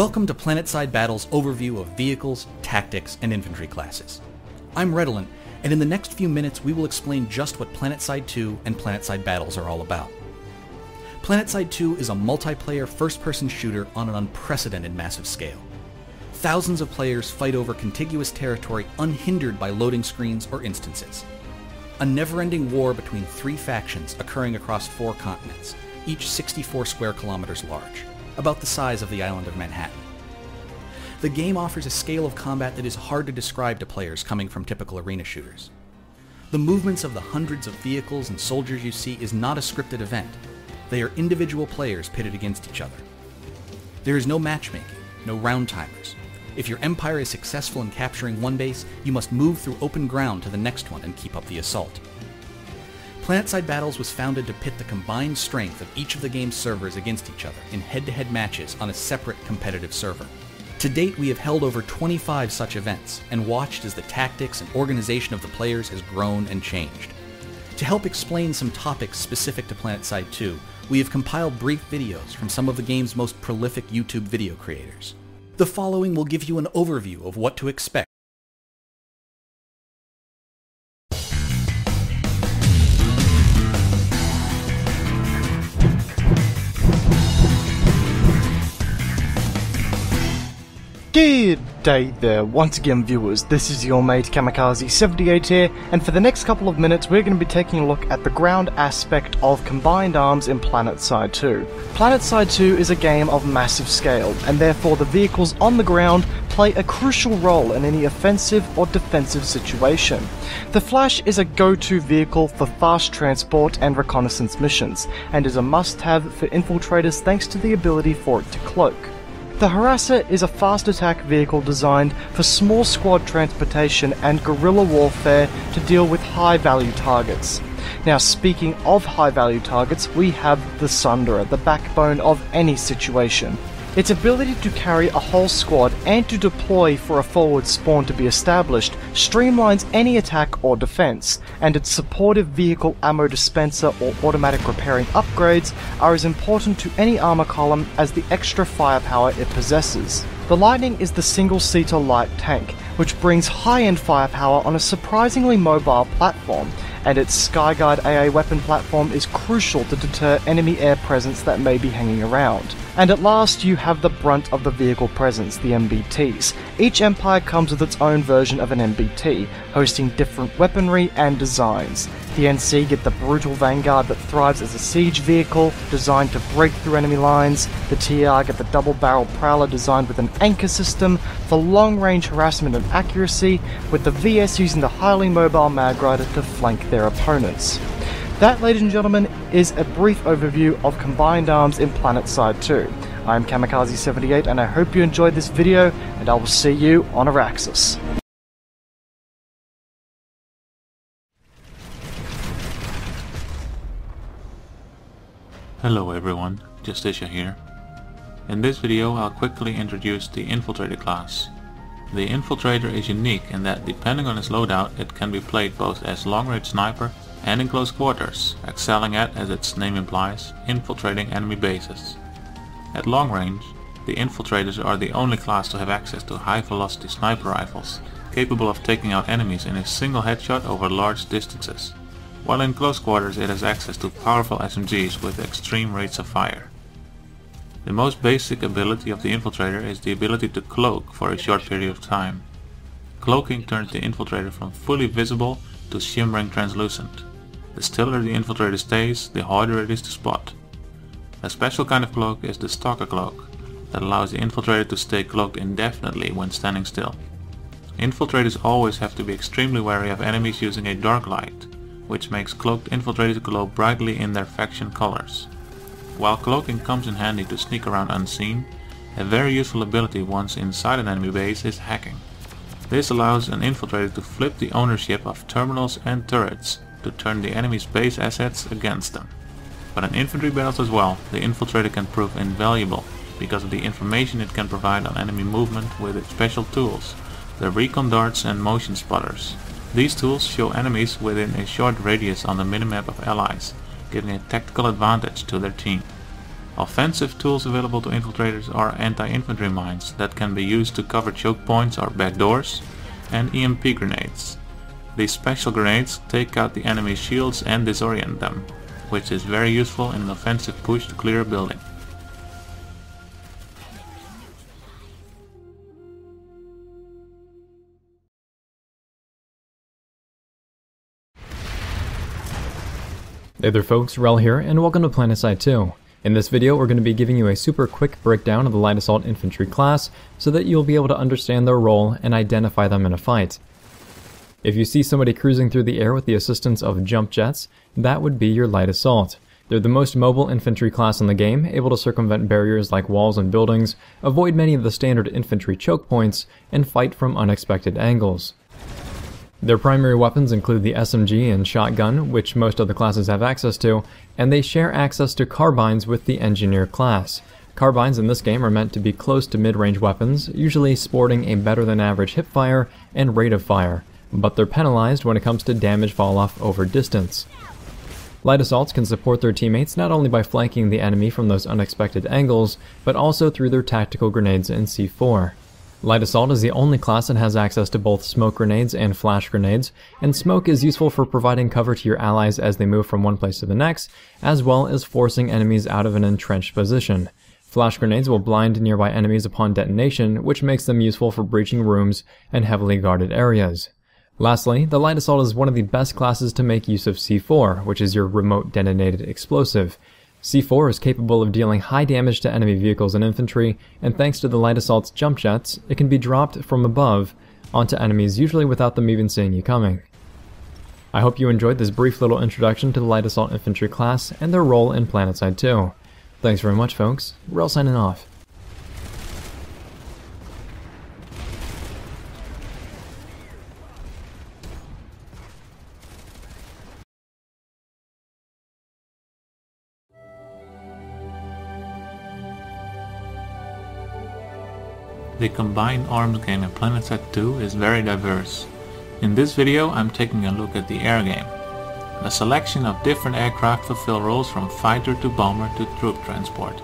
Welcome to PlanetSide Battle's overview of vehicles, tactics, and infantry classes. I'm Redolent, and in the next few minutes we will explain just what PlanetSide 2 and PlanetSide Battles are all about. PlanetSide 2 is a multiplayer first-person shooter on an unprecedented massive scale. Thousands of players fight over contiguous territory unhindered by loading screens or instances. A never-ending war between three factions occurring across four continents, each 64 square kilometers large, about the size of the island of Manhattan. The game offers a scale of combat that is hard to describe to players coming from typical arena shooters. The movements of the hundreds of vehicles and soldiers you see is not a scripted event. They are individual players pitted against each other. There is no matchmaking, no round timers. If your empire is successful in capturing one base, you must move through open ground to the next one and keep up the assault. PlanetSide Battles was founded to pit the combined strength of each of the game's servers against each other in head-to-head matches on a separate competitive server. To date, we have held over 25 such events and watched as the tactics and organization of the players has grown and changed. To help explain some topics specific to PlanetSide 2, we have compiled brief videos from some of the game's most prolific YouTube video creators. The following will give you an overview of what to expect Good day there, once again viewers, this is your mate Kamikaze78 here, and for the next couple of minutes we're going to be taking a look at the ground aspect of Combined Arms in PlanetSide 2. PlanetSide 2 is a game of massive scale, and therefore the vehicles on the ground play a crucial role in any offensive or defensive situation. The Flash is a go-to vehicle for fast transport and reconnaissance missions, and is a must-have for infiltrators thanks to the ability for it to cloak. The Harasser is a fast attack vehicle designed for small squad transportation and guerrilla warfare to deal with high value targets. Now, speaking of high value targets, we have the Sunderer, the backbone of any situation. Its ability to carry a whole squad and to deploy for a forward spawn to be established streamlines any attack or defense, and its supportive vehicle ammo dispenser or automatic repairing upgrades are as important to any armor column as the extra firepower it possesses. The Lightning is the single-seater light tank, which brings high-end firepower on a surprisingly mobile platform, and its Skyguard AA weapon platform is crucial to deter enemy air presence that may be hanging around. And at last, you have the brunt of the vehicle presence, the MBTs. Each empire comes with its own version of an MBT, hosting different weaponry and designs. The NC get the brutal Vanguard that thrives as a siege vehicle, designed to break through enemy lines. The TR get the double barrel Prowler designed with an anchor system for long range harassment and accuracy, with the VS using the highly mobile Magrider to flank their opponents. That, ladies and gentlemen, is a brief overview of Combined Arms in PlanetSide 2. I'm Kamikaze78 and I hope you enjoyed this video and I will see you on Auraxis. Hello everyone, Justicia here. In this video I'll quickly introduce the Infiltrator class. The Infiltrator is unique in that depending on its loadout it can be played both as long-range sniper and in close quarters, excelling at, as its name implies, infiltrating enemy bases. At long range, the infiltrators are the only class to have access to high velocity sniper rifles, capable of taking out enemies in a single headshot over large distances, while in close quarters it has access to powerful SMGs with extreme rates of fire. The most basic ability of the infiltrator is the ability to cloak for a short period of time. Cloaking turns the infiltrator from fully visible to shimmering translucent. The stiller the infiltrator stays, the harder it is to spot. A special kind of cloak is the Stalker Cloak, that allows the infiltrator to stay cloaked indefinitely when standing still. Infiltrators always have to be extremely wary of enemies using a dark light, which makes cloaked infiltrators glow brightly in their faction colors. While cloaking comes in handy to sneak around unseen, a very useful ability once inside an enemy base is hacking. This allows an infiltrator to flip the ownership of terminals and turrets to turn the enemy's base assets against them. But in infantry battles as well, the infiltrator can prove invaluable because of the information it can provide on enemy movement with its special tools, the recon darts and motion spotters. These tools show enemies within a short radius on the minimap of allies, giving a tactical advantage to their team. Offensive tools available to infiltrators are anti-infantry mines that can be used to cover choke points or backdoors, and EMP grenades. These special grenades take out the enemy's shields and disorient them, which is very useful in an offensive push to clear a building. Hey there folks, Rel here, and welcome to PlanetSide 2. In this video, we're going to be giving you a super quick breakdown of the Light Assault Infantry class, so that you'll be able to understand their role and identify them in a fight. If you see somebody cruising through the air with the assistance of jump jets, that would be your Light Assault. They're the most mobile infantry class in the game, able to circumvent barriers like walls and buildings, avoid many of the standard infantry choke points, and fight from unexpected angles. Their primary weapons include the SMG and shotgun, which most other classes have access to, and they share access to carbines with the engineer class. Carbines in this game are meant to be close to mid-range weapons, usually sporting a better than average hipfire and rate of fire, but they're penalized when it comes to damage falloff over distance. Light assaults can support their teammates not only by flanking the enemy from those unexpected angles, but also through their tactical grenades and C4. Light Assault is the only class that has access to both smoke grenades and flash grenades, and smoke is useful for providing cover to your allies as they move from one place to the next, as well as forcing enemies out of an entrenched position. Flash grenades will blind nearby enemies upon detonation, which makes them useful for breaching rooms and heavily guarded areas. Lastly, the Light Assault is one of the best classes to make use of C4, which is your remote detonated explosive. C4 is capable of dealing high damage to enemy vehicles and infantry, and thanks to the Light Assault's jump jets, it can be dropped from above onto enemies usually without them even seeing you coming. I hope you enjoyed this brief little introduction to the Light Assault Infantry class and their role in PlanetSide 2. Thanks very much folks, Rel signing off. The combined arms game in PlanetSide 2 is very diverse. In this video I'm taking a look at the air game. A selection of different aircraft fulfill roles from fighter to bomber to troop transport,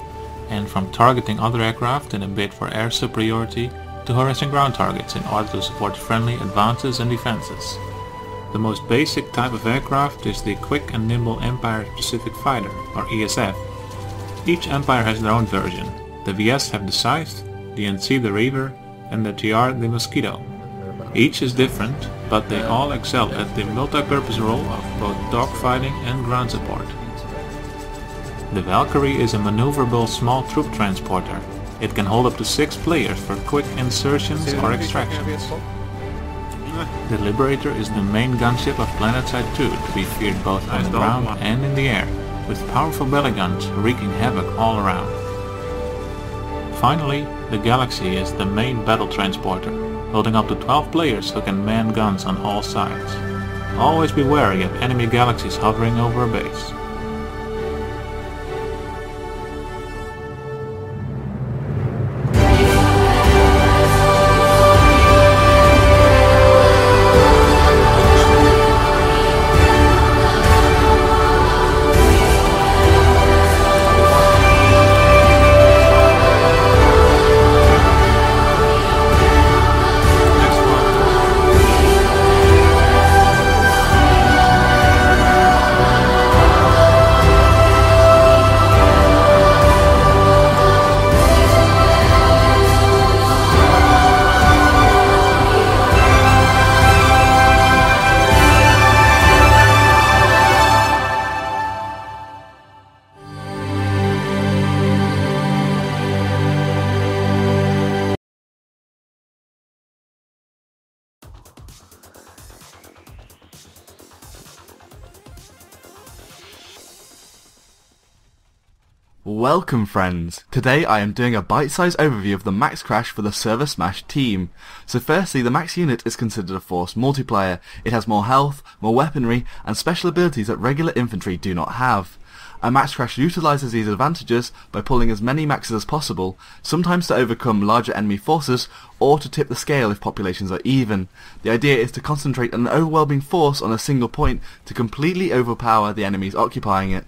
and from targeting other aircraft in a bid for air superiority to harassing ground targets in order to support friendly advances and defenses. The most basic type of aircraft is the Quick and Nimble Empire Specific Fighter, or ESF. Each Empire has their own version. The VS have the Scythe, the NC the Reaver, and the TR the Mosquito. Each is different, but they all excel at the multi-purpose role of both dogfighting and ground support. The Valkyrie is a maneuverable small troop transporter. It can hold up to 6 players for quick insertions or extractions. The Liberator is the main gunship of PlanetSide 2 to be feared both on the ground and in the air, with powerful belly guns wreaking havoc all around. Finally, the Galaxy is the main battle transporter, holding up to 12 players who can man guns on all sides. Always be wary of enemy galaxies hovering over a base. Welcome friends! Today I am doing a bite-sized overview of the max crash for the Server Smash team. So firstly, the max unit is considered a force multiplier. It has more health, more weaponry, and special abilities that regular infantry do not have. A max crash utilises these advantages by pulling as many maxes as possible, sometimes to overcome larger enemy forces, or to tip the scale if populations are even. The idea is to concentrate an overwhelming force on a single point to completely overpower the enemies occupying it.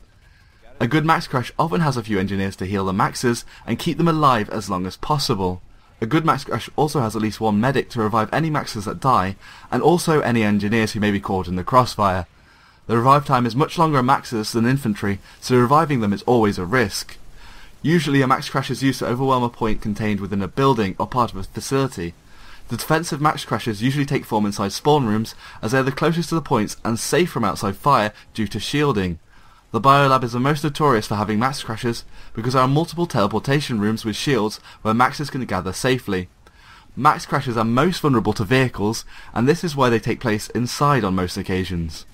A good max crash often has a few engineers to heal the maxes and keep them alive as long as possible. A good max crash also has at least one medic to revive any maxes that die, and also any engineers who may be caught in the crossfire. The revive time is much longer on maxes than infantry, so reviving them is always a risk. Usually a max crash is used to overwhelm a point contained within a building or part of a facility. The defensive max crashes usually take form inside spawn rooms as they are the closest to the points and safe from outside fire due to shielding. The Biolab is the most notorious for having max crashes because there are multiple teleportation rooms with shields where maxes can gather safely. Max crashes are most vulnerable to vehicles and this is why they take place inside on most occasions.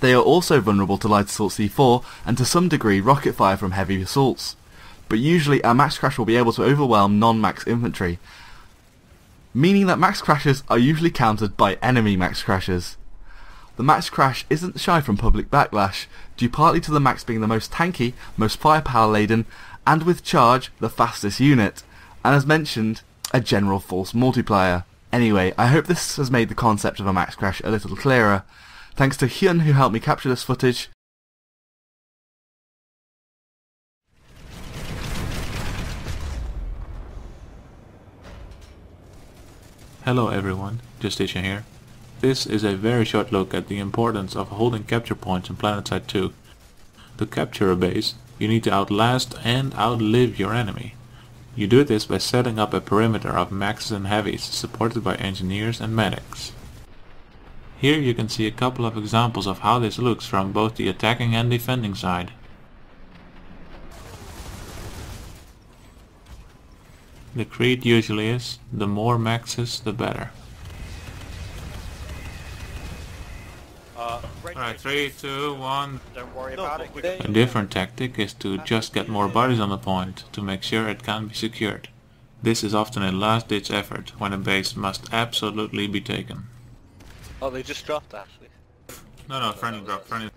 They are also vulnerable to light assault C4 and to some degree rocket fire from heavy assaults. But usually a max crash will be able to overwhelm non-max infantry, meaning that max crashes are usually countered by enemy max crashes. The max crash isn't shy from public backlash, due partly to the max being the most tanky, most firepower laden, and with charge, the fastest unit, and as mentioned, a general force multiplier. Anyway, I hope this has made the concept of a max crash a little clearer. Thanks to Hyun who helped me capture this footage. Hello everyone, Justicia here. This is a very short look at the importance of holding capture points in PlanetSide 2. To capture a base, you need to outlast and outlive your enemy. You do this by setting up a perimeter of maxes and heavies supported by engineers and medics. Here you can see a couple of examples of how this looks from both the attacking and defending side. The creed usually is, the more maxes the better. Uh, Alright, 3, 2, 1. Don't worry about it. A different tactic is to just get more bodies on the point to make sure it can be secured. This is often a last ditch effort when a base must absolutely be taken. Oh, they just dropped actually. No, no, friendly drop, friendly.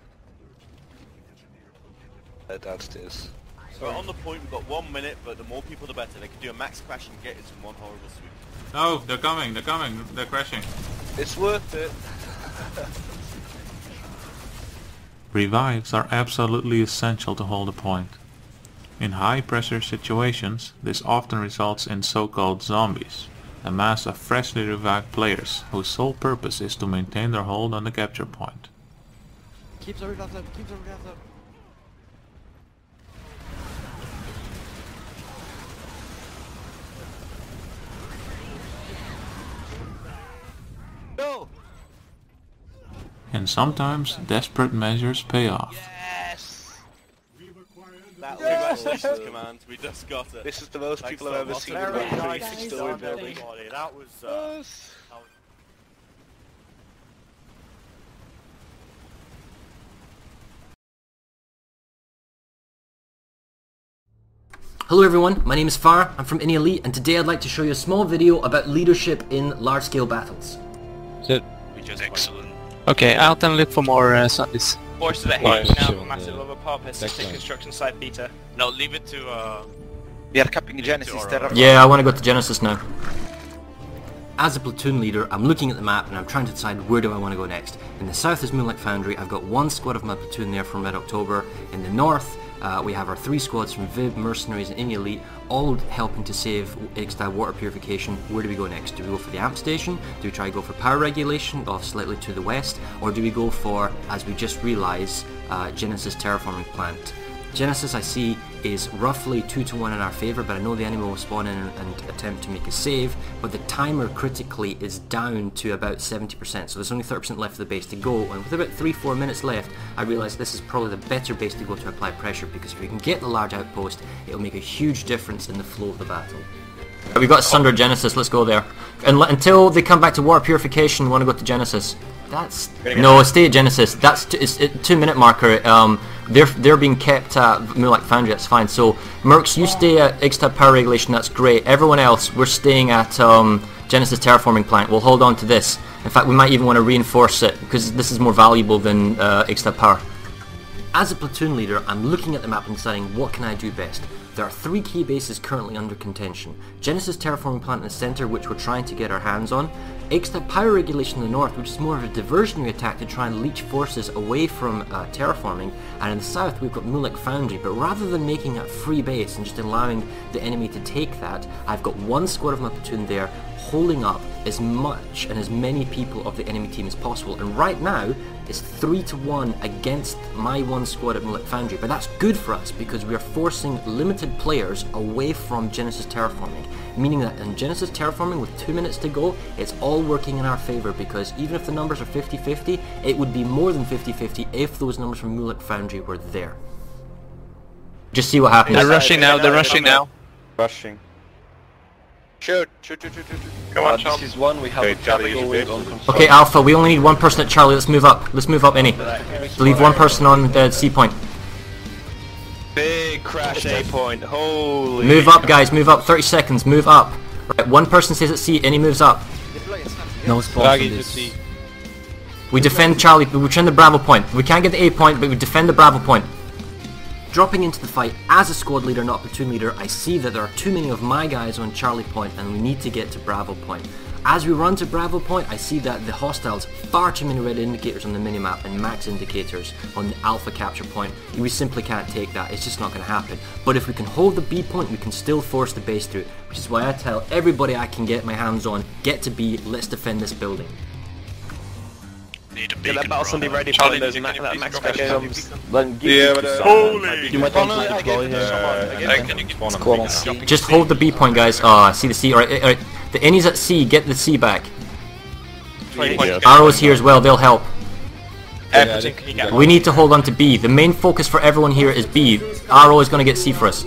Uh, downstairs. So on the point, we've got one minute, but the more people the better. They can do a max crash and get us in one horrible swoop. No, they're coming, they're coming, they're crashing. It's worth it. Revives are absolutely essential to hold a point. In high pressure situations, this often results in so-called zombies, a mass of freshly revived players whose sole purpose is to maintain their hold on the capture point. Keep the revive up, keep the revive up. No! And sometimes desperate measures pay off. Yes! Congratulations, Command. We just got it. This is the most Thanks people so I've ever seen in a nice 360 done, building. That was, uh, Yes. that was Hello everyone, my name is Far, I'm from InElite, and today I'd like to show you a small video about leadership in large-scale battles. Excellent. Okay, I'll then look for more uh, zombies. Forces that Right, hate now sure, massive the over power pits next take construction site beta. No, leave it to uh We are capping Genesis Alright. Terra. Yeah, I want to go to Genesis now. As a platoon leader, I'm looking at the map and I'm trying to decide where do I want to go next. In the south is Moonlight Foundry, I've got one squad of my platoon there from Red October. In the north, uh, we have our three squads from Vib, Mercenaries and elite, all helping to save Ixtab water purification. Where do we go next? Do we go for the AMP station? Do we try to go for power regulation off slightly to the west? Or do we go for, as we just realised, uh, Genesis terraforming plant? Genesis I see is roughly 2 to 1 in our favour, but I know the enemy will spawn in and, attempt to make a save, but the timer critically is down to about 70%, so there's only 30% left of the base to go, and with about 3-4 minutes left, I realise this is probably the better base to go to apply pressure, because if we can get the large outpost, it'll make a huge difference in the flow of the battle. We've got Sunder Genesis, let's go there. And l- until they come back to Water Purification, we want to go to Genesis. That's no, stay at Genesis. That's t- it's a two minute marker. Um, they're they're being kept at Moonlight Foundry. That's fine. So Mercs, you stay at Ixtab Power Regulation. That's great. Everyone else, we're staying at um, Genesis Terraforming Plant. We'll hold on to this. In fact, we might even want to reinforce it because this is more valuable than uh, Ixtab Power. As a platoon leader, I'm looking at the map and deciding what can I do best. There are three key bases currently under contention. Genesis Terraforming Plant in the center, which we're trying to get our hands on. Ixtab Power Regulation in the north, which is more of a diversionary attack to try and leech forces away from uh, terraforming. And in the south, we've got Mulek Foundry. But rather than making a free base and just allowing the enemy to take that, I've got one squad of my platoon there holding up as much and as many people of the enemy team as possible. And right now, it's 3 to 1 against my one squad at Mulek Foundry. But that's good for us because we are forcing limited players away from Genesis Terraforming. Meaning that in Genesis Terraforming with 2 minutes to go, it's all working in our favour because even if the numbers are 50-50, it would be more than 50-50 if those numbers from Mulek Foundry were there. Just see what happens. They're rushing now, they're rushing now. Rushing. Shoot, shoot, shoot, shoot, shoot. Come on, Uh, Charlie. This is one, we have Okay, a Charlie, Charlie you going should on. Okay, Alpha, we only need one person at Charlie. Let's move up. Let's move up any. Leave one person on the C point. Big crash A point. Holy. Move up, guys. Move up. 30 seconds. Move up. Right, one person stays at C. Any moves up. No Draghi to C. We defend Charlie. We defend the Bravo point. We can't get the A point, but we defend the Bravo point. Dropping into the fight as a squad leader, not platoon leader, I see that there are too many of my guys on Charlie point, and we need to get to Bravo point. As we run to Bravo point, I see that the hostiles far too many red indicators on the minimap and max indicators on the Alpha capture point. We simply can't take that. It's just not going to happen. But if we can hold the B point, we can still force the base through. Which is why I tell everybody I can get my hands on, get to B. Let's defend this building. Need a Get beacon. that battle Sunday brother. ready Charlie, for those ma- that max drop comes. Then give Yeah, but, uh, holy- You might want to deploy gave it to here. someone. Again. Can you give Spawn it on to B. me? Dropping Just hold the B point, guys. Ah, I see the C. Alright, alright. The Innies at C. Get the C back. Arrows here as well. They'll help. Everything can you get? We need to hold on to B. The main focus for everyone here is B. Arrow is going to get C for us.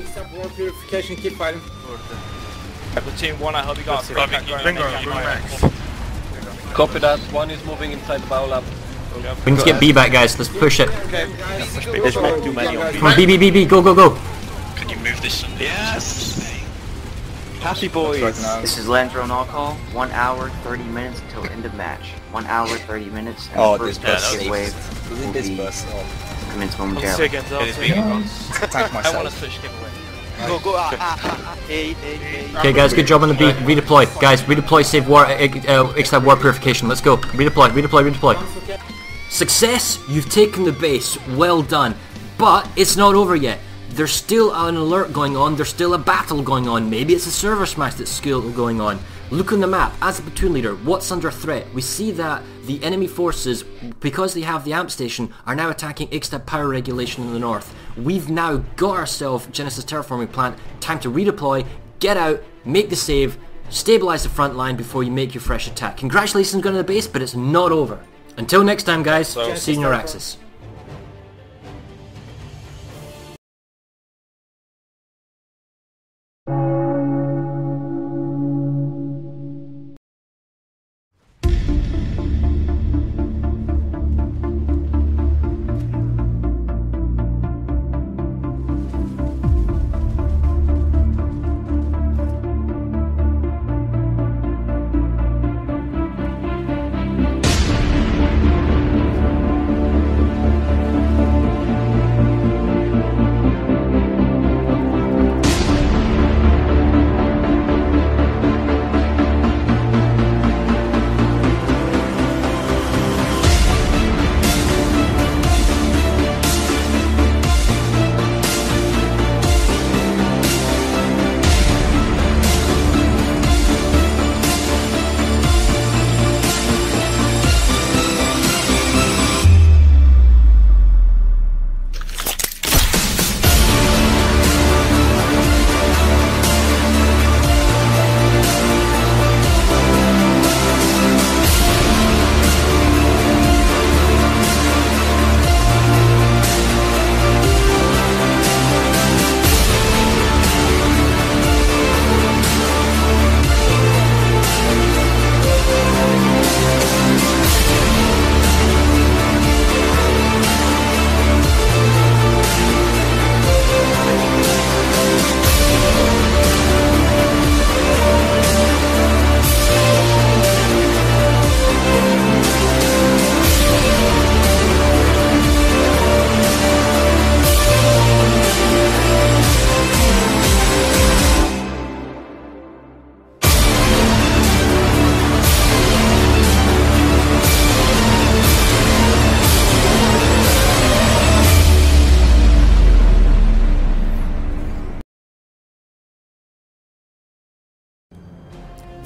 Platoon 1, I hope you got a Robbie, free bring her, bring her. Copy that. One is moving inside the bio lab. We need to get B back, guys. Let's push it. There's not too many on B. Come on, B, B, B, B. Go, go, go. Can you move this Sunday? Yes. Happy boys. This is Landro on call. One hour, 30 minutes until end of match. One hour, 30 minutes. And Oh, this bus get is- wave will This be bus. Oh. commence momentarily. against It is Alpha. being I want to switch giveaway. Go, go, ah, ah, ah. Okay, guys. Good job on the B. Redeploy. Guys, redeploy. Save war. Uh, uh, war purification. Let's go. Redeploy. Redeploy. Redeploy. Success. You've taken the base. Well done. But it's not over yet. There's still an alert going on. There's still a battle going on. Maybe it's a server smash that's still going on. Look on the map. As a platoon leader, what's under threat? We see that the enemy forces, because they have the amp station, are now attacking Ixtab power regulation in the north. We've now got ourselves Genesis terraforming plant. Time to redeploy, get out, make the save, stabilize the front line before you make your fresh attack. Congratulations on going to the base, but it's not over. Until next time, guys. See you in Auraxis.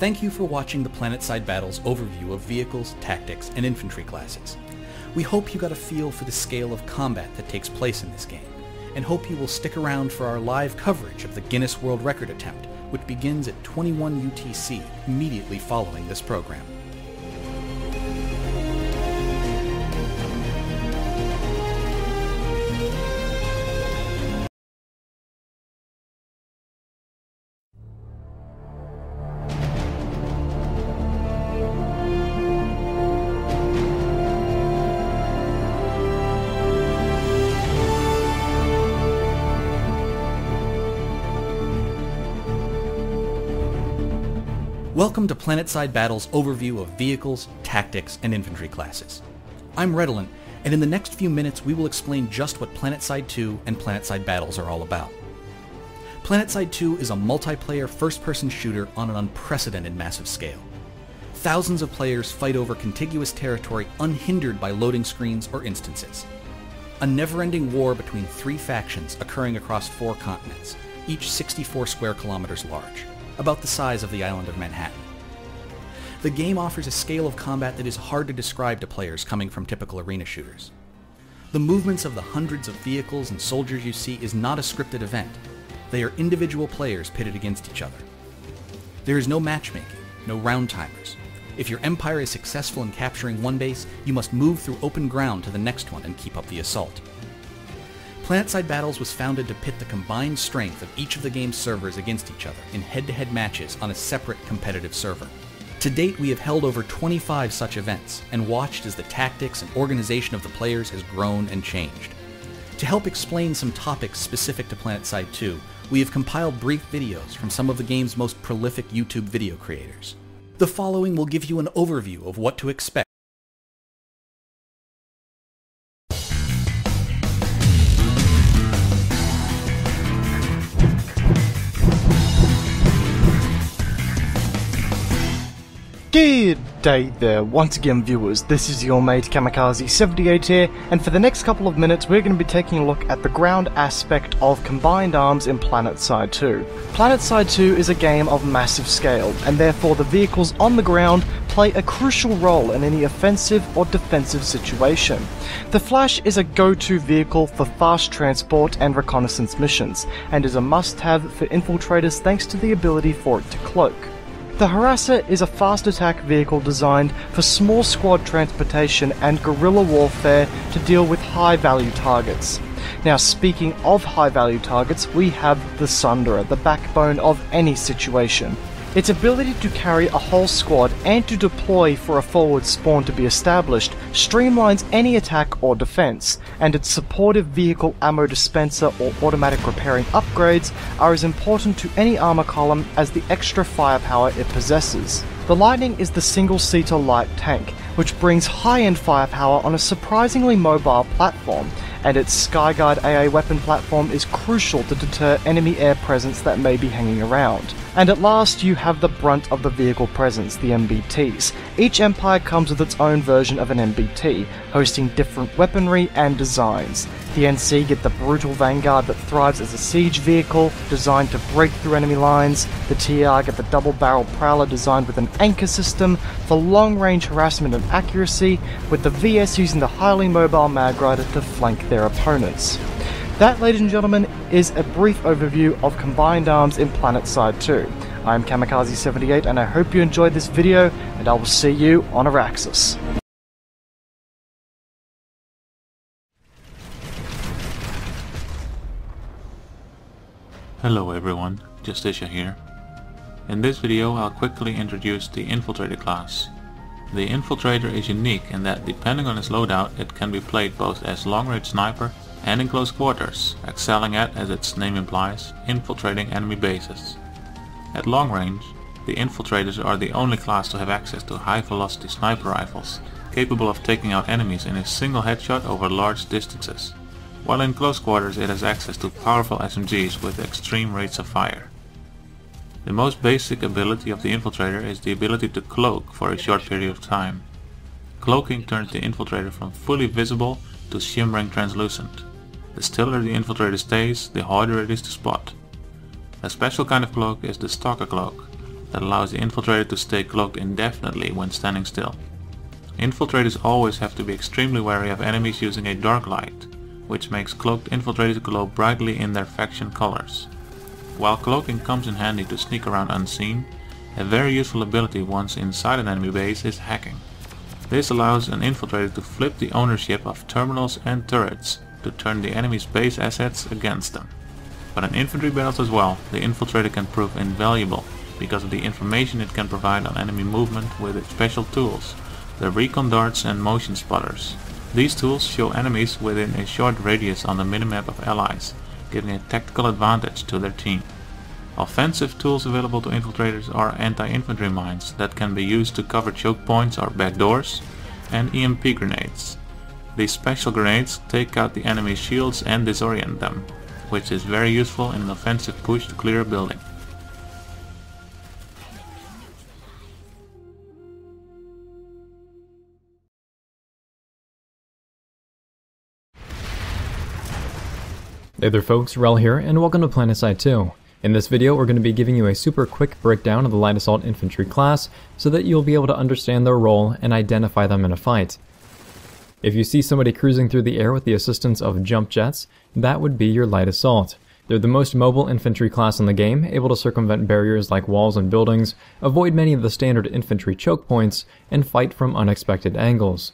Thank you for watching the PlanetSide Battles overview of vehicles, tactics, and infantry classes. We hope you got a feel for the scale of combat that takes place in this game, and hope you will stick around for our live coverage of the Guinness World Record attempt, which begins at 21 UTC immediately following this program. Welcome to PlanetSide Battle's overview of vehicles, tactics, and infantry classes. I'm Redolent, and in the next few minutes we will explain just what PlanetSide 2 and PlanetSide Battles are all about. PlanetSide 2 is a multiplayer first-person shooter on an unprecedented massive scale. Thousands of players fight over contiguous territory unhindered by loading screens or instances. A never-ending war between three factions occurring across four continents, each 64 square kilometers large about the size of the island of Manhattan. The game offers a scale of combat that is hard to describe to players coming from typical arena shooters. The movements of the hundreds of vehicles and soldiers you see is not a scripted event. They are individual players pitted against each other. There is no matchmaking, no round timers. If your empire is successful in capturing one base, you must move through open ground to the next one and keep up the assault. PlanetSide Battles was founded to pit the combined strength of each of the game's servers against each other in head-to-head matches on a separate competitive server. To date, we have held over 25 such events and watched as the tactics and organization of the players has grown and changed. To help explain some topics specific to PlanetSide 2, we have compiled brief videos from some of the game's most prolific YouTube video creators. The following will give you an overview of what to expect Good day there, once again viewers, this is your mate Kamikaze78 here, and for the next couple of minutes we're going to be taking a look at the ground aspect of Combined Arms in PlanetSide 2. PlanetSide 2 is a game of massive scale, and therefore the vehicles on the ground play a crucial role in any offensive or defensive situation. The Flash is a go-to vehicle for fast transport and reconnaissance missions, and is a must-have for infiltrators thanks to the ability for it to cloak. The Harasser is a fast attack vehicle designed for small squad transportation and guerrilla warfare to deal with high value targets. Now, speaking of high value targets, we have the Sunderer, the backbone of any situation. Its ability to carry a whole squad and to deploy for a forward spawn to be established streamlines any attack or defense, and its supportive vehicle ammo dispenser or automatic repairing upgrades are as important to any armor column as the extra firepower it possesses. The Lightning is the single-seater light tank, which brings high-end firepower on a surprisingly mobile platform, and its Skyguard AA weapon platform is crucial to deter enemy air presence that may be hanging around. And at last, you have the brunt of the vehicle presence, the MBTs. Each empire comes with its own version of an MBT, hosting different weaponry and designs. The NC get the brutal Vanguard that thrives as a siege vehicle, designed to break through enemy lines. The TR get the double barrel Prowler designed with an anchor system for long range harassment and accuracy, with the VS using the highly mobile Magrider to flank their opponents. That, ladies and gentlemen, is a brief overview of Combined Arms in PlanetSide 2. I'm Kamikaze78 and I hope you enjoyed this video and I will see you on Auraxis. Hello everyone, Justicia here. In this video I'll quickly introduce the Infiltrator class. The Infiltrator is unique in that depending on its loadout it can be played both as long-range sniper and in close quarters, excelling at, as its name implies, infiltrating enemy bases. At long range, the Infiltrators are the only class to have access to high-velocity sniper rifles, capable of taking out enemies in a single headshot over large distances, while in close quarters it has access to powerful SMGs with extreme rates of fire. The most basic ability of the Infiltrator is the ability to cloak for a short period of time. Cloaking turns the Infiltrator from fully visible to shimmering translucent. The stiller the Infiltrator stays, the harder it is to spot. A special kind of cloak is the Stalker Cloak, that allows the infiltrator to stay cloaked indefinitely when standing still. Infiltrators always have to be extremely wary of enemies using a dark light, which makes cloaked infiltrators glow brightly in their faction colors. While cloaking comes in handy to sneak around unseen, a very useful ability once inside an enemy base is hacking. This allows an infiltrator to flip the ownership of terminals and turrets to turn the enemy's base assets against them. But in infantry battles as well, the infiltrator can prove invaluable because of the information it can provide on enemy movement with its special tools, the recon darts and motion spotters. These tools show enemies within a short radius on the minimap of allies, giving a tactical advantage to their team. Offensive tools available to infiltrators are anti-infantry mines that can be used to cover choke points or back doors, and EMP grenades. These special grenades take out the enemy's shields and disorient them, which is very useful in an offensive push to clear a building. Hey there folks, Rel here, and welcome to PlanetSide 2. In this video, we're going to be giving you a super quick breakdown of the Light Assault Infantry class, so that you'll be able to understand their role and identify them in a fight. If you see somebody cruising through the air with the assistance of jump jets, that would be your Light Assault. They're the most mobile infantry class in the game, able to circumvent barriers like walls and buildings, avoid many of the standard infantry choke points, and fight from unexpected angles.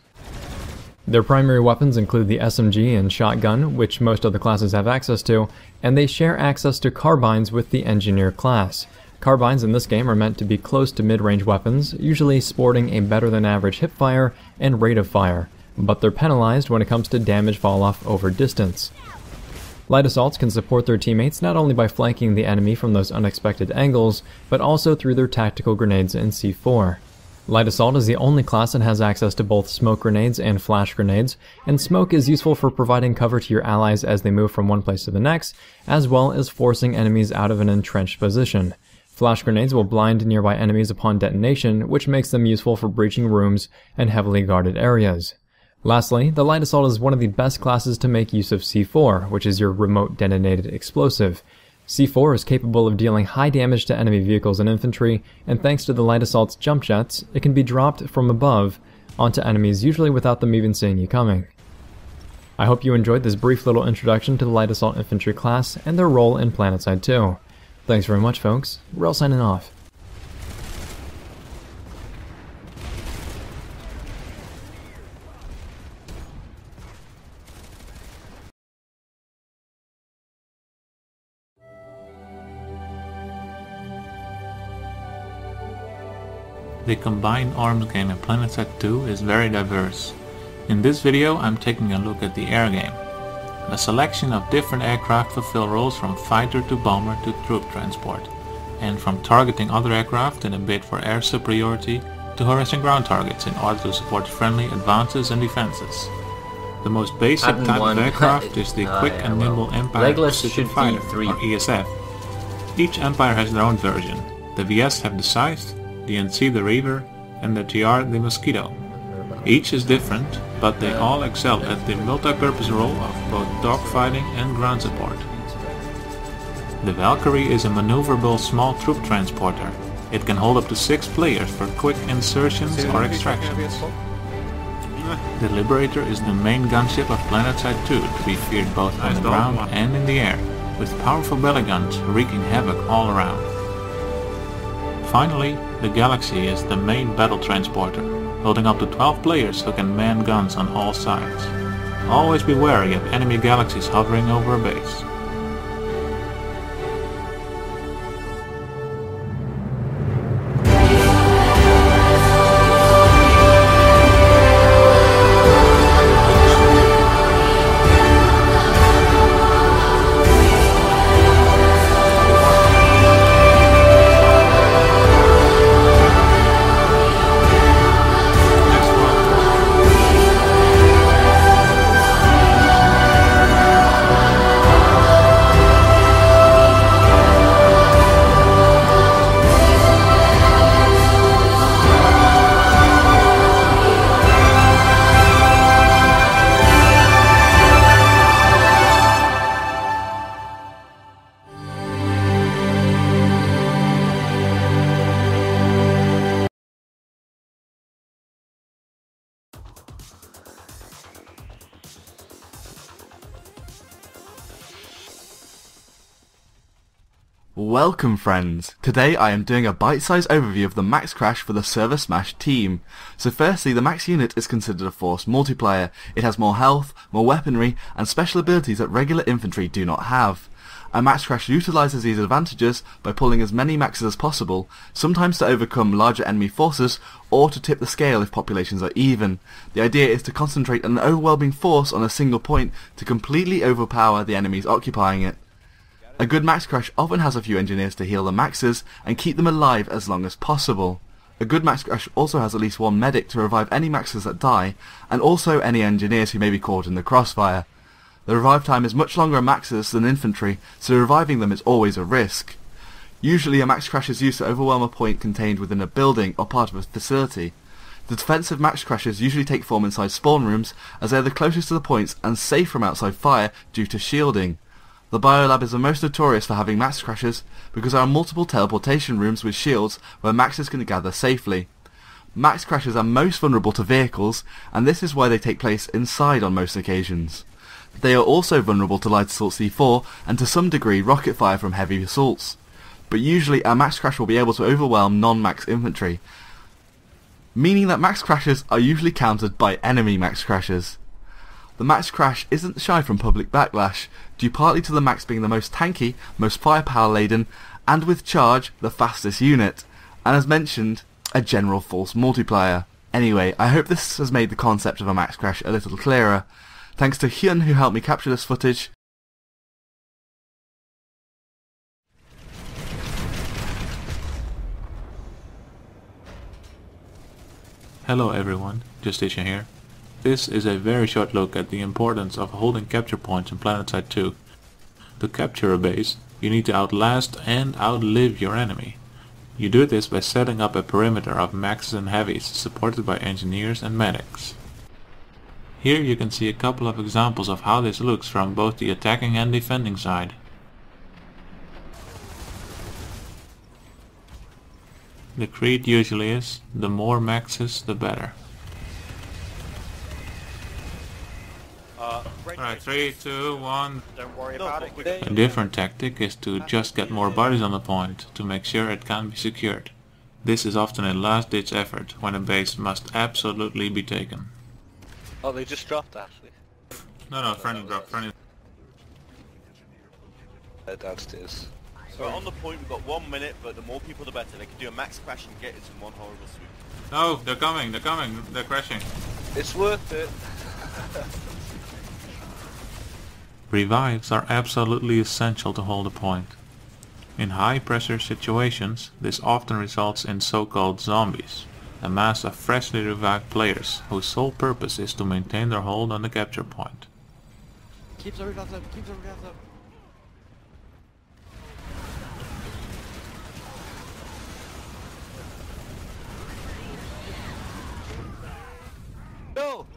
Their primary weapons include the SMG and shotgun, which most other classes have access to, and they share access to carbines with the engineer class. Carbines in this game are meant to be close to mid-range weapons, usually sporting a better than average hipfire and rate of fire, but they're penalized when it comes to damage fall-off over distance. Light assaults can support their teammates not only by flanking the enemy from those unexpected angles, but also through their tactical grenades and C4. Light Assault is the only class that has access to both smoke grenades and flash grenades, and smoke is useful for providing cover to your allies as they move from one place to the next, as well as forcing enemies out of an entrenched position. Flash grenades will blind nearby enemies upon detonation, which makes them useful for breaching rooms and heavily guarded areas. Lastly, the Light Assault is one of the best classes to make use of C4, which is your remote detonated explosive. C4 is capable of dealing high damage to enemy vehicles and infantry, and thanks to the Light Assault's jump jets, it can be dropped from above onto enemies usually without them even seeing you coming. I hope you enjoyed this brief little introduction to the Light Assault Infantry class and their role in PlanetSide 2. Thanks very much folks, Rel signing off. The combined arms game in PlanetSide 2 is very diverse. In this video I'm taking a look at the air game. A selection of different aircraft fulfill roles from fighter to bomber to troop transport, and from targeting other aircraft in a bid for air superiority to harassing ground targets in order to support friendly advances and defenses. The most basic type of aircraft is the Quick yeah, and well, Nimble Empire Legless Precision Fighter, or ESF. Each empire has their own version. The VS have the Scythe, the NC the Reaver, and the TR the Mosquito. Each is different, but they all excel at the multi-purpose role of both dogfighting and ground support. The Valkyrie is a maneuverable small troop transporter. It can hold up to six players for quick insertions or extractions. The Liberator is the main gunship of PlanetSide 2 to be feared both on the ground and in the air, with powerful belly guns wreaking havoc all around. Finally, the Galaxy is the main battle transporter, holding up to 12 players who can man guns on all sides. Always be wary of enemy galaxies hovering over a base. Welcome friends! Today I am doing a bite-sized overview of the Max Crash for the Server Smash team. So firstly, the Max unit is considered a force multiplier. It has more health, more weaponry, and special abilities that regular infantry do not have. A Max Crash utilises these advantages by pulling as many maxes as possible, sometimes to overcome larger enemy forces, or to tip the scale if populations are even. The idea is to concentrate an overwhelming force on a single point to completely overpower the enemies occupying it. A good max crash often has a few engineers to heal the maxes and keep them alive as long as possible. A good max crash also has at least one medic to revive any maxes that die, and also any engineers who may be caught in the crossfire. The revive time is much longer on maxes than infantry, so reviving them is always a risk. Usually a max crash is used to overwhelm a point contained within a building or part of a facility. The defensive max crashes usually take form inside spawn rooms as they are the closest to the points and safe from outside fire due to shielding. The Biolab is the most notorious for having max crashes because there are multiple teleportation rooms with shields where maxes can gather safely. Max crashes are most vulnerable to vehicles and this is why they take place inside on most occasions. They are also vulnerable to light assault C4 and to some degree rocket fire from heavy assaults. But usually a max crash will be able to overwhelm non-max infantry, meaning that max crashes are usually countered by enemy max crashes. The Max Crash isn't shy from public backlash, due partly to the Max being the most tanky, most firepower laden, and with charge, the fastest unit, and as mentioned, a general force multiplier. Anyway, I hope this has made the concept of a Max Crash a little clearer. Thanks to Hyun who helped me capture this footage. Hello everyone, Justicia here. This is a very short look at the importance of holding capture points in PlanetSide 2. To capture a base, you need to outlast and outlive your enemy. You do this by setting up a perimeter of maxes and heavies supported by engineers and medics. Here you can see a couple of examples of how this looks from both the attacking and defending side. The creed usually is, the more maxes the better. Uh, Alright, three, two, one. Don't worry about it. A different tactic is to just get more bodies on the point to make sure it can be secured. This is often a last-ditch effort when a base must absolutely be taken. Oh, they just dropped actually. No, no, friendly drop, friendly. They're downstairs. So on the point we've got one minute, but the more people the better. They can do a max crash and get us in one horrible sweep. No, they're coming, they're coming, they're crashing. It's worth it. Revives are absolutely essential to hold a point. In high pressure situations, this often results in so-called zombies, a mass of freshly revived players whose sole purpose is to maintain their hold on the capture point. Keep the revives up, keep the revives up. No!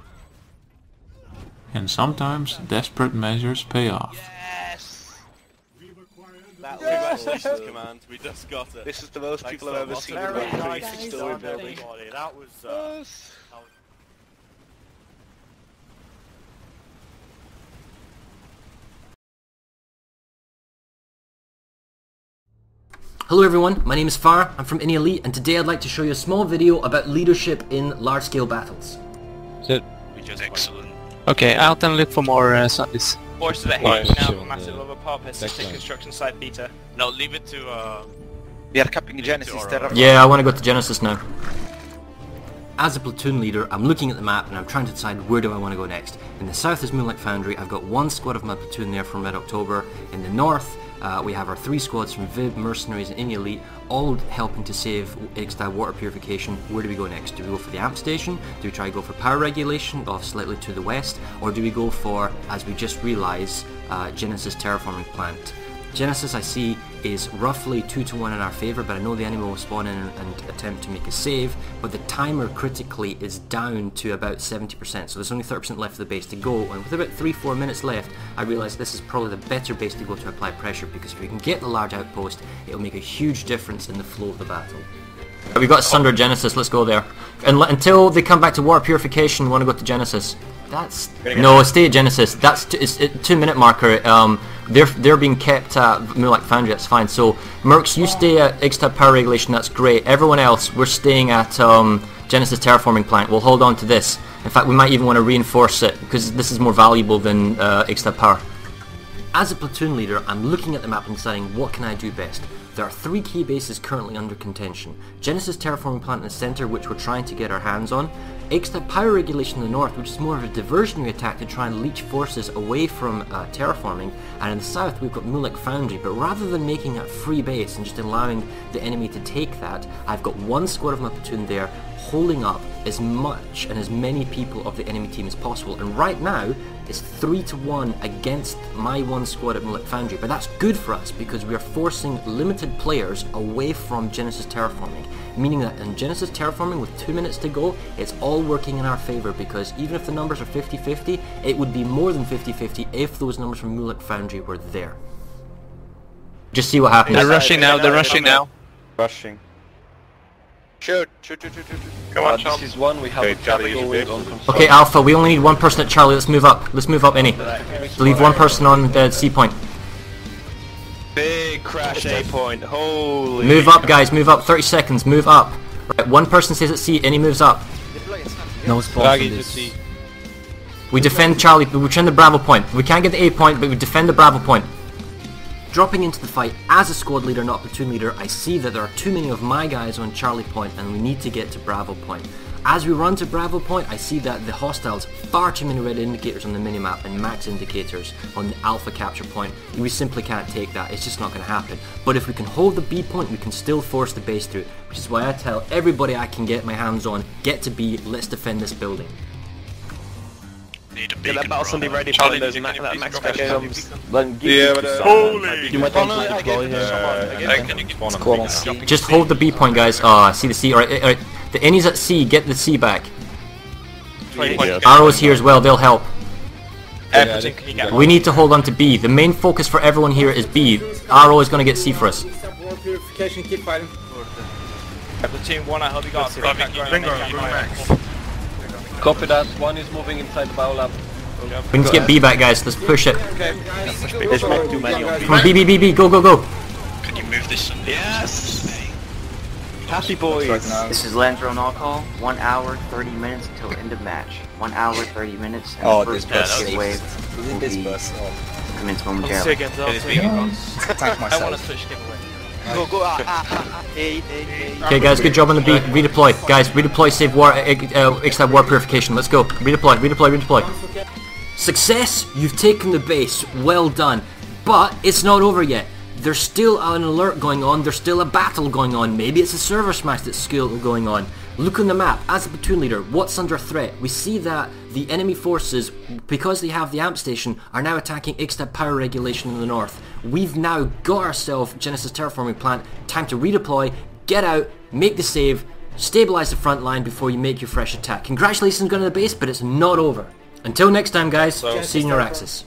And sometimes desperate measures pay off. Yes! That Congratulations, Command. We just got it. This is the most Thanks people I've ever seen Very in a nice nice done, story building. everybody. That was, uh, Yes. Hello everyone, my name is Farah, I'm from Inny Elite, and today I'd like to show you a small video about leadership in large-scale battles. Good. excellent. Okay, out and look for more uh, zombies. Force to the Right. Now, Sure, massive over power pistol, take construction site beta. No, leave it to, uh... We are capping Genesis Terra. Yeah, I want to go to Genesis now. As a platoon leader, I'm looking at the map and I'm trying to decide where do I want to go next. In the south is Mulek Foundry, I've got one squad of my platoon there from Red-October. In the north, uh, we have our three squads from Viv, Mercenaries and Inny Elite, all helping to save Ixtab water purification. Where do we go next? Do we go for the amp station? Do we try to go for power regulation off slightly to the west? Or do we go for, as we just realised, uh, Genesis terraforming plant? Genesis I see is roughly 2 to 1 in our favour, but I know the enemy will spawn in and, attempt to make a save, but the timer critically is down to about 70%, so there's only 30% left of the base to go, and with about 3-4 minutes left, I realise this is probably the better base to go to apply pressure, because if we can get the large outpost, it'll make a huge difference in the flow of the battle. We've got Sunder Genesis, let's go there. And until they come back to water purification, we want to go to Genesis. That's... No, stay at Genesis. That's t- it's a two minute marker. Um, they're they're being kept at Mulek Foundry. That's fine. So Mercs, you stay at Ixtab Power Regulation. That's great. Everyone else, we're staying at um, Genesis Terraforming Plant. We'll hold on to this. In fact, we might even want to reinforce it because this is more valuable than uh, Ixtab Power. As a platoon leader, I'm looking at the map and deciding what can I do best. There are three key bases currently under contention. Genesis Terraforming Plant in the centre, which we're trying to get our hands on. Ixtab Power Regulation in the north, which is more of a diversionary attack to try and leech forces away from uh, terraforming. And in the south, we've got Mulek Foundry. But rather than making a free base and just allowing the enemy to take that, I've got one squad of my platoon there holding up as much and as many people of the enemy team as possible. And right now, it's 3 to 1 against my one squad at Mulek Foundry. But that's good for us because we are forcing limited players away from Genesis Terraforming. Meaning that in Genesis Terraforming with 2 minutes to go, it's all working in our favour because even if the numbers are 50-50, it would be more than 50-50 if those numbers from Mulek Foundry were there. Just see what happens. They're rushing now, they're rushing now. Rushing. Shoot, shoot, shoot, shoot, shoot. Come Uh, on, Sean. this is one, we have Okay, a Charlie, going on control. Okay, Alpha, we only need one person at Charlie. Let's move up. Let's move up any. Leave one person on the C point. Big crash A point. Holy. Move up, guys. Move up. 30 seconds. Move up. Right, one person stays at C. Any moves up. No spawn. We defend Charlie. But we defend the Bravo point. We can't get the A point, but we defend the Bravo point. Dropping into the fight as a squad leader, not platoon leader, I see that there are too many of my guys on Charlie point, and we need to get to Bravo point. As we run to Bravo point, I see that the hostiles far too many red indicators on the minimap and max indicators on the Alpha capture point. We simply can't take that. It's just not going to happen. But if we can hold the B point, we can still force the base through, which is why I tell everybody I can get my hands on, get to B. Let's defend this building. Need a Get that battle somebody ready for when those ma- that max drop crash comes. Then give Yeah, but, uh, holy- You might want to deploy here. Uh, Hey, can you give Squad on C. Just hold the B point, guys. Oh, see the C. Alright, alright. The Innies at C. Get the C back. Arrows here as well. They'll help. Everything can? We need to hold on to B. The main focus for everyone here is B. Arrow is going to get C for us. Purification, keep fighting. Platoon 1, I hope you got a Bring- feedback Copy that. One is moving inside the Biolab. We need to get B back, guys. Let's push it. There's way too many on Come on, B, B, B, B. Go, go, go. Can you move this? Yes! Happy boys. This is Landro on all call. One hour, 30 minutes until end of match. One hour, 30 minutes, and Oh, the first this bus. bus Yeah, that wave will this be bus, oh. commence I'll momentarily. see again, I'll see again. I want to switch giveaway. Go, go, ah, ah, ah. A, A, A. Okay, guys. Good job on the B. Redeploy. Guys, redeploy. Save war. Uh, uh, extra war purification. Let's go. Redeploy. Redeploy. Redeploy. Success! You've taken the base. Well done. But it's not over yet. There's still an alert going on. There's still a battle going on. Maybe it's a server smash that's still going on. Look on the map. As a platoon leader, what's under threat? We see that the enemy forces, because they have the amp station, are now attacking Ixtab power regulation in the north. We've now got ourselves Genesis terraforming plant. Time to redeploy, get out, make the save, stabilize the front line before you make your fresh attack. Congratulations on going to the base, but it's not over. Until next time, guys. see you in Auraxis.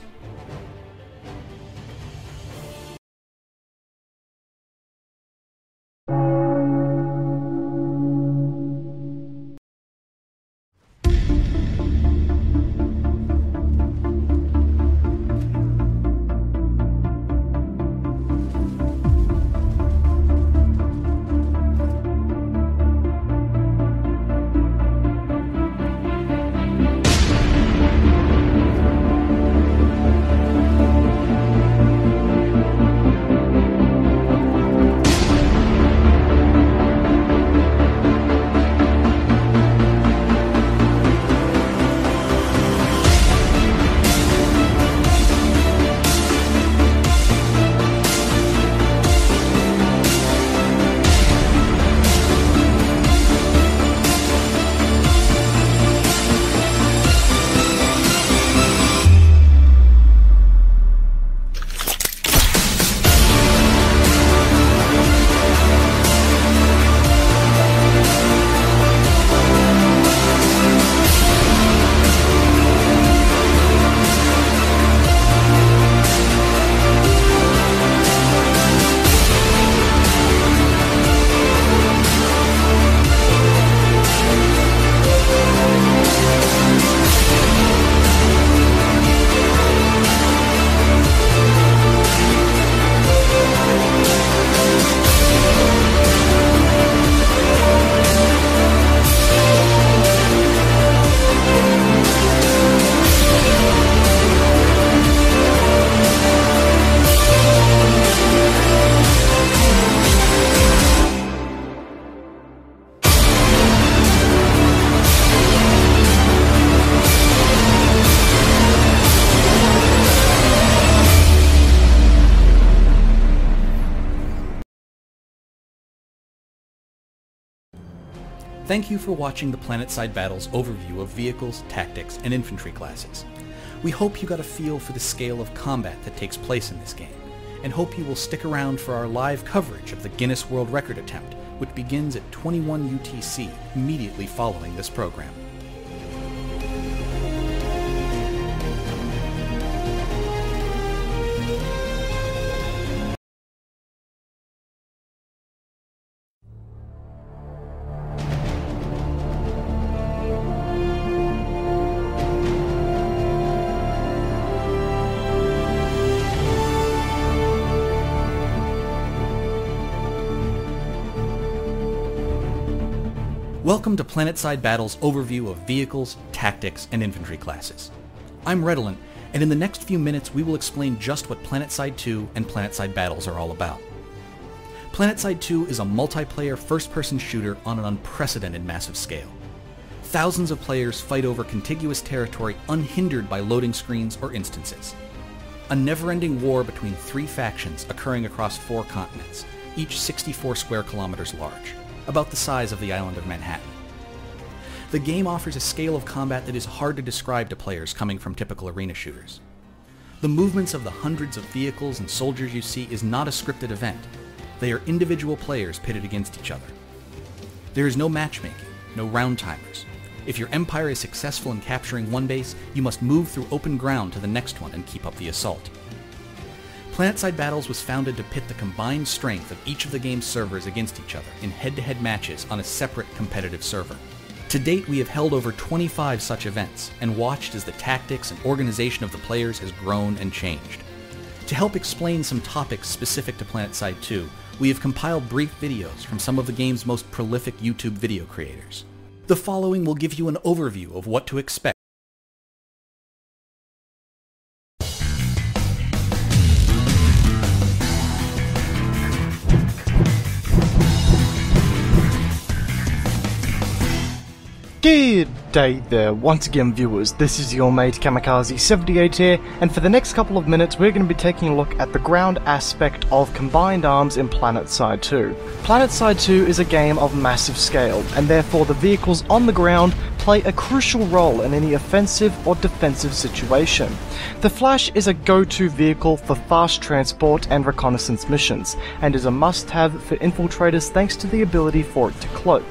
Thank you for watching the PlanetSide Battles overview of vehicles, tactics, and infantry classes. We hope you got a feel for the scale of combat that takes place in this game, and hope you will stick around for our live coverage of the Guinness World Record attempt, which begins at 21 UTC immediately following this program. Welcome to PlanetSide Battle's overview of vehicles, tactics, and infantry classes. I'm Redolent, and in the next few minutes we will explain just what PlanetSide 2 and PlanetSide Battles are all about. PlanetSide 2 is a multiplayer first-person shooter on an unprecedented massive scale. Thousands of players fight over contiguous territory unhindered by loading screens or instances. A never-ending war between three factions occurring across four continents, each 64 square kilometers large about the size of the island of Manhattan. The game offers a scale of combat that is hard to describe to players coming from typical arena shooters. The movements of the hundreds of vehicles and soldiers you see is not a scripted event. They are individual players pitted against each other. There is no matchmaking, no round timers. If your empire is successful in capturing one base, you must move through open ground to the next one and keep up the assault. PlanetSide Battles was founded to pit the combined strength of each of the game's servers against each other in head-to-head matches on a separate competitive server. To date, we have held over 25 such events and watched as the tactics and organization of the players has grown and changed. To help explain some topics specific to PlanetSide 2, we have compiled brief videos from some of the game's most prolific YouTube video creators. The following will give you an overview of what to expect day there, once again viewers, this is your mate Kamikaze78 here, and for the next couple of minutes we're going to be taking a look at the ground aspect of Combined Arms in PlanetSide 2. PlanetSide 2 is a game of massive scale, and therefore the vehicles on the ground play a crucial role in any offensive or defensive situation. The Flash is a go-to vehicle for fast transport and reconnaissance missions, and is a must-have for infiltrators thanks to the ability for it to cloak.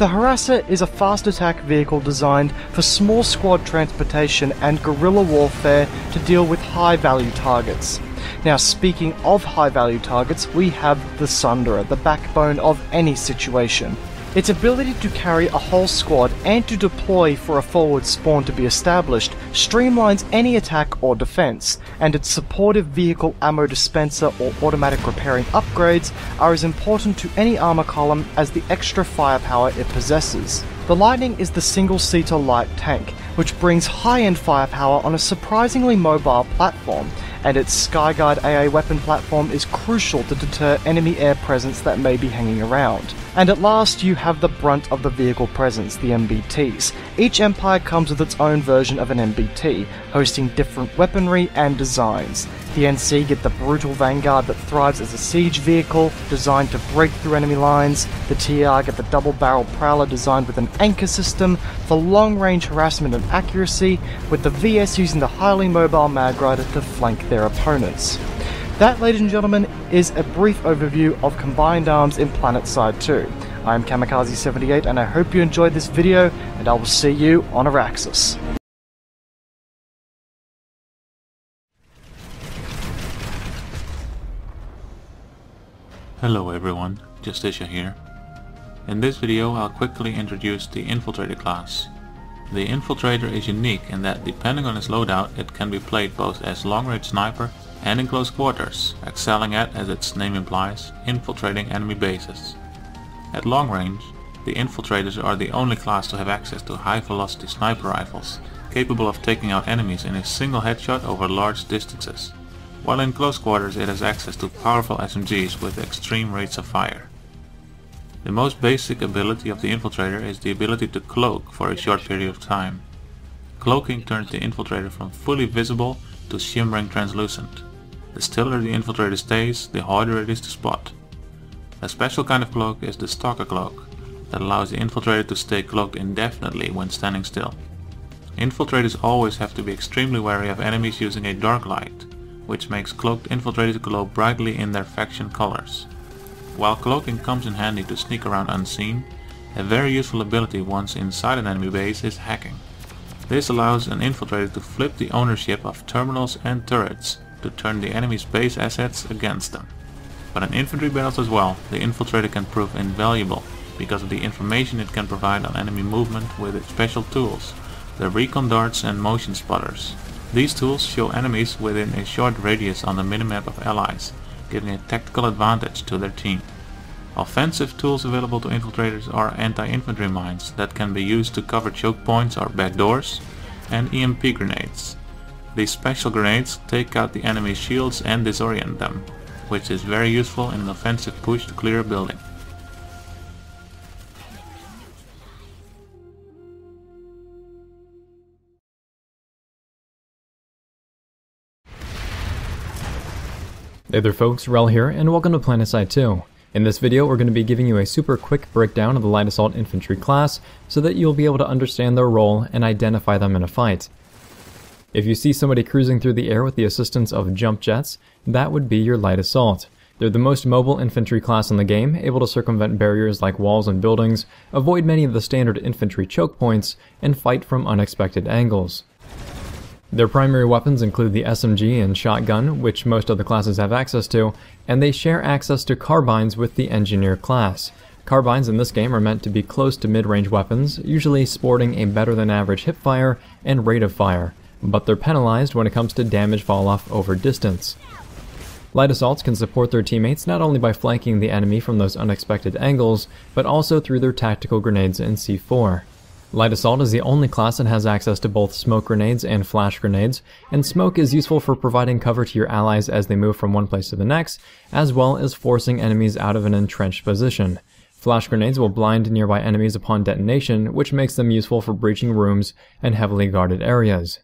The Harasser is a fast attack vehicle designed for small squad transportation and guerrilla warfare to deal with high value targets. Now, speaking of high value targets, we have the Sunderer, the backbone of any situation. Its ability to carry a whole squad and to deploy for a forward spawn to be established streamlines any attack or defense, and its supportive vehicle ammo dispenser or automatic repairing upgrades are as important to any armor column as the extra firepower it possesses. The Lightning is the single-seater light tank, which brings high-end firepower on a surprisingly mobile platform, and its Skyguard AA weapon platform is crucial to deter enemy air presence that may be hanging around. And at last, you have the brunt of the vehicle presence, the MBTs. Each empire comes with its own version of an MBT, hosting different weaponry and designs. The NC get the brutal Vanguard that thrives as a siege vehicle, designed to break through enemy lines. The TR get the double barrel Prowler designed with an anchor system for long range harassment and accuracy, with the VS using the highly mobile Magrider to flank their opponents. That, ladies and gentlemen, is a brief overview of Combined Arms in PlanetSide 2. I am Kamikaze78 and I hope you enjoyed this video and I will see you on Auraxis. Hello everyone, Justicia here. In this video I'll quickly introduce the Infiltrator class. The Infiltrator is unique in that depending on its loadout it can be played both as long-range sniper and in close quarters, excelling at, as its name implies, infiltrating enemy bases. At long range, the infiltrators are the only class to have access to high velocity sniper rifles, capable of taking out enemies in a single headshot over large distances, while in close quarters it has access to powerful SMGs with extreme rates of fire. The most basic ability of the infiltrator is the ability to cloak for a short period of time. Cloaking turns the infiltrator from fully visible to shimmering translucent. The stiller the infiltrator stays, the harder it is to spot. A special kind of cloak is the Stalker Cloak, that allows the infiltrator to stay cloaked indefinitely when standing still. Infiltrators always have to be extremely wary of enemies using a dark light, which makes cloaked infiltrators glow brightly in their faction colors. While cloaking comes in handy to sneak around unseen, a very useful ability once inside an enemy base is hacking. This allows an infiltrator to flip the ownership of terminals and turrets to turn the enemy's base assets against them. But in infantry battles as well, the infiltrator can prove invaluable because of the information it can provide on enemy movement with its special tools, the recon darts and motion spotters. These tools show enemies within a short radius on the minimap of allies, giving a tactical advantage to their team. Offensive tools available to infiltrators are anti-infantry mines that can be used to cover choke points or backdoors, and EMP grenades. These special grenades take out the enemy's shields and disorient them, which is very useful in an offensive push to clear a building. Hey there folks, Rel here, and welcome to PlanetSide 2. In this video, we're going to be giving you a super quick breakdown of the Light Assault Infantry class, so that you'll be able to understand their role and identify them in a fight. If you see somebody cruising through the air with the assistance of jump jets, that would be your Light Assault. They're the most mobile infantry class in the game, able to circumvent barriers like walls and buildings, avoid many of the standard infantry choke points, and fight from unexpected angles. Their primary weapons include the SMG and shotgun, which most other classes have access to, and they share access to carbines with the engineer class. Carbines in this game are meant to be close to mid-range weapons, usually sporting a better than average hipfire and rate of fire, but they're penalized when it comes to damage falloff over distance. Light assaults can support their teammates not only by flanking the enemy from those unexpected angles, but also through their tactical grenades and C4. Light Assault is the only class that has access to both smoke grenades and flash grenades, and smoke is useful for providing cover to your allies as they move from one place to the next, as well as forcing enemies out of an entrenched position. Flash grenades will blind nearby enemies upon detonation, which makes them useful for breaching rooms and heavily guarded areas.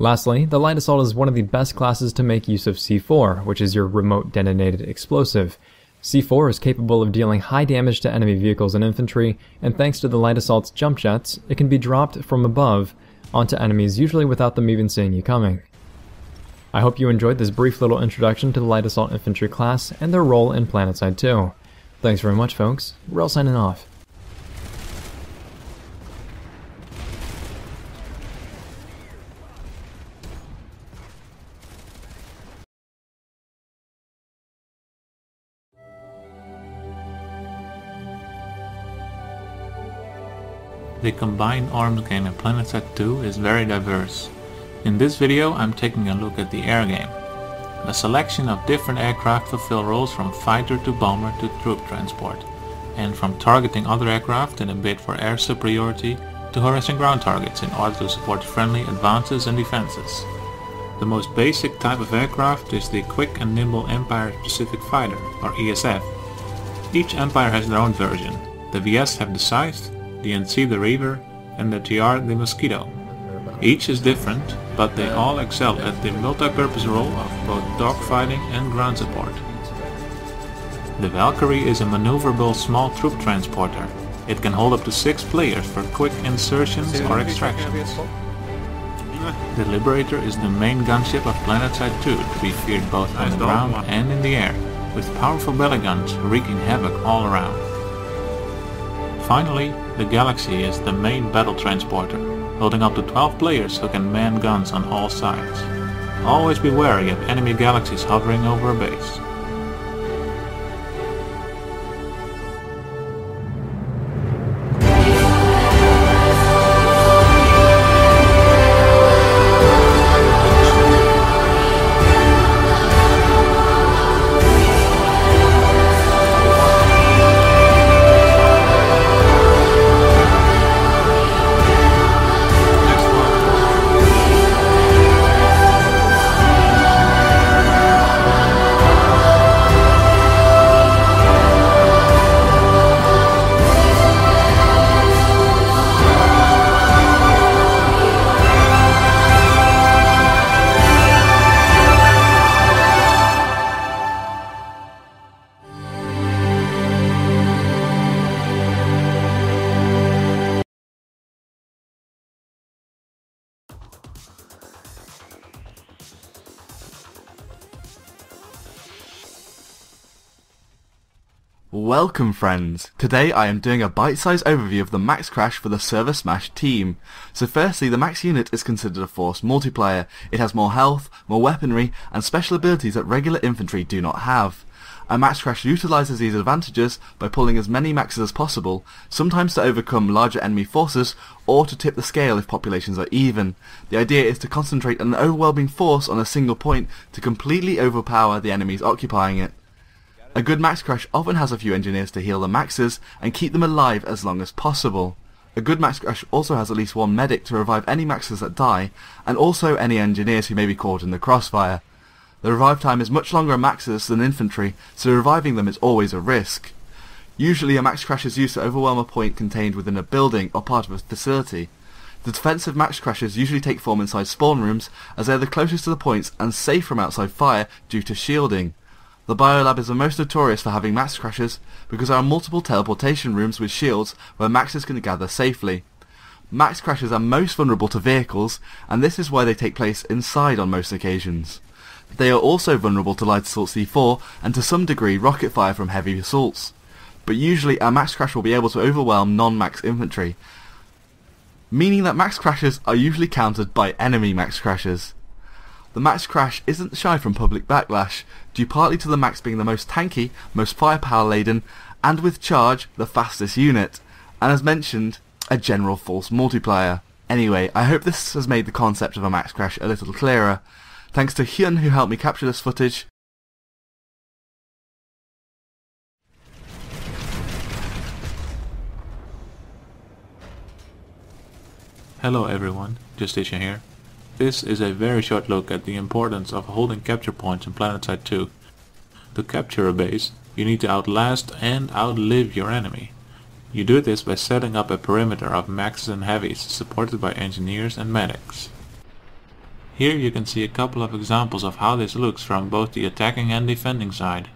Lastly, the Light Assault is one of the best classes to make use of C4, which is your remote detonated explosive. C4 is capable of dealing high damage to enemy vehicles and infantry, and thanks to the Light Assault's jump jets, it can be dropped from above onto enemies usually without them even seeing you coming. I hope you enjoyed this brief little introduction to the Light Assault Infantry class and their role in PlanetSide 2. Thanks very much folks, we're all signing off. The combined arms game in PlanetSide 2 is very diverse. In this video I'm taking a look at the air game. A selection of different aircraft fulfill roles from fighter to bomber to troop transport, and from targeting other aircraft in a bid for air superiority to harassing ground targets in order to support friendly advances and defenses. The most basic type of aircraft is the Quick and Nimble Empire Specific Fighter, or ESF. Each Empire has their own version. The VS have the Scythe, the NC the Reaver, and the TR the Mosquito. Each is different, but they all excel at the multi-purpose role of both dogfighting and ground support. The Valkyrie is a maneuverable small troop transporter. It can hold up to 6 players for quick insertions or extractions. The Liberator is the main gunship of PlanetSide 2 to be feared both on the ground and in the air, with powerful belly guns wreaking havoc all around. Finally, the Galaxy is the main battle transporter, holding up to 12 players who can man guns on all sides. Always be wary of enemy galaxies hovering over a base. Welcome friends! Today I am doing a bite-sized overview of the max crash for the Server Smash team. So firstly, the max unit is considered a force multiplier. It has more health, more weaponry, and special abilities that regular infantry do not have. A max crash utilises these advantages by pulling as many maxes as possible, sometimes to overcome larger enemy forces, or to tip the scale if populations are even. The idea is to concentrate an overwhelming force on a single point to completely overpower the enemies occupying it. A good max crash often has a few engineers to heal the maxes and keep them alive as long as possible. A good max crash also has at least one medic to revive any maxes that die, and also any engineers who may be caught in the crossfire. The revive time is much longer on maxes than infantry, so reviving them is always a risk. Usually a max crash is used to overwhelm a point contained within a building or part of a facility. The defensive max crashes usually take form inside spawn rooms as they are the closest to the points and safe from outside fire due to shielding. The Biolab is the most notorious for having max crashes because there are multiple teleportation rooms with shields where maxes can gather safely. Max crashes are most vulnerable to vehicles and this is why they take place inside on most occasions. They are also vulnerable to light assault C4 and to some degree rocket fire from heavy assaults. But usually a max crash will be able to overwhelm non-max infantry, meaning that max crashes are usually countered by enemy max crashes. The Max Crash isn't shy from public backlash, due partly to the Max being the most tanky, most firepower laden, and with charge, the fastest unit, and as mentioned, a general force multiplier. Anyway, I hope this has made the concept of a Max Crash a little clearer. Thanks to Hyun who helped me capture this footage. Hello everyone, Justicia here. This is a very short look at the importance of holding capture points in PlanetSide 2. To capture a base, you need to outlast and outlive your enemy. You do this by setting up a perimeter of maxes and heavies supported by engineers and medics. Here you can see a couple of examples of how this looks from both the attacking and defending side.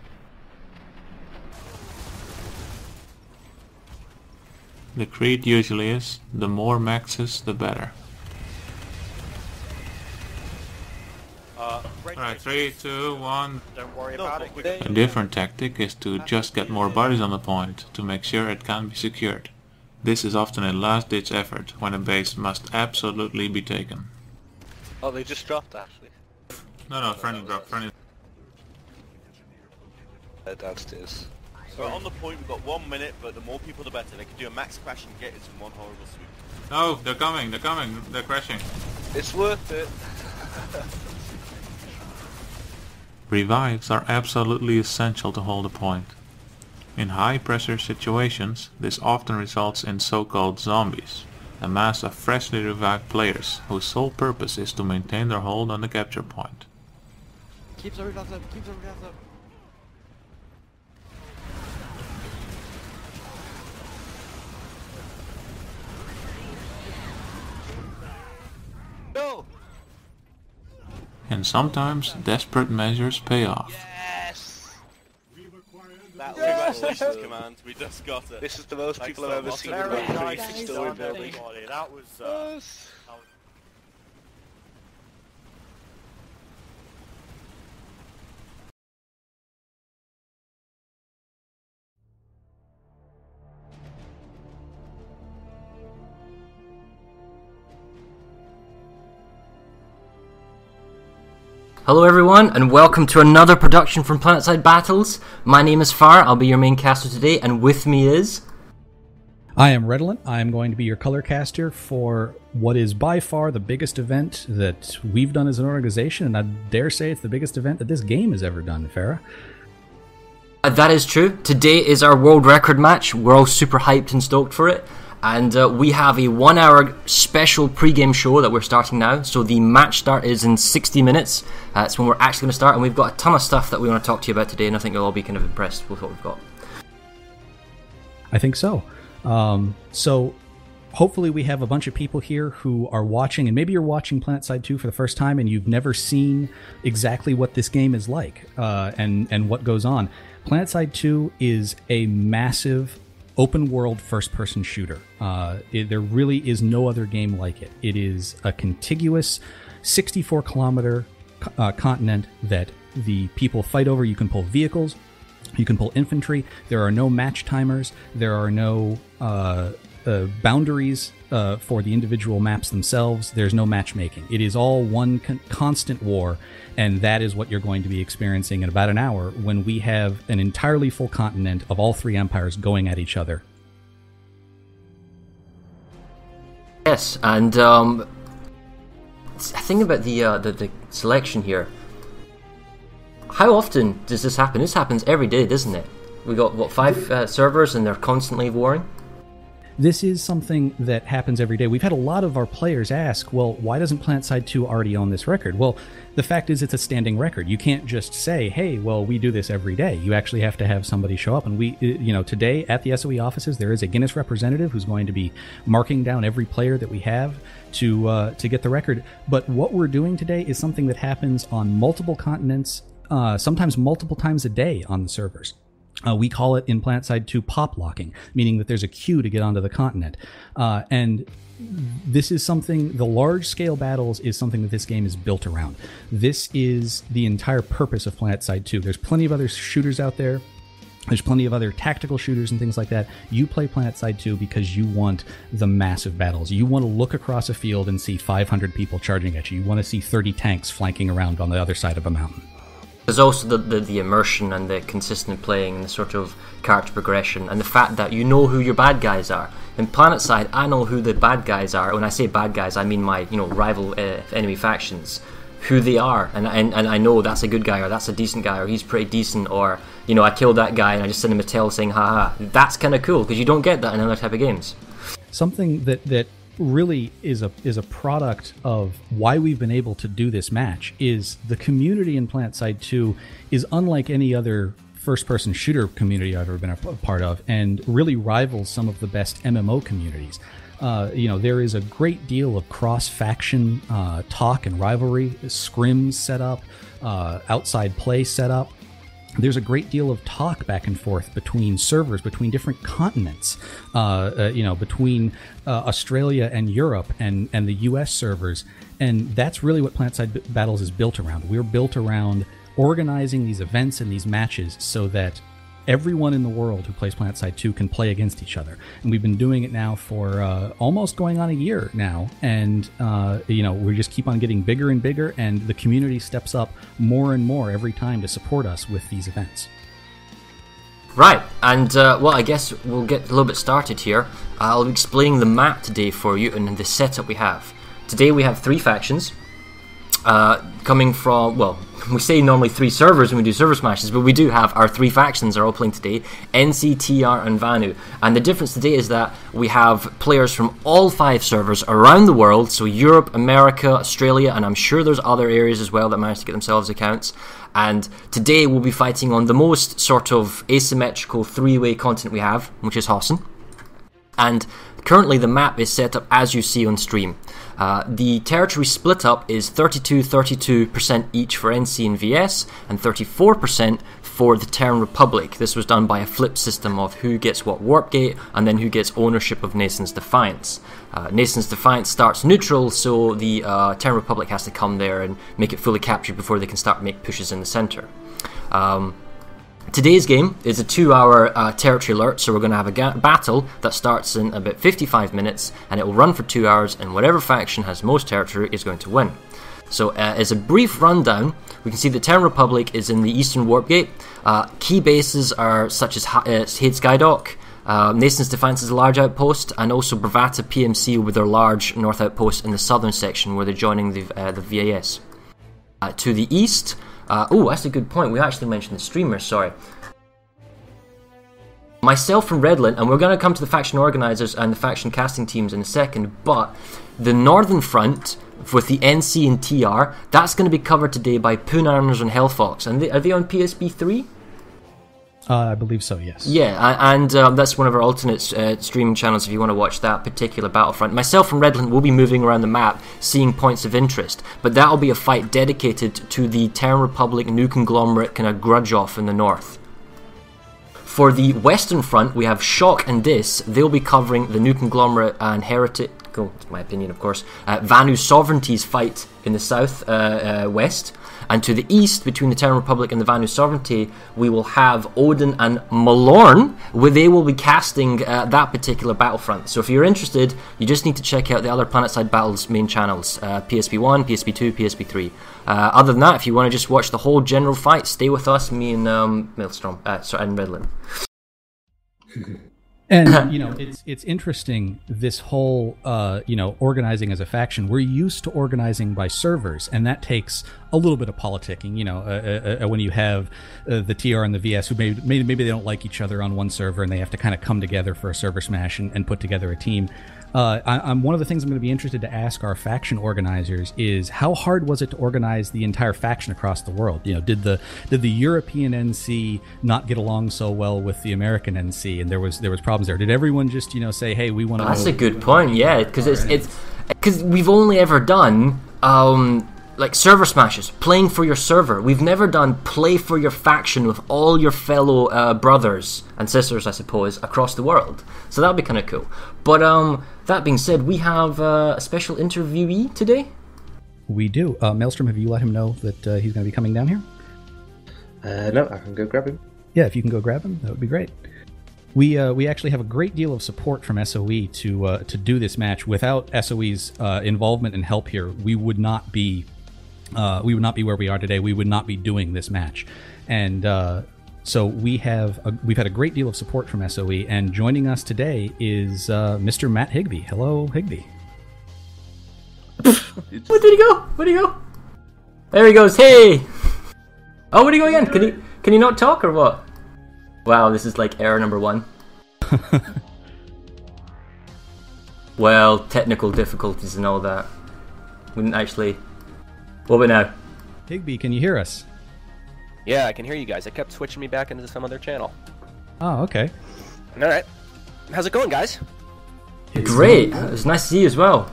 The creed usually is, the more maxes the better. Alright, three, two, one. Don't worry about it. A different tactic is to just get more bodies on the point to make sure it can be secured. This is often a last-ditch effort when a base must absolutely be taken. Oh, they just dropped actually. No, no, friendly drop, friendly. Uh, downstairs. So on the point, we've got one minute, but the more people the better. They can do a max crash and get it in one horrible sweep. Oh, they're coming, they're coming, they're crashing. It's worth it. Revives are absolutely essential to hold a point. In high pressure situations, this often results in so-called zombies, a mass of freshly revived players whose sole purpose is to maintain their hold on the capture point. Keep the revives up, keep the revives up. No! And sometimes desperate measures pay off. Yes! That Congratulations, Command. We just got it. This is the most Thanks people I've ever seen in Very my life. done, Story building. That was, uh, Yes. Hello everyone, and welcome to another production from Planetside Battles. My name is Far, I'll be your main caster today, and with me is... I am Redolent. I am going to be your color caster for what is by far the biggest event that we've done as an organization, and I dare say it's the biggest event that this game has ever done, Farah. Uh, that is true. Today is our world record match. We're all super hyped and stoked for it. And uh, we have a one hour special pre-game show that we're starting now. So the match start is in 60 minutes. Uh, That's when we're actually going to start. And we've got a ton of stuff that we want to talk to you about today. And I think you'll all be kind of impressed with what we've got. I think so. Um, so hopefully we have a bunch of people here who are watching, and maybe you're watching PlanetSide 2 for the first time and you've never seen exactly what this game is like uh, and and what goes on. PlanetSide 2 is a massive open world first person shooter. Uh, it- there really is no other game like it. It is a contiguous 64 kilometer uh, continent that the people fight over. You can pull vehicles, You can pull infantry. There are no match timers. There are no uh, uh, boundaries uh, for the individual maps themselves. There's no matchmaking. It is all one con- constant war, and that is what you're going to be experiencing in about an hour when we have an entirely full continent of all three empires going at each other. Yes, and um, I think about the, uh, the the selection here. How often does this happen? This happens every day, doesn't it? We got what five uh, servers, and they're constantly warring. This is something that happens every day. We've had a lot of our players ask, well, why doesn't PlanetSide 2 already own this record? Well, the fact is it's a standing record. You can't just say, hey, well, we do this every day. You actually have to have somebody show up. And we, uh, you know, today at the SOE offices, there is a Guinness representative who's going to be marking down every player that we have to, uh, to get the record. But what we're doing today is something that happens on multiple continents, uh, sometimes multiple times a day on the servers. Uh, we call it in PlanetSide 2 pop locking, meaning that there's a queue to get onto the continent. Uh, and this is something, the large scale battles is something that this game is built around. This is the entire purpose of PlanetSide 2. There's plenty of other shooters out there. There's plenty of other tactical shooters and things like that. You play PlanetSide 2 because you want the massive battles. You want to look across a field and see 500 people charging at you. You want to see 30 tanks flanking around on the other side of a mountain. There's also the, the, the, immersion and the consistent playing and the sort of character progression and the fact that you know who your bad guys are. In PlanetSide, I know who the bad guys are. When I say bad guys, I mean my you know rival uh, enemy factions, who they are, and, and and I know that's a good guy or that's a decent guy or he's pretty decent or you know I killed that guy and I just send him a tell saying haha. That's kind of cool because you don't get that in other type of games. Something that that really is a is a product of why we've been able to do this match is the community in PlanetSide 2 is unlike any other first person shooter community I've ever been a part of and really rivals some of the best MMO communities. Uh, you know, there is a great deal of cross faction uh, talk and rivalry, scrims set up, uh, outside play set up there's a great deal of talk back and forth between servers, between different continents, uh, uh, you know, between uh, Australia and Europe and, and the US servers. And that's really what PlanetSide Battles is built around. We're built around organizing these events and these matches so that everyone in the world who plays PlanetSide 2 can play against each other. And we've been doing it now for uh, almost going on a year now. And, uh, you know, we just keep on getting bigger and bigger, and the community steps up more and more every time to support us with these events. Right, and uh, well, I guess we'll get a little bit started here. I'll be explaining the map today for you and the setup we have. Today we have three factions. Uh, coming from, well, we say normally three servers when we do server smashes, but we do have our three factions are all playing today NCTR and Vanu. And the difference today is that we have players from all five servers around the world, so Europe, America, Australia, and I'm sure there's other areas as well that managed to get themselves accounts. And today we'll be fighting on the most sort of asymmetrical three way continent we have, which is Hossin. And currently the map is set up as you see on stream. Uh, the territory split up is 32 32% each for NC and VS, and 34% for the Terran Republic. This was done by a flip system of who gets what warp gate and then who gets ownership of Nason's Defiance. Uh, Nason's Defiance starts neutral, so the uh, Terran Republic has to come there and make it fully captured before they can start make pushes in the center. Um, Today's game is a two hour uh, territory alert, so we're going to have a battle that starts in about 55 minutes and it will run for two hours, and whatever faction has most territory is going to win. So, uh, as a brief rundown, we can see the Terran Republic is in the eastern warp gate. Uh, key bases are such as ha- uh, Hayd Skydock, uh, Nason's Defiance is a large outpost, and also Bravata PMC with their large north outpost in the southern section where they're joining the, uh, the VAS. Uh, to the east, uh, oh, that's a good point. We actually mentioned the streamers, sorry. Myself from Redolent, and we're going to come to the faction organizers and the faction casting teams in a second, but the Northern Front with the NC and TR, that's going to be covered today by Poonarmers and Hellfox. And they, are they on PSB 3? Uh, I believe so, yes. Yeah, and um, that's one of our alternate uh, streaming channels if you want to watch that particular battlefront. Myself and Redolent will be moving around the map, seeing points of interest, but that'll be a fight dedicated to the Terran Republic new conglomerate kind of grudge off in the north. For the Western Front, we have Shock and Dis. They'll be covering the new conglomerate and heretic cool. It's my opinion, of course. Uh, Vanu Sovereignty's fight in the south uh, uh, west. And to the east, between the Terran Republic and the Vanu Sovereignty, we will have Odin and Malorn, where they will be casting uh, that particular battlefront. So if you're interested, you just need to check out the other PlanetSide Battles main channels uh, PSB1, PSB2, PSB3. Uh, other than that, if you want to just watch the whole general fight, stay with us, me and um, Maelstrom, uh, sorry, and Redolent. And you know, it's it's interesting this whole uh, you know organizing as a faction. We're used to organizing by servers, and that takes a little bit of politicking. You know, uh, uh, when you have uh, the TR and the VS who maybe, maybe maybe they don't like each other on one server, and they have to kind of come together for a server smash and, and put together a team. Uh, I, am one of the things I'm going to be interested to ask our faction organizers is how hard was it to organize the entire faction across the world? You know, did the did the European NC not get along so well with the American NC, and there was there was problems there? Did everyone just you know say, hey, we want to? That's a good point. Yeah, because it's it's because we've only ever done um like server smashes, playing for your server. We've never done play for your faction with all your fellow uh, brothers and sisters, I suppose, across the world. So that'd be kind of cool. But um, that being said, we have uh, a special interviewee today. We do. Uh, Maelstrom, have you let him know that uh, he's going to be coming down here? Uh, no, I can go grab him. Yeah, if you can go grab him, that would be great. We uh, we actually have a great deal of support from SOE to uh, to do this match. Without SOE's uh, involvement and help here, we would not be uh, we would not be where we are today. We would not be doing this match, and uh, so we have a, we've had a great deal of support from SOE. And joining us today is uh, Mr. Matt Higby. Hello, Higby. Where did he go? Where did he go? There he goes. Hey. Oh, where did he go again? Can he can he not talk or what? Wow, this is like error number one. well, technical difficulties and all that. Wouldn't actually what about now? Higby, can you hear us? Yeah, I can hear you guys. It kept switching me back into some other channel. Oh, okay. All right. How's it going, guys? It's Great. It's nice to see you as well.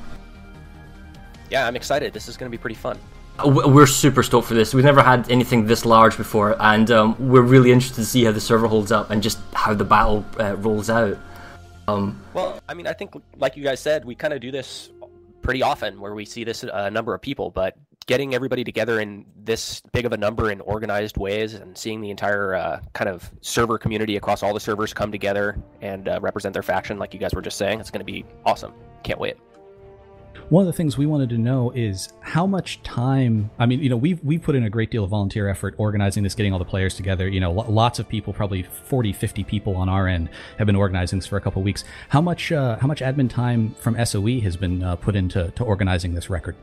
Yeah, I'm excited. This is going to be pretty fun. Uh, we're super stoked for this. We've never had anything this large before, and um, we're really interested to see how the server holds up and just how the battle uh, rolls out. Um, well, I mean, I think, like you guys said, we kind of do this pretty often where we see this uh, number of people, but getting everybody together in this big of a number in organized ways and seeing the entire uh, kind of server community across all the servers come together and uh, represent their faction, like you guys were just saying, it's going to be awesome. Can't wait. One of the things we wanted to know is how much time. I mean, you know, we've we've put in a great deal of volunteer effort organizing this, getting all the players together. You know, lots of people, probably 40, 50 people on our end, have been organizing this for a couple weeks. How much uh, how much admin time from SOE has been uh, put into to organizing this record?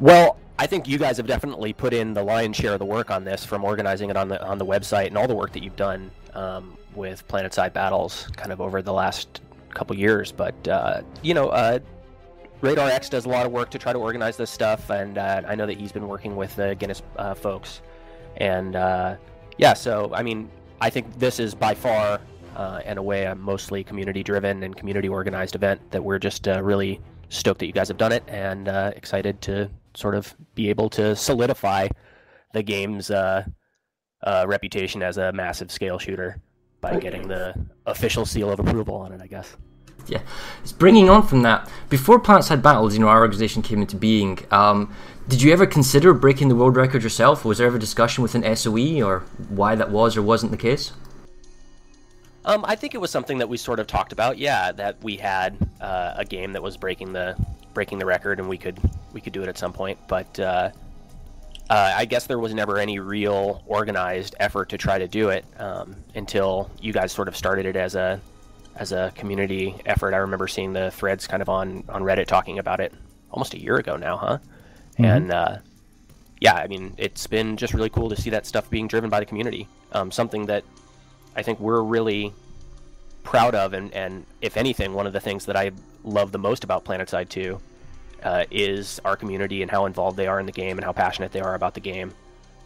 Well, I think you guys have definitely put in the lion's share of the work on this, from organizing it on the on the website and all the work that you've done um, with PlanetSide Battles, kind of over the last couple years. But uh, you know, uh, Radar X does a lot of work to try to organize this stuff, and uh, I know that he's been working with the Guinness uh, folks, and uh, yeah. So I mean, I think this is by far, uh, in a way, a mostly community-driven and community-organized event that we're just really stoked that you guys have done it, and excited to sort of be able to solidify the game's uh, uh, reputation as a massive scale shooter by getting the official seal of approval on it, I guess. Yeah, it's bringing on from that. Before PlanetSide Battles, you know, our organization came into being. Um, did you ever consider breaking the world record yourself? Was there ever discussion with an SOE or why that was or wasn't the case? Um, I think it was something that we sort of talked about. Yeah, that we had uh, a game that was breaking the breaking the record, and we could we could do it at some point. But uh, uh, I guess there was never any real organized effort to try to do it um, until you guys sort of started it as a as a community effort. I remember seeing the threads kind of on on Reddit talking about it almost a year ago now, huh? Mm-hmm. And uh, yeah, I mean, it's been just really cool to see that stuff being driven by the community. Um, something that I think we're really proud of, and, and if anything, one of the things that I love the most about PlanetSide 2 uh, is our community and how involved they are in the game and how passionate they are about the game.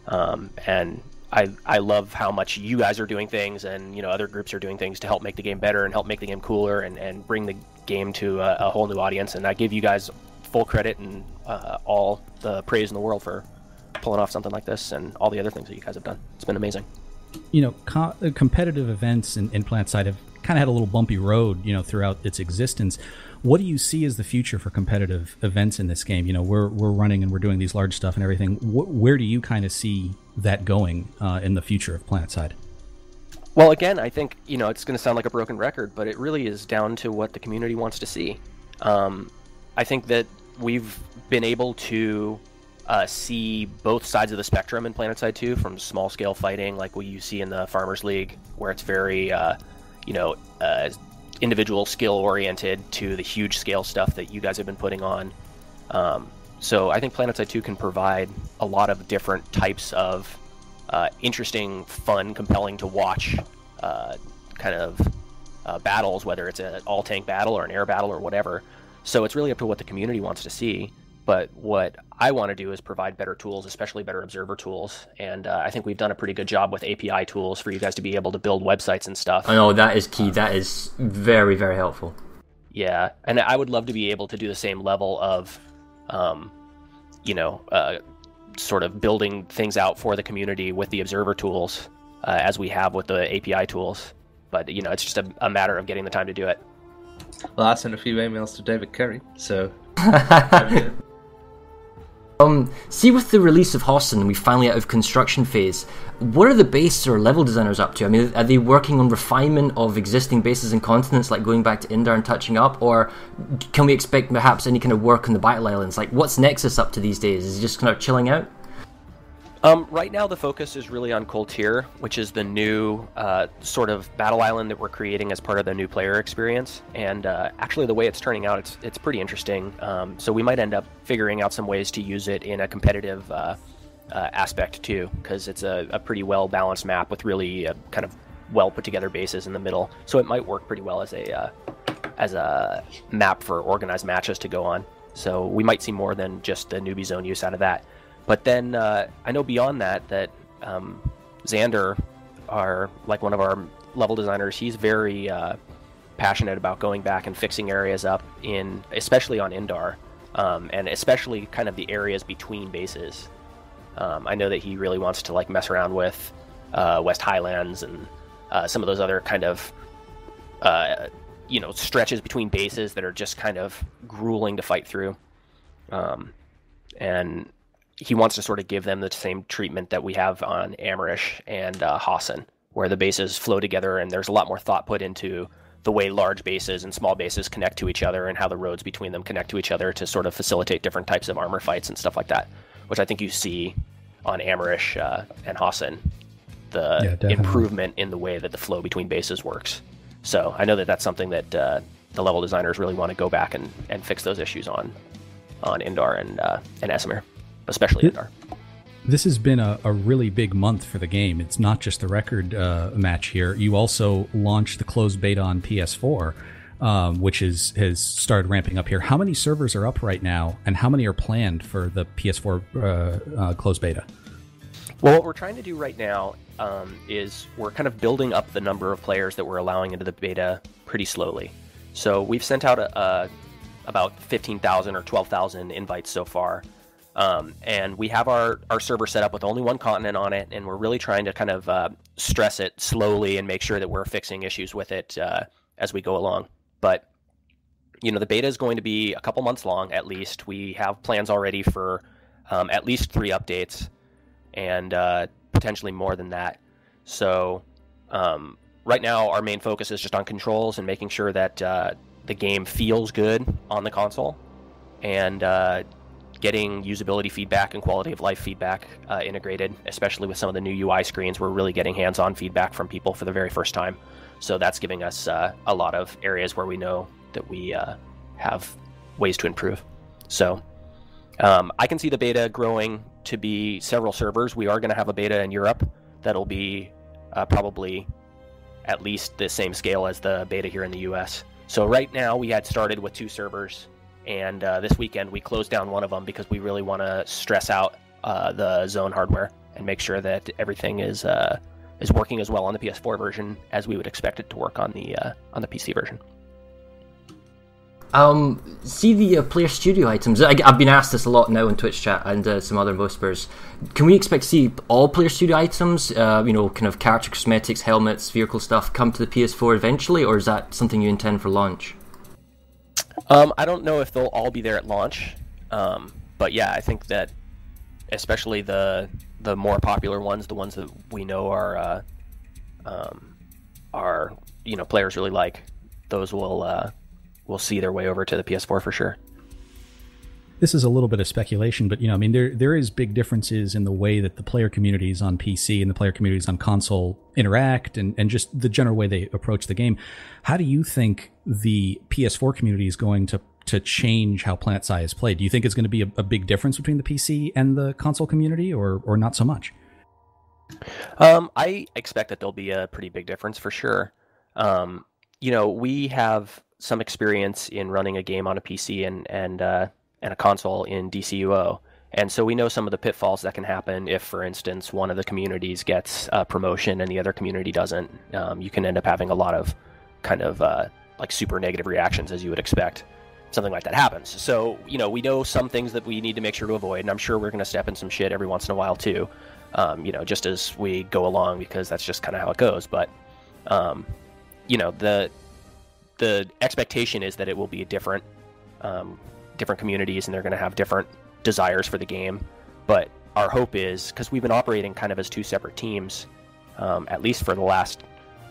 Um, and I, I love how much you guys are doing things and you know other groups are doing things to help make the game better and help make the game cooler and, and bring the game to a, a whole new audience. And I give you guys full credit and uh, all the praise in the world for pulling off something like this and all the other things that you guys have done. It's been amazing. You know, co- competitive events in, in PlanetSide have kind of had a little bumpy road, you know, throughout its existence. What do you see as the future for competitive events in this game? You know, we're we're running and we're doing these large stuff and everything. Wh- where do you kind of see that going uh, in the future of PlanetSide? Well, again, I think you know it's going to sound like a broken record, but it really is down to what the community wants to see. Um, I think that we've been able to uh, see both sides of the spectrum in PlanetSide 2, from small scale fighting like what you see in the Farmers League, where it's very, uh, you know, uh, individual skill oriented, to the huge scale stuff that you guys have been putting on. Um, so I think PlanetSide 2 can provide a lot of different types of uh, interesting, fun, compelling to watch uh, kind of uh, battles, whether it's an all tank battle or an air battle or whatever. So it's really up to what the community wants to see. But what I want to do is provide better tools, especially better observer tools. And uh, I think we've done a pretty good job with API tools for you guys to be able to build websites and stuff. I know that is key. That is very, very helpful. Yeah, and I would love to be able to do the same level of, um, you know, uh, sort of building things out for the community with the observer tools uh, as we have with the API tools. But you know, it's just a, a matter of getting the time to do it. Well, I sent a few emails to David Curry, so. um, see, with the release of Hossin, we finally out of construction phase. What are the base or level designers up to? I mean, are they working on refinement of existing bases and continents, like going back to Indar and touching up, or can we expect perhaps any kind of work on the battle islands? Like, what's Nexus up to these days? Is he just kind of chilling out? Um, right now, the focus is really on Koltyr, which is the new uh, sort of battle island that we're creating as part of the new player experience. And uh, actually, the way it's turning out, it's it's pretty interesting. Um, so we might end up figuring out some ways to use it in a competitive uh, uh aspect too, because it's a, a, pretty well balanced map with really uh, kind of well put together bases in the middle. So it might work pretty well as a uh, as a map for organized matches to go on. So we might see more than just the newbie zone use out of that. But then uh, I know beyond that that um, Xander, our like one of our level designers, he's very uh, passionate about going back and fixing areas up in, especially on Indar, um, and especially kind of the areas between bases. Um, I know that he really wants to like mess around with uh, West Highlands and uh, some of those other kind of uh, you know stretches between bases that are just kind of grueling to fight through. Um, and he wants to sort of give them the same treatment that we have on Amerish and uh, Hossin, where the bases flow together and there's a lot more thought put into the way large bases and small bases connect to each other and how the roads between them connect to each other to sort of facilitate different types of armor fights and stuff like that, which I think you see on Amerish uh, and Hossin, the yeah, improvement in the way that the flow between bases works. So I know that that's something that uh, the level designers really want to go back and, and fix those issues on on Indar and uh, and Esamir especially it. This has been a, a, really big month for the game. It's not just the record uh, match here. You also launched the closed beta on PS4, um, which is has started ramping up here. How many servers are up right now, and how many are planned for the PS4 uh, uh, closed beta? Well, what we're trying to do right now um, is we're kind of building up the number of players that we're allowing into the beta pretty slowly. So we've sent out a, a about 15,000 or 12,000 invites so far. Um, and we have our, our server set up with only one continent on it, and we're really trying to kind of uh, stress it slowly and make sure that we're fixing issues with it uh, as we go along. But you know, the beta is going to be a couple months long at least. We have plans already for um, at least three updates, and uh, potentially more than that. So um, right now, our main focus is just on controls and making sure that uh, the game feels good on the console, and uh, getting usability feedback and quality of life feedback uh, integrated, especially with some of the new UI screens. We're really getting hands on feedback from people for the very first time. So that's giving us uh, a lot of areas where we know that we uh, have ways to improve. So um, I can see the beta growing to be several servers. We are going to have a beta in Europe that'll be uh, probably at least the same scale as the beta here in the US. So right now we had started with two servers and uh, this weekend we closed down one of them because we really want to stress out uh, the zone hardware and make sure that everything is uh, is working as well on the PS4 version as we would expect it to work on the uh, on the PC version. Um, see the uh, player studio items. I, have been asked this a lot now in Twitch chat and uh, some other whispers. Can we expect to see all player studio items, you know, kind of character cosmetics, helmets, vehicle stuff, come to the PS4 eventually, or is that something you intend for launch? Um, I don't know if they'll all be there at launch, um, but yeah, I think that especially the the more popular ones, the ones that we know are uh, um, are you know players really like, those will uh, will see their way over to the PS4 for sure. This is a little bit of speculation, but you know, I mean, there there is big differences in the way that the player communities on PC and the player communities on console interact, and and just the general way they approach the game. How do you think the PS4 community is going to to change how PlanetSide is played? Do you think it's going to be a, a big difference between the PC and the console community, or or not so much? Um, I expect that there'll be a pretty big difference for sure. Um, you know, we have some experience in running a game on a PC and and uh, and a console in DCUO, and so we know some of the pitfalls that can happen if, for instance, one of the communities gets a promotion and the other community doesn't. Um, you can end up having a lot of kind of uh, like super negative reactions as you would expect. Something like that happens. So, you know, we know some things that we need to make sure to avoid, and I'm sure we're going to step in some shit every once in a while too. Um, you know, just as we go along, because that's just kind of how it goes. But, um, you know, the the expectation is that it will be a different, um, different communities, and they're going to have different desires for the game. But our hope is because we've been operating kind of as two separate teams, um, at least for the last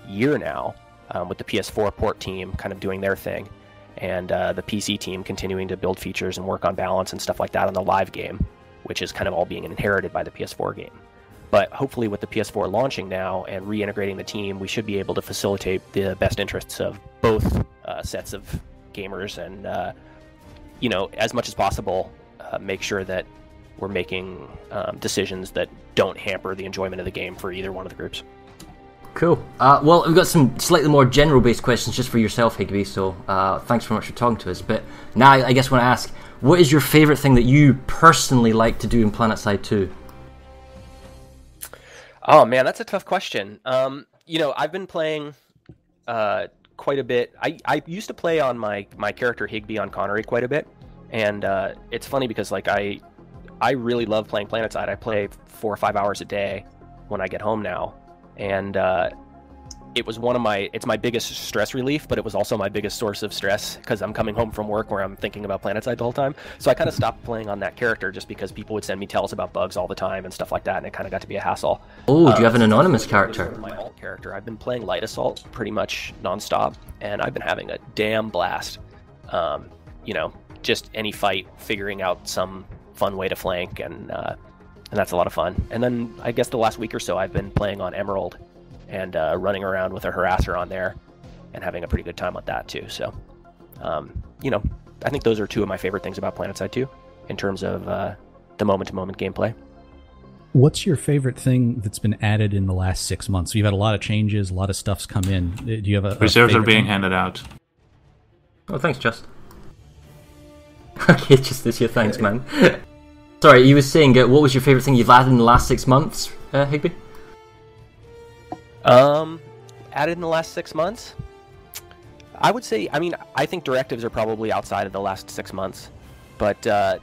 year now, um, with the PS4 port team kind of doing their thing, and uh, the PC team continuing to build features and work on balance and stuff like that on the live game, which is kind of all being inherited by the PS4 game. But hopefully, with the PS4 launching now and reintegrating the team, we should be able to facilitate the best interests of both uh, sets of gamers and, uh, you know, as much as possible, uh, make sure that we're making um, decisions that don't hamper the enjoyment of the game for either one of the groups. Cool. Uh, well, we've got some slightly more general-based questions just for yourself, Higby. So uh, thanks very much for talking to us. But now, I guess, I want to ask, what is your favourite thing that you personally like to do in PlanetSide 2? Oh man, that's a tough question. Um, you know, I've been playing uh, quite a bit. I, I used to play on my my character Higby on Connery quite a bit, and uh, it's funny because like I I really love playing PlanetSide. I play four or five hours a day when I get home now, and uh, it was one of my it's my biggest stress relief, but it was also my biggest source of stress because I'm coming home from work where I'm thinking about PlanetSide the whole time. So I kind of stopped playing on that character just because people would send me tells about bugs all the time and stuff like that, and it kind of got to be a hassle. Oh, do you have Uh, an anonymous character? My alt character. I've been playing Light Assault pretty much nonstop, and I've been having a damn blast. Um, you know, just any fight, figuring out some fun way to flank, and uh, and that's a lot of fun. And then I guess the last week or so, I've been playing on Emerald and uh, running around with a harasser on there, and having a pretty good time with that too. So, um, you know, I think those are two of my favorite things about PlanetSide 2 in terms of uh, the moment-to-moment gameplay. What's your favorite thing that's been added in the last six months? So you've had a lot of changes, a lot of stuff's come in. Uh, Do you have a, a Reserves are being thing? handed out. Oh, thanks, Just. okay, just this year, thanks, man. Sorry, you were saying, uh, what was your favourite thing you've added in the last six months, uh, Higby? Um, added in the last six months. I would say, I mean, I think directives are probably outside of the last six months, but uh,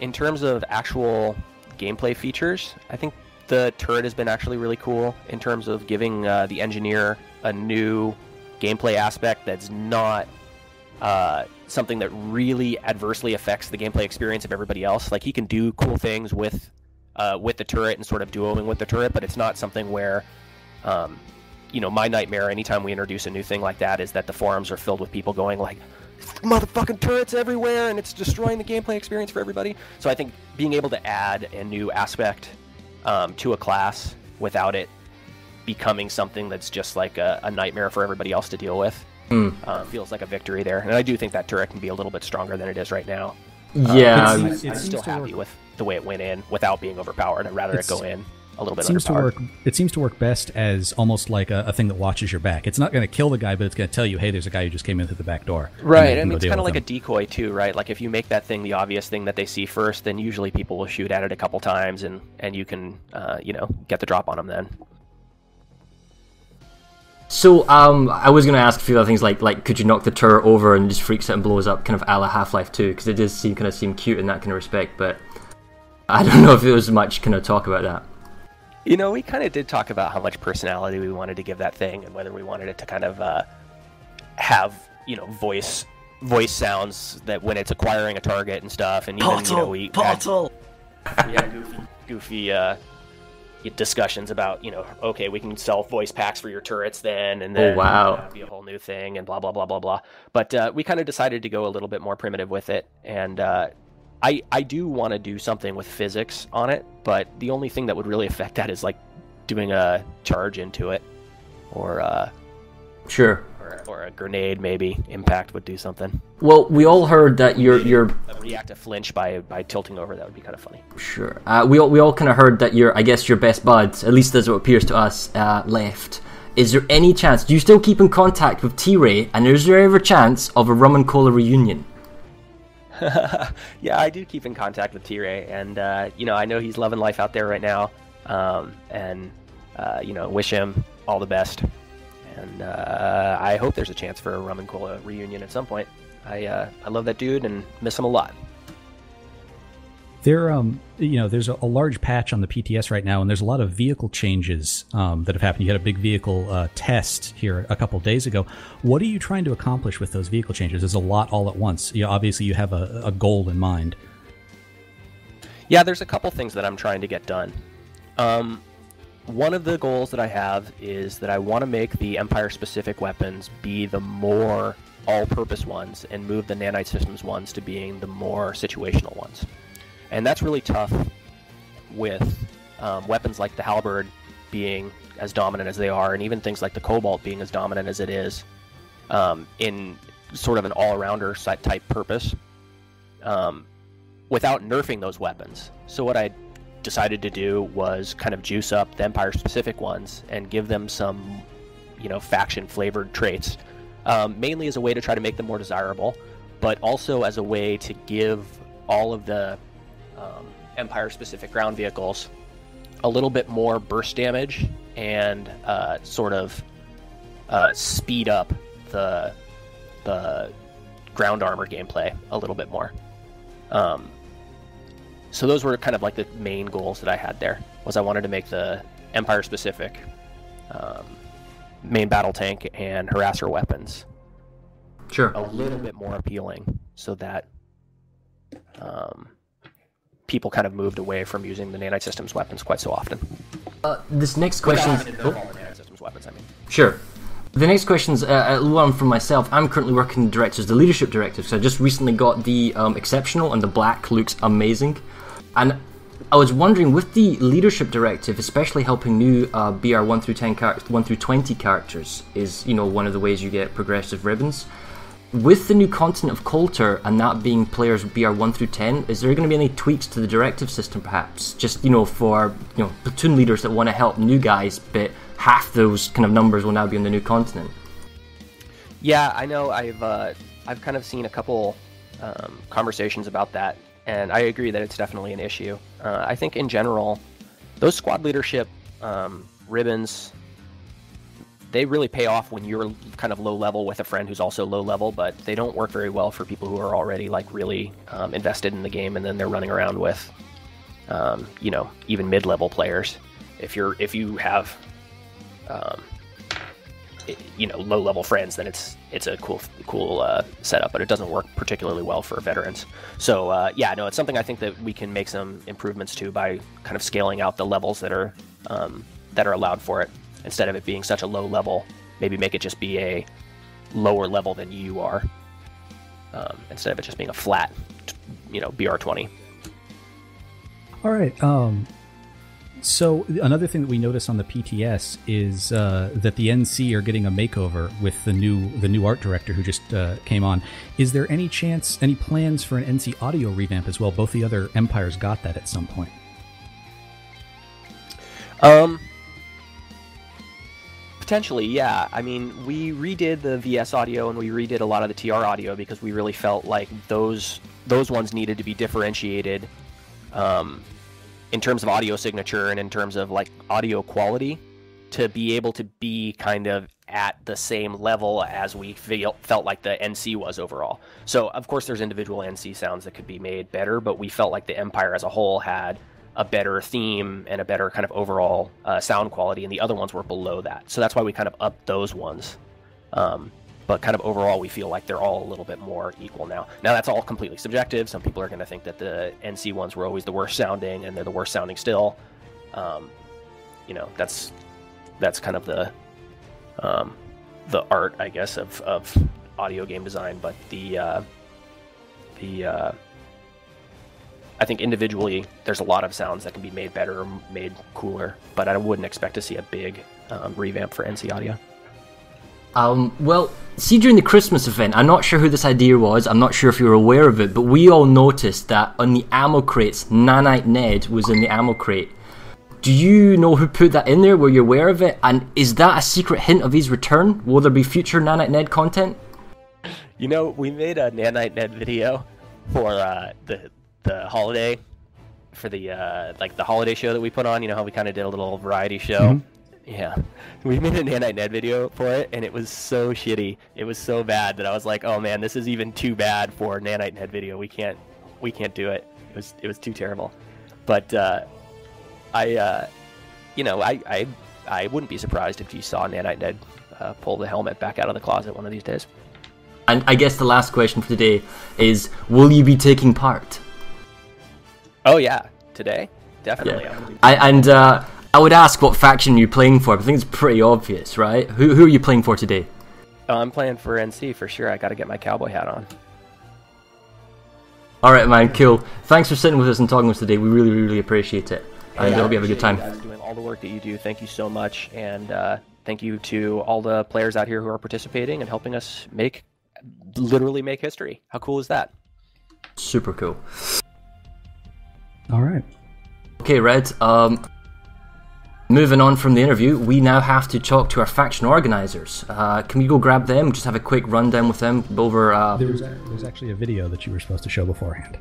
in terms of actual gameplay features, I think the turret has been actually really cool in terms of giving uh, the engineer a new gameplay aspect that's not uh, something that really adversely affects the gameplay experience of everybody else. Like he can do cool things with uh, with the turret and sort of duoing with the turret, but it's not something where um, you know, my nightmare anytime we introduce a new thing like that is that the forums are filled with people going like, motherfucking turrets everywhere and it's destroying the gameplay experience for everybody. So I think being able to add a new aspect um, to a class without it becoming something that's just like a, a nightmare for everybody else to deal with uh, feels like a victory there. And I do think that turret can be a little bit stronger than it is right now. Yeah, Um, um, I'm, It I'm seems still to happy with the way it went in without being overpowered. I'd rather It's- it go in a little bit seems to work. It seems to work best as almost like a, a thing that watches your back. It's not going to kill the guy, but it's going to tell you, "Hey, there's a guy who just came in through the back door." Right. you I mean, it's kind of like him. a decoy too, right? Like if you make that thing the obvious thing that they see first, then usually people will shoot at it a couple times, and and you can, uh, you know, get the drop on them then. So, um, I was going to ask a few other things like, like, could you knock the turret over and just freaks it and blows up, kind of a la Half Life 2? Because it does seem kind of seem cute in that kind of respect, but I don't know if there was much kind of talk about that. You know, we kind of did talk about how much personality we wanted to give that thing, and whether we wanted it to kind of uh, have, you know, voice voice sounds that when it's acquiring a target and stuff, and even you know we portal. Had, we had goofy, goofy uh, discussions about you know okay we can sell voice packs for your turrets then, and Oh, then wow. that'd be a whole new thing and blah blah blah blah blah. But uh, we kind of decided to go a little bit more primitive with it, and uh, I I do want to do something with physics on it, but the only thing that would really affect that is like doing a charge into it, or uh, Sure. or, or a grenade maybe. Impact would do something. Well, we all heard that you're you're A react to flinch by by tilting over. That would be kind of funny. Sure. Uh, we all, we all kind of heard that your, I guess, your best buds, at least as it appears to us, uh, left. Is there any chance? Do you still keep in contact with T Ray? And is there ever chance of a rum and cola reunion? yeah, I do keep in contact with T Ray, and uh, you know I know he's loving life out there right now, um, and uh, you know wish him all the best, and uh, I hope there's a chance for a rum and cola reunion at some point. I uh, I love that dude and miss him a lot. There, um, you know, there's a, a large patch on the PTS right now, and there's a lot of vehicle changes um, that have happened. You had a big vehicle uh, test here a couple days ago. What are you trying to accomplish with those vehicle changes? There's a lot all at once. You know, obviously, you have a, a goal in mind. Yeah, there's a couple things that I'm trying to get done. Um, one of the goals that I have is that I want to make the Empire specific weapons be the more all purpose ones and move the nanite systems ones to being the more situational ones. And that's really tough with um, weapons like the Halberd being as dominant as they are, and even things like the Cobalt being as dominant as it is um, in sort of an all rounder type purpose. Um, without nerfing those weapons. So what I decided to do was kind of juice up the Empire specific ones and give them some, you know, faction flavored traits, um, mainly as a way to try to make them more desirable, but also as a way to give all of the Empire specific ground vehicles a little bit more burst damage and uh, sort of uh, speed up the the ground armor gameplay a little bit more. Um, so those were kind of like the main goals that I had there. Was I wanted to make the Empire specific um, main battle tank and harasser weapons Sure. a little bit more appealing, so that um, people kind of moved away from using the nanite systems weapons quite so often. Uh, this next question. Without having to nerf all the nanite systems weapons, I mean. Sure. The next question's uh, uh, one from myself. I'm currently working the directives, the leadership directive. So I just recently got the um, exceptional, and the black looks amazing. And I was wondering, with the leadership directive, especially helping new uh, BR one through ten characters, one through twenty characters, is you know one of the ways you get progressive ribbons. With the new continent of Koltyr and that being players BR one through ten, is there going to be any tweaks to the directive system, perhaps? Just you know, for you know platoon leaders that want to help new guys, but half those kind of numbers will now be on the new continent. Yeah, I know. I've uh, I've kind of seen a couple um, conversations about that, and I agree that it's definitely an issue. Uh, I think in general, those squad leadership um, ribbons they really pay off when you're kind of low level with a friend who's also low level, but they don't work very well for people who are already like really um, invested in the game, and then they're running around with, um, you know, even mid level players. If you're if you have um, you know low level friends, then it's it's a cool cool uh, setup, but it doesn't work particularly well for veterans. So uh, yeah, no, it's something I think that we can make some improvements to by kind of scaling out the levels that are um, that are allowed for it instead of it being such a low level. Maybe make it just be a lower level than you are um, instead of it just being a flat, you know, BR twenty. All right. Um, so another thing that we notice on the PTS is uh, that the NC are getting a makeover with the new the new art director who just uh, came on. Is there any chance, any plans for an NC audio revamp as well? Both the other empires got that at some point. Um, potentially, yeah. I mean, we redid the VS audio and we redid a lot of the TR audio because we really felt like those those ones needed to be differentiated um, in terms of audio signature and in terms of like audio quality to be able to be kind of at the same level as we feel, felt like the NC was overall. So, of course, there's individual NC sounds that could be made better, but we felt like the Empire as a whole had a better theme and a better kind of overall uh, sound quality, and the other ones were below that. So that's why we kind of upped those ones. Um, but kind of overall, we feel like they're all a little bit more equal now. Now that's all completely subjective. Some people are going to think that the NC ones were always the worst sounding, and they're the worst sounding still. Um, you know, that's that's kind of the um, the art, I guess, of, of audio game design. But the uh, the uh, I think individually, there's a lot of sounds that can be made better or made cooler. But I wouldn't expect to see a big um, revamp for NC Audio. Um, well, see, during the Christmas event, I'm not sure who this idea was. I'm not sure if you're aware of it, but we all noticed that on the ammo crates, Nanite Ned was in the ammo crate. Do you know who put that in there? Were you aware of it? And is that a secret hint of his return? Will there be future Nanite Ned content? You know, we made a Nanite Ned video for uh, the the holiday, for the uh, like the holiday show that we put on. You know how we kind of did a little variety show. Mm-hmm. Yeah, we made a Nanite Ned video for it, and it was so shitty. It was so bad that I was like, "Oh man, this is even too bad for Nanite Ned video. We can't, we can't do it. It was, it was too terrible." But uh, I, uh, you know, I, I, I wouldn't be surprised if you saw Nanite Ned uh, pull the helmet back out of the closet one of these days. And I guess the last question for today is: Will you be taking part? Oh yeah, today definitely. Yeah. I, and uh, I would ask what faction you're playing for. I think it's pretty obvious, right? Who who are you playing for today? Oh, I'm playing for NC for sure. I got to get my cowboy hat on. All right, man. Cool. Thanks for sitting with us and talking with us today. We really, really appreciate it. And I hope you have a good time. You guys doing all the work that you do. Thank you so much, and uh, thank you to all the players out here who are participating and helping us make, literally make history. How cool is that? Super cool. All right. Okay, Red. Um, moving on from the interview, we now have to talk to our faction organizers. Uh, can we go grab them? Just have a quick rundown with them over. Uh, There was, there was actually a video that you were supposed to show beforehand.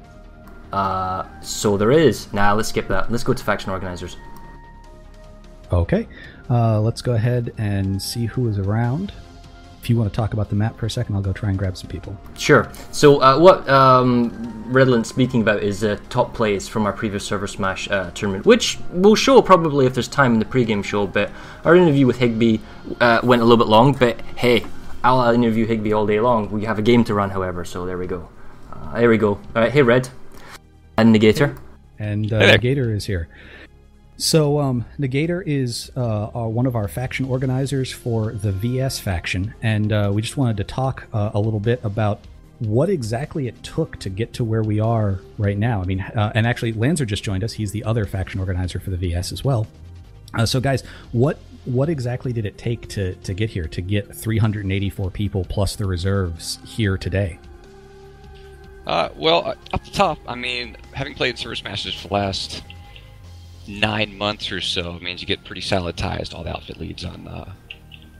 uh, so there is. Now let's skip that. Let's go to faction organizers. Okay, uh, let's go ahead and see who is around. If you want to talk about the map for a second, I'll go try and grab some people. Sure. So uh, what um, Redolent's speaking about is uh, top plays from our previous Server Smash uh, tournament, which we'll show probably if there's time in the pregame show. But our interview with Higby uh, went a little bit long. But hey, I'll uh, interview Higby all day long. We have a game to run, however. So there we go. Uh, there we go. All right. Hey, Red. And Negator. And uh, Negator is here. So, um, Negator is uh, our, one of our faction organizers for the VS faction, and uh, we just wanted to talk uh, a little bit about what exactly it took to get to where we are right now. I mean, uh, and actually, Lanzer just joined us. He's the other faction organizer for the VS as well. Uh, so, guys, what what exactly did it take to to get here? To get 384 people plus the reserves here today? Uh, well, up the top, I mean, having played Server Smashes for the last nine months or so means you get pretty solid ties to all the outfit leads on uh,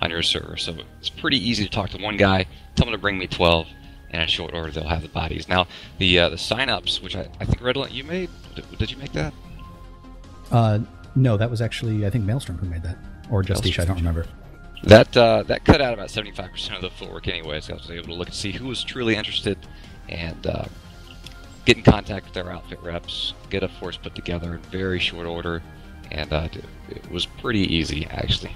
on your server. So it's pretty easy to talk to one guy, tell him to bring me 12, and in short order they'll have the bodies. Now, the uh, the sign-ups, which I, I think Redolent you made, did, did you make that? Uh, no, that was actually I think Maelstrom who made that, or Justice. I don't remember. That uh, that cut out about 75% of the footwork anyway, so I was able to look and see who was truly interested and uh, get in contact with their outfit reps, get a force put together in very short order, and uh, it was pretty easy actually.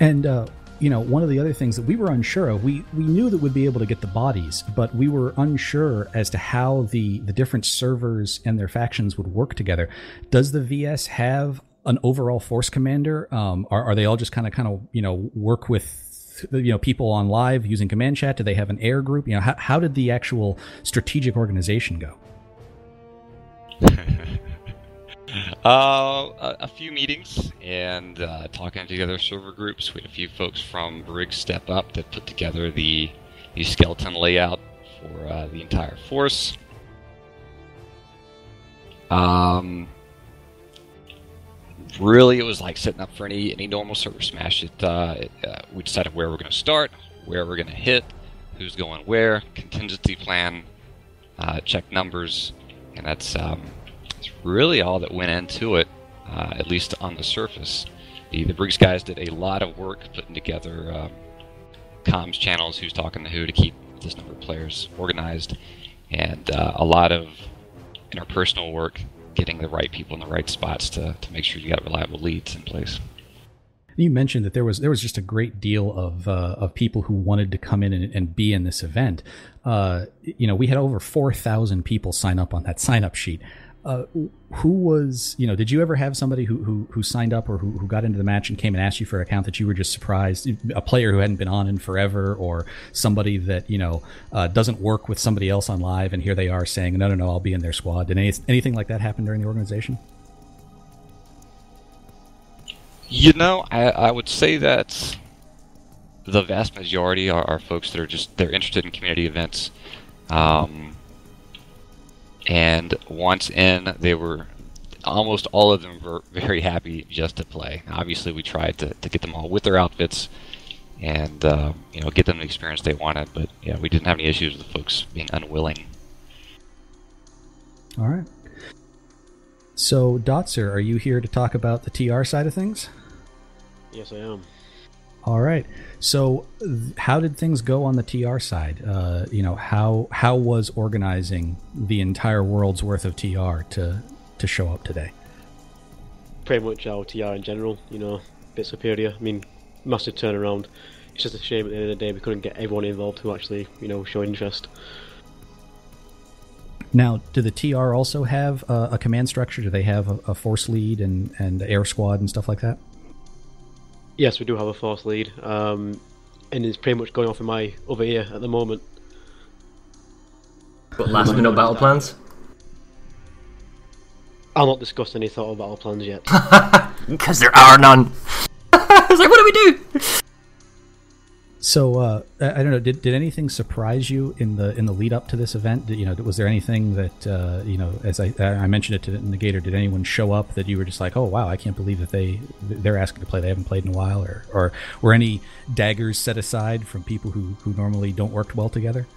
And uh, you know, one of the other things that we were unsure of, we we knew that we'd be able to get the bodies, but we were unsure as to how the the different servers and their factions would work together. Does the VS have an overall force commander? Um, are, are they all just kind of kind of you know work with you know people on live using command chat? Do they have an air group? You know, how, how did the actual strategic organization go? Uh, a, a few meetings and uh, talking together server groups. We had a few folks from Brig step up that put together the, the skeleton layout for uh, the entire force. Um, really, it was like setting up for any any normal server smash. It, uh, it uh, we decided where we're going to start, where we're going to hit, who's going where, contingency plan, uh, check numbers, and that's um, that's really all that went into it, uh, at least on the surface. The the Briggs guys did a lot of work putting together um, comms channels, who's talking to who to keep this number of players organized, and uh, a lot of interpersonal work getting the right people in the right spots to, to make sure you got reliable leads in place. You mentioned that there was there was just a great deal of uh, of people who wanted to come in and, and be in this event. Uh, you know, we had over four thousand people sign up on that sign up sheet. Uh, who was you know? Did you ever have somebody who who, who signed up or who, who got into the match and came and asked you for an account that you were just surprised? A player who hadn't been on in forever, or somebody that you know uh, doesn't work with somebody else on live, and here they are saying, "No, no, no, I'll be in their squad." Did any, anything like that happen during the organization? You know, I, I would say that the vast majority are, are folks that are just they're interested in community events, um, and once in, they were almost all of them were very happy just to play. Obviously, we tried to, to get them all with their outfits and uh, you know get them the experience they wanted, but yeah, we didn't have any issues with folks being unwilling. All right. So, Dotzer, are you here to talk about the TR side of things? Yes, I am. All right. So, th- how did things go on the TR side? Uh, you know, how how was organizing the entire world's worth of TR to to show up today? Pretty much our TR in general, you know, a bit superior. I mean, massive turnaround. It's just a shame at the end of the day we couldn't get everyone involved who actually, you know, show interest. Now, do the TR also have uh, a command structure? Do they have a, a force lead and and air squad and stuff like that? Yes, we do have a force lead, um, and it's pretty much going off in my other ear at the moment. But last minute battle plans? I'll not discuss any sort of battle plans yet. Because there are none. I was like, what do we do? So uh, I don't know. Did, did anything surprise you in the in the lead up to this event? Did, you know, was there anything that uh, you know? As I, I mentioned it to the Negator, did anyone show up that you were just like, oh wow, I can't believe that they they're asking to play. They haven't played in a while, or or were any daggers set aside from people who who normally don't work well together?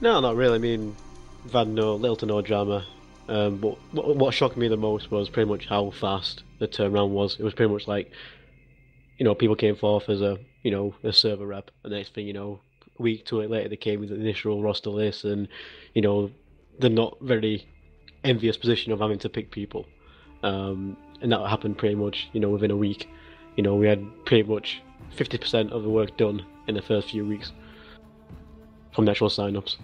No, not really. I mean, we've had no little to no drama. Um, but what shocked me the most was pretty much how fast the turnaround was. It was pretty much like, you know, people came forth as a you know a server rep, and next thing you know, a week to it later they came with the initial roster list, and you know, they're not very envious position of having to pick people. Um, and that happened pretty much you know within a week. You know, we had pretty much fifty percent of the work done in the first few weeks from the actual sign-ups.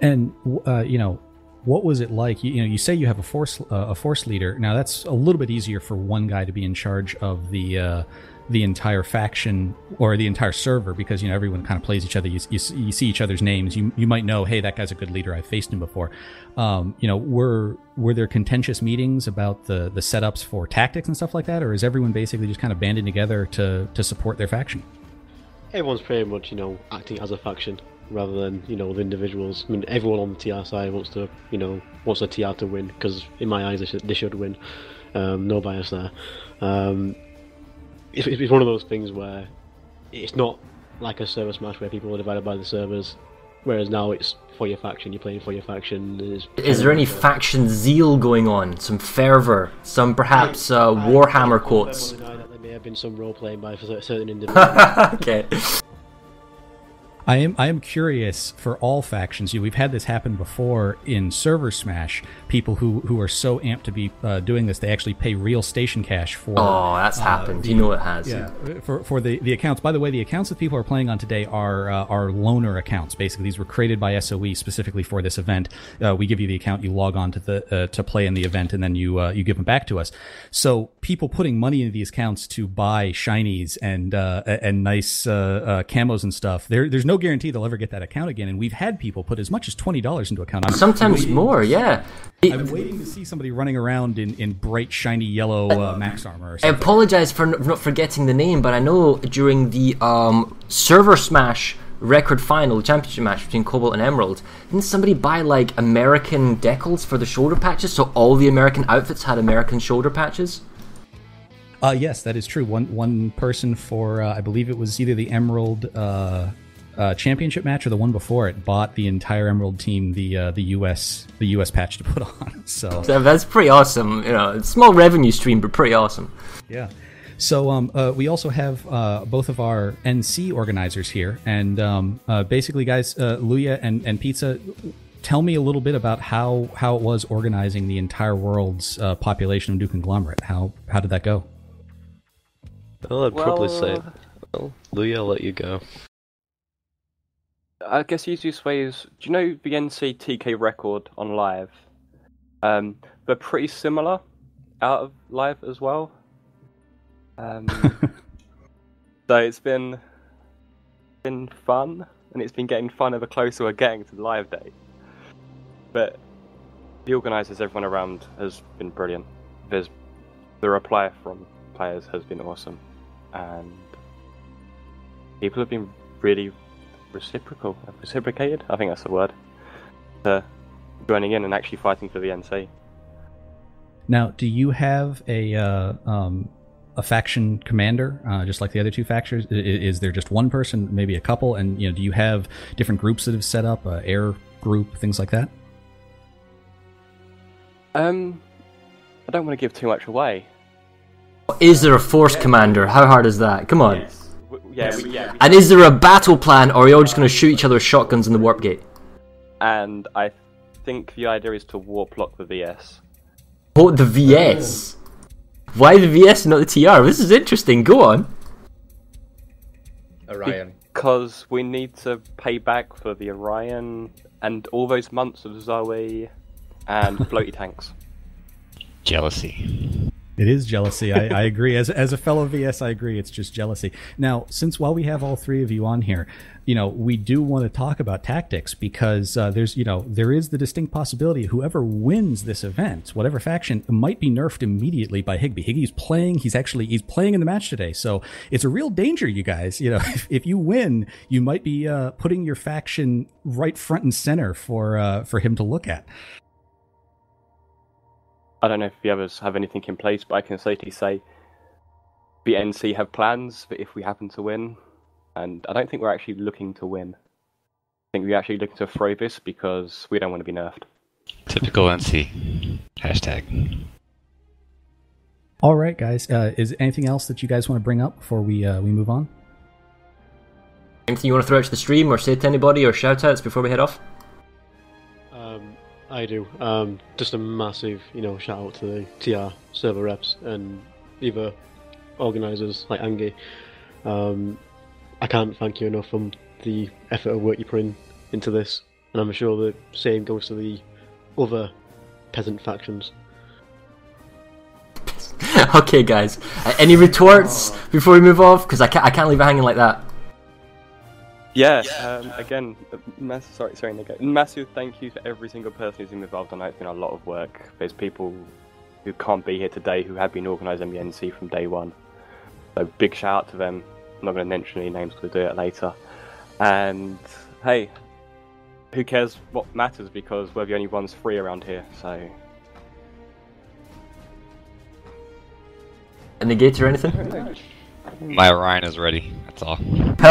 And uh, you know, what was it like? You, you know, you say you have a force uh, a force leader. Now that's a little bit easier for one guy to be in charge of the uh, the entire faction or the entire server because you know everyone kind of plays each other. You, you, you see each other's names. You you might know, hey, that guy's a good leader. I've faced him before. Um, you know, were were there contentious meetings about the the setups for tactics and stuff like that, or is everyone basically just kind of banding together to to support their faction? Everyone's pretty much, you know, acting as a faction rather than, you know, the individuals. I mean, everyone on the TR side wants to, you know, wants the TR to win because in my eyes they should, they should win. Um, no bias there. Um, it's, it's one of those things where it's not like a server smash where people are divided by the servers, whereas now it's for your faction. You're playing for your faction. Is there any faction zeal going on? Some fervor? Some perhaps uh, Warhammer quotes? There may have been some role playing by certain individuals. okay. I am I am curious for all factions. You know, we've had this happen before in Server Smash. People who, who are so amped to be uh, doing this, they actually pay real station cash for. Oh, that's uh, happened. the- You know it has. Yeah, for for the, the accounts. By the way, the accounts that people are playing on today are uh, are loaner accounts. Basically, these were created by SOE specifically for this event. Uh, we give you the account, you log on to the uh, to play in the event, and then you uh, you give them back to us. So people putting money into these accounts to buy shinies and uh, and nice uh, uh, camos and stuff. There, there's no guarantee they'll ever get that account again. And we've had people put as much as twenty dollars into account. I'm Sometimes waiting- more, yeah. I'm waiting to see somebody running around in, in bright shiny yellow uh, max armor. Or I apologize for not forgetting the name, but I know during the um, Server Smash record final championship match between Cobalt and Emerald, didn't somebody buy like American decals for the shoulder patches? So all the American outfits had American shoulder patches. Uh, yes, that is true. One one person for uh, I believe it was either the Emerald uh, uh, Championship match or the one before it bought the entire Emerald team the uh, the US the US patch to put on. So So that's pretty awesome. You know, small revenue stream, but pretty awesome. yeah. So um, uh, we also have uh, both of our NC organizers here, and um, uh, basically, guys, uh, Luya and, and Pizza, tell me a little bit about how how it was organizing the entire world's uh, population of new conglomerate. How how did that go? Well, I'd probably Well, say, well, Louis, I'll let you go. I guess the easiest way is do you know the NCTK record on live? Um, they're pretty similar out of live as well. Um, so it's been been fun, and it's been getting funner the closer we're getting to the live day. But the organisers, everyone around, has been brilliant. There's the reply from players has been awesome, and people have been really reciprocal, reciprocated. I think that's the word. To joining in and actually fighting for the NC. Now, do you have a uh, um, a faction commander, uh, just like the other two factions? I- i- Is there just one person, maybe a couple? And you know, do you have different groups that have set up, uh, air group, things like that? Um, I don't want to give too much away. Is there a force commander? How hard is that? Come on. W- Yeah, we, yeah. we- And is there a battle plan, or are you all just going to shoot each other with shotguns in the warp gate? and I think the idea is to warp lock the VS. Oh, the VS. Why the VS and not the TR? This is interesting. Go on. Orion. Because we need to pay back for the Orion and all those months of ZOE and floaty tanks. Jealousy. It is jealousy. I, I agree. As as a fellow VS, I agree. It's just jealousy. Now, since while we have all three of you on here, you know, we do want to talk about tactics because uh, there's, you know, there is the distinct possibility whoever wins this event, whatever faction, might be nerfed immediately by Higby. Higby's playing. He's actually he's playing in the match today, so it's a real danger, you guys. You know, if, if you win, you might be uh, putting your faction right front and center for uh, for him to look at. I don't know if the others have anything in place, but I can safely say the NC have plans for if we happen to win, and I don't think we're actually looking to win. I think we're actually looking to throw this because we don't want to be nerfed. Typical NC. Hashtag. All right, guys. Uh, is anything else that you guys want to bring up before we uh, we move on? Anything you want to throw out to the stream, or say to anybody, or shout outs before we head off? I do. Um, just a massive, you know, shout out to the TR server reps and either organisers like Angie. Um, I can't thank you enough for the effort of work you put in into this, and I'm sure the same goes to the other peasant factions. okay, guys. Uh, any retorts before we move off? Because I can't, I can't leave it hanging like that. Yeah, um, again, uh, mass- sorry, sorry, Nico. Massive thank you to every single person who's been involved on it. It's been a lot of work. There's people who can't be here today who have been organising the NC from day one. So big shout out to them. I'm not going to mention any names because we'll do it later. And hey, who cares what matters because we're the only ones free around here. So A negator or anything? My Orion is ready. That's all.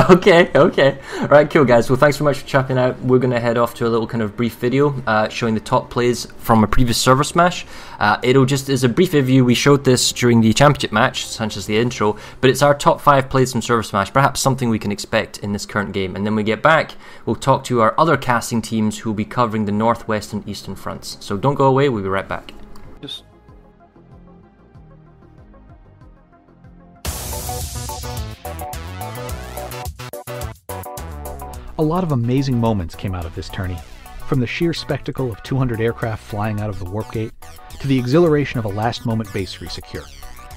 okay, okay. All right, cool, guys. Well, thanks very much for checking out. We're going to head off to a little kind of brief video uh, showing the top plays from a previous server smash. Uh, it'll just as a brief review. We showed this during the championship match, such as the intro, but it's our top five plays from server smash. Perhaps something we can expect in this current game. And then we get back, we'll talk to our other casting teams who will be covering the northwest and eastern fronts. So don't go away. We'll be right back. A lot of amazing moments came out of this tourney, from the sheer spectacle of 200 aircraft flying out of the warp gate to the exhilaration of a last moment base resecure.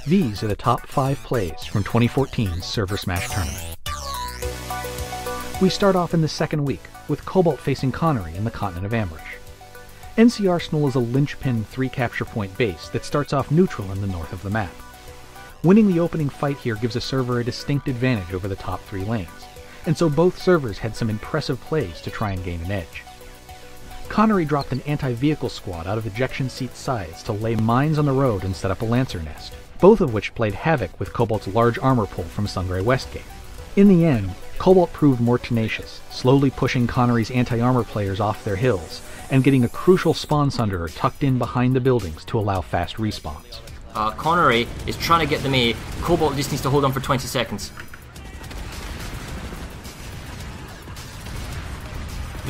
These are the top 5 plays from 2014's Server Smash tournament. We start off in the second week with Cobalt facing Connery in the continent of Amerish. NC Arsenal is a linchpin 3 capture point base that starts off neutral in the north of the map. Winning the opening fight here gives a server a distinct advantage over the top 3 lanes and so both servers had some impressive plays to try and gain an edge. Connery dropped an anti-vehicle squad out of ejection seat sides to lay mines on the road and set up a Lancer nest, both of which played havoc with Cobalt's large armor pull from Sungray Westgate. In the end, Cobalt proved more tenacious, slowly pushing Connery's anti-armor players off their hills, and getting a crucial spawn sunderer tucked in behind the buildings to allow fast respawns. Uh, Connery is trying to get them A. Cobalt just needs to hold on for 20 seconds.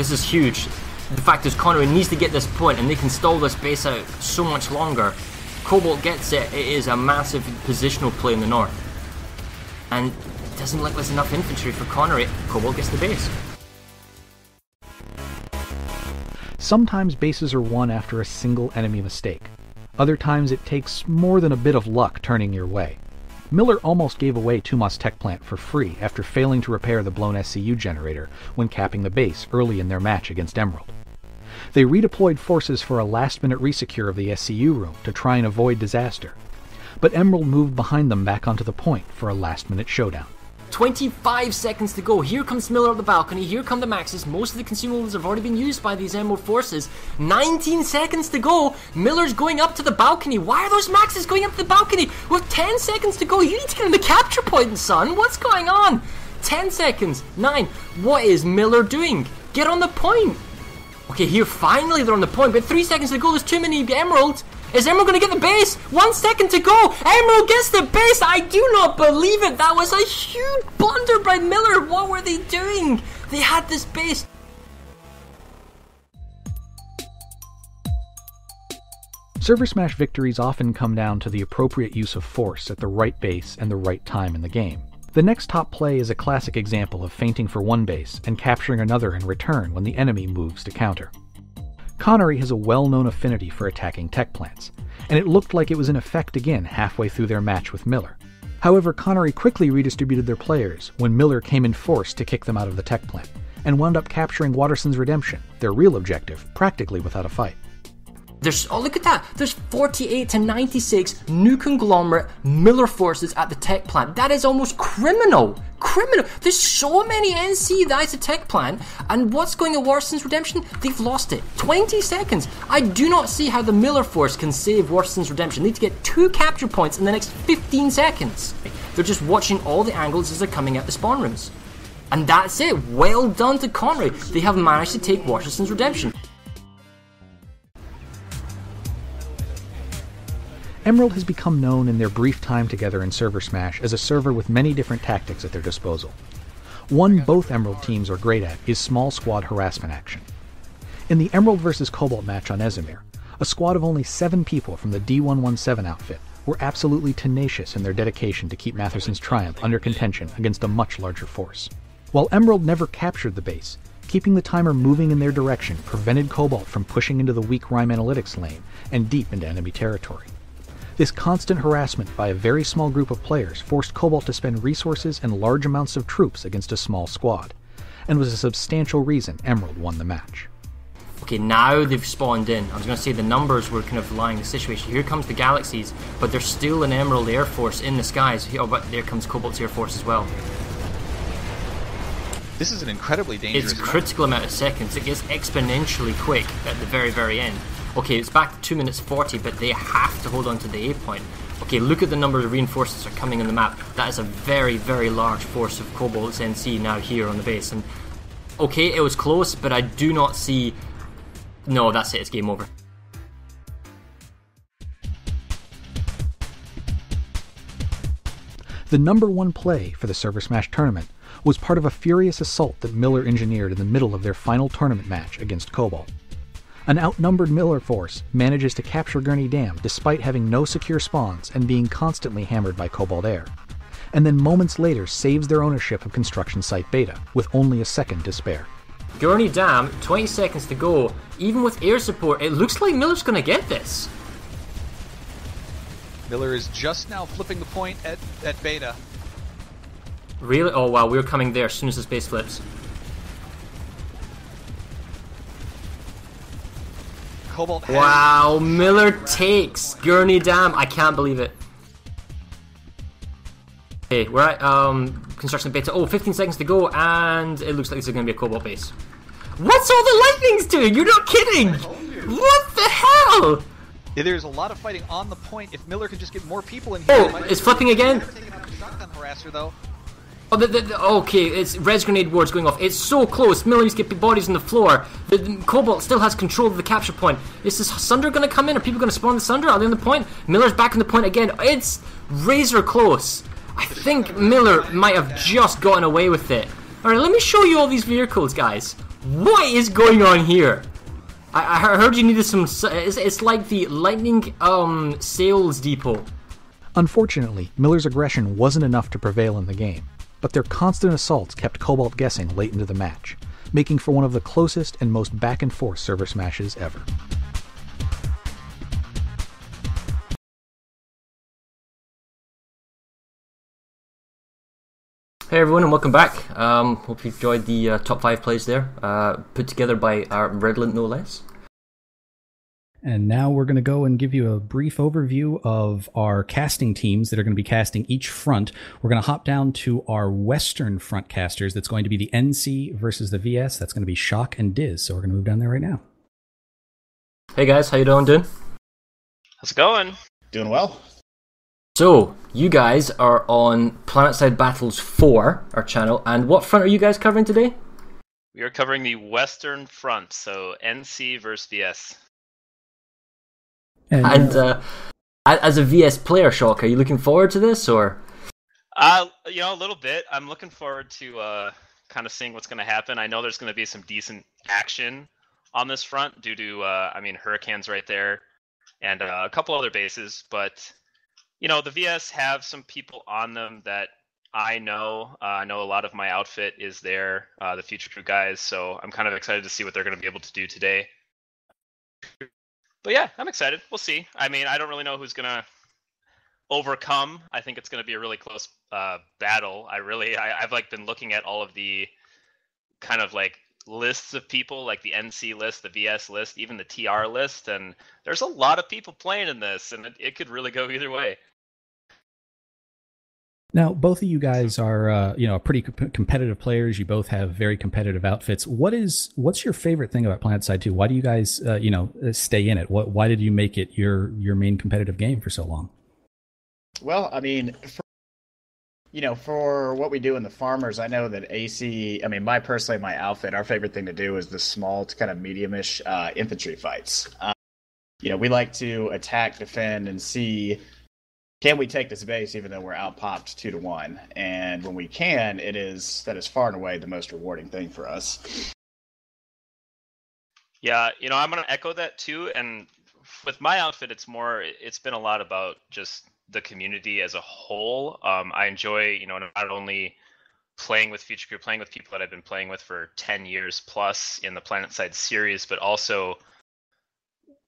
This is huge. The fact is Connery needs to get this point and they can stall this base out so much longer. Cobalt gets it, it is a massive positional play in the north. And doesn't look like there's enough infantry for Connery. Cobalt gets the base. Sometimes bases are won after a single enemy mistake. Other times it takes more than a bit of luck turning your way. Miller almost gave away Tumas Tech Plant for free after failing to repair the blown SCU generator when capping the base early in their match against Emerald. They redeployed forces for a last minute resecure of the SCU room to try and avoid disaster. But Emerald moved behind them back onto the point for a last minute showdown. 25 seconds to go. Here comes Miller up the balcony. Here come the Maxes. Most of the consumables have already been used by these Emerald forces. 19 seconds to go. Miller's going up to the balcony. Why are those Maxes going up to the balcony? With 10 seconds to go, you need to get on the capture point, son. What's going on? 10 seconds. 9. What is Miller doing? Get on the point. Okay, here finally they're on the point, but 3 seconds to go. There's too many Emeralds. Is Emerald to get the base? One second to go. Emerald gets the base. I do not believe it. That was a huge blunder by Miller. What were they doing? They had this base. Server Smash victories often come down to the appropriate use of force at the right base and the right time in the game. The next top play is a classic example of feinting for one base and capturing another in return when the enemy moves to counter. Connery has a well known affinity for attacking tech plants, and it looked like it was in effect again halfway through their match with Miller. However, Connery quickly redistributed their players when Miller came in force to kick them out of the tech plant, and wound up capturing Watterson's Redemption, their real objective, practically without a fight. There's oh look at that. There's 48 to 96 new conglomerate Miller forces at the tech plant. That is almost criminal. Criminal. There's so many NC that is a tech plant, and what's going on Watterson's Redemption? They've lost it. 20 seconds. I do not see how the Miller force can save Watterson's Redemption. They need to get two capture points in the next 15 seconds. They're just watching all the angles as they're coming out the spawn rooms. And that's it. Well done to Connery. They have managed to take Watterson's Redemption. Emerald has become known in their brief time together in Server Smash as a server with many different tactics at their disposal. One both Emerald teams are great at is small squad harassment action. In the Emerald vs. Cobalt match on Esamir, a squad of only seven people from the D117 outfit were absolutely tenacious in their dedication to keep Matherson's Triumph under contention against a much larger force. While Emerald never captured the base, keeping the timer moving in their direction prevented Cobalt from pushing into the weak Rime Analytics lane and deep into enemy territory. This constant harassment by a very small group of players forced Cobalt to spend resources and large amounts of troops against a small squad, and was a substantial reason Emerald won the match. Okay, now they've spawned in. I was going to say the numbers were kind of lying the situation. Here comes the Galaxies, but there's still an Emerald Air Force in the skies. Oh, but there comes Cobalt's Air Force as well. This is an incredibly dangerous. It's critical amount of seconds. It gets exponentially quick at the very, very end. Okay, it's back to 2 minutes 40, but they have to hold on to the A point. Okay, look at the number of reinforcements are coming on the map. That is a very, very large force of Cobalt's NC now here on the base. And okay, it was close, but I do not see. No, that's it. It's game over. The number one play for the Server Smash tournament was part of a furious assault that Miller engineered in the middle of their final tournament match against Cobalt. An outnumbered Miller force manages to capture Gurney Dam despite having no secure spawns and being constantly hammered by Cobalt Air, and then moments later saves their ownership of Construction Site Beta with only a second to spare. Gurney Dam, 20 seconds to go. Even with air support, it looks like Miller's gonna get this. Miller is just now flipping the point at, at Beta. Really? Oh wow, we're coming there as soon as the space flips. Cobalt Wow, Miller takes Gurney Dam. I can't believe it. Okay, we're at um, construction beta. Oh, 15 seconds to go, and it looks like this is going to be a Cobalt base. What's all the lightnings doing? You're not kidding! What the hell? Yeah, there's a lot of fighting on the point. If Miller could just get more people in here, Oh, it's flipping again. Shotgun harasser though. Oh, the, the, the- okay, it's res grenade wars going off. It's so close. To get bodies on the floor. The, the Cobalt still has control of the capture point. Is this Sunder going to come in? Are people going to spawn the Sunder? Are they on the point? Miller's back on the point again. It's razor close. I think Miller might have just gotten away with it. Alright, let me show you all these vehicles, guys. What is going on here? I, I heard you needed some. It's, it's like the lightning um sales depot. Unfortunately, Miller's aggression wasn't enough to prevail in the game, but their constant assaults kept Cobalt guessing late into the match, making for one of the closest and most back and forth server smashes ever. Hey everyone, and welcome back. Um, hope you enjoyed the uh, top five plays there, uh, put together by our Redland no less. And now we're going to go and give you a brief overview of our casting teams that are going to be casting each front. We're going to hop down to our Western front casters. That's going to be the NC versus the VS. That's going to be Shock and Diz. So we're going to move down there right now. Hey guys, how you doing? Doing? How's it going? Doing well. So you guys are on Planetside Battles Four, our channel, and what front are you guys covering today? We are covering the Western Front, so NC versus VS. And uh, as a VS player, Shock, are you looking forward to this or? Uh, you know, a little bit. I'm looking forward to uh, kind of seeing what's going to happen. I know there's going to be some decent action on this front due to, uh, I mean, Hurricanes right there and uh, a couple other bases. But, you know, the VS have some people on them that I know. Uh, I know a lot of my outfit is there, uh, the Future Crew guys. So I'm kind of excited to see what they're going to be able to do today. But yeah, I'm excited. We'll see. I mean, I don't really know who's going to overcome. I think it's going to be a really close uh, battle. I really, I, I've like been looking at all of the kind of like lists of people, like the NC list, the VS list, even the TR list, and there's a lot of people playing in this, and it, it could really go either way. Now, both of you guys are, uh, you know, pretty com- competitive players. You both have very competitive outfits. What is, what's your favorite thing about PlanetSide 2? Why do you guys, uh, you know, uh, stay in it? What, why did you make it your, your main competitive game for so long? Well, I mean, for, you know, for what we do in the farmers, I know that AC. I mean, my personally, my outfit, our favorite thing to do is the small to kind of mediumish uh, infantry fights. Um, you know, we like to attack, defend, and see can we take this base even though we're out popped two to one. And when we can, it is that is far and away the most rewarding thing for us. Yeah, you know, I'm gonna echo that too. And with my outfit, it's more. It's been a lot about just the community as a whole. Um, I enjoy, you know, not only playing with Future Crew, playing with people that I've been playing with for 10 years plus in the Planet Side series, but also,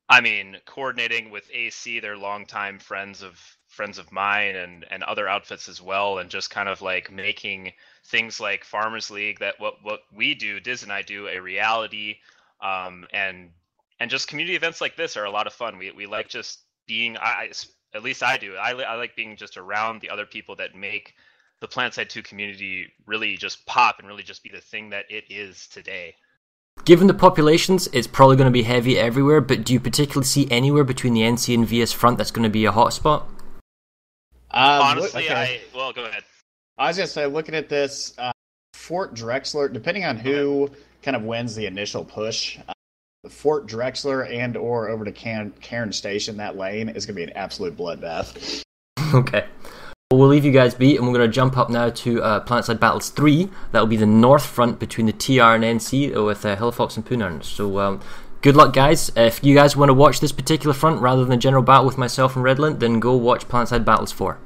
I mean, coordinating with AC, they're longtime friends of friends of mine and and other outfits as well, and just kind of like making things like Farmers League that what what we do, Diz and I do, a reality, um, and and just community events like this are a lot of fun. We we like just being I, at least I do. I, I like being just around the other people that make the PlanetSide 2 community really just pop and really just be the thing that it is today. Given the populations, it's probably going to be heavy everywhere, but do you particularly see anywhere between the NC and VS front that's going to be a hotspot? Um, Honestly, okay. I well go ahead. I was gonna say, looking at this, uh, Fort Drexler, depending on who kind of wins the initial push, uh, Fort Drexler and or over to Cairn, Cairn Station, that lane is gonna be an absolute bloodbath. okay. Well, we'll leave you guys be, and we're going to jump up now to uh, Planetside Battles 3. That'll be the north front between the TR and NC with uh, Hillfox and Poonarn. So, um, good luck, guys. If you guys want to watch this particular front rather than the general battle with myself and Redland, then go watch Planetside Battles 4.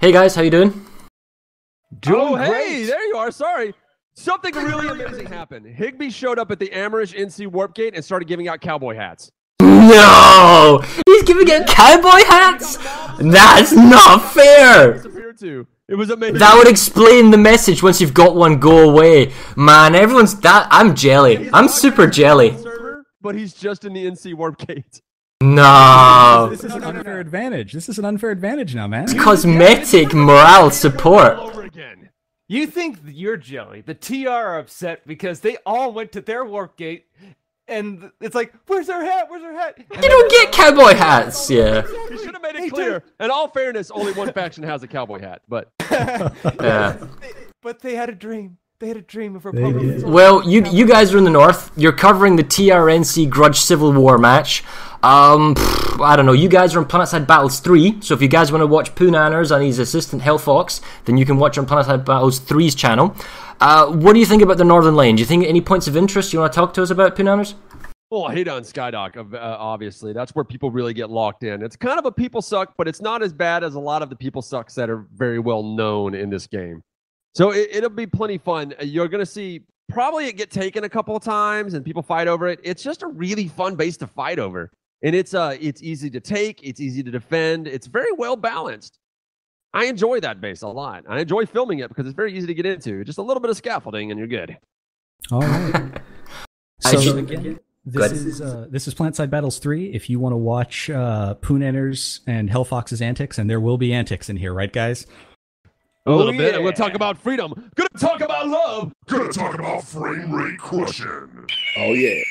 Hey guys, how you doing? Doing oh, hey, there you are. Sorry. Something really amazing happened. Higby showed up at the Amarish NC Warp Gate and started giving out cowboy hats. No! He's giving out cowboy hats? That's not fair! Disappeared too. It was amazing. That would explain the message once you've got one, go away. Man, everyone's that. I'm jelly. I'm super jelly. But he's just in the NC Warp Gate. No. This is an unfair advantage. This is an unfair advantage now, man. It's cosmetic morale support. You think you're jelly. The TR are upset because they all went to their warp gate and it's like, where's their hat? Where's their hat? You don't get cowboy hats, yeah. He should have made it clear. In all fairness, only one faction has a cowboy hat, but Yeah. But they had a dream. They had a dream of Republic. Well, you you guys are in the north. You're covering the TRNC Grudge Civil War match. Um, pff, I don't know. You guys are on Planetside Battles 3, so if you guys want to watch Poonanners and his assistant Hellfox, then you can watch on Planetside Battles 3's channel. Uh, what do you think about the Northern Lane? Do you think any points of interest you want to talk to us about, Punanners? Well, I hate on Skydock, uh, obviously. That's where people really get locked in. It's kind of a people suck, but it's not as bad as a lot of the people sucks that are very well known in this game. So it, it'll be plenty fun. Uh, You're going to see probably it get taken a couple of times and people fight over it. It's just a really fun base to fight over. And it's uh it's easy to take, it's easy to defend, it's very well balanced. I enjoy that base a lot. I enjoy filming it because it's very easy to get into. Just a little bit of scaffolding and you're good. All right. I So again, Go this ahead. is uh, this is Planetside Battles three. If you want to watch uh, Poon Enters and Hellfox's antics, and there will be antics in here, right, guys? A little bit. I'm going to talk about freedom. Going to talk about love. Gonna talk about frame rate crushing. Oh yeah.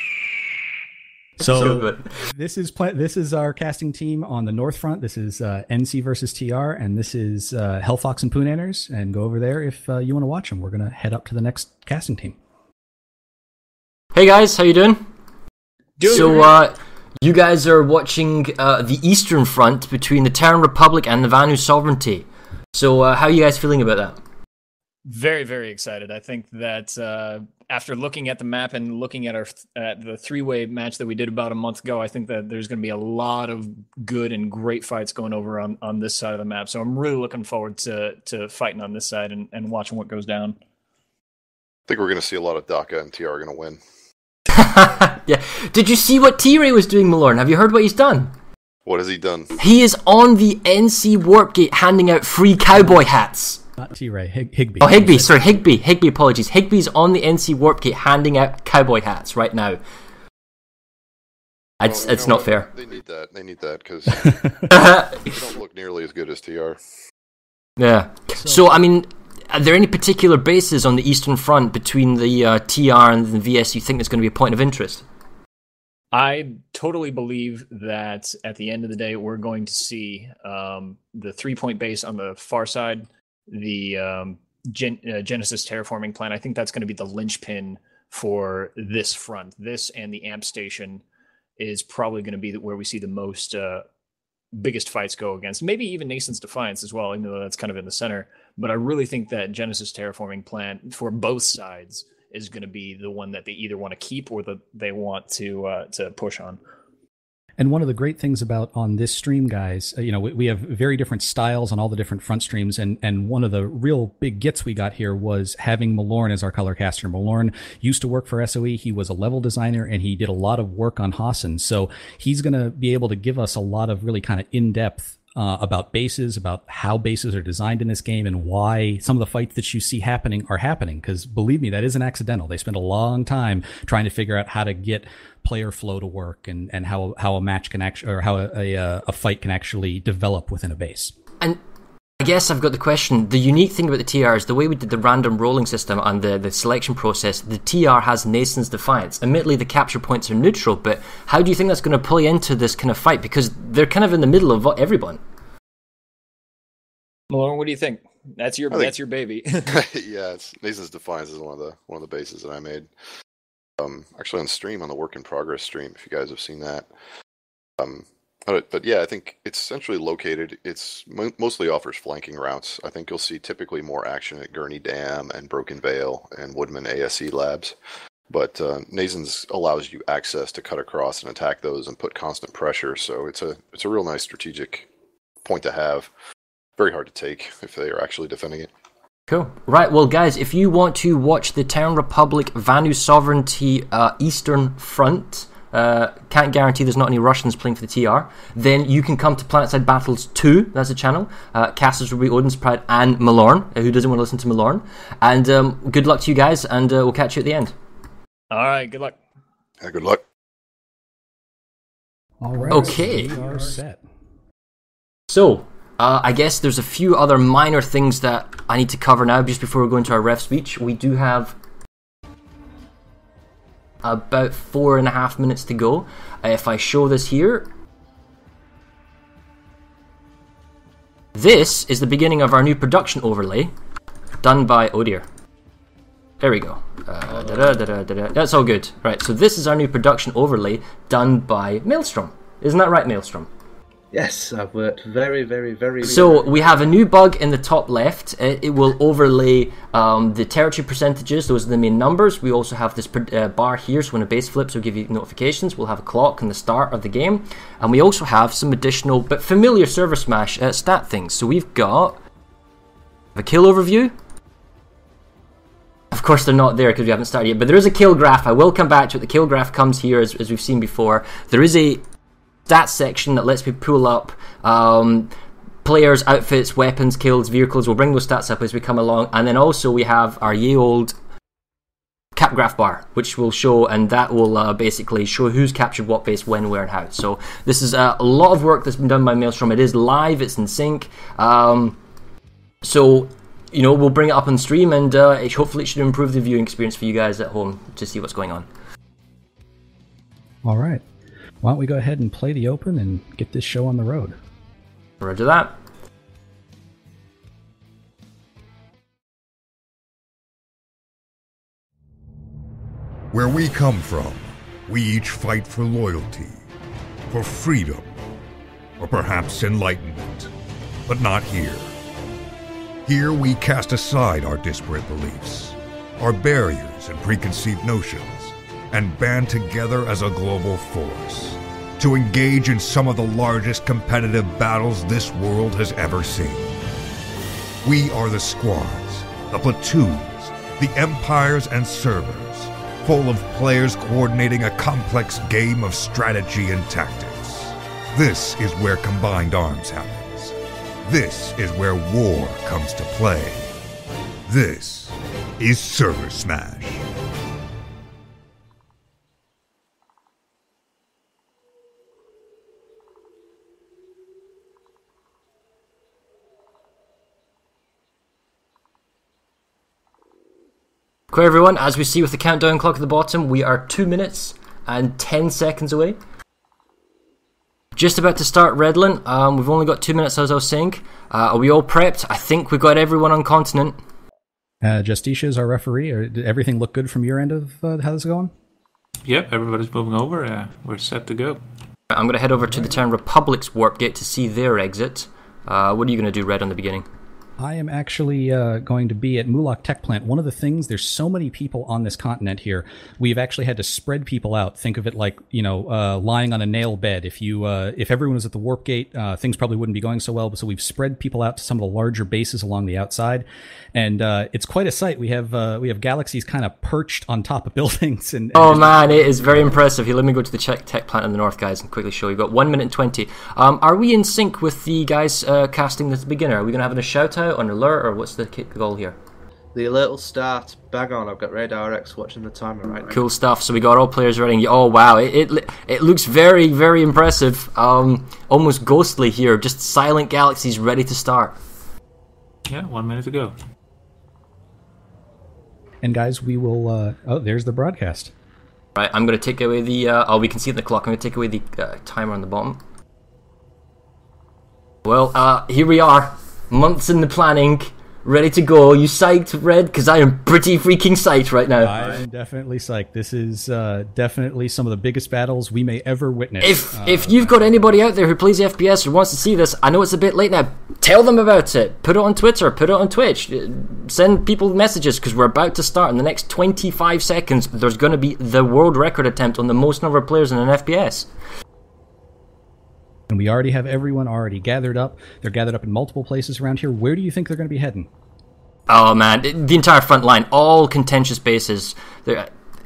So, So this is pla- this is our casting team on the North Front. This is uh, NC versus TR, and this is uh, Hellfox and Poon Enters. And go over there if uh, you want to watch them. We're gonna head up to the next casting team. Hey guys, how you doing? So, uh, you guys are watching uh, the Eastern Front between the Terran Republic and the Vanu Sovereignty. So, uh, how are you guys feeling about that? Very, very excited. I think that uh, after looking at the map and looking at our at the three-way match that we did about a month ago, I think that there's going to be a lot of good and great fights going over on, on this side of the map. So I'm really looking forward to to fighting on this side and, and watching what goes down. I think we're going to see a lot of DACA and TR are going to win. Yeah. Did you see what T Ray was doing, Malorn? Have you heard what he's done? What has he done? He is on the NC Warp Gate handing out free cowboy hats. Not T Ray, Hig- Higby. Oh, Higby, sorry, Higby. Higby, apologies. Higby's on the NC Warp Gate handing out cowboy hats right now. It's, Well, it's not what? fair. They need that. They need that because they don't look nearly as good as TR. Yeah. So, I mean, are there any particular bases on the Eastern Front between the uh, TR and the VS you think there's going to be a point of interest? I totally believe that at the end of the day, we're going to see um, the three point base on the far side, the um, Gen- uh, Genesis terraforming plant. I think that's going to be the linchpin for this front. This and the amp station is probably going to be where we see the most uh, biggest fights go against. Maybe even Nason's Defiance as well, even though that's kind of in the center. But I really think that Genesis terraforming plant for both sides is going to be the one that they either want to keep or that they want to uh, to push on. And one of the great things about on this stream, guys, uh, you know, we, we have very different styles on all the different front streams, and and one of the real big gets we got here was having Malorn as our color caster. Malorn used to work for SOE. He was a level designer, and he did a lot of work on Hossin. So he's going to be able to give us a lot of really kind of in depth uh, about bases, about how bases are designed in this game, and why some of the fights that you see happening are happening. Because believe me, that isn't accidental. They spend a long time trying to figure out how to get player flow to work and, and how how a match can actually or how a, a uh, a fight can actually develop within a base. And I guess I've got the question. The unique thing about the TR is the way we did the random rolling system and the, the selection process, the TR has Nason's Defiance. Admittedly, the capture points are neutral, but how do you think that's going to play into this kind of fight? Because they're kind of in the middle of everyone. Malorn, what do you think? That's your I think- that's your baby. yeah, it's Nason's Defiance is one of the one of the bases that I made. Um, actually on stream on the work in progress stream, if you guys have seen that. Um, but, but yeah, I think it's centrally located. It's mo- mostly offers flanking routes. I think you'll see typically more action at Gurney Dam and Broken Vale and Woodman ASE labs. But uh, Nason's allows you access to cut across and attack those and put constant pressure. So it's a it's a real nice strategic point to have. Very hard to take if they are actually defending it. Cool. Right, well, guys, if you want to watch the Terran Republic Vanu Sovereignty uh, Eastern Front, uh, can't guarantee there's not any Russians playing for the TR, then you can come to Planetside Battles 2, that's a channel. Uh, casters will be Odin's Pride and Malorn, uh, who doesn't want to listen to Malorn. And um, good luck to you guys, and uh, we'll catch you at the end. All right, good luck. Yeah, good luck. All right. Okay. We are set. So, uh, I guess there's a few other minor things that I need to cover now just before we go into our ref speech. We do have about four and a half minutes to go. Uh, if I show this here, this is the beginning of our new production overlay done by oh dear. There we go. Uh, da-da, da-da, da-da. That's all good. Right, so this is our new production overlay done by Maelstrom. Isn't that right, Maelstrom? Yes, I've worked very, very, very. So we have a new bug in the top left. It, it will overlay um, the territory percentages. Those are the main numbers. We also have this per- uh, bar here, so when a base flips, will give you notifications. We'll have a clock on the start of the game, and we also have some additional but familiar server smash uh, stat things. So we've got a kill overview. Of course, they're not there because we haven't started yet, but there is a kill graph. I will come back to it. The kill graph comes here, as, as we've seen before. There is a stats section that lets me pull up um, players, outfits, weapons, kills, vehicles. We'll bring those stats up as we come along, and then also we have our ye old cap graph bar, which will show, and that will uh, basically show who's captured what base, when, where, and how. So this is uh, a lot of work that's been done by Maelstrom. It is live, it's in sync. Um, so you know we'll bring it up on stream, and uh, it, hopefully it should improve the viewing experience for you guys at home to see what's going on. All right. Why don't we go ahead and play the open and get this show on the road? Roger that. Where we come from, we each fight for loyalty, for freedom, or perhaps enlightenment. But not here. Here we cast aside our disparate beliefs, our barriers and preconceived notions, and band together as a global force to engage in some of the largest competitive battles this world has ever seen. We are the squads, the platoons, the empires and servers, full of players coordinating a complex game of strategy and tactics. This is where combined arms happens. This is where war comes to play. This is Server Smash. Okay, everyone, as we see with the countdown clock at the bottom, we are 2 minutes and 10 seconds away. Just about to start Redland. Um, we've only got 2 minutes, as I was saying. Uh, are we all prepped? I think we've got everyone on continent. Uh, Justicia is our referee. Or did everything look good from your end of uh, how this is going? Yep, everybody's moving over. Uh, we're set to go. I'm going to head over to the Terran Republic's warp gate to see their exit. Uh, what are you going to do, Red, on the beginning? I am actually uh, going to be at Mulak Tech Plant. One of the things, there's so many people on this continent here. We've actually had to spread people out. Think of it like you know, uh, lying on a nail bed. If you, uh, if everyone was at the warp gate, uh, things probably wouldn't be going so well. So we've spread people out to some of the larger bases along the outside, and uh, it's quite a sight. We have uh, we have galaxies kind of perched on top of buildings. And, and oh man, it is very impressive. Here, let me go to the Tech Plant in the north, guys, and quickly show you. We've got one minute and twenty. Um, are we in sync with the guys casting this beginner? Are we going to have a shout out, an alert, or what's the goal here? The alert will start. Bag on. I've got Radar X watching the timer right now. Cool stuff. So we got all players ready. Oh wow, it it, it looks very very impressive. Um, almost ghostly here. Just silent galaxies ready to start. Yeah, one minute to go. And guys, we will. Uh, oh, there's the broadcast. Right, I'm going to take away the. Uh, oh, we can see the clock. I'm going to take away the uh, timer on the bottom. Well, uh, here we are. Months in the planning. Ready to go. You psyched, Red? Because I am pretty freaking psyched right now. I'm definitely psyched. This is uh, definitely some of the biggest battles we may ever witness. If uh, if you've got anybody out there who plays FPS or wants to see this, I know it's a bit late now. Tell them about it. Put it on Twitter. Put it on Twitch. Send people messages because we're about to start in the next 25 seconds. There's going to be the world record attempt on the most number of players in an FPS. And we already have everyone already gathered up. They're gathered up in multiple places around here. Where do you think they're going to be heading? Oh man, the entire front line, all contentious bases.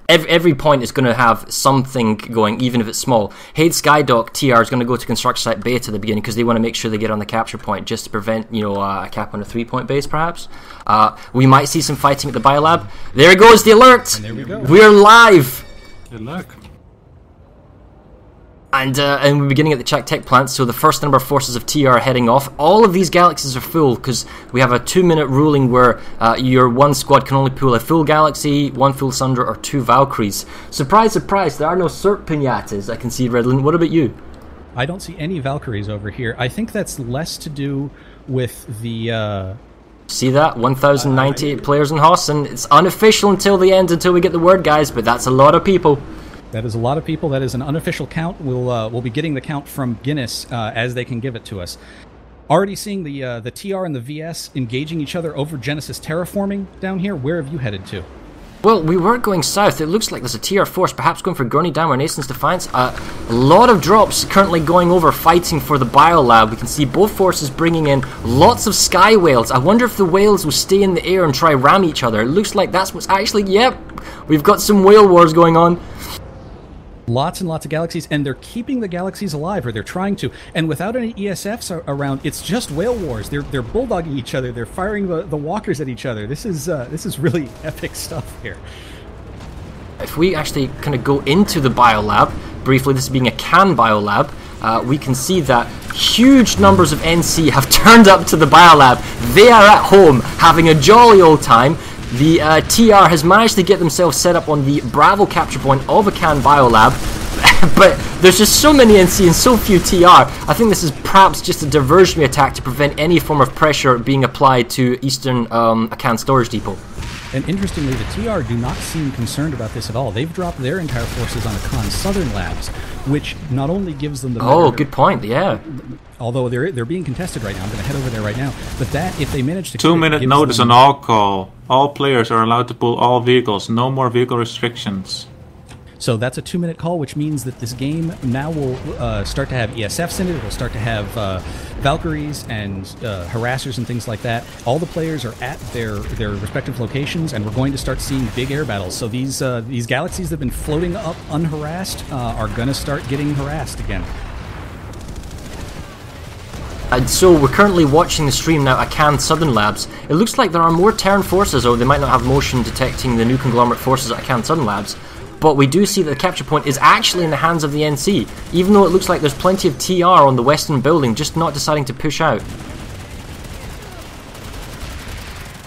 Every, every point is going to have something going, even if it's small. Hayd Skydock TR is going to go to construction site beta at the beginning because they want to make sure they get on the capture point just to prevent, you know, uh, a cap on a three point base, perhaps. Uh, we might see some fighting at the biolab. There it goes the alert. And there we go. We're live. Good luck. And, uh, and we're beginning at the Czech Tech plant, so the first number of forces of TR are heading off. All of these galaxies are full because we have a two minute ruling where uh, your one squad can only pull a full galaxy, one full Sundra, or two Valkyries. Surprise, surprise, there are no Cert pinatas I can see, Redland. What about you? I don't see any Valkyries over here. I think that's less to do with the. Uh, See that? 1,098 players in Hoss, and it's unofficial until the end, until we get the word, guys, but that's a lot of people. That is a lot of people. That is an unofficial count. We'll uh, we'll be getting the count from Guinness uh, as they can give it to us. Already seeing the uh, the TR and the VS engaging each other over Genesis terraforming down here. Where have you headed to? Well, we were going south. It looks like there's a TR force, perhaps going for Gurney Dam or Nason's Defiance. Uh, a lot of drops currently going over, fighting for the Biolab. We can see both forces bringing in lots of sky whales. I wonder if the whales will stay in the air and try ram each other. It looks like that's what's actually. Yep, we've got some whale wars going on. Lots and lots of galaxies, and they're keeping the galaxies alive, or they're trying to. And without any ESFs around, it's just whale wars. They're they're bulldogging each other. They're firing the, the walkers at each other. This is uh, this is really epic stuff here. If we actually kind of go into the biolab briefly, this being Acan biolab, uh, we can see that huge numbers of NC have turned up to the biolab. They are at home having a jolly old time. The uh, TR has managed to get themselves set up on the Bravo capture point of Acan biolab. but there's just so many NC and so few TR. I think this is perhaps just a diversionary attack to prevent any form of pressure being applied to Eastern um, Acan storage depot. And interestingly, the TR do not seem concerned about this at all. They've dropped their entire forces on Acan Southern Labs, which not only gives them the Oh, better- good point. Yeah. Although they're they're being contested right now, I'm going to head over there right now. But that, if they manage to Two keep it, minute gives notice them- on all call. All players are allowed to pull all vehicles. No more vehicle restrictions. So that's a two minute call, which means that this game now will uh, start to have ESFs in it. It'll start to have uh, Valkyries and uh, harassers and things like that. All the players are at their their respective locations, and we're going to start seeing big air battles. So these uh, these galaxies that have been floating up unharassed uh, are going to start getting harassed again. And so we're currently watching the stream now at Acan Southern Labs. It looks like there are more Terran forces, or they might not have motion detecting the new conglomerate forces at Acan Southern Labs. But we do see that the capture point is actually in the hands of the NC, even though it looks like there's plenty of TR on the western building, just not deciding to push out.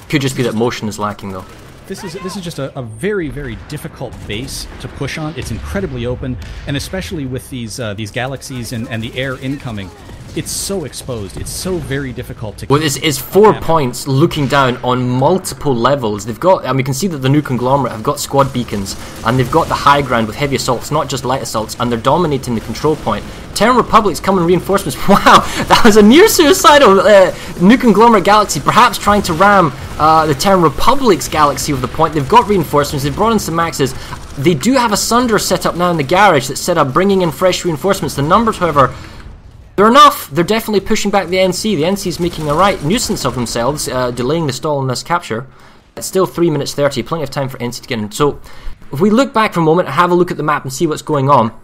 Could just be that motion is lacking though. This is this is just a, a very very difficult base to push on. It's incredibly open, and especially with these uh, these galaxies and, and the air incoming, it's so exposed. It's so very difficult to. Well, it's, it's four points looking down on multiple levels. They've got, and we can see that the new conglomerate have got squad beacons, and they've got the high ground with heavy assaults, not just light assaults, and they're dominating the control point. Terran Republic's coming reinforcements. Wow, that was a near suicidal uh, new conglomerate galaxy, perhaps trying to ram uh, the Terran Republic's galaxy with the point. They've got reinforcements, they've brought in some maxes. They do have a Sunder set up now in the garage that's set up bringing in fresh reinforcements. The numbers, however, they're enough. They're definitely pushing back the NC. The NC's making a right nuisance of themselves, uh, delaying the stall in this capture. It's still 3 minutes 30, plenty of time for NC to get in. So, if we look back for a moment and have a look at the map and see what's going on,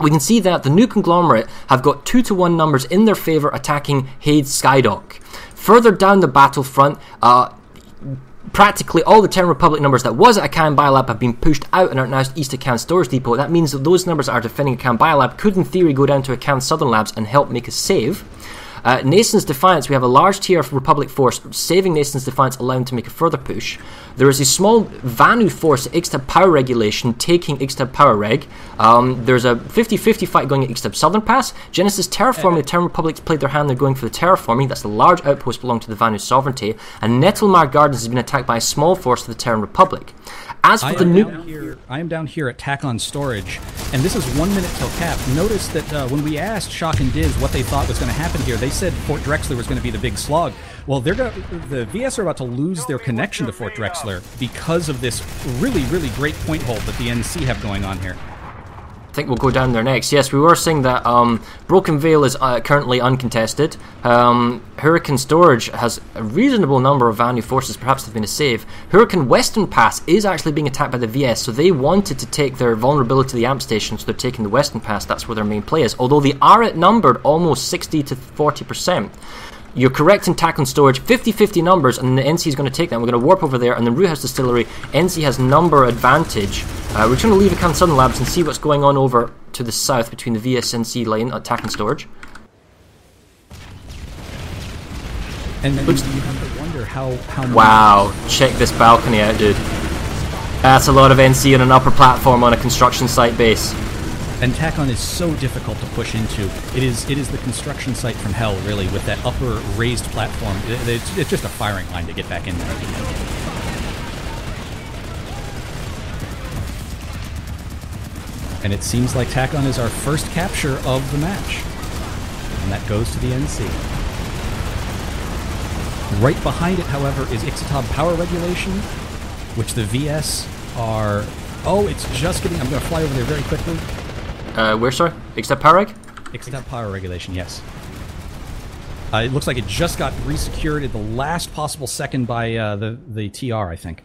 we can see that the new conglomerate have got 2 to 1 numbers in their favour attacking Hayd Skydock. Further down the battlefront, uh, practically all the Terran Republic numbers that was at Acan Biolab have been pushed out and are now east of Acan Storage Depot. That means that those numbers that are defending Acan Biolab could, in theory, go down to Acan Southern Labs and help make a save. Uh, Nason's Defiance, we have a large tier of Republic force saving Nason's Defiance, allowing to make a further push. There is a small Vanu force at Ixtab Power Regulation taking Ixtab Power Reg. Um, there's a 50 50 fight going at Ixtab Southern Pass. Genesis Terraforming, the Terran Republic's played their hand, they're going for the Terraforming. That's the large outpost belonging to the Vanu Sovereignty. And Nettlemire Gardens has been attacked by a small force of the Terran Republic. As for I the am new. down here. I am down here at Tacon Storage, and this is one minute till cap. Notice that uh, when we asked Shock and Diz what they thought was going to happen here, they said Fort Drexler was going to be the big slog. Well, they're going the VS are about to lose their connection to Fort Drexler because of this really, really great point hold that the NC have going on here. I think we'll go down there next. Yes, we were saying that um, Broken Vale is uh, currently uncontested. Um, Hurricane Storage has a reasonable number of Vanu forces, perhaps they've been a save. Hurricane Western Pass is actually being attacked by the VS, so they wanted to take their vulnerability to the AMP station, so they're taking the Western Pass. That's where their main play is. Although they are outnumbered almost 60 to 40%. You're correct in Tacon storage, 50 50 numbers, and the NC is going to take that. We're going to warp over there, and the Root House Distillery, NC has number advantage. Uh, we're going to leave Acan Southern Labs and see what's going on over to the south between the VSNC line, attack and storage. And then you have to wonder how how Wow, check this balcony out, dude. That's a lot of NC on an upper platform on a construction site base. And Tacon is so difficult to push into. It is it is the construction site from hell, really, with that upper raised platform. It- it's, it's just a firing line to get back in there. And it seems like Tacon is our first capture of the match. And that goes to the NC. Right behind it, however, is Ixtab power regulation, which the VS are. Oh, it's just getting. I'm going to fly over there very quickly. Uh, where, sorry? Ixtab power reg? Ixtab power regulation, yes. Uh, it looks like it just got resecured at the last possible second by uh, the, the TR, I think.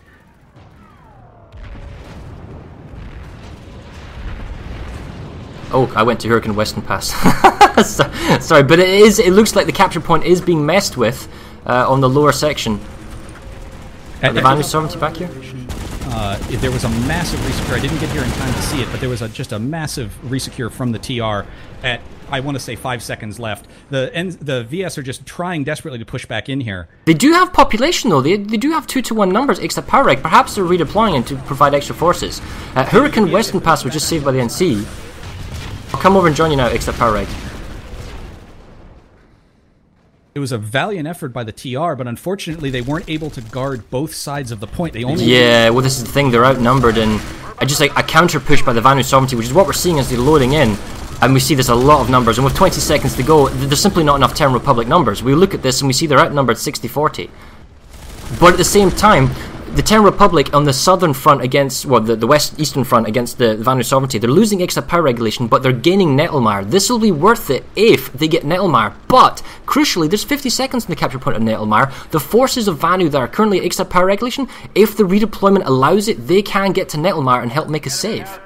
Oh, I went to Hurricane Western Pass. So- Sorry, but it is. It looks like the capture point is being messed with uh, on the lower section. At- Are the at- Vanguard Sovereignty back here? Uh, there was a massive resecure. I didn't get here in time to see it, but there was a, just a massive resecure from the TR at I want to say five seconds left. The the VS are just trying desperately to push back in here. They do have population though. They, they do have two to one numbers Ixtab power reg. Perhaps they're redeploying it to provide extra forces. Uh, Hurricane Western Pass was just saved by the NC. I'll come over and join you now, Ixtab power reg. It was a valiant effort by the TR, but unfortunately they weren't able to guard both sides of the point. They only Yeah, well, this is the thing. They're outnumbered, and I just like a counter push by the Vanu Sovereignty, which is what we're seeing as they're loading in. And we see there's a lot of numbers, and with 20 seconds to go, there's simply not enough Terran Republic numbers. We look at this and we see they're outnumbered 60 40. But at the same time, the Terran Republic on the southern front against, well, the, the west eastern front against the, the Vanu Sovereignty, they're losing Ixtab power regulation, but they're gaining Nettlemire. This will be worth it if they get Nettlemire. But, crucially, there's 50 seconds in the capture point of Nettlemire. The forces of Vanu that are currently at Ixtab power regulation, if the redeployment allows it, they can get to Nettelmar and help make a save.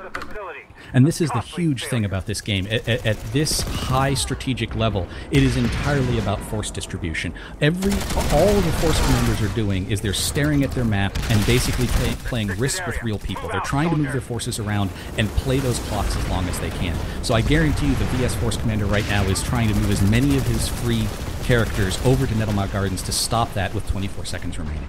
And this is the huge thing about this game. At, at, at this high strategic level, it is entirely about force distribution. Every all the force commanders are doing is they're staring at their map and basically play, playing risk with real people. They're trying to move their forces around and play those clocks as long as they can. So I guarantee you, the VS Force Commander right now is trying to move as many of his free characters over to Nettlemire Gardens to stop that with 24 seconds remaining.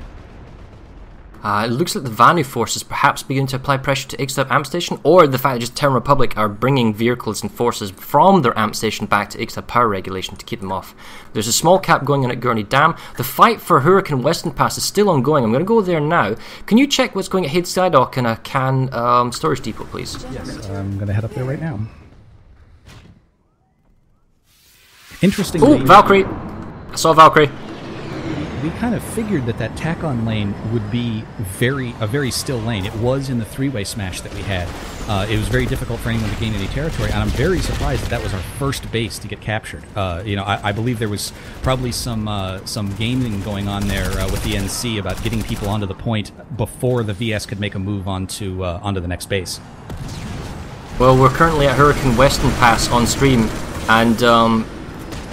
Uh, it looks like the Vanu forces perhaps beginning to apply pressure to Ixtab Amp Station, or the fact that just Terran Republic are bringing vehicles and forces from their Amp Station back to Ixtab power regulation to keep them off. There's a small cap going on at Gurney Dam. The fight for Hurricane Western Pass is still ongoing. I'm going to go there now. Can you check what's going at Hayd Skydock and Acan um, storage depot, please? Yes. I'm going to head up there right now. Interestingly, Oh, Valkyrie! I saw Valkyrie. We kind of figured that that Tacon lane would be very a very still lane. It was in the three-way smash that we had. Uh, it was very difficult for anyone to gain any territory, and I'm very surprised that that was our first base to get captured. Uh, you know, I, I believe there was probably some uh, some gaming going on there uh, with the NC about getting people onto the point before the VS could make a move onto uh, onto the next base. Well, we're currently at Hurricane Western Pass on stream, and um,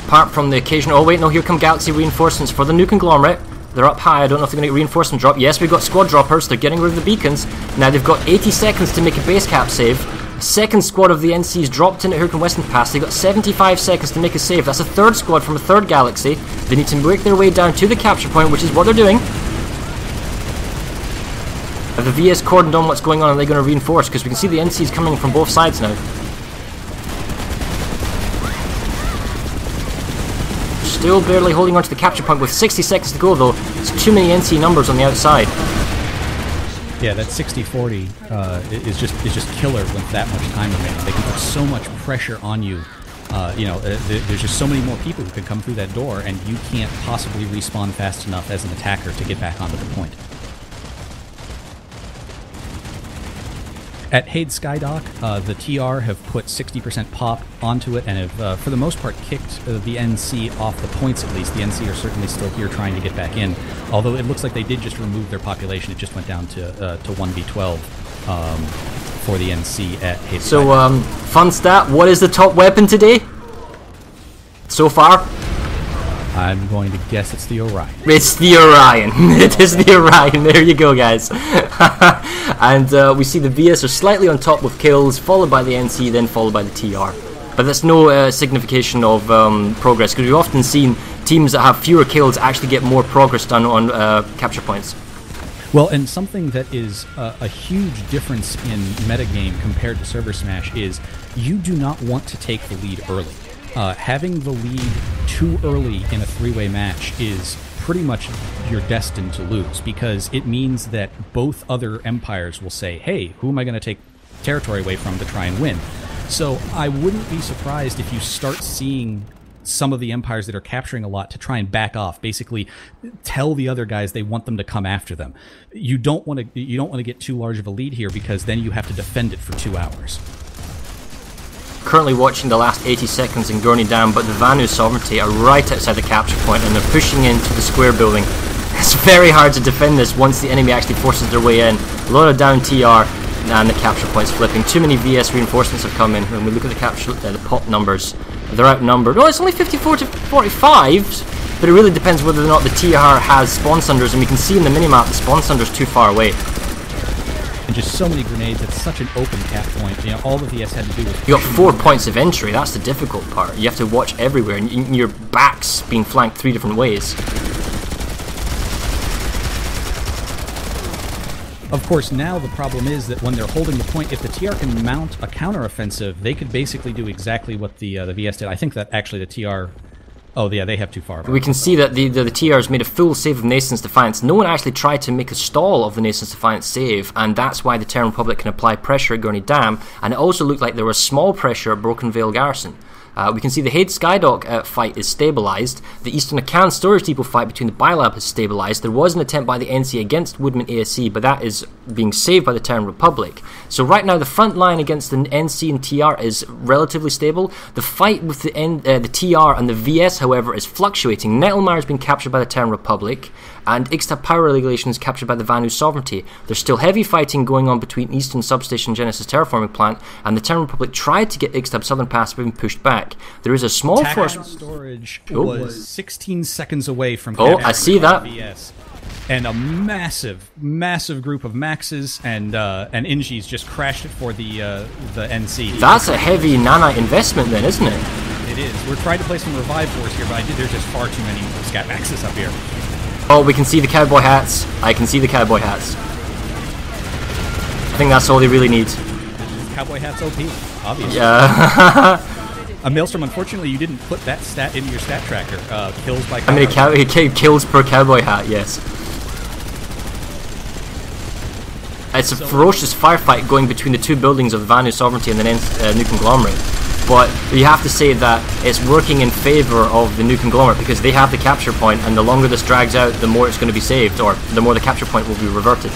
apart from the occasional. Oh, wait, no, here come Galaxy reinforcements for the new conglomerate. They're up high. I don't know if they're going to get reinforcement drop. Yes, we've got squad droppers. They're getting rid of the beacons. Now they've got 80 seconds to make a base cap save. A second squad of the NCs dropped in at Hurricane Western Pass. They've got 75 seconds to make a save. That's a third squad from a third galaxy. They need to work their way down to the capture point, which is what they're doing. Have the VS cordoned on what's going on? Are they going to reinforce? Because we can see the NCs coming from both sides now. Still barely holding on to the capture point with 60 seconds to go though. It's too many NC numbers on the outside. Yeah, that 60-40 uh, is just is just killer with that much time remaining. They can put so much pressure on you. Uh, you know, uh, th- there's just so many more people who can come through that door, and you can't possibly respawn fast enough as an attacker to get back onto the point. At Hayd Skydock, uh, the TR have put 60% pop onto it and have, uh, for the most part, kicked uh, the NC off the points at least. The NC are certainly still here trying to get back in, although it looks like they did just remove their population. It just went down to uh, to 1v12 um, for the NC at Hayd So, um, fun stat, what is the top weapon today? So far? I'm going to guess it's the Orion. It's the Orion. it is the Orion. There you go, guys. and uh, we see the VS are slightly on top with kills, followed by the NC, then followed by the TR. But that's no uh, signification of um, progress, because we've often seen teams that have fewer kills actually get more progress done on uh, capture points. Well, and something that is uh, a huge difference in metagame compared to Server Smash is you do not want to take the lead early. Uh, having the lead too early in a three-way match is pretty much you're destined to lose because it means that both other empires will say, "Hey, who am I going to take territory away from to try and win. So I wouldn't be surprised if you start seeing some of the empires that are capturing a lot to try and back off basically tell the other guys they want them to come after them you don't want to you don't want to get too large of a lead here because then you have to defend it for two hours Currently watching the last 80 seconds in Gurney Dam, but the Vanu Sovereignty are right outside the capture point and they're pushing into the square building. It's very hard to defend this once the enemy actually forces their way in. A lot of down TR and the capture points flipping. Too many VS reinforcements have come in. When we look at the capture, uh, the pop numbers, they're outnumbered. Oh, it's only 54 to 45, but it really depends whether or not the TR has spawn sunders, and we can see in the minimap the spawn sunder's too far away. And just so many grenades it's such an open cap point you know all the VS had to do was You got four points of entry. That's the difficult part. You have to watch everywhere, and your back's being flanked three different ways. Of course, now the problem is that when they're holding the point, if the TR can mount a counteroffensive, they could basically do exactly what the uh, the VS did. I think that actually the TR. Oh yeah, they have too far. We can see that the, the, the TR has made a full save of Nason's Defiance. No one actually tried to make a stall of the Nason's Defiance save, and that's why the Terran Republic can apply pressure at Gurney Dam, and it also looked like there was small pressure at Broken Vale Garrison. Uh, we can see the Hayd Skydock uh, fight is stabilized. The Eastern Acan storage depot fight between the Biolab has stabilized. There was an attempt by the NC against Woodman ASC, but that is being saved by the Terran Republic. So right now, the front line against the NC and TR is relatively stable. The fight with the N, uh, the TR and the VS, however, is fluctuating. Nettlemire has been captured by the Terran Republic, and Ixtab power regulation is captured by the Vanu Sovereignty. There's still heavy fighting going on between Eastern Substation Genesis Terraforming Plant, and the Terran Republic tried to get Ixtab Southern Pass, but been pushed back. There is a small Tac force. storage Oh. was 16 seconds away from. Oh, I see that. VS. And a massive, massive group of Maxes and uh, and Ingis just crashed it for the uh, the NC. That's a heavy nanite investment, then, isn't it? It is. We're trying to play some revive force here, but I did, there's just far too many scat maxes up here. Oh, we can see the cowboy hats. I can see the cowboy hats. I think that's all they really need. Cowboy hats OP, obviously. Yeah. a Maelstrom. Unfortunately, you didn't put that stat into your stat tracker. Uh, kills by. How many cowboy- cow- ki- kills per cowboy hat? Yes. It's a ferocious firefight going between the two buildings of the Vanu Sovereignty and the uh, New Conglomerate. But you have to say that it's working in favour of the New Conglomerate because they have the capture point, and the longer this drags out, the more it's going to be saved, or the more the capture point will be reverted.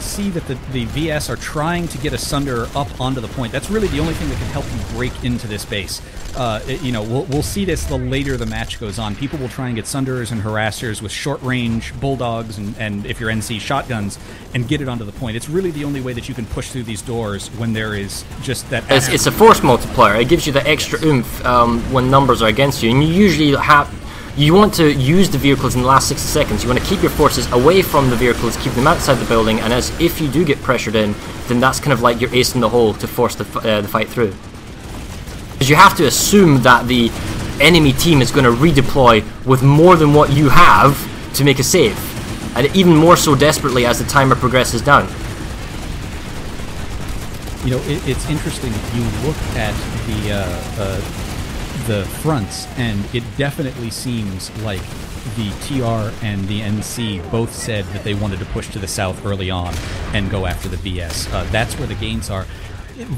Can see that the, the VS are trying to get a Sunder up onto the point. That's really the only thing that can help you break into this base. Uh, it- you know, we'll, we'll see this the later the match goes on. People will try and get Sunderers and Harassers with short range bulldogs and, and if you're NC shotguns and get it onto the point. It's really the only way that you can push through these doors when there is just that. It's, it's a force multiplier. It gives you the extra oomph um, when numbers are against you, and you usually have. You want to use the vehicles in the last 60 seconds. You want to keep your forces away from the vehicles, keep them outside the building, and as if you do get pressured in, then that's kind of like your ace in the hole to force the, uh, the fight through. Because you have to assume that the enemy team is going to redeploy with more than what you have to make a save, and even more so desperately as the timer progresses down. You know, it, it's interesting. If you look at the uh, uh, the fronts, and it definitely seems like the TR and the NC both said that they wanted to push to the south early on and go after the VS. Uh, that's where the gains are.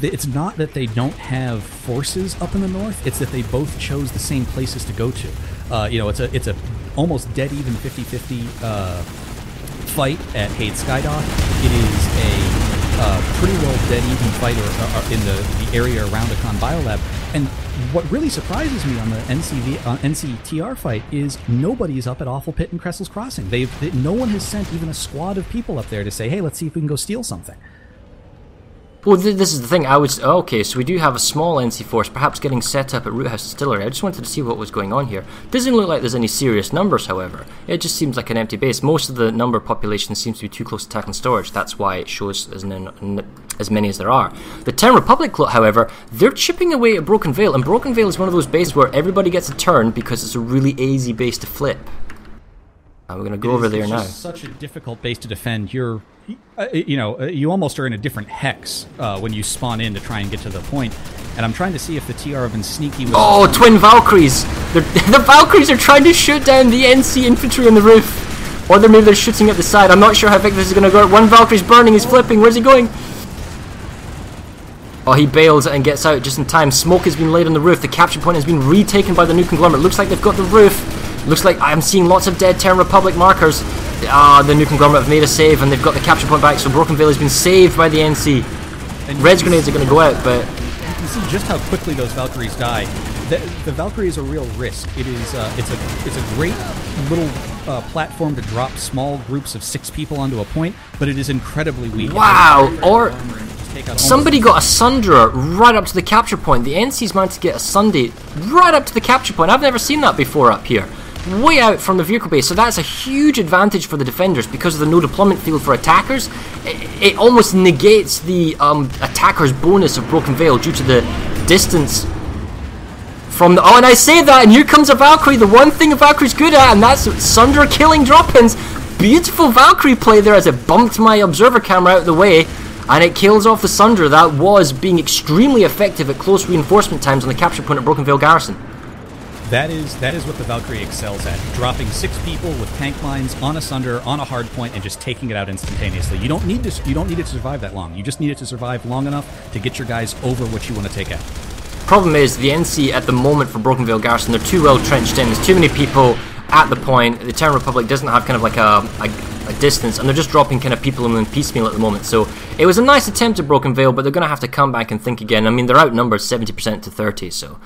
It's not that they don't have forces up in the north; it's that they both chose the same places to go to. Uh, you know, it's a it's a almost dead even 50-50 uh, fight at Hayd Skydock. It is a uh, pretty well dead even fight or, uh, in the, the area around the Con Biolab. And what really surprises me on the NCV, uh, NCTR fight is nobody is up at Awful Pit and Kessel's Crossing. They've they, no one has sent even a squad of people up there to say, "Hey, let's see if we can go steal something." Well, th- this is the thing. I was okay. So we do have a small NC force, perhaps getting set up at Root House Distillery. I just wanted to see what was going on here. Doesn't look like there's any serious numbers, however. It just seems like an empty base. Most of the number population seems to be too close to tackling storage. That's why it shows as, as many as there are. The Terran Republic, however, they're chipping away at Broken Vale, and Broken Vale is one of those bases where everybody gets a turn because it's a really easy base to flip. And we're going to go It over is- there it's now. such a difficult base to defend. You're, uh, you know, uh, you almost are in a different hex uh, when you spawn in to try and get to the point. And I'm trying to see if the TR have been sneaky with. Oh, twin Valkyries! They're, the Valkyries are trying to shoot down the NC infantry on the roof. Or they're maybe they're shooting at the side. I'm not sure how big this is going to go. One Valkyrie's burning, he's flipping. Where's he going? Oh, he bails and gets out just in time. Smoke has been laid on the roof. The capture point has been retaken by the new conglomerate. Looks like they've got the roof. Looks like I'm seeing lots of dead Terran Republic markers. Ah, the new conglomerate have made a save and they've got the capture point back. So Broken Vale has been saved by the NC. Red's grenades are going to go out, but You can see just how quickly those Valkyries die. The, the Valkyrie is a real risk. It is uh, it's a it's a great little uh, platform to drop small groups of six people onto a point, but it is incredibly weak. wow. Or somebody got a Sunderer right up to the capture point. The NC's managed to get a Sunder right up to the capture point. I've never seen that before up here. Way out from the vehicle base, so that's a huge advantage for the defenders because of the no deployment field for attackers. It, it almost negates the um, attacker's bonus of Broken Vale due to the distance from the. Oh, and I say that, and here comes a Valkyrie, the one thing a Valkyrie's good at, and that's Sunder killing drop ins. Beautiful Valkyrie play there as it bumped my observer camera out of the way, and it kills off the Sunder that was being extremely effective at close reinforcement times on the capture point at Broken Vale Garrison. That is that is what the Valkyrie excels at. Dropping six people with tank mines on a sunder on a hard point and just taking it out instantaneously. You don't need to you don't need it to survive that long. You just need it to survive long enough to get your guys over what you want to take out. Problem is, the NC at the moment for Broken Vale Garrison, they're too well trenched in. There's too many people at the point. The Terran Republic doesn't have kind of like a, a, a distance, and they're just dropping kind of people in piecemeal at the moment. So it was a nice attempt at Broken Vale, but they're going to have to come back and think again. I mean, they're outnumbered 70% to 30, so.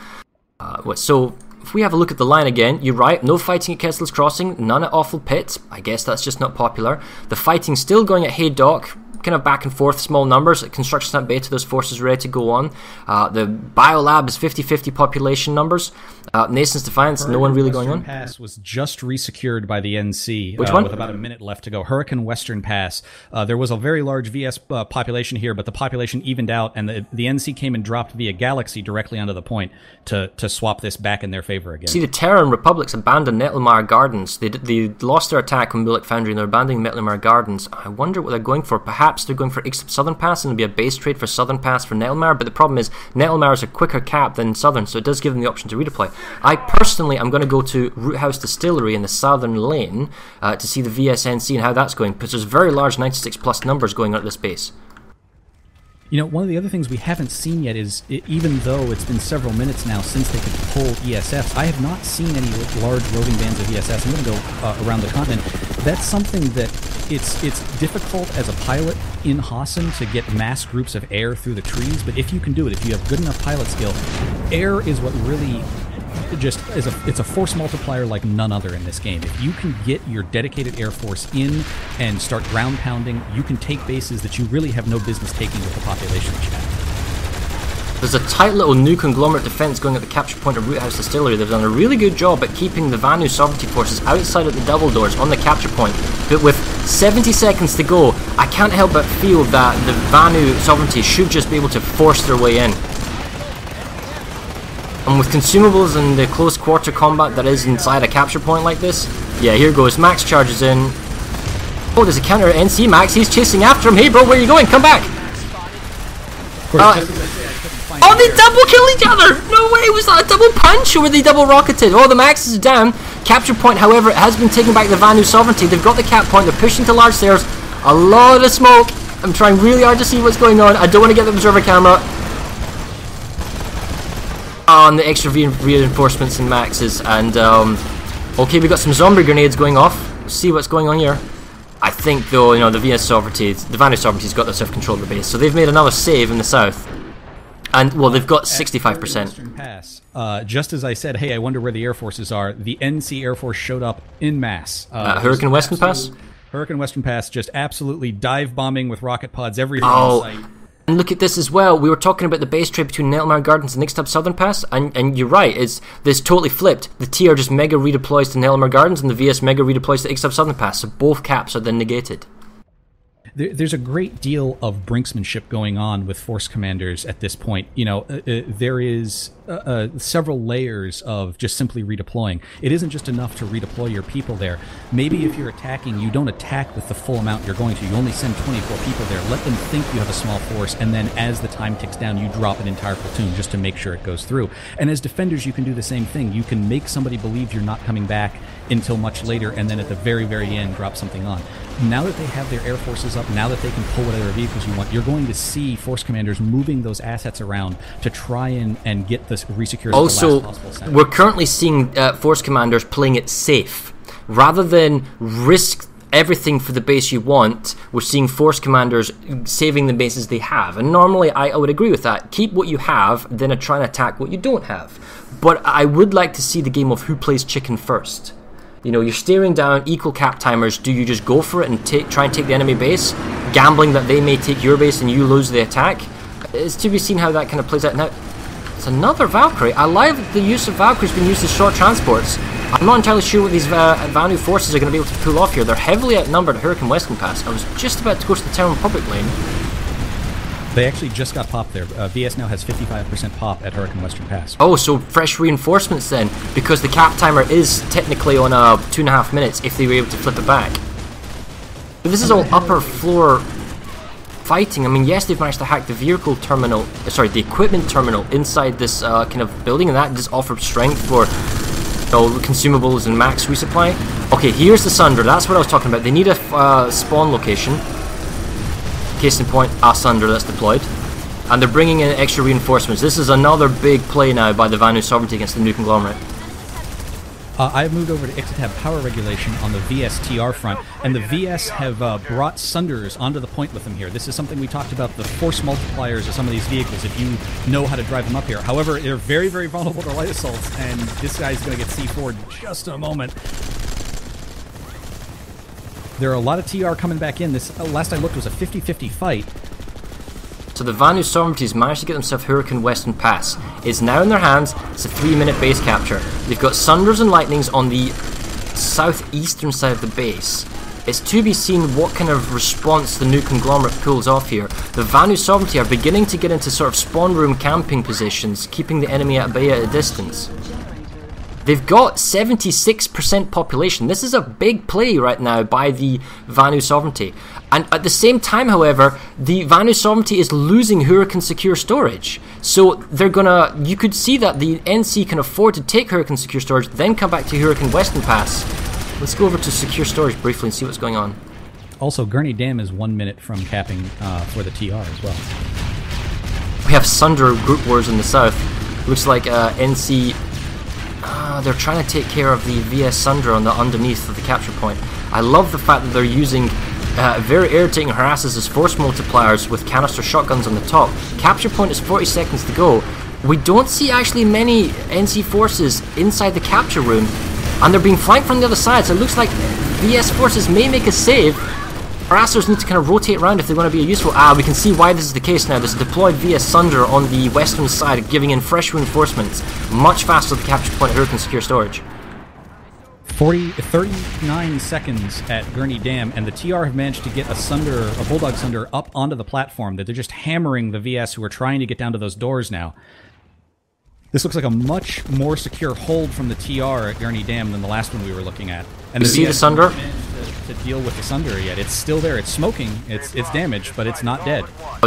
Uh, what, so if we have a look at the line again, you're right, no fighting at Kessel's Crossing, none at Awful Pit. I guess that's just not popular. The fighting's still going at Haydock, kind of back and forth, small numbers. At Construction Stamp Beta, those forces ready to go on. Uh, the Biolab is 50 50 population numbers. Uh, Defiance, no one really going on. Western. Pass was just resecured by the NC. Which uh, one? With about a minute left to go. Hurricane Western Pass. Uh, there was a very large VS uh, population here, but the population evened out, and the, the NC came and dropped via Galaxy directly onto the point to, to swap this back in their favor again. See, the Terran Republics abandoned Nettlemire Gardens. They, they lost their attack on Bullock Foundry and they're abandoning Nettlemire Gardens. I wonder what they're going for. Perhaps they're going for Ixtab Southern Pass and it'll be a base trade for Southern Pass for Nettlemire, but the problem is Nettlemire is a quicker cap than Southern, so it does give them the option to redeploy. I personally I'm going to go to Root House Distillery in the southern lane uh, to see the VSNC and how that's going, because there's very large 96 plus numbers going on at this base. You know, one of the other things we haven't seen yet is i even though it's been several minutes now since they could pull ESFs, I have not seen any large roving bands of ESFs. I'm going to go uh, around the continent. That's something that it's it's difficult as a pilot in Hossin to get mass groups of air through the trees, but if you can do it, if you have good enough pilot skill, air is what really just is a it's a force multiplier like none other in this game. If you can get your dedicated air force in and start ground pounding, you can take bases that you really have no business taking with the population that you have. There's a tight little new conglomerate defense going at the capture point of Root House Distillery. They've done a really good job at keeping the Vanu sovereignty forces outside of the double doors on the capture point. But with 70 seconds to go, I can't help but feel that the Vanu sovereignty should just be able to force their way in. And with consumables and the close quarter combat that is inside a capture point like this, yeah, here goes. Max charges in. Oh, there's a counter at NC. Max, he's chasing after him. Hey, bro, where are you going? Come back. Uh, oh, they double kill each other! No way, was that a double punch or were they double rocketed? Oh, the Max is down. Capture point, however, it has been taken back the Vanu sovereignty. They've got the cap point, they're pushing to large stairs. A lot of smoke. I'm trying really hard to see what's going on. I don't want to get the observer camera. On the extra re reinforcements and maxes, and um, okay, we got some zombie grenades going off. Let's see what's going on here. I think though, you know, the VS sovereignty, the Vanu sovereignty's got their self control of the base, so they've made another save in the south, and well, they've got 65%. Pass. Uh, just as I said, hey, I wonder where the air forces are. The NC Air Force showed up in mass. Uh, Uh, Hurricane Western Pass? Hurricane Western Pass, just absolutely dive bombing with rocket pods everything Oh. And look at this as well. We were talking about the base trade between Nettlemire Gardens and Ixtab Southern Pass, and, and you're right, it's this totally flipped. The TR just mega redeploys to Nettlemire Gardens, and the VS mega redeploys to Ixtab Southern Pass, so both caps are then negated. There, there's a great deal of brinksmanship going on with force commanders at this point. You know, uh, uh, there is uh, uh, several layers of just simply redeploying. It isn't just enough to redeploy your people there. Maybe if you're attacking, you don't attack with the full amount you're going to. You only send 24 people there. Let them think you have a small force, and then as the time ticks down, you drop an entire platoon just to make sure it goes through. And as defenders, you can do the same thing. You can make somebody believe you're not coming back until much later, and then at the very, very end, drop something on. Now that they have their air forces up, now that they can pull whatever vehicles you want, you're going to see force commanders moving those assets around to try and, and get this resecure the Also, possible we're currently seeing uh, force commanders playing it safe. Rather than risk everything for the base you want, we're seeing force commanders saving the bases they have. And normally, I, I would agree with that. Keep what you have, then try and attack what you don't have. But I would like to see the game of who plays chicken first. You know, you're staring down equal cap timers. Do you just go for it and take, try and take the enemy base, gambling that they may take your base and you lose the attack? It's to be seen how that kind of plays out. Now, it's another Valkyrie. I like the use of Valkyries being used as short transports. I'm not entirely sure what these uh, Vanu forces are going to be able to pull off here. They're heavily outnumbered at Hurricane Western Pass. I was just about to go to the Terran Republic lane. They actually just got popped there. Uh, VS now has 55% pop at Hurricane Western Pass. Oh, so fresh reinforcements then, because the cap timer is technically on uh, two and a half minutes if they were able to flip it back. But this is all upper floor fighting. I mean, yes, they've managed to hack the vehicle terminal, uh, sorry, the equipment terminal inside this uh, kind of building, and that does offer strength for you know, consumables and max resupply. Okay, here's the Sunder. That's what I was talking about. They need a uh, spawn location. Case in point, a Sunder that's deployed. And they're bringing in extra reinforcements. This is another big play now by the Vanu Sovereignty against the new conglomerate. Uh, I've moved over to Ixtab power regulation on the VSTR front, and the VS have uh, brought Sunders onto the point with them here. This is something we talked about the force multipliers of some of these vehicles if you know how to drive them up here. However, they're very, very vulnerable to light assaults, and this guy's going to get C4 in just a moment. There are a lot of TR coming back in. This uh, last I looked was a 50-50 fight. So the Vanu Sovereignties managed to get themselves Hurricane Western Pass. It's now in their hands. It's a three-minute base capture. They've got Sunders and Lightnings on the southeastern side of the base. It's to be seen what kind of response the new conglomerate pulls off here. The Vanu Sovereignty are beginning to get into sort of spawn room camping positions, keeping the enemy at bay at a distance. They've got 76% population. This is a big play right now by the Vanu Sovereignty. And at the same time, however, the Vanu Sovereignty is losing Hurricane Secure Storage. So they're gonna, you could see that the NC can afford to take Hurricane Secure Storage, then come back to Hurricane Western Pass. Let's go over to Secure Storage briefly and see what's going on. Also, Gurney Dam is one minute from capping uh, for the TR as well. We have Sunder Group Wars in the south. Looks like uh, NC uh, they're trying to take care of the VS Sundra on the underneath of the capture point. I love the fact that they're using uh, very irritating Harassers as force multipliers with canister shotguns on the top. Capture point is 40 seconds to go. We don't see actually many NC forces inside the capture room, and they're being flanked from the other side, so it looks like VS forces may make a save. Harassers need to kind of rotate around if they want to be useful. Ah, we can see why this is the case now. There's a deployed VS Sunder on the western side, giving in fresh reinforcements, much faster to the capture point at Hurricane Secure Storage. 40, 39 seconds at Gurney Dam, and the TR have managed to get a Sunder, a Bulldog Sunder, up onto the platform. That they're just hammering the VS who are trying to get down to those doors now. This looks like a much more secure hold from the TR at Gurney Dam than the last one we were looking at. And You see the VS Sunder? To, to deal with the Sunder yet, it's still there. It's smoking. It's it's damaged, but it's not dead.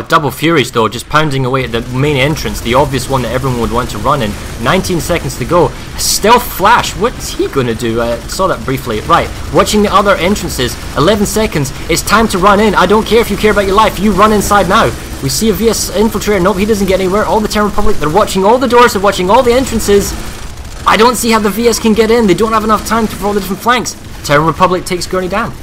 Double Furies though, just pounding away at the main entrance, the obvious one that everyone would want to run in. 19 seconds to go. Stealth Flash, what's he gonna do? I saw that briefly. Right, watching the other entrances, 11 seconds. It's time to run in. I don't care if you care about your life, you run inside now. We see a VS infiltrator. Nope, he doesn't get anywhere. All the Terran Republic, they're watching all the doors, they're watching all the entrances. I don't see how the VS can get in. They don't have enough time for all the different flanks. Terran Republic takes Gurney down.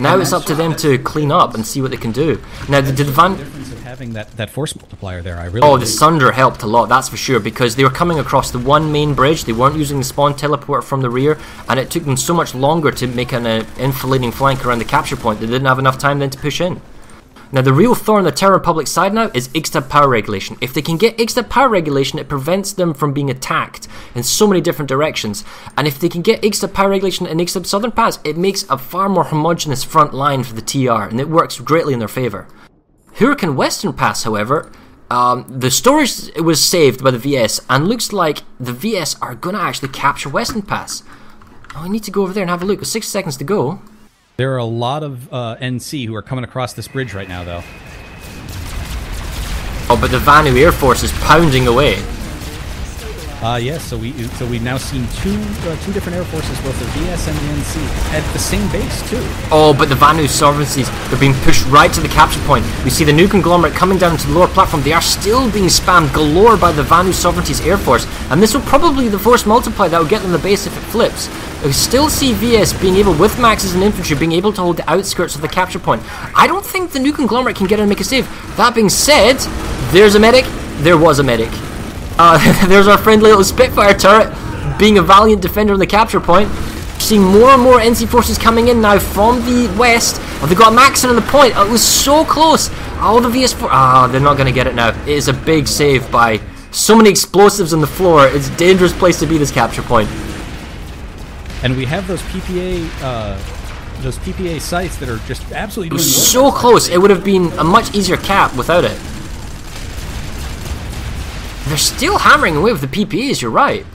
Now it's up to them to clean up and see what they can do. Now, the Van... difference of having that, that force multiplier there. I really. Oh, the. Sunder helped a lot, that's for sure, because they were coming across the one main bridge, they weren't using the spawn teleport from the rear, and it took them so much longer to make an uh, enfilading flank around the capture point, they didn't have enough time then to push in. Now, the real thorn on the Terran Republic side now is Ixtab power regulation. If they can get Ixtab power regulation, it prevents them from being attacked in so many different directions. And if they can get Ixtab power regulation and Ixtab Southern Pass, it makes a far more homogeneous front line for the TR, and it works greatly in their favour. Hurricane Western Pass, however, um, the storage was saved by the VS, and looks like the VS are going to actually capture Western Pass. Oh, I need to go over there and have a look. With six seconds to go. There are a lot of uh, NC who are coming across this bridge right now, though. Oh, but the Vanu Air Force is pounding away. Uh, yes, so we so we've now seen two uh, two different air forces, both the VS and the NC, at the same base too. Oh, but the Vanu sovereignties, they're being pushed right to the capture point. We see the new conglomerate coming down to the lower platform. They are still being spammed galore by the Vanu sovereignties air force, and this will probably be the force multiplier that will get them the base if it flips. We still see VS being able, with Maxes and infantry, being able to hold the outskirts of the capture point. I don't think the new conglomerate can get in and make a save. That being said, there's a medic. There was a medic. Uh, there's our friendly little Spitfire turret, being a valiant defender on the capture point. Seeing more and more NC forces coming in now from the west. Oh, they got Maxon on the point. Oh, it was so close. All the VS4. Ah, they're not going to get it now. It is a big save by so many explosives on the floor. It's a dangerous place to be, this capture point. And we have those PPA uh, those PPA sites that are just absolutely It was so close. It would have been a much easier cap without it. They're still hammering away with the PPAs, you're right.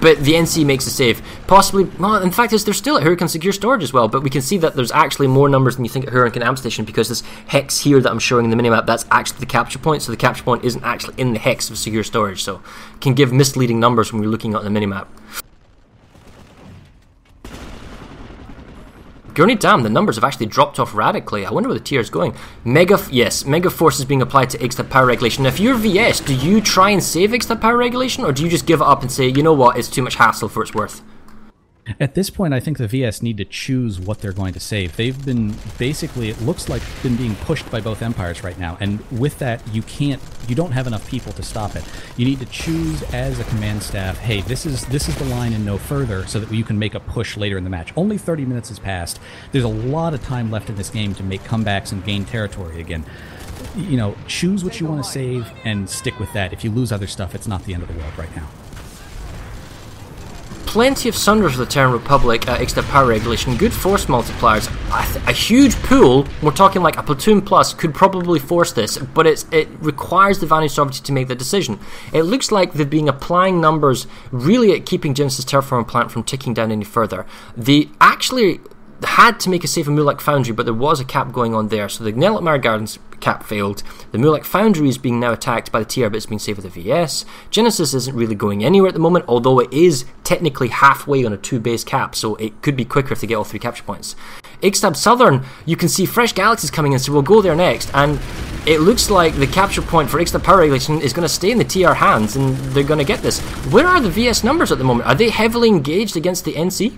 But the NC makes a save. Possibly, well, in fact, is they're still at Hurricane Secure Storage as well, but we can see that there's actually more numbers than you think at Hurricane Amp Station because this hex here that I'm showing in the minimap, that's actually the capture point, so the capture point isn't actually in the hex of Secure Storage, so can give misleading numbers when you're looking at the minimap. Gurney Dam, the numbers have actually dropped off radically. I wonder where the tier is going. Mega, yes, Mega Force is being applied to Ixtab Power Regulation. Now, if you're VS, do you try and save Ixtab Power Regulation, or do you just give it up and say, you know what, it's too much hassle for its worth? At this point, I think the VS need to choose what they're going to save. They've been basically, it looks like, been being pushed by both empires right now, and with that, you can't, you don't have enough people to stop it. You need to choose as a command staff. Hey, this is this is the line and no further, so that you can make a push later in the match. Only 30 minutes has passed. There's a lot of time left in this game to make comebacks and gain territory again. You know, choose what you want to save and stick with that. If you lose other stuff, it's not the end of the world right now. Plenty of Sunders for the Terran Republic, uh, Power Regulation, good force multipliers, a, a huge pool, we're talking like a platoon plus, could probably force this, but it's, it requires the Vanu Sovereignty to make the decision. It looks like they've been applying numbers really at keeping Genesis Terraforming Plant from ticking down any further. They actually had to make a save on Mulek Foundry, but there was a cap going on there. So the Nettlemire Gardens cap failed. The Mulek Foundry is being now attacked by the TR, but it's being saved with the VS. Genesis isn't really going anywhere at the moment, although it is technically halfway on a two base cap, so it could be quicker if they get all three capture points. Ixtab Southern, you can see fresh galaxies coming in, so we'll go there next. And it looks like the capture point for Ixtab Power Regulation is going to stay in the TR hands, and they're going to get this. Where are the VS numbers at the moment? Are they heavily engaged against the NC?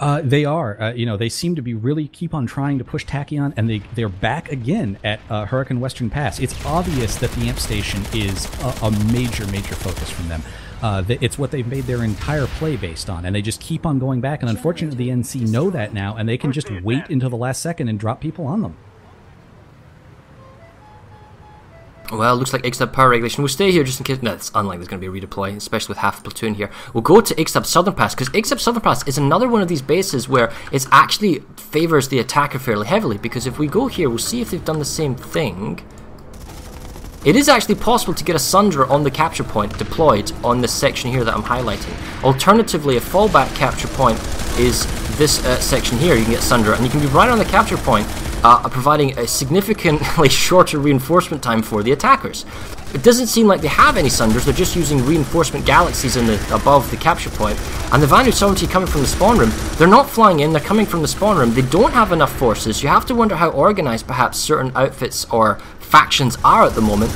Uh, they are. Uh, you know, they seem to be really keep on trying to push Tacon, and they they're back again at uh, Hurricane Western Pass. It's obvious that the amp station is a, a major, major focus from them. Uh, it's what they've made their entire play based on, and they just keep on going back. And unfortunately, the NC know that now, and they can just wait until the last second and drop people on them. Well, looks like Ixtab Power Regulation. We'll stay here just in case. No, it's unlikely there's going to be a redeploy, especially with half a platoon here. We'll go to Ixtab Southern Pass, because Ixtab Southern Pass is another one of these bases where it actually favours the attacker fairly heavily, because if we go here, we'll see if they've done the same thing. It is actually possible to get a Sunder on the capture point deployed on this section here that I'm highlighting. Alternatively, a fallback capture point is this uh, section here. You can get Sunder, and you can be right on the capture point, uh, providing a significantly shorter reinforcement time for the attackers. It doesn't seem like they have any Sunders, they're just using reinforcement galaxies in the above the capture point. And the Vanu Sovereignty coming from the spawn room, they're not flying in, they're coming from the spawn room. They don't have enough forces. You have to wonder how organized perhaps certain outfits or factions are at the moment.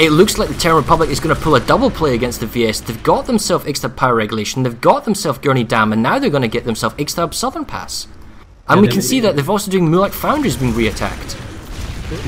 It looks like the Terran Republic is going to pull a double play against the VS. They've got themselves Ixtab Power Regulation, they've got themselves Gurney Dam, and now they're going to get themselves Ixtab Southern Pass. And Yeah, we can see that they've also doing Mulek Foundries being re-attacked.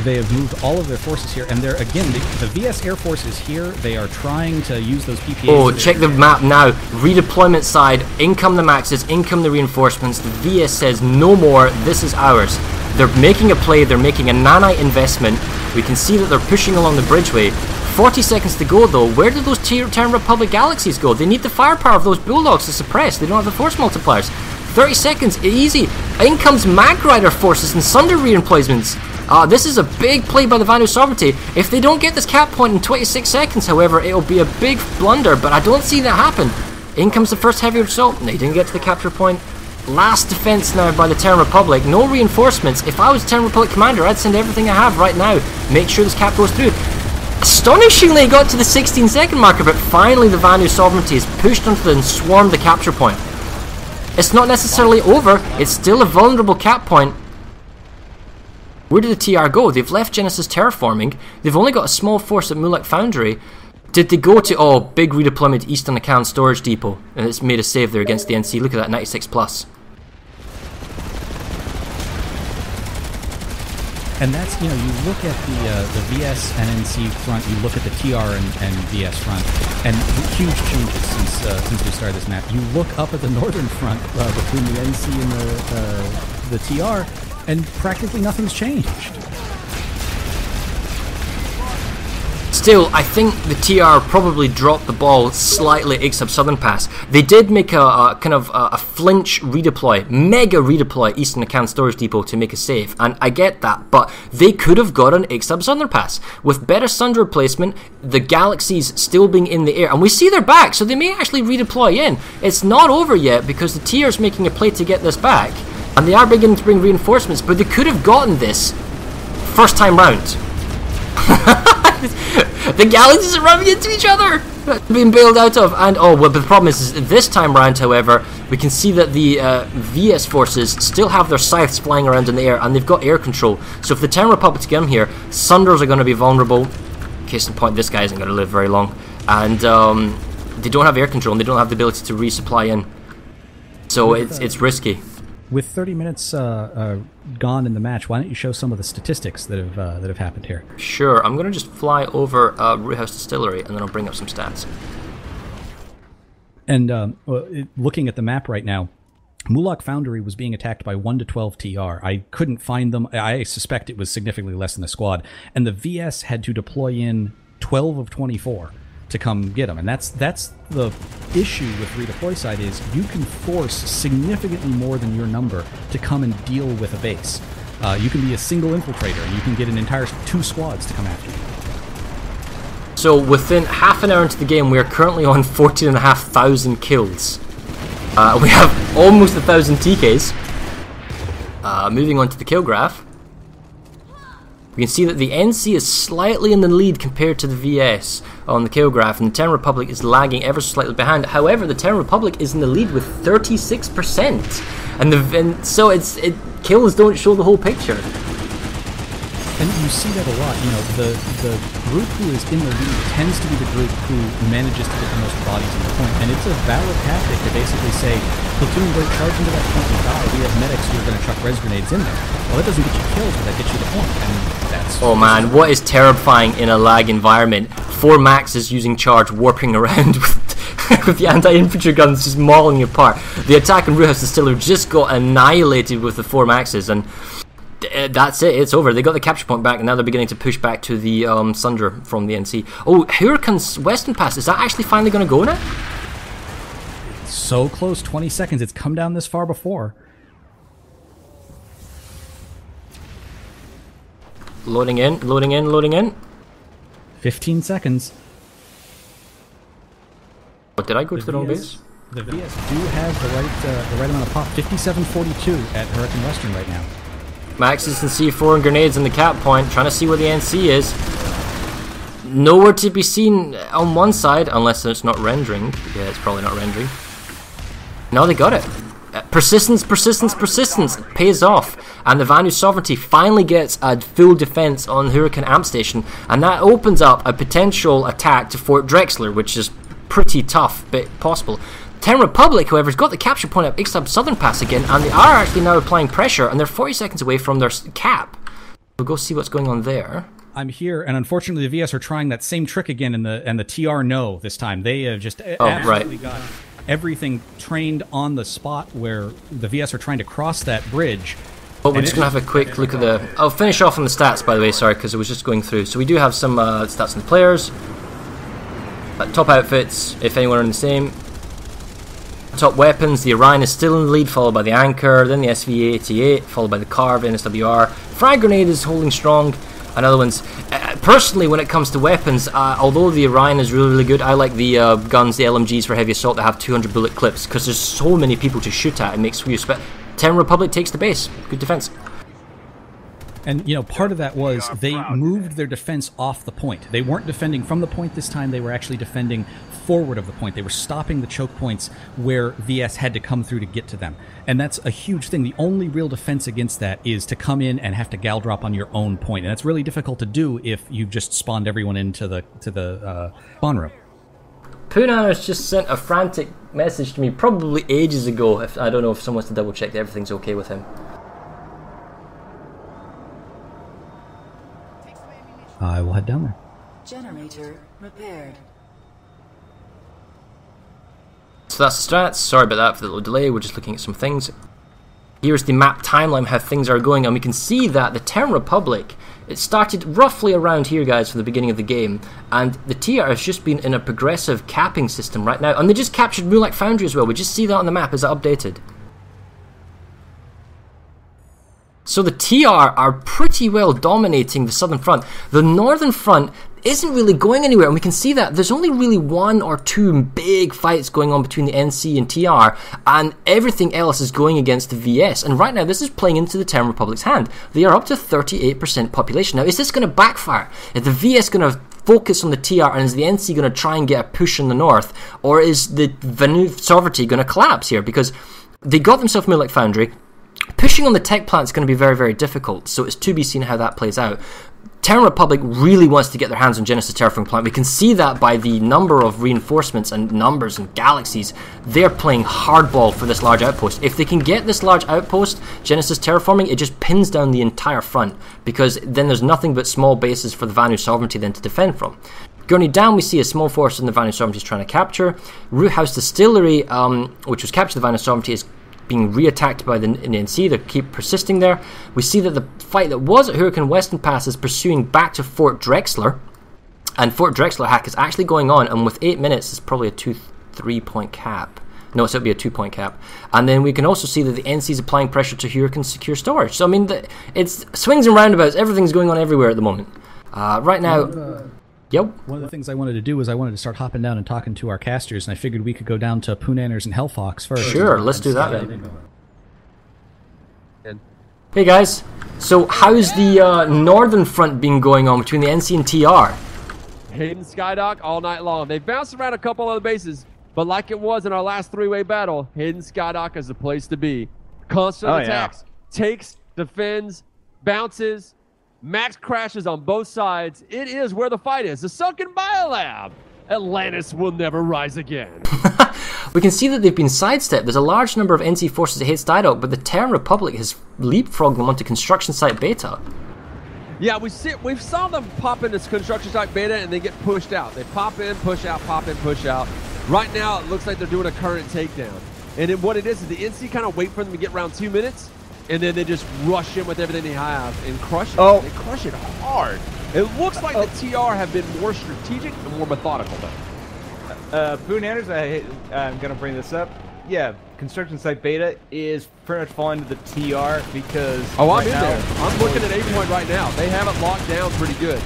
They have moved all of their forces here, and they're again the, the VS Air Force is here. They are trying to use those PPAs. Oh, check the map now. Redeployment side, income the maxes, income the reinforcements. The VS says no more, this is ours. They're making a play, they're making a nanite investment. We can see that they're pushing along the bridgeway. 40 seconds to go though. Where did those Ter- Terran Republic galaxies go? They need the firepower of those bulldogs to suppress. They don't have the force multipliers. 30 seconds, easy. In comes Magrider forces and Sunder reinforcements. Uh, this is a big play by the Vanu Sovereignty. If they don't get this cap point in 26 seconds, however, it'll be a big blunder, but I don't see that happen. In comes the first heavy assault. They didn't get to the capture point. Last defense now by the Terran Republic. No reinforcements. If I was Terran Republic commander, I'd send everything I have right now. Make sure this cap goes through. Astonishingly, got to the 16 second marker, but finally the Vanu Sovereignty is pushed onto and swarmed the capture point. It's not necessarily over, it's still a vulnerable cap point. Where did the TR go? They've left Genesis terraforming, they've only got a small force at Mulek Foundry. Did they go to, oh, big redeployment Eastern Acan Storage Depot, and it's made a save there against the NC. Look at that, 96 plus. And that's, you know, you look at the uh, the VS and NC front, you look at the TR and, and VS front, and huge changes since uh, since we started this map. You look up at the northern front uh, between the NC and the uh, the TR, and practically nothing's changed. Still, I think the TR probably dropped the ball slightly Ixtab Southern Pass. They did make a, a kind of a, a, flinch redeploy, mega redeploy Eastern Acan Storage Depot to make a save, and I get that, but they could have got an Ixtab Southern Pass. With better Sunder placement, the Galaxies still being in the air, and we see they're back, so they may actually redeploy in. It's not over yet because the TR is making a play to get this back, and they are beginning to bring reinforcements, but they could have gotten this first time round. the galaxies are running into each other! Being bailed out of and oh well but the problem is, is this time round however we can see that the uh, VS forces still have their scythes flying around in the air and they've got air control. So if the Terran Republic get them here Sunders are going to be vulnerable. Case in point this guy isn't going to live very long. And um, they don't have air control and they don't have the ability to resupply in. So it's, it's risky. with 30 minutes uh, uh, gone in the match, why don't you show some of the statistics that have uh, that have happened here? Sure. I'm going to just fly over uh, Distillery and then I'll bring up some stats. And um, looking at the map right now, Mulek Foundry was being attacked by 1 to 12 TR. I couldn't find them. I suspect it was significantly less than the squad. And the VS had to deploy in 12 of 24 to come get them. And that's that's the issue with redeploy side is you can force significantly more than your number to come and deal with a base. Uh, you can be a single infiltrator and you can get an entire two squads to come after you. So within half an hour into the game, we are currently on 14,500 kills. Uh, we have almost a thousand TKs. Uh, moving on to the kill graph. We can see that the NC is slightly in the lead compared to the VS on the kill graph, and the Terran Republic is lagging ever so slightly behind. However, the Terran Republic is in the lead with 36%, and the and so it's it kills don't show the whole picture. And you see that a lot. You know, the the group who is in the lead tends to be the group who manages to get the most bodies in the point, and it's a valid tactic to basically say, platoon, don't charge into that point and die. We have medics who are going to chuck res grenades in there. Well, that doesn't get you kills, but that gets you the point, and that's. Oh man, what is terrifying in a lag environment? Four maxes using charge, warping around with, with the anti-infantry guns just mauling you apart. The attack on Brewhouse Distiller just got annihilated with the four maxes, and that's it. It's over. They got the capture point back, and now they're beginning to push back to the um, Sunder from the NC. Oh, Hurakan's Western Pass. Is that actually finally going to go now? So close. 20 seconds. It's come down this far before. Loading in, loading in, loading in. 15 seconds. What, did I go the to the wrong base? The VS do have the right, uh, the right amount of pop. 5742 at Hurakan Western right now. Maxes and C4 and grenades in the cap point, trying to see where the NC is. Nowhere to be seen on one side, unless it's not rendering. Yeah, it's probably not rendering. No, they got it. Uh, persistence, persistence, persistence pays off, and the Vanu Sovereignty finally gets a full defense on Hurricane Amp Station, and that opens up a potential attack to Fort Drexler, which is pretty tough, but possible. Terran Republic, however, has got the capture point at Ixtab Southern Pass again, and they are actually now applying pressure, and they're 40 seconds away from their cap. We'll go see what's going on there. I'm here, and unfortunately, the VS are trying that same trick again, and the and the TR no this time. They have just oh, absolutely right. got everything trained on the spot where the VS are trying to cross that bridge. But we're just going to have a quick look at the... I'll finish off on the stats, by the way, sorry, because it was just going through. So we do have some uh, stats on the players. Uh, top outfits, if anyone are in the same. Top weapons, the Orion is still in the lead, followed by the Anchor, then the SV-88, followed by the Carve, NSWR. Frag Grenade is holding strong, and other ones. Uh, personally, when it comes to weapons, uh, although the Orion is really, really good, I like the uh, guns, the LMGs for heavy assault that have 200 bullet clips, because there's so many people to shoot at, it makes use. But Terran Republic takes the base. Good defense. And you know, part of that was they moved their defense off the point. They weren't defending from the point this time. They were actually defending forward of the point. They were stopping the choke points where VS had to come through to get to them. And that's a huge thing. The only real defense against that is to come in and have to gal drop on your own point. And that's really difficult to do if you've just spawned everyone into the to the uh, spawn room. Poonaners just sent a frantic message to me probably ages ago. If I don't know if someone's to double check that everything's okay with him. I will head down there. Generator repaired. So that's the stats. Sorry about that for the little delay. We're just looking at some things. Here's the map timeline, how things are going, and we can see that the Terran Republic, it started roughly around here, guys, from the beginning of the game, and the TR has just been in a progressive capping system right now, and they just captured Mulek Foundry as well. We just see that on the map. Is that updated? So the TR are pretty well dominating the southern front. The northern front isn't really going anywhere, and we can see that there's only really one or two big fights going on between the NC and TR, and everything else is going against the VS. And right now, this is playing into the Terran Republic's hand. They are up to 38% population. Now, is this going to backfire? Is the VS going to focus on the TR, and is the NC going to try and get a push in the north, or is the Vanu sovereignty going to collapse here? Because they got themselves Mulek Foundry. Pushing on the tech plant is going to be very, very difficult, so it's to be seen how that plays out. Terran Republic really wants to get their hands on Genesis Terraforming Plant. We can see that by the number of reinforcements and numbers and galaxies. They're playing hardball for this large outpost. If they can get this large outpost, Genesis Terraforming, it just pins down the entire front because then there's nothing but small bases for the Vanu Sovereignty then to defend from. Going down, we see a small force in the Vanu Sovereignty is trying to capture. Root House Distillery, um, which was captured the Vanu Sovereignty, is being re-attacked by the NC. They keep persisting there. We see that the fight that was at Hurakan Western Pass is pursuing back to Fort Drexler, and Fort Drexler hack is actually going on. And with eight minutes, it's probably a two, three point cap. No, so it'll be a two point cap. And then we can also see that the NC is applying pressure to Hurakan Secure Storage. So I mean, the, it's swings and roundabouts. Everything's going on everywhere at the moment. Uh, right now. Yep. One of the things I wanted to do was I wanted to start hopping down and talking to our casters, and I figured we could go down to Poonanners and Hellfox first. Sure, let's do that then. Hey guys, so how's the uh, northern front been going on between the NC and TR? Hayd Skydock all night long. They bounced around a couple other bases, but like it was in our last three-way battle, Hayd Skydock is the place to be. Constant Oh, attacks, takes, defends, bounces, max crashes on both sides. It is where the fight is. The sunken biolab. Atlantis will never rise again. We can see that they've been sidestepped. There's a large number of NC forces that hit Skydock, but the Terran Republic has leapfrogged them onto construction site beta. Yeah, we see we saw them pop into construction site beta and they get pushed out. They pop in, push out, pop in, push out. Right now, it looks like they're doing a current takedown. And then what it is is the NC kind of wait for them to get around two minutes, and then they just rush in with everything they have and crush it. Oh. They crush it hard. It looks like the TR have been more strategic and more methodical though. Uh, Boone Anders, I, I'm going to bring this up. Yeah, construction site beta is pretty much falling to the TR because. Oh, I'm right in now- there. I'm looking at eight point right now. They have it locked down pretty good.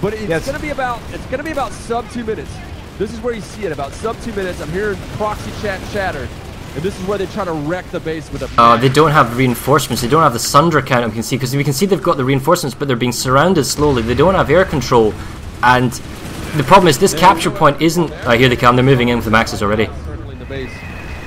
But it's Yes. gonna be about it's gonna be about sub two minutes. This is where you see it about sub two minutes. I'm hearing proxy chat chatter, and this is where they try to wreck the base with a. Uh, they don't have reinforcements. They don't have the Sundra count. We can see because we can see they've got the reinforcements, but they're being surrounded slowly. They don't have air control, and the problem is this capture point isn't. Uh, hear they come. They're moving in with the maxes already. circling the base.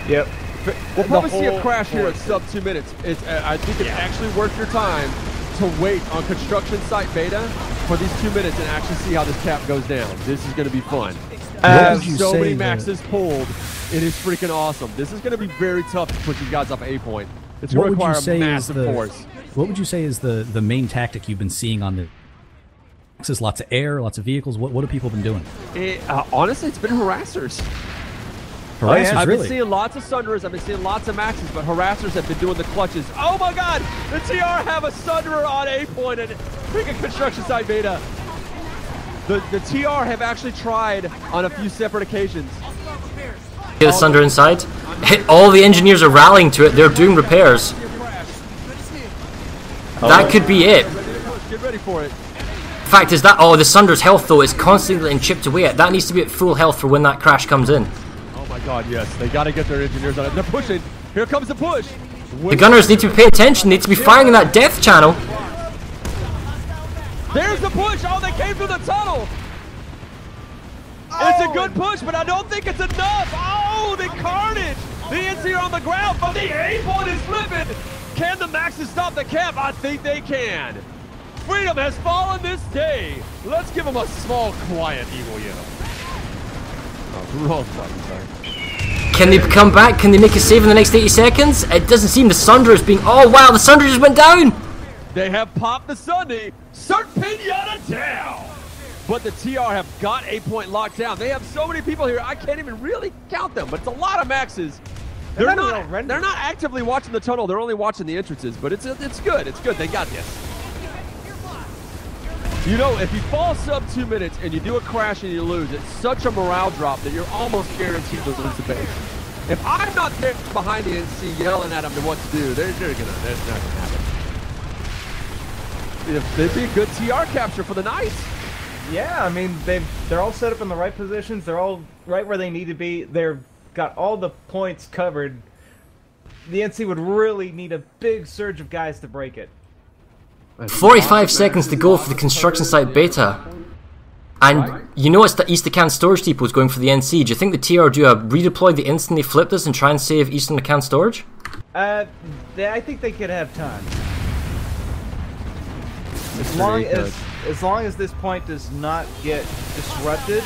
Yep. We'll The probably see a crash here at force. sub two minutes. It's, uh, I think it's actually worth your time to wait on construction site beta for these two minutes and actually see how this cap goes down. This is going to be fun. What There's would you so say many the- maxes pulled. It is freaking awesome. This is going to be very tough to put these guys off A point. It's going to would you require say a massive the force. what would you say is the the main tactic you've been seeing on the? This is lots of air, lots of vehicles. What what have people been doing? It, uh, honestly, it's been harassers. Harassers, I've really? been seeing lots of Sunderers. I've been seeing lots of Maxes, but harassers have been doing the clutches. Oh my God! The TR have a Sunderer on A point and freaking construction site beta. The the TR have actually tried on a few separate occasions. Get the Sunder inside. Hit- All the engineers are rallying to it. They're doing repairs. That could be it. Get ready for it. Fact is that oh the Sunder's health though is constantly getting chipped away at. That needs to be at full health for when that crash comes in. Oh my God! Yes, they got to get their engineers on it. They're pushing. Here comes the push. The gunners need to pay attention. they Need to be firing in that death channel. There's the push. Oh, they came through the tunnel. It's a oh! good push, but I don't think it's enough. Oh, the carnage. The NC here on the ground, but the A point is flipping. Can the Maxes stop the cap? I think they can. Freedom has fallen this day. Let's give them a small, quiet evil yell. Oh, wrong button, sorry. Can they come back? Can they make a save in the next 80 seconds? It doesn't seem the Sunder is being. Oh wow, the Sunder just went down! They have popped the Sunder. Cert Pinata down. But the TR have got a point locked down. They have so many people here, I can't even really count them, but it's a lot of maxes. They're, They're not, not they're not actively watching the tunnel. They're only watching the entrances, but it's it's good. It's good. They got this. You know, if you fall sub two minutes and you do a crash and you lose, it's such a morale drop that you're almost guaranteed to lose the base. If I'm not there behind the NC yelling at them to what to do, they're, they're gonna, that's not gonna happen. If they'd be a good TR capture for the Knights. Yeah, I mean they've they're all set up in the right positions. They're all right where they need to be. They've got all the points covered. The NC would really need a big surge of guys to break it. 45 seconds to go for the construction site beta. And you know it's the East Acan storage depot is going for the NC. Do you think the TR do a redeploy the instant they flip this and try and save Eastern Acan storage? Uh, they, I think they could have time. As long as as long as this point does not get disrupted,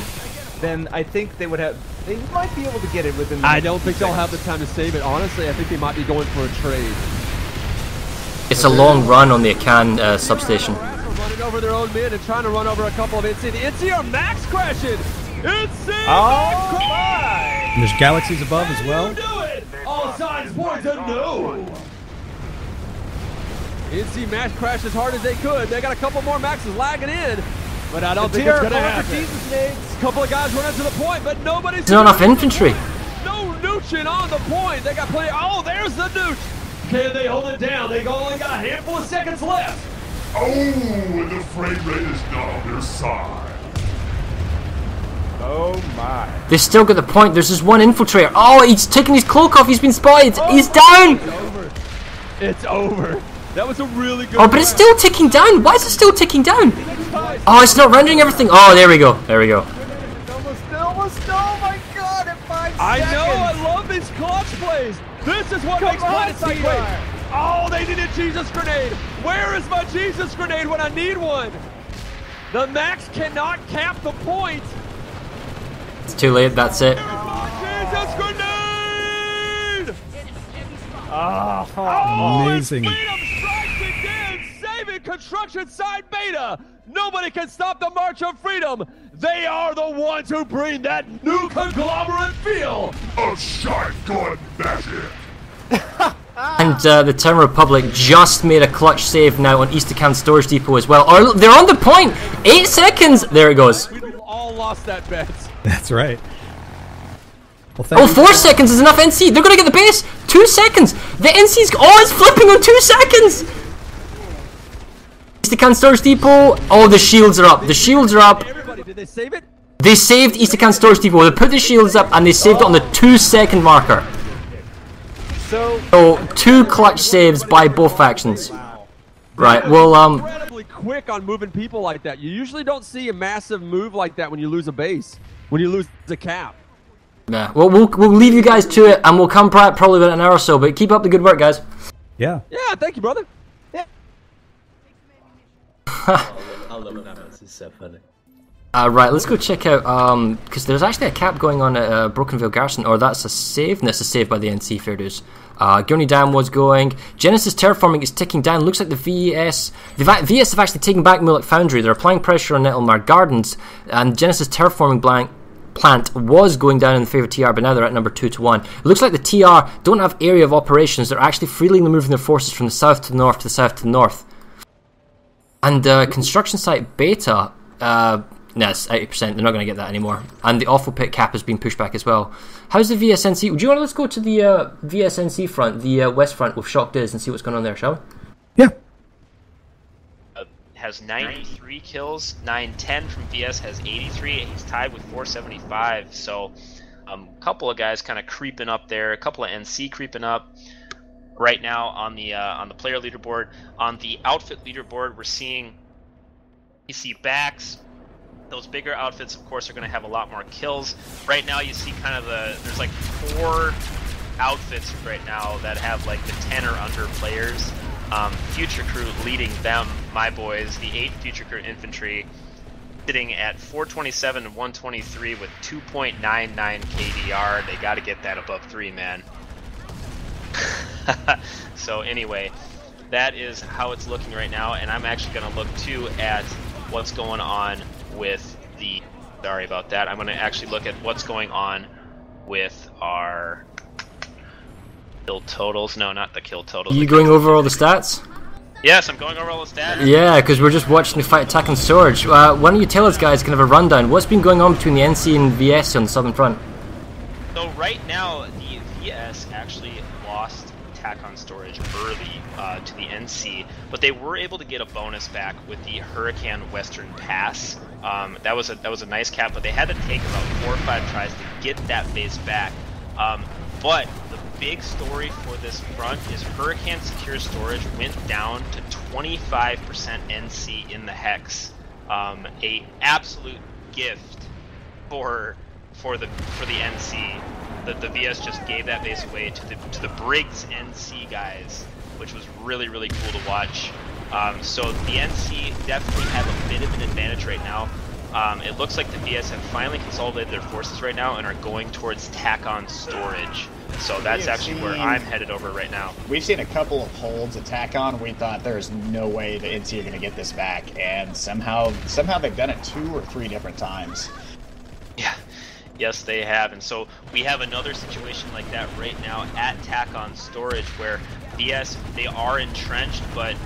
then I think they would have. They might be able to get it within. The I don't few think they'll have the time to save it. Honestly, I think they might be going for a trade. It's a long run on the Acan uh, substation. Running over their own men and trying to run over a couple of NC. The NC are max crashing. NC Oh max crash. There's galaxies above as well. Do it. All signs point to no. NC max crashed as hard as they could. They got a couple more maxes lagging in, but I don't The think it's gonna happen. Jesus nades. A couple of guys running to the point, but nobody's. There's not enough infantry. No nooching on the point. They got plenty. Oh, there's the nooch. Can they hold it down? They only oh, got a handful of seconds left. Oh, and the frame rate is not on their side. Oh my. They still got the point. There's this one infiltrator. Oh, he's taking his cloak off. He's been spotted. He's down. It's over. It's over. That was a really good. Oh, but it's still ticking down. Why is it still ticking down? Oh, it's not rendering everything. Oh, there we go. There we go. Almost, almost. Oh my God! In five I know. I love these clutch plays. This is what Come makes on, Planetside TR. great. Oh, they need a Jesus grenade. Where is my Jesus grenade when I need one? The Max cannot cap the point. It's too late. That's it. Jesus grenade! Oh, Amazing. Freedom strikes again, saving construction side beta. Nobody can stop the march of freedom. They are the ones who bring that new conglomerate feel. A shotgun magic. And uh, the Terran Republic just made a clutch save now on East Acan Storage Depot as well. Oh, they're on the point. Eight seconds. There it goes. We all lost that bet. That's right. Well, thank Oh, you. four seconds is enough NC. They're gonna get the base. Two seconds. The NC's oh, it's flipping on two seconds. East Acan Storage Depot. Oh, the shields are up. The shields are up. Everybody, did they save it? They saved East Acan Storage Depot. They put the shields up and they saved it on the two second marker. So So two clutch saves by both factions. Right. Well, um, Incredibly quick on moving people like that. You usually don't see a massive move like that when you lose a base. When you lose the cap. Yeah. Well, we'll we'll leave you guys to it, and we'll come back probably about an hour or so. But keep up the good work, guys. Yeah. Yeah, thank you, brother. I love that. This is so funny. Uh, right, let's go check out um because there's actually a cap going on at uh, Broken Vale Garrison, or that's a save. No, it's a save by the NC fair dues. Uh, Gurney Dam was going. Genesis terraforming is ticking down. Looks like the VS, the Va- VS have actually taken back Mulek Foundry. They're applying pressure on Nettlemire Gardens, and Genesis terraforming blank plant was going down in the favour of TR, but now they're at number two to one. It looks like the TR don't have area of operations. They're actually freely moving their forces from the south to the north to the south to the north. And uh, construction site beta, uh, no, it's 80%. They're not going to get that anymore. And the awful pit cap has been pushed back as well. How's the VSNC? Would you want to let's go to the uh, VSNC front, the uh, west front with Shock Diz and see what's going on there, shall we? Has 93 kills. 910 from VS has 83. and He's tied with 475. So, a um, couple of guys kind of creeping up there. A couple of NC creeping up. Right now on the uh, on the player leaderboard, on the outfit leaderboard, we're seeing You see backs. Those bigger outfits, of course, are going to have a lot more kills. Right now, you see kind of the there's like four outfits right now that have like the 10 or under players. Um, Future Crew leading them, my boys, the 8 Future Crew Infantry, sitting at 427 and 123 with 2.99 KDR. They got to get that above 3, man. so, anyway, that is how it's looking right now, and I'm actually going to look too at what's going on with the. Sorry about that. I'm going to actually look at what's going on with our kill totals. No, not the kill totals. you going over all the stats? Yes, I'm going over all the stats. Yeah, because we're just watching the fight attack and storage. Uh, why don't you tell us, guys, kind of a rundown? What's been going on between the NC and VS on the southern front? So right now, the VS actually lost attack on storage early uh, to the NC, but they were able to get a bonus back with the Hurakan Western Pass. Um, that was a that was a nice cap, but they had to take about four or five tries to get that base back. Um, but big story for this front is Hurakan Secure Storage went down to 25% NC in the hex. Um, a absolute gift for for the for the NC. The, the VS just gave that base away to the to the Briggs NC guys, which was really really cool to watch. Um, so the NC definitely have a bit of an advantage right now. Um, it looks like the VS have finally consolidated their forces right now and are going towards tack-on storage. So that's actually where I'm headed over right now. We've seen a couple of holds attack on. We thought there's no way the NC are going to get this back, and somehow somehow they've done it two or three different times. Yeah, yes, they have, and so we have another situation like that right now at Tacon Storage, where BS they are entrenched, but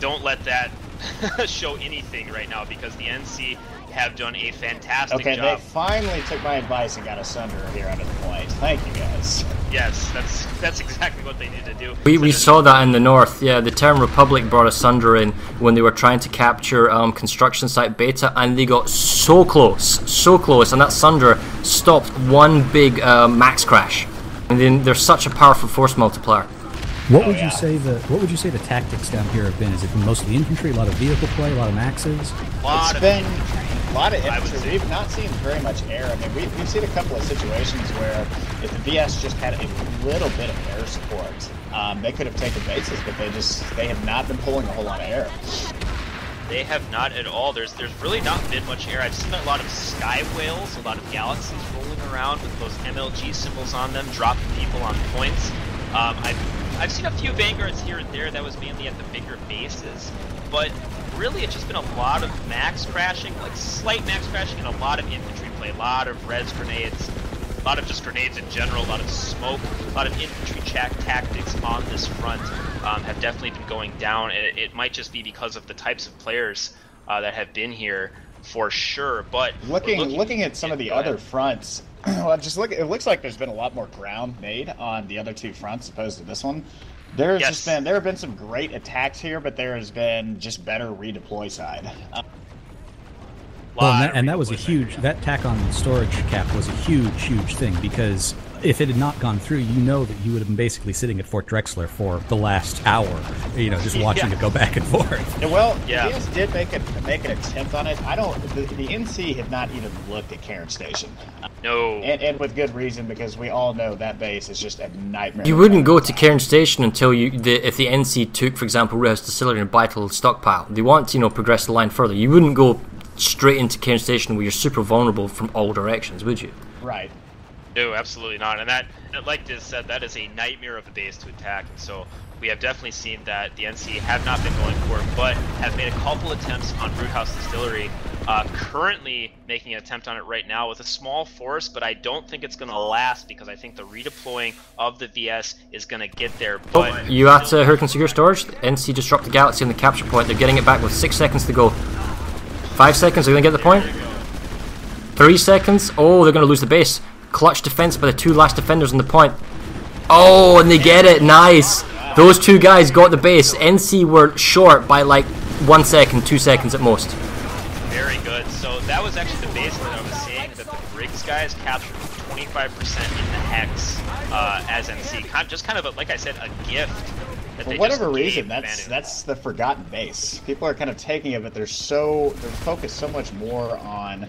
don't let that show anything right now because the NC have done a fantastic Okay, job. they finally took my advice and got a Sunderer here under the point. Thank you guys. Yes, that's that's exactly what they need to do. We, we saw that in the north. Yeah, the Terran Republic brought a Asunder in when they were trying to capture um, construction site Beta, and they got so close, so close, and that Sunder stopped one big uh, max crash. And then they're such a powerful force multiplier. What Oh, would yeah. you say the What would you say the tactics down here have been? Is it mostly infantry, a lot of vehicle play, a lot of maxes? A lot it's of been a lot of infantry. We've not seen very much air. I mean, we, we've seen a couple of situations where if the VS just had a little bit of air support, um, they could have taken bases, but they just they have not been pulling a whole lot of air. They have not at all. There's there's really not been much air. I've seen a lot of sky whales, a lot of galaxies rolling around with those MLG symbols on them, dropping people on points. Um, I've I've seen a few vanguards here and there. That was mainly at the bigger bases, but really it's just been a lot of max crashing, like slight max crashing, and a lot of infantry play, a lot of res grenades, a lot of just grenades in general, a lot of smoke, a lot of infantry check tactics on this front um, have definitely been going down. It, it might just be because of the types of players uh, that have been here for sure. But Looking looking, looking, at some of the go ahead. other fronts, well, just look. It looks like there's been a lot more ground made on the other two fronts opposed to this one. There's Yes. just been there have been some great attacks here, but there has been just better redeploy side. Uh, Well, and that, and that was a huge. That tack on the storage cap was a huge, huge thing because if it had not gone through, you know that you would have been basically sitting at Fort Drexler for the last hour, you know, just watching Yeah. it go back and forth. Well, Yeah. the did make a make an attempt on it. I don't. The, the NC had not even looked at Cairn Station, No. and, and with good reason because we all know that base is just a nightmare. You wouldn't go to Cairn Station until you, the, if the NC took, for example, Rouse Distillery and Vital Stockpile. They want to, you know, progress the line further. You wouldn't go straight into Cairn Station where you're super vulnerable from all directions, would you? Right. No, absolutely not. And that, like Diz said, that is a nightmare of a base to attack. And so we have definitely seen that the NC have not been going for it, but have made a couple attempts on Root House Distillery. Uh, currently making an attempt on it right now with a small force, but I don't think it's going to last because I think the redeploying of the VS is going to get there. But You at uh, Hurakan Secure Storage? NC disrupt the Galaxy on the capture point. They're getting it back with six seconds to go. Five seconds, they're going to get the point. Three seconds. Oh, they're going to lose the base. Clutch defense by the two last defenders on the point. Oh, and they get it. Nice. Those two guys got the base. NC were short by like one second, two seconds at most. Very good. So that was actually the base that I was saying that the Briggs guys captured 25% in the hex uh, as NC. Kind just kind of, a, like I said, a gift For they whatever reason, that's Vanu. that's the forgotten base. People are kind of taking it, but they're so they're focused so much more on,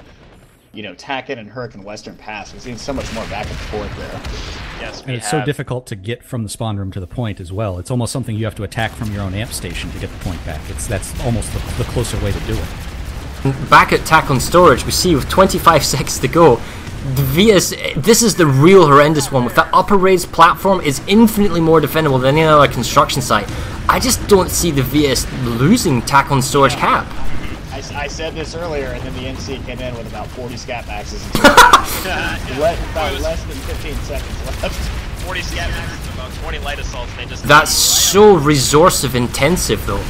you know, Tacken and Hurakan Western Pass. We've seen so much more back and forth there. Yes, And it's so difficult to get from the spawn room to the point as well. It's almost something you have to attack from your own amp station to get the point back. It's that's almost the, the closer way to do it. Back at Tacon Storage, we see with 25 seconds to go, the VS, this is the real horrendous one. With that upper raised platform, is infinitely more defendable than any other construction site. I just don't see the VS losing Tacon Storage cap. I, I said this earlier, and then the NC came in with about 40 scat maxes. And Le- about less than 15 seconds left. 40 scat maxes, about 20 light assaults, and they just. That's so resource intensive, though.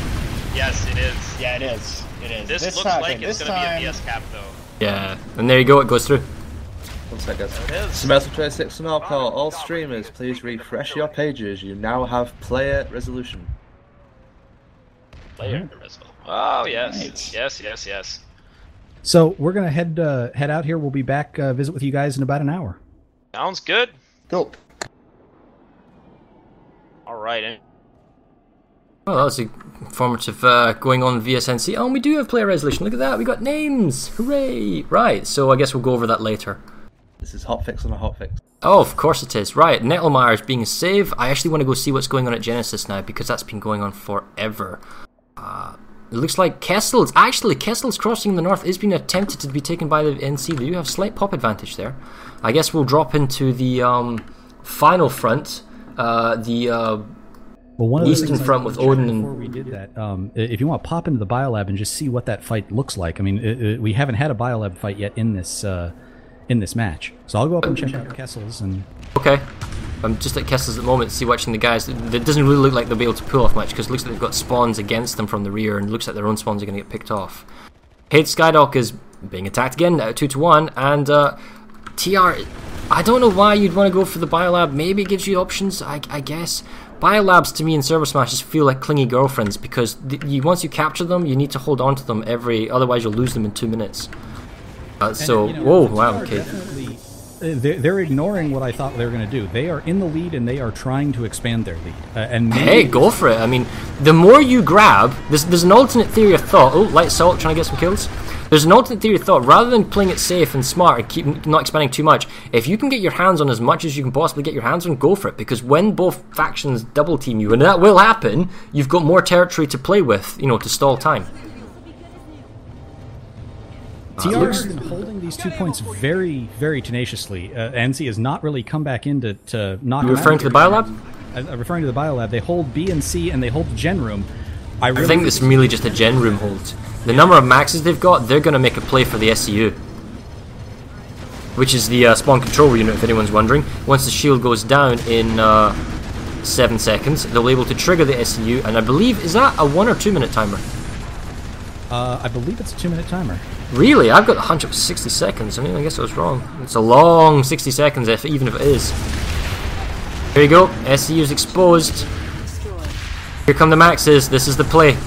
Yes, it is. Yeah, it is. It is. This, This looks time- like it's going to time- be a VS cap, though. Yeah, and there you go, it goes through. One second. sec, guys. There it is. Metal 26 and oh, Alcohol, all oh, streamers, please refresh your pages. You now have player resolution. Player mm-hmm. resolution. Oh, yes. Yes, yes, yes. So we're gonna head uh, head out here. We'll be back uh, visit with you guys in about an hour. Sounds good. Cool. All right. Well, that was informative uh, going on VSNC. Oh, and we do have player resolution. Look at that. We got names. Hooray. Right, so I guess we'll go over that later. This is hotfix on a hotfix. Oh, of course it is. Right, Nettlemire's being saved. I actually want to go see what's going on at Genesis now because that's been going on forever. Uh, it looks like Kessel's actually Kessel's crossing in the north is being attempted to be taken by the NC. They do have slight pop advantage there. I guess we'll drop into the um, final front. Uh, the uh, Well, one of the Eastern front with Odin before and we did that. Um, if you want to pop into the biolab and just see what that fight looks like. I mean, i i we haven't had a biolab fight yet in this uh, in this match, so I'll go up and check out Kessel's and Okay. I'm just at Kessel's at the moment, see watching the guys. It doesn't really look like they'll be able to pull off much because it looks like they've got spawns against them from the rear and looks like their own spawns are going to get picked off. Hayd Skydock is being attacked again, now 2 to 1, and uh, TR. I don't know why you'd want to go for the Biolab. Maybe it gives you options, I, I guess. Biolabs to me in Server Smash just feel like clingy girlfriends because you, once you capture them, you need to hold on to them every. Otherwise, you'll lose them in two minutes. Uh, so, you know, whoa, wow, okay. They're ignoring what I thought they were going to do. They are in the lead and they are trying to expand their lead. Uh, and Hey, go for it. I mean, the more you grab, there's, there's an alternate theory of thought. Oh, light salt trying to get some kills. There's an alternate theory of thought. Rather than playing it safe and smart and keep not expanding too much, if you can get your hands on as much as you can possibly get your hands on, go for it. Because when both factions double team you, and that will happen, you've got more territory to play with. You know, to stall time. TR has been holding these two points very, very tenaciously. Uh, NC has not really come back in to, to knock You them referring out to the here. biolab? Uh, uh, referring to the biolab. They hold B and C and they hold the gen room. I, I really think it's merely just a gen room hold. The number of maxes they've got, they're going to make a play for the SCU. Which is the uh, spawn control unit, if anyone's wondering. Once the shield goes down in uh, 7 seconds, they'll be able to trigger the SCU, and I believe, is that a 1 or 2 minute timer? Uh, I believe it's a two minute timer. Really? I've got the hunch it was 60 seconds. I mean, I guess I was wrong. It's a long 60 seconds, if even if it is. Here you go. SCU's exposed. Here come the maxes. This is the play.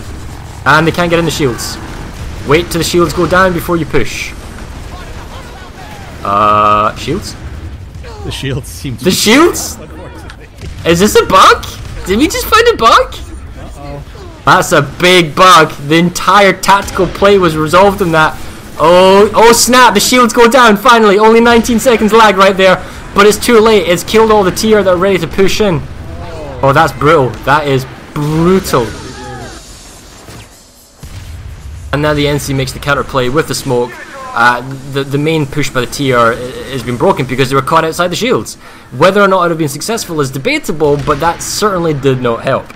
And they can't get in the shields. Wait till the shields go down before you push. Uh, shields? The shields seem to The shields? Is this a bug? Did we just find a bug? That's a big bug. The entire tactical play was resolved in that. Oh, oh snap! The shields go down finally. Only 19 seconds lag right there, but it's too late. It's killed all the tier that are ready to push in. Oh, that's brutal. That is brutal. And now the NC makes the counterplay with the smoke. Uh, the the main push by the TR has been broken because they were caught outside the shields. Whether or not it would have been successful is debatable, but that certainly did not help.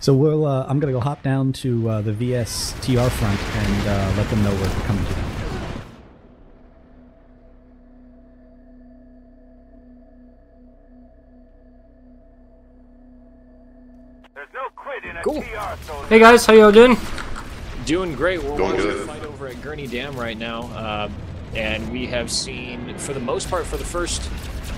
So we'll. Uh, I'm gonna go hop down to uh, the VSTR front and uh, let them know we're coming to. them. Cool. Hey guys, how y'all doing? Doing great. We're Doing watching good. the fight over at Gurney Dam right now, uh, and we have seen, for the most part, for the first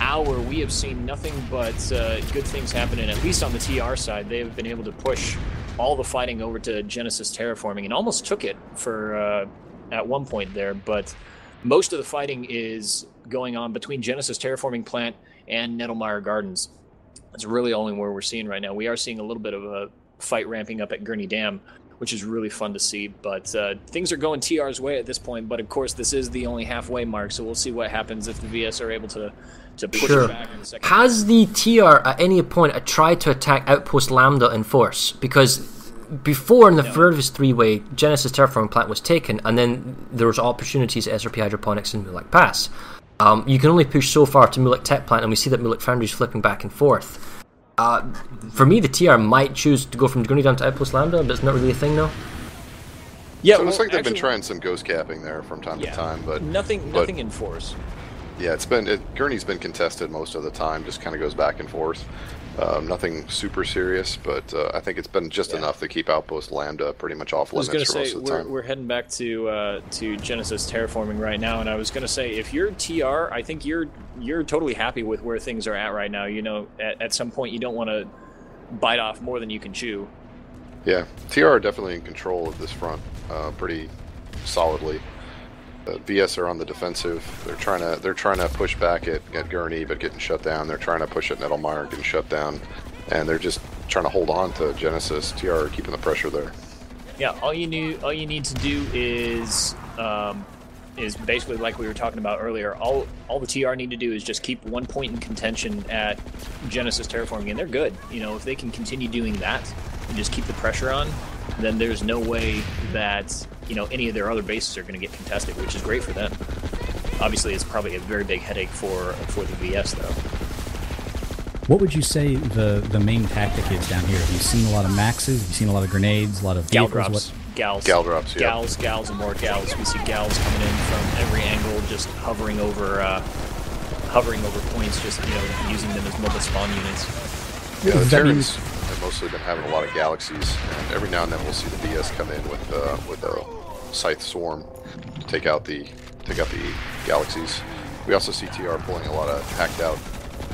hour, we have seen nothing but uh, good things happening. At least on the TR side, they have been able to push all the fighting over to Genesis terraforming, and almost took it for uh, at one point there. But most of the fighting is going on between Genesis terraforming plant and Nettlemire Gardens. That's really only where we're seeing right now. We are seeing a little bit of a fight ramping up at Gurney Dam, which is really fun to see. But uh, things are going TR's way at this point. But of course, this is the only halfway mark, so we'll see what happens if the VS are able to to push Sure. back in the second. Has the TR at any point tried to attack Outpost Lambda in force? Because before in the furthest three-way, Genesis terraforming plant was taken, and then there was opportunities at SRP Hydroponics and Mulek Pass. Um, you can only push so far to Mulek Tech Plant, and we see that Mulek Foundry is flipping back and forth. Uh, for me, the TR might choose to go from Gurney down to Outpost Lambda, but it's not really a thing now. Yeah, so it looks well, like they've been trying some ghost capping there from time Yeah. to time, but Nothing, but- nothing in force. Yeah, it's been it, Gurney's been contested most of the time. Just kind of goes back and forth. Um, nothing super serious, but uh, I think it's been just enough to keep Outpost Lambda pretty much off limits for say most of the we're, time. we're heading back to uh, to Genesis terraforming right now, and I was going to say if you're TR, I think you're you're totally happy with where things are at right now. You know, at, at some point you don't want to bite off more than you can chew. Yeah, TR are definitely in control of this front, uh, pretty solidly. Uh, VS are on the defensive. They're trying to they're trying to push back at, at Gurney, but getting shut down. They're trying to push at Nettlemire, getting shut down, and they're just trying to hold on to Genesis. TR keeping the pressure there. Yeah, all you need all you need to do is um, is basically like we were talking about earlier. All all the TR need to do is just keep one point in contention at Genesis terraforming, and they're good. You know, if they can continue doing that and just keep the pressure on, then there's no way that you know any of their other bases are going to get contested, which is great for them. Obviously, it's probably a very big headache for for the VS though. What would you say the the main tactic is down here? Have you seen a lot of maxes? Have you seen a lot of grenades? A lot of Gal drops, What- gals, Gal drops, yeah. gals, gals, and more gals. We see gals coming in from every angle, just hovering over, uh, hovering over points, just you know, using them as mobile spawn units. Yeah, the Does that mean- Terrans have mostly been having a lot of galaxies, and every now and then we'll see the VS come in with uh, with a scythe swarm to take out the take out the galaxies. We also see TR pulling a lot of hacked out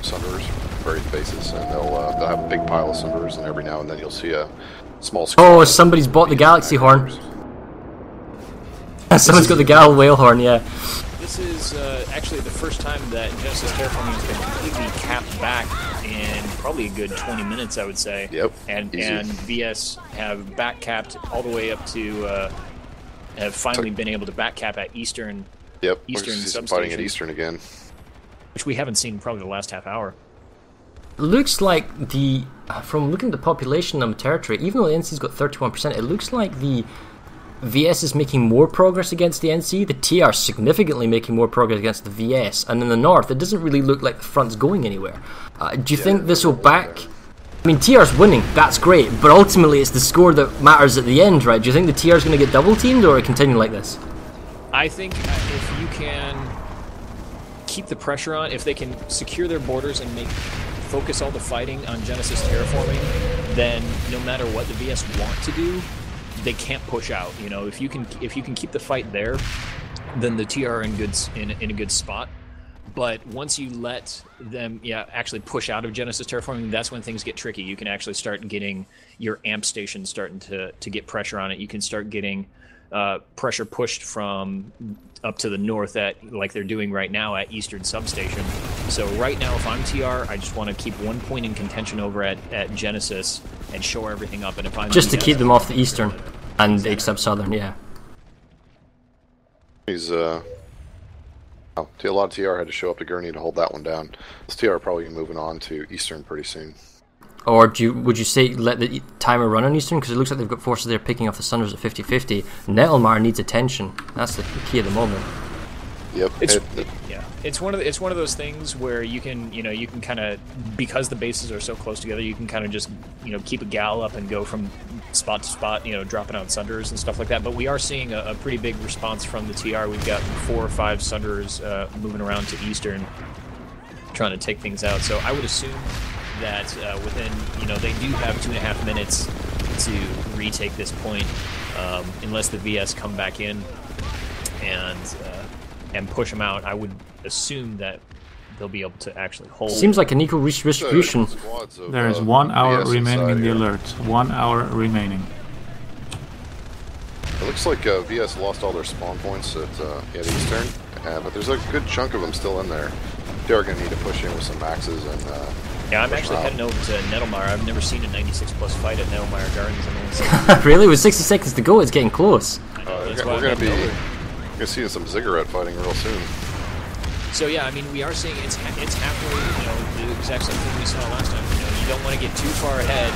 sunderers from various bases, and they'll uh, they'll have a big pile of sunderers, and every now and then you'll see a small. Oh, somebody's bought the Galaxy Horn. Someone's got the Gal whale horn, yeah. This is uh, actually the first time that Genesis Terraforming has been completely capped back in probably a good 20 minutes, I would say. Yep. And easy. and VS have back capped all the way up to uh, have finally been able to back cap at Eastern, Yep, we're Eastern gonna see fighting at. Eastern again. which we haven't seen probably the last half hour. looks like the from looking at the population number territory, even though the NC's got 31%, it looks like the VS is making more progress against the NC. The TR is significantly making more progress against the VS, and in the north, it doesn't really look like the front's going anywhere. Uh, do you think this will back? I mean, TR's winning, that's great, but ultimately it's the score that matters at the end, right? Do you think the TR's going to get double teamed or continue like this? I think uh, if you can keep the pressure on, if they can secure their borders and make focus all the fighting on Genesis terraforming, then no matter what the VS want to do, they can't push out. You know, if you can if you can keep the fight there, then the TR are in good in, in a good spot. But once you let them, yeah, actually push out of Genesis terraforming, that's when things get tricky. You can actually start getting your amp station starting to to get pressure on it. You can start getting uh, pressure pushed from up to the north at like they're doing right now at Eastern Substation. So right now, if I'm TR, I just want to keep one point in contention over at, at Genesis and shore everything up. And if I'm Just to keep them off the eastern and except southern, yeah. He's uh, oh, a lot of TR had to show up to Gurney to hold that one down. This TR probably moving on to Eastern pretty soon. Or do you, would you say let the timer run on Eastern? Because it looks like they've got forces there picking off the Sunders at 50-50. Nettlemire needs attention. That's the key at the moment. Yep. It's it- it- yeah. It's one of the, it's one of those things where you can you know you can kind of because the bases are so close together you can kind of just you know keep a gal up and go from spot to spot you know dropping out sunders and stuff like that. But we are seeing a, a pretty big response from the TR. We've got four or five sunders uh, moving around to eastern, trying to take things out. So I would assume that uh, within you know they do have two and a half minutes to retake this point um, unless the VS come back in and uh, and push them out. I would assume that they'll be able to actually hold. Seems like an equal res- distribution. There uh, one hour remaining in the alert. One hour remaining. It looks like uh, VS lost all their spawn points at, uh, at Eastern, uh, but there's a good chunk of them still in there. They are going to need to push in with some maxes and uh, Yeah, I'm push actually out. heading over to Nettlemire. I've never seen a 96 plus fight at Nettlemire Gardens. in the really, with 60 seconds to go, it's getting close. Uh, that's we're gonna I'm be over. Gonna see some ziggurat fighting real soon. So yeah, I mean, we are seeing it's ha- it's halfway. You know, the exact same thing we saw last time. You know, you don't want to get too far ahead.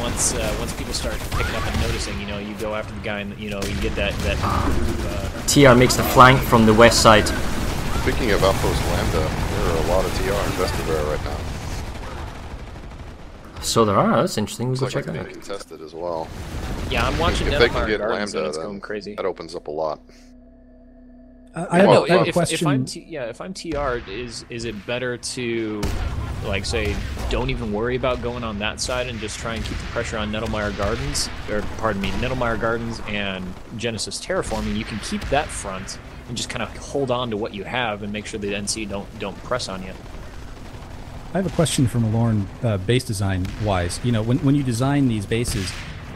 Once uh, once people start picking up and noticing, you know, you go after the guy, and you know, you get that that. Uh, TR makes the flank from the west side. Speaking of Outpost Lambda, there are a lot of TR invested there right now. So there are. That's interesting. We Looks go like check that out. contested as well. Yeah, I'm watching If they can get Gardens, and Lambda, it's then going crazy. that opens up a lot. Uh, I I have don't a- know. I have a If, if question. I'm t- yeah, if I'm TR, is is it better to like say don't even worry about going on that side and just try and keep the pressure on Nettlemire Gardens or pardon me, Nettlemire Gardens and Genesis Terraforming? You can keep that front and just kind of hold on to what you have and make sure the NC don't don't press on you. I have a question from Malorn, uh, base design wise. You know, when, when you design these bases,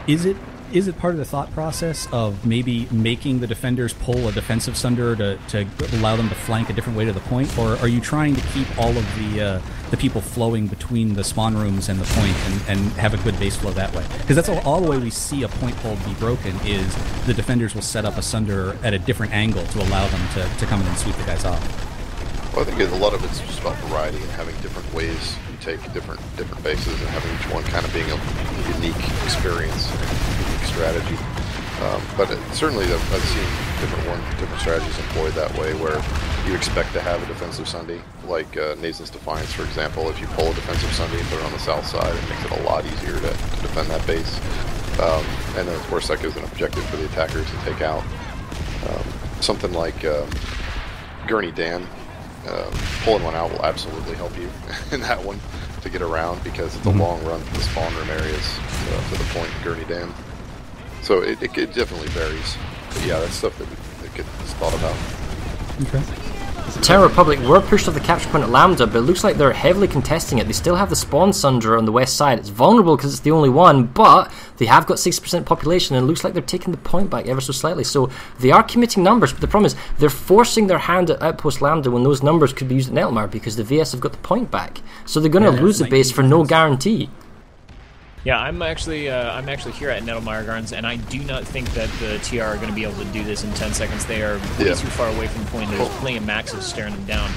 is it is it part of the thought process of maybe making the defenders pull a defensive sunder to, to allow them to flank a different way to the point, or are you trying to keep all of the uh, the people flowing between the spawn rooms and the point and, and have a good base flow that way? Because that's all, all the way we see a point hold be broken is the defenders will set up a sunder at a different angle to allow them to, to come in and sweep the guys off. Well, I think a lot of it's just about variety and having different ways you take different different bases and having each one kind of being a unique experience, strategy. Um, but it, certainly, I've, I've seen different one different strategies employed that way, where you expect to have a defensive Sunder, like uh, Nason's Defiance, for example. If you pull a defensive Sunder and put it on the south side, it makes it a lot easier to, to defend that base. Um, and then, of course, that gives an objective for the attackers to take out. Um, something like um, Gurney Dam, uh, pulling one out will absolutely help you in that one to get around because it's a long run from the spawn room areas uh, to the point Gurney Dam. So it, it, it definitely varies. But yeah, that's stuff that, we, that gets thought about. Okay. The Terran Republic were pushed off the capture point at Lambda, but it looks like they're heavily contesting it. They still have the spawn sunder on the west side. It's vulnerable because it's the only one, but they have got 60% population and it looks like they're taking the point back ever so slightly. So they are committing numbers, but the problem is they're forcing their hand at Outpost Lambda when those numbers could be used at Nettlemire because the VS have got the point back. So they're going to Yeah, lose the base for no guarantee. Yeah, I'm actually uh, I'm actually here at Nettlemire Gardens, and I do not think that the TR are going to be able to do this in 10 seconds. They are way Yeah. too far away from the point. There's plenty of maxes staring them down.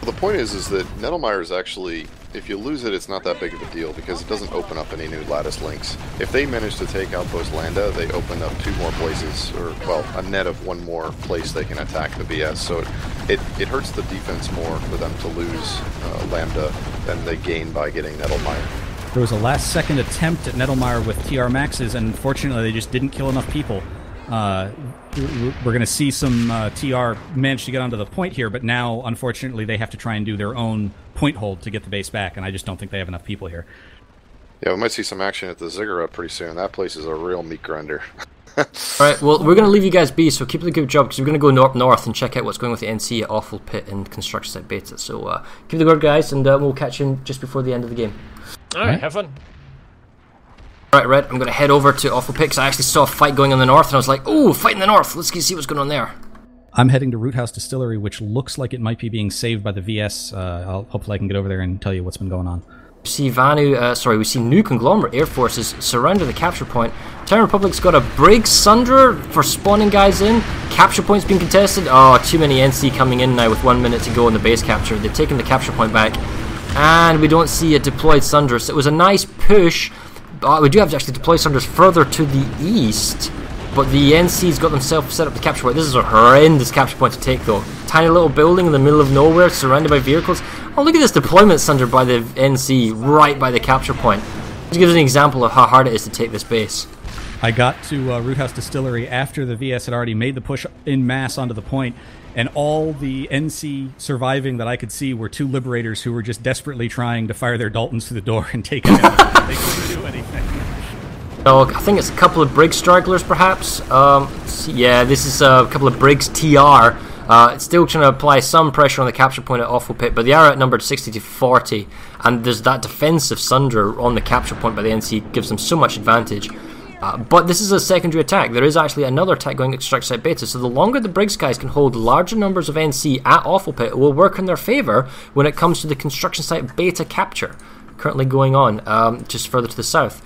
Well, the point is, is that Nettlemire is actually, if you lose it, it's not that big of a deal because it doesn't open up any new lattice links. If they manage to take Outpost Lambda, they open up two more places, or well, a net of one more place they can attack the BS. So it it, it hurts the defense more for them to lose uh, Lambda than they gain by getting Nettlemire. There was a last second attempt at Nettlemire with TR Maxes, and unfortunately, they just didn't kill enough people. Uh, we're going to see some uh, TR manage to get onto the point here, but now, unfortunately, they have to try and do their own point hold to get the base back, and I just don't think they have enough people here. Yeah, we might see some action at the Ziggurat pretty soon. That place is a real meat grinder. Alright, well, we're going to leave you guys be, so keep up the good job because we're going to go north north and check out what's going on with the NC at Awful Pit and Construction Site Beta. So uh, keep the good, guys, and uh, we'll catch you in just before the end of the game. All right, have fun. Alright, Red, I'm going to head over to Awful Pit because I actually saw a fight going on in the north and I was like, ooh, fight in the north. Let's see what's going on there. I'm heading to Root House Distillery, which looks like it might be being saved by the VS. Uh, I'll, hopefully, I can get over there and tell you what's been going on. We see Vanu, uh, sorry, we see new conglomerate air forces surrender the capture point. Terran Republic's got a Briggs Sunder for spawning guys in. Capture point's being contested. Oh, too many NC coming in now with one minute to go in the base capture. They've taken the capture point back. And we don't see a deployed Sunder. It was a nice push. Uh, we do have to actually deploy Sunders further to the east. But the NC's got themselves set up the capture point. This is a horrendous capture point to take, though. Tiny little building in the middle of nowhere, surrounded by vehicles. Oh, look at this deployment sunder by the NC, right by the capture point. This gives an example of how hard it is to take this base. I got to uh, Root House Distillery after the VS had already made the push in mass onto the point, and all the NC surviving that I could see were two liberators who were just desperately trying to fire their Daltons through the door and take it out. they couldn't do anything. So I think it's a couple of Briggs stragglers, perhaps. Um, yeah, this is a couple of Briggs TR. Uh, it's still trying to apply some pressure on the capture point at Awful Pit, but they are outnumbered 60 to 40, and there's that defensive sunder on the capture point by the NC gives them so much advantage. Uh, but this is a secondary attack. There is actually another attack going at Strike Site Beta, so the longer the Briggs guys can hold larger numbers of NC at Awful Pit, it will work in their favour when it comes to the Construction Site Beta capture. currently going on um, just further to the south.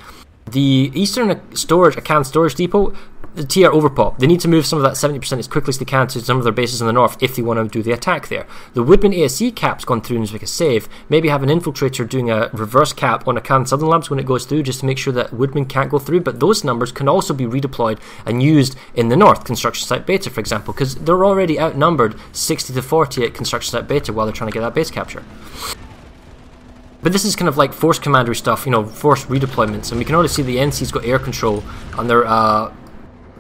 The eastern storage, account storage depot, the TR overpop. They need to move some of that 70% as quickly as they can to some of their bases in the north if they want to do the attack there. The Woodman ASC cap's gone through and make a save. Maybe have an infiltrator doing a reverse cap on Acan Southern Labs when it goes through just to make sure that Woodman can't go through. But those numbers can also be redeployed and used in the north, construction site beta, for example, because they're already outnumbered 60 to 40 at construction site beta while they're trying to get that base capture. But this is kind of like force commandery stuff, you know, force redeployments, and we can already see the NC's got air control and they're uh,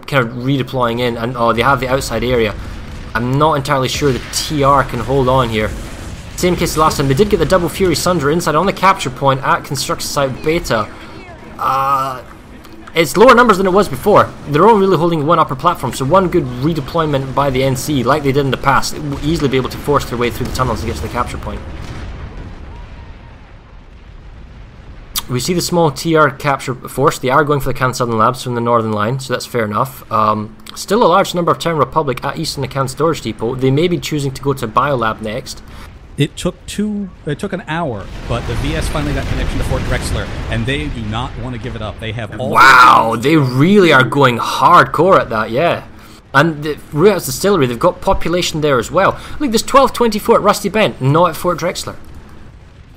kind of redeploying in, and oh, they have the outside area. I'm not entirely sure the TR can hold on here. Same case as last time, they did get the Double Fury Sunder inside on the capture point at construction site beta. Uh, it's lower numbers than it was before. They're only really holding one upper platform, so one good redeployment by the NC, like they did in the past, will easily be able to force their way through the tunnels to get to the capture point. We see the small TR capture force. They are going for the Can Southern Labs from the northern line, so that's fair enough. Um, still a large number of Terran Republic at Eastern Account Storage Depot. They may be choosing to go to Biolab next. It took two. It took an hour, but the VS finally got connection to Fort Drexler, and they do not want to give it up. They have all. Wow, they really are going hardcore at that, yeah. And the Roothouse Distillery, they've got population there as well. Look, there's 1224 at Rusty Bend, not at Fort Drexler.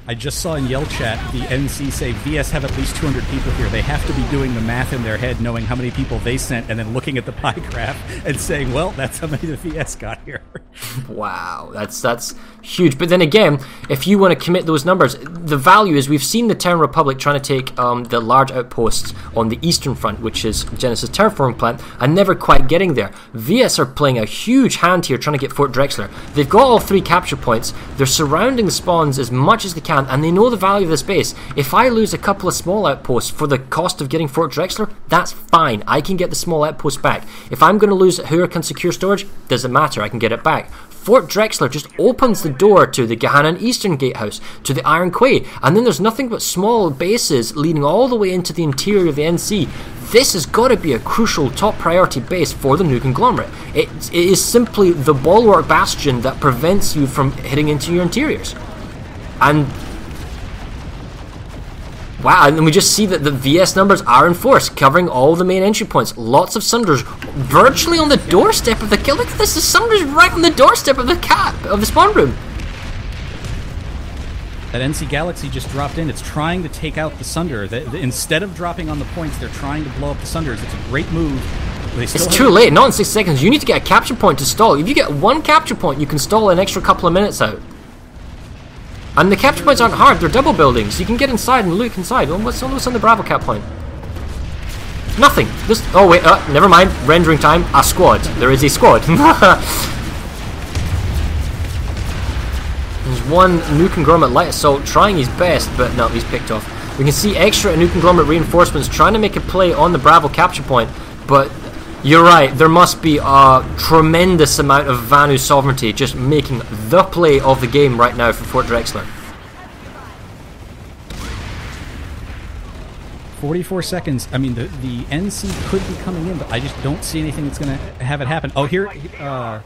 I just saw in Yell Chat the NC say VS have at least 200 people here. They have to be doing the math in their head, knowing how many people they sent, and then looking at the pie graph and saying, "Well, that's how many the VS got here." wow, that's that's huge. But then again, if you want to commit those numbers, the value is we've seen the Terran Republic trying to take um, the large outposts on the eastern front, which is Genesis terraforming plant, and never quite getting there. VS are playing a huge hand here, trying to get Fort Drexler. They've got all three capture points. They're surrounding the spawns as much as they can and they know the value of this base. If I lose a couple of small outposts for the cost of getting Fort Drexler, that's fine. I can get the small outposts back. If I'm going to lose Hurakan Secure Storage, doesn't matter. I can get it back. Fort Drexler just opens the door to the Gahanan Eastern Gatehouse, to the Iron Quay, and then there's nothing but small bases leading all the way into the interior of the NC. This has got to be a crucial top priority base for the new conglomerate. It, it is simply the bulwark bastion that prevents you from hitting into your interiors. And Wow, and we just see that the VS numbers are in force, covering all the main entry points. Lots of Sunders virtually on the doorstep of the kill. Look at this, the Sunders right on the doorstep of the cap, of the spawn room. That NC Galaxy just dropped in. It's trying to take out the Sunder. The, the, instead of dropping on the points, they're trying to blow up the Sunders. It's a great move. It's too late, not in six seconds. You need to get a capture point to stall. If you get one capture point, you can stall an extra couple of minutes out. And the capture points aren't hard, they're double buildings. You can get inside and loot inside. what's, what's on the Bravo cap point? Nothing. This. Oh wait. Uh, never mind. Rendering time. A squad. There is a squad. There's one new conglomerate light assault trying his best, but no, he's picked off. We can see extra new conglomerate reinforcements trying to make a play on the Bravo capture point, but you're right. There must be a tremendous amount of Vanu sovereignty just making the play of the game right now for Fort Drexler. 44 seconds. I mean, the, the NC could be coming in, but I just don't see anything that's going to have it happen. Oh, here. Uh,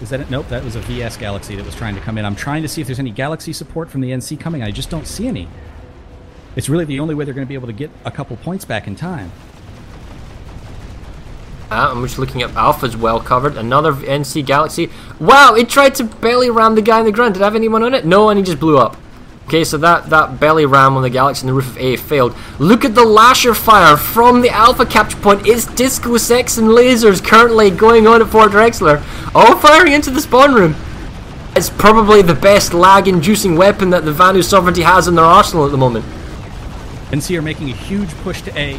is that it? Nope, that was a VS Galaxy that was trying to come in. I'm trying to see if there's any Galaxy support from the NC coming. I just don't see any. It's really the only way they're going to be able to get a couple points back in time. Uh, I'm just looking at Alpha's well covered. Another NC Galaxy. Wow, it tried to belly ram the guy in the ground. Did it have anyone on it? No, and he just blew up. Okay, so that, that belly ram on the Galaxy in the roof of A failed. Look at the lasher fire from the Alpha capture point. It's Disco Sex and lasers currently going on at Fort Drexler. All firing into the spawn room. It's probably the best lag-inducing weapon that the Vanu Sovereignty has in their arsenal at the moment. NC are making a huge push to A.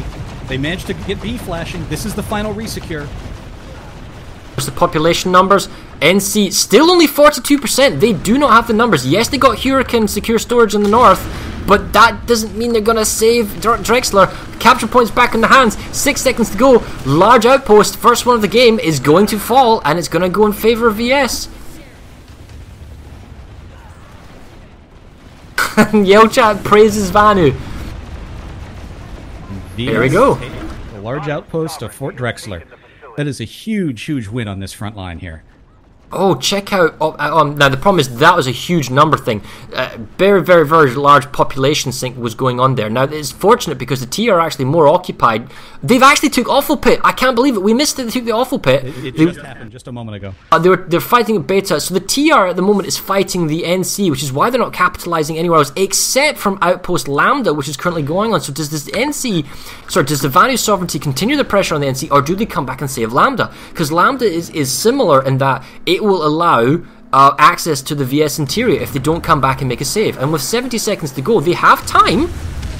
They managed to get B flashing. This is the final resecure. The population numbers. NC still only 42%. They do not have the numbers. Yes, they got Hurakan secure storage in the north, but that doesn't mean they're going to save Drexler. Capture points back in the hands. Six seconds to go. Large outpost. First one of the game is going to fall, and it's going to go in favor of VS. Yell chat praises Vanu. There we go. A large outpost of Fort Drexler. That is a huge, huge win on this front line here. Oh, check out. Oh, uh, um, now, the problem is that was a huge number thing. Uh, very, very, very large population sink was going on there. Now, it's fortunate because the T are actually more occupied. They've actually took Awful Pit. I can't believe it. We missed it. They took the Awful Pit. It, it They- just happened just a moment ago. uh, they were they're fighting a beta, so the TR at the moment is fighting the NC, which is why they're not capitalizing anywhere else except from Outpost Lambda, which is currently going on. So does this NC, sorry, does the Vanu Sovereignty continue the pressure on the NC, or do they come back and save Lambda? Because Lambda is is similar in that it will allow. Uh, access to the VS interior if they don't come back and make a save. And with 70 seconds to go, they have time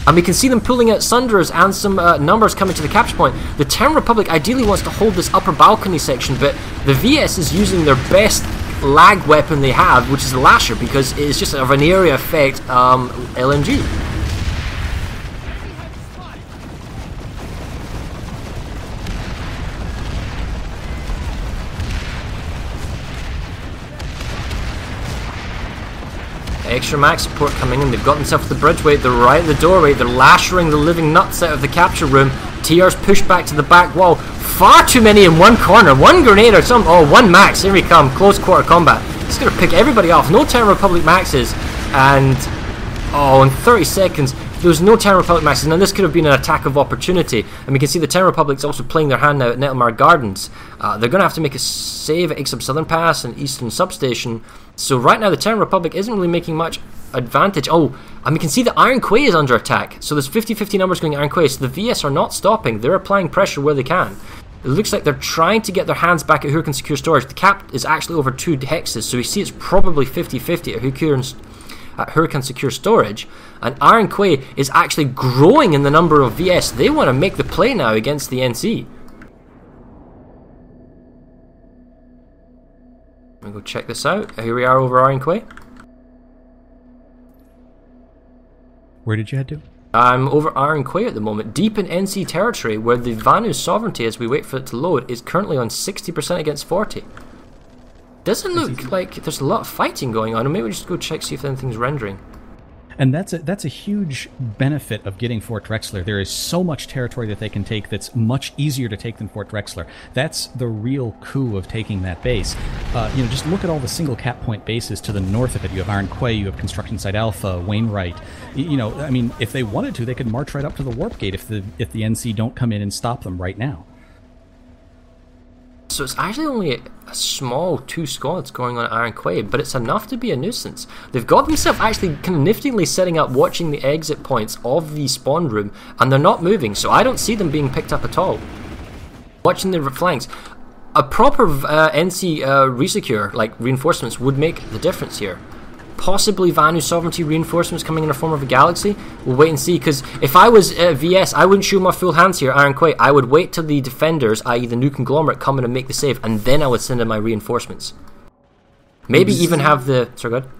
and we can see them pulling out Sunderers and some uh, numbers coming to the capture point. The Terran Republic ideally wants to hold this upper balcony section, but the VS is using their best lag weapon they have, which is the Lasher, because it's just an area effect um, LMG. Extra max support coming in. They've got themselves the bridgeway. They're right at the doorway. They're lashering the living nuts out of the capture room. TR's pushed back to the back wall. Far too many in one corner. One grenade or some. Oh, one max. Here we come. Close quarter combat. It's going to pick everybody off. No Terran Republic maxes. And. Oh, in 30 seconds. There was no Terran Republic maxes. Now, this could have been an attack of opportunity. And we can see the Terran Republic's also playing their hand now at Nettlemire Gardens. Uh, they're going to have to make a save at Ixtab Southern Pass and Eastern Substation. So, right now, the Terran Republic isn't really making much advantage. Oh, and we can see the Iron Quay is under attack. So, there's 50 50 numbers going Iron Quay. So, the VS are not stopping. They're applying pressure where they can. It looks like they're trying to get their hands back at Hurakan Secure Storage. The cap is actually over two hexes, so we see it's probably 50 50 at Hurakan at Hurakan Secure Storage, and Iron Quay is actually growing in the number of VS. They want to make the play now against the NC. Me go check this out. Here we are over Iron Quay. Where did you head to? I'm over Iron Quay at the moment, deep in NC territory, where the Vanu sovereignty, as we wait for it to load, is currently on 60% against 40. Doesn't look like there's a lot of fighting going on, maybe we just go check see if anything's rendering. And that's a, that's a huge benefit of getting Fort Drexler. There is so much territory that they can take that's much easier to take than Fort Drexler. That's the real coup of taking that base. Uh, you know, just look at all the single cap point bases to the north of it. You have Iron Quay, you have Construction Site Alpha, Wainwright. Y- You know, I mean, if they wanted to, they could march right up to the Warp Gate if the if the NC don't come in and stop them right now. So it's actually only a, small two squads going on Iron Quay, but it's enough to be a nuisance. They've got themselves actually kind of niftily setting up, watching the exit points of the spawn room, and they're not moving, so I don't see them being picked up at all. Watching the flanks. A proper uh, NC uh, resecure, like reinforcements, would make the difference here. Possibly Vanu Sovereignty reinforcements coming in the form of a galaxy. We'll wait and see, because if I was uh, VS, I wouldn't show my full hands here, Iron Quay. I would wait till the defenders, i.e. the new conglomerate, come in and make the save, and then I would send in my reinforcements. Maybe even have the. Sorry, go ahead.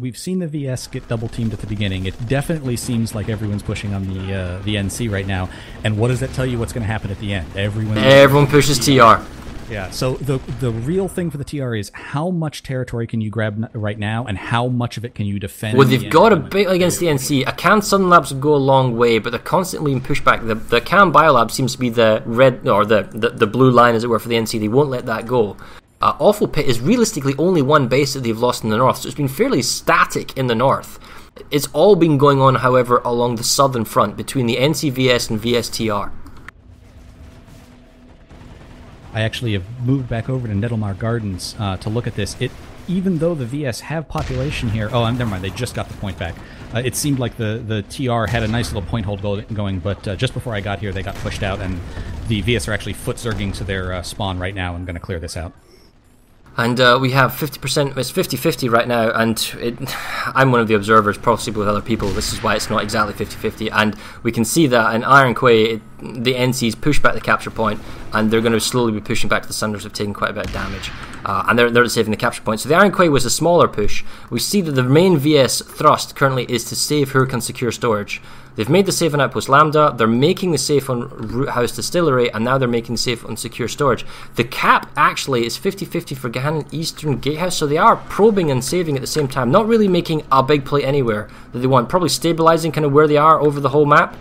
We've seen the VS get double teamed at the beginning. It definitely seems like everyone's pushing on the uh, the NC right now. And what does that tell you? What's going to happen at the end? Everyone. Everyone pushes TR. Yeah. So the the real thing for the TR is how much territory can you grab n- right now, and how much of it can you defend? Well, they've end? got a bit against the NC. Acan Sun Labs go a long way, but they're constantly in pushback. The the Can Biolab seems to be the red or the, the the blue line, as it were, for the NC. They won't let that go. Uh, Awful Pit is realistically only one base that they've lost in the north, so it's been fairly static in the north. It's all been going on, however, along the southern front between the NCVS and VSTR. I actually have moved back over to Nettlemire Gardens uh, to look at this. It, even though the VS have population here. Oh, never mind. They just got the point back. Uh, it seemed like the the TR had a nice little point hold go- going, but uh, just before I got here, they got pushed out, and the VS are actually foot zerging to their uh, spawn right now. I'm going to clear this out. And uh, we have 50%, it's 50 50 right now, and it, I'm one of the observers, possibly with other people. This is why it's not exactly 50 50. And we can see that in Iron Quay, it, the NCs push back the capture point, and they're going to slowly be pushing back. To the Sunders have taken quite a bit of damage, uh, and they're, they're saving the capture point. So the Iron Quay was a smaller push. We see that the main VS thrust currently is to save Hurakan Secure Storage. They've made the save on Outpost Lambda, they're making the safe on Root House Distillery, and now they're making the safe on Secure Storage. The cap actually is 50 50 for Gahan and Eastern Gatehouse, so they are probing and saving at the same time, not really making a big play anywhere that they want, probably stabilizing kind of where they are over the whole map.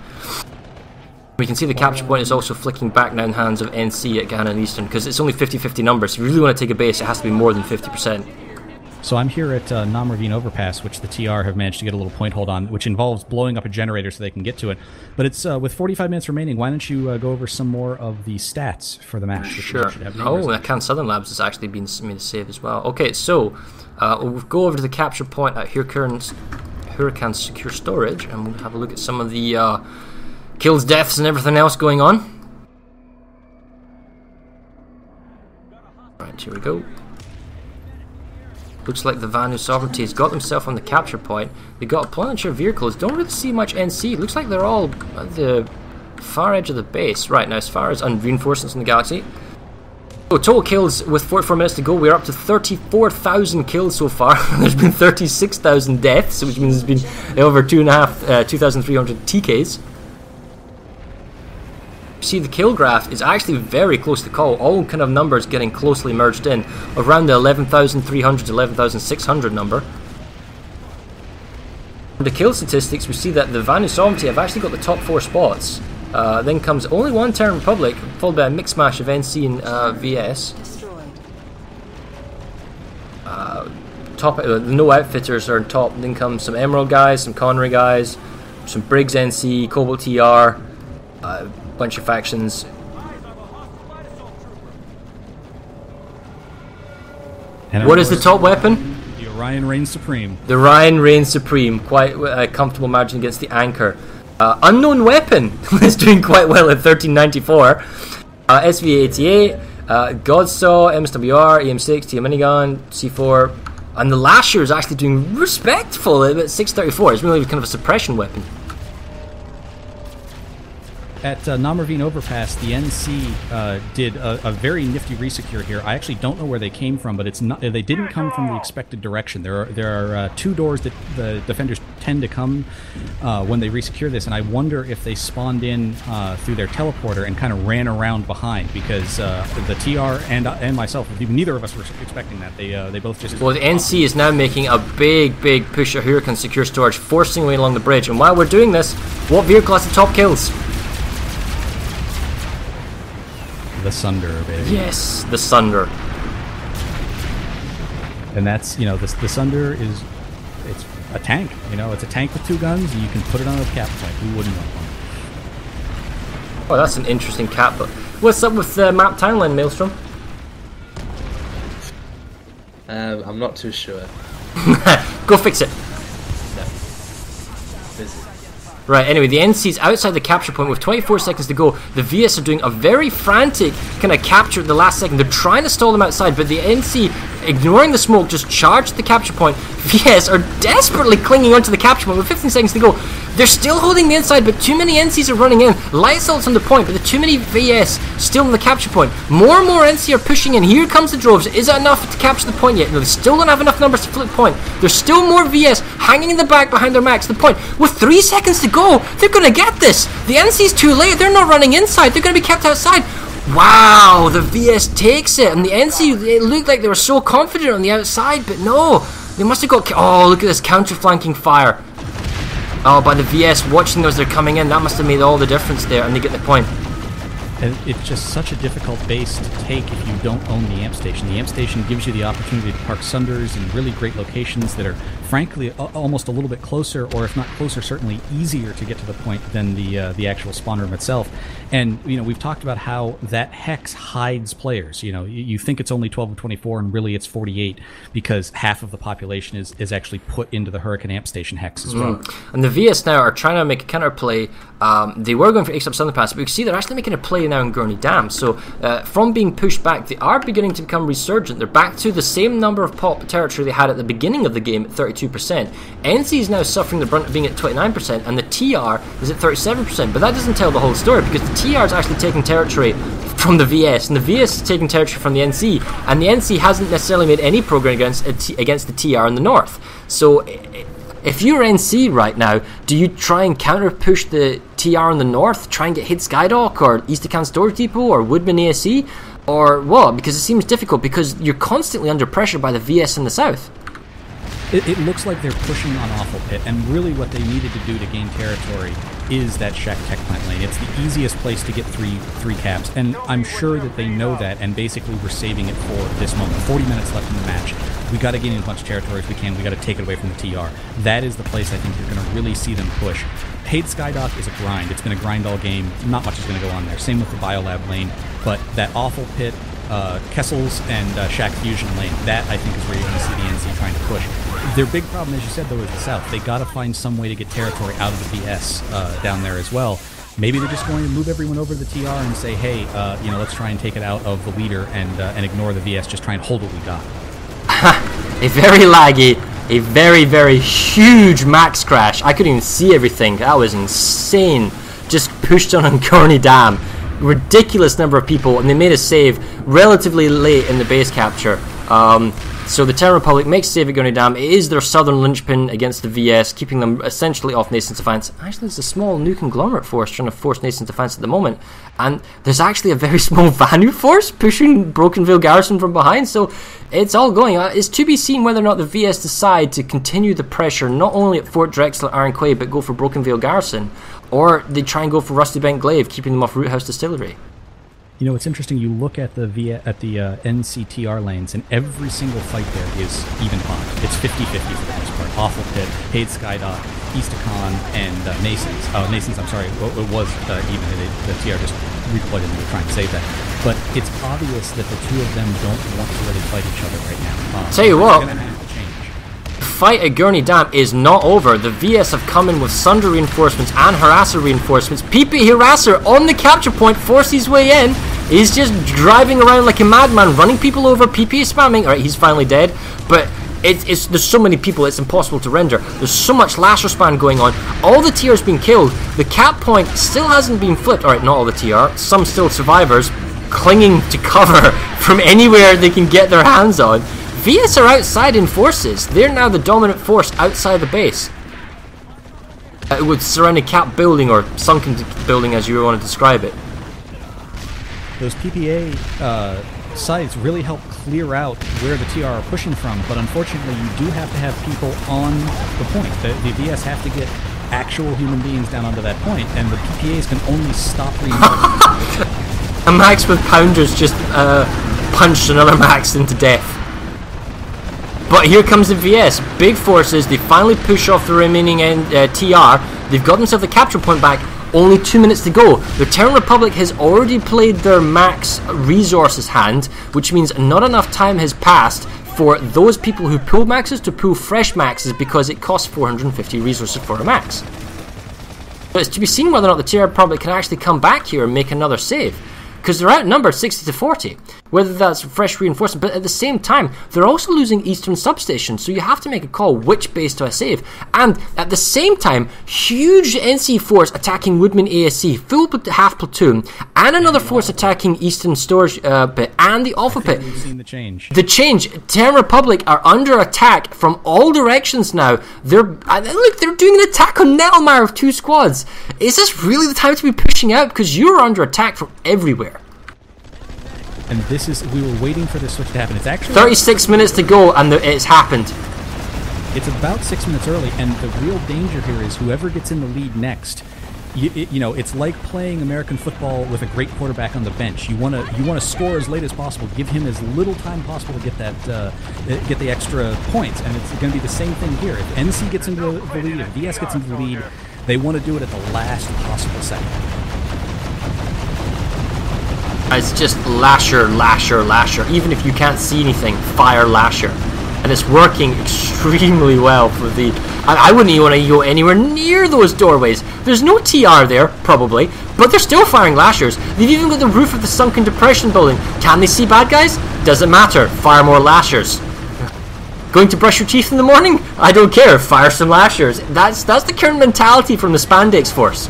We can see the capture point is also flicking back now in hands of NC at Ghana and Eastern because it's only 50-50 numbers. If you really want to take a base, it has to be more than 50%. So I'm here at uh, Nam Ravine Overpass, which the TR have managed to get a little point hold on, which involves blowing up a generator so they can get to it. But it's uh, with 45 minutes remaining. Why don't you uh, go over some more of the stats for the match? Sure. Oh, and Can Southern Labs has actually been made a save as well. Okay, so uh, we'll go over to the capture point at Hurakan's, Hurakan's Secure Storage and we'll have a look at some of the uh, kills, deaths, and everything else going on. Right, here we go. Looks like the Vanu Sovereignty has got themselves on the capture point. They got a planetary vehicles. Don't really see much NC. Looks like they're all at the far edge of the base. Right, now as far as unreinforcements in the galaxy, so total kills with 44 minutes to go, we're up to 34,000 kills so far. there's been 36,000 deaths, which means there's been over two and a half, uh, 2,300 TKs. See, the kill graph is actually very close to call. All kind of numbers getting closely merged in, around the 11,300 to 11,600 number. The kill statistics, we see that the Vanu Sovereignty have actually got the top four spots. Uh, then comes only one Terran Republic, followed by a mix mash of NC and uh, VS. Uh, top, uh, no outfitters are on top. Then comes some Emerald guys, some Connery guys, some Briggs NC, Cobalt TR, uh, bunch of factions. And what is the top weapon? The Orion reigns supreme. The Orion reigns supreme, quite a comfortable margin against the Anchor. Uh, unknown weapon is doing quite well at 1394. Uh, SV88, uh, Godsaw, MSWR, EM6, TM Minigun, C4, and the Lasher is actually doing respectful at 634. It's really kind of a suppression weapon. At uh, Nam Ravine Overpass, the NC uh, did a, a very nifty resecure here. I actually don't know where they came from, but it's not. They didn't come from the expected direction. There are there are uh, two doors that the defenders tend to come uh, when they resecure this, and I wonder if they spawned in uh, through their teleporter and kind of ran around behind because uh, the TR and and myself, neither of us were expecting that. They uh, they both just Well, the NC is now making a big, big push at Hurakan Secure Storage, forcing way along the bridge. And while we're doing this, what vehicle has the top kills? The Sunder, baby. Yes, the Sunder. and that's you know the, the Sunder is it's a tank. You know, it's a tank with two guns, and you can put it on a cap point. Who wouldn't want one? Oh, that's an interesting cap. But what's up with the map timeline, Maelstrom? Um, I'm not too sure. Go fix it. Busy. Right, anyway, the NC's outside the capture point with 24 seconds to go. The VS are doing a very frantic kind of capture at the last second. They're trying to stall them outside, but the NC, ignoring the smoke, just charged the capture point. VS are desperately clinging onto the capture point with 15 seconds to go. They're still holding the inside, but too many NCs are running in. Light assault's on the point, but the too many VS still on the capture point. More and more NC are pushing in. Here comes the droves. Is it enough to capture the point yet? No, they still don't have enough numbers to flip point. There's still more VS hanging in the back behind their max. The point with three seconds to go, they're gonna get this. The NC's too late. They're not running inside. They're gonna be kept outside. Wow, the VS takes it, and the NC. It looked like they were so confident on the outside, but no, they must have got. Oh, look at this counter flanking fire. Oh, by the VS watching those they're coming in, that must have made all the difference there, and they get the point. And it's just such a difficult base to take if you don't own the amp station. The amp station gives you the opportunity to park Sunders in really great locations that are, frankly, a- almost a little bit closer, or if not closer, certainly easier to get to the point than the uh, the actual spawn room itself. And you know, we've talked about how that hex hides players. You know, you, you think it's only 12 of 24, and really it's 48 because half of the population is is actually put into the Hurakan amp station hex as well. Mm. And the VS now are trying to make a counter play. Um, they were going for up Southern Pass, but can see they're actually making a play now in Gurney Dam. So uh, from being pushed back, they are beginning to become resurgent. They're back to the same number of pop territory they had at the beginning of the game at 32%. NC is now suffering the brunt of being at 29%, and the TR is at 37%. But that doesn't tell the whole story because the TR is actually taking territory from the VS, and the VS is taking territory from the NC, and the NC hasn't necessarily made any progress against uh, against the TR in the north. So. if you're NC right now, do you try and counter push the TR in the north, try and get hit Skydock or Eastercan Storage Depot or Woodman ASC, or what? Because it seems difficult because you're constantly under pressure by the VS in the south. It, it looks like they're pushing on Awful Pit, and really what they needed to do to gain territory is that Shack Tech Plant lane. It's the easiest place to get three three caps, and I'm sure that they know that, and basically we're saving it for this moment. 40 minutes left in the match. We got to gain as much territory as we can. We got to take it away from the TR. That is the place I think you're going to really see them push. Hayd Skydock is a grind. It's been a grind all game. Not much is going to go on there. Same with the Biolab lane, but that Awful Pit uh, Kessel's and uh, Shack Fusion lane. That I think is where you're going to see the NC trying to push. Their big problem, as you said, though, is the South. They got to find some way to get territory out of the VS uh, down there as well. Maybe they're just going to move everyone over to the TR and say, "Hey, uh, you know, let's try and take it out of the leader and uh, and ignore the VS. Just try and hold what we got." a very laggy, a very, very huge max crash. I couldn't even see everything. That was insane. Just pushed on Gurney Dam. Ridiculous number of people, and they made a save relatively late in the base capture. Um, so the Terran Republic makes save at Gurney Dam. It is their southern linchpin against the VS, keeping them essentially off Nason's Defiance. Actually, there's a small new conglomerate force trying to force Nason's Defiance at the moment, and there's actually a very small Vanu force pushing Broken Vale Garrison from behind. So it's all going. Uh, It's to be seen whether or not the VS decide to continue the pressure not only at Fort Drexler, Iron Quay, but go for Broken Vale Garrison, or they try and go for Rusty Bank Glaive, keeping them off Root House Distillery. You know, it's interesting. You look at the via at the uh, NCTR lanes, and every single fight there is even pond. It's 50-50 for the most part. Awful Pit, Hayd Skydock, Easticon, and uh, Nasons. Oh, Nasons. I'm sorry. Well, it was uh, even. It, the TR just redeployed and they were trying to save that. But it's obvious that the two of them don't want to really fight each other right now. Um, Tell you what, fight at Gurney Dam is not over. The VS have come in with Sunder reinforcements and Harasser reinforcements. PP Harasser on the capture point, forced his way in. He's just driving around like a madman, running people over. PP spamming. Alright, he's finally dead. But it's, it's there's so many people, it's impossible to render. There's so much lasher span going on. All the TR's been killed. The cap point still hasn't been flipped. Alright, not all the TR. Some still survivors clinging to cover from anywhere they can get their hands on. VS are outside in forces. They're now the dominant force outside the base. Uh, with surrounding cap building or sunken building as you want to describe it. Those PPA uh, sites really help clear out where the TR are pushing from, but unfortunately, you do have to have people on the point. The, the VS have to get actual human beings down onto that point, and the PPAs can only stop reinforcements. A Max with pounders just uh, punched another Max into death. But here comes the VS. Big forces. They finally push off the remaining uh, TR. They've got themselves the capture point back. Only two minutes to go. The Terran Republic has already played their max resources hand, which means not enough time has passed for those people who pull maxes to pull fresh maxes because it costs 450 resources for a max. But it's to be seen whether or not the Terran Republic can actually come back here and make another save. Because they're outnumbered 60 to 40. Whether that's fresh reinforcement, but at the same time, they're also losing Eastern Substation, so you have to make a call which base do I save. And at the same time, huge NC force attacking Woodman ASC, full half platoon, and another force attacking Eastern Storage uh, Pit and the Alpha Pit. We've seen the change. The change. Terran Republic are under attack from all directions now. They're uh, look. They're doing an attack on Nettlemire with two squads. Is this really the time to be pushing out? Because you're under attack from everywhere. And this is, we were waiting for this switch to happen. It's actually 36 minutes to go, and the, it's happened. It's about six minutes early, and the real danger here is whoever gets in the lead next. You, you know, it's like playing American football with a great quarterback on the bench. You want to you want to score as late as possible. Give him as little time possible to get that uh, uh, get the extra points, and it's going to be the same thing here. If NC gets into the lead, if VS gets into the lead, they want to do it at the last possible second. It's just lasher, lasher, lasher. Even if you can't see anything, fire lasher. And it's working extremely well for the. I, I wouldn't even want to go anywhere near those doorways. There's no TR there, probably, but they're still firing lashers. They've even got the roof of the sunken depression building. Can they see bad guys? Doesn't matter. Fire more lashers. Going to brush your teeth in the morning? I don't care. Fire some lashers. That's that's the current mentality from the Spandex Force.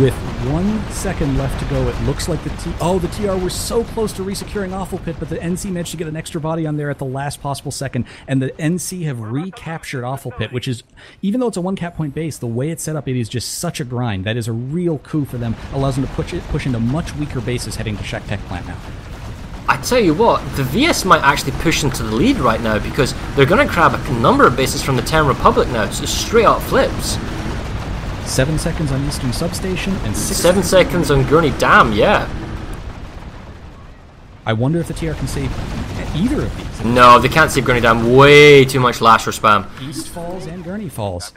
With one second left to go, it looks like the T. Oh, the TR were so close to resecuring Awful Pit, but the NC managed to get an extra body on there at the last possible second, and the NC have recaptured Awful Pit, which is, even though it's a one cap point base, the way it's set up, it is just such a grind. That is a real coup for them. Allows them to push it, push into much weaker bases heading to Shek Tech Plant now. I tell you what, the VS might actually push into the lead right now because they're going to grab a number of bases from the Terran Republic now. So straight up flips. Seven seconds on Eastern Substation and six Seven seconds on Gurney Dam, yeah. I wonder if the TR can save either of these. No, they can't save Gurney Dam. Way too much Lasher spam. East Falls and Gurney Falls.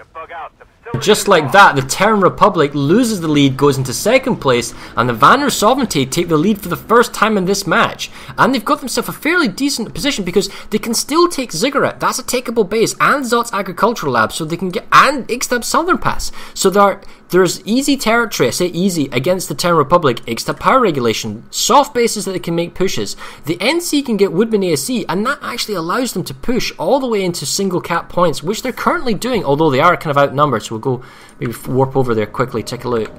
Just like that, the Terran Republic loses the lead, goes into second place, and the Vanu Sovereignty take the lead for the first time in this match. And they've got themselves a fairly decent position because they can still take Ziggurat, that's a takeable base, and Zot's Agricultural Lab, so they can get, and Ixtab Southern Pass. So there are, there's easy territory, I say easy, against the Terran Republic, Ixtab Power Regulation, soft bases that they can make pushes. The NC can get Woodman ASC, and that actually allows them to push all the way into single cap points, which they're currently doing, although they are kind of outnumbered, so we'll go maybe warp over there quickly, take a look.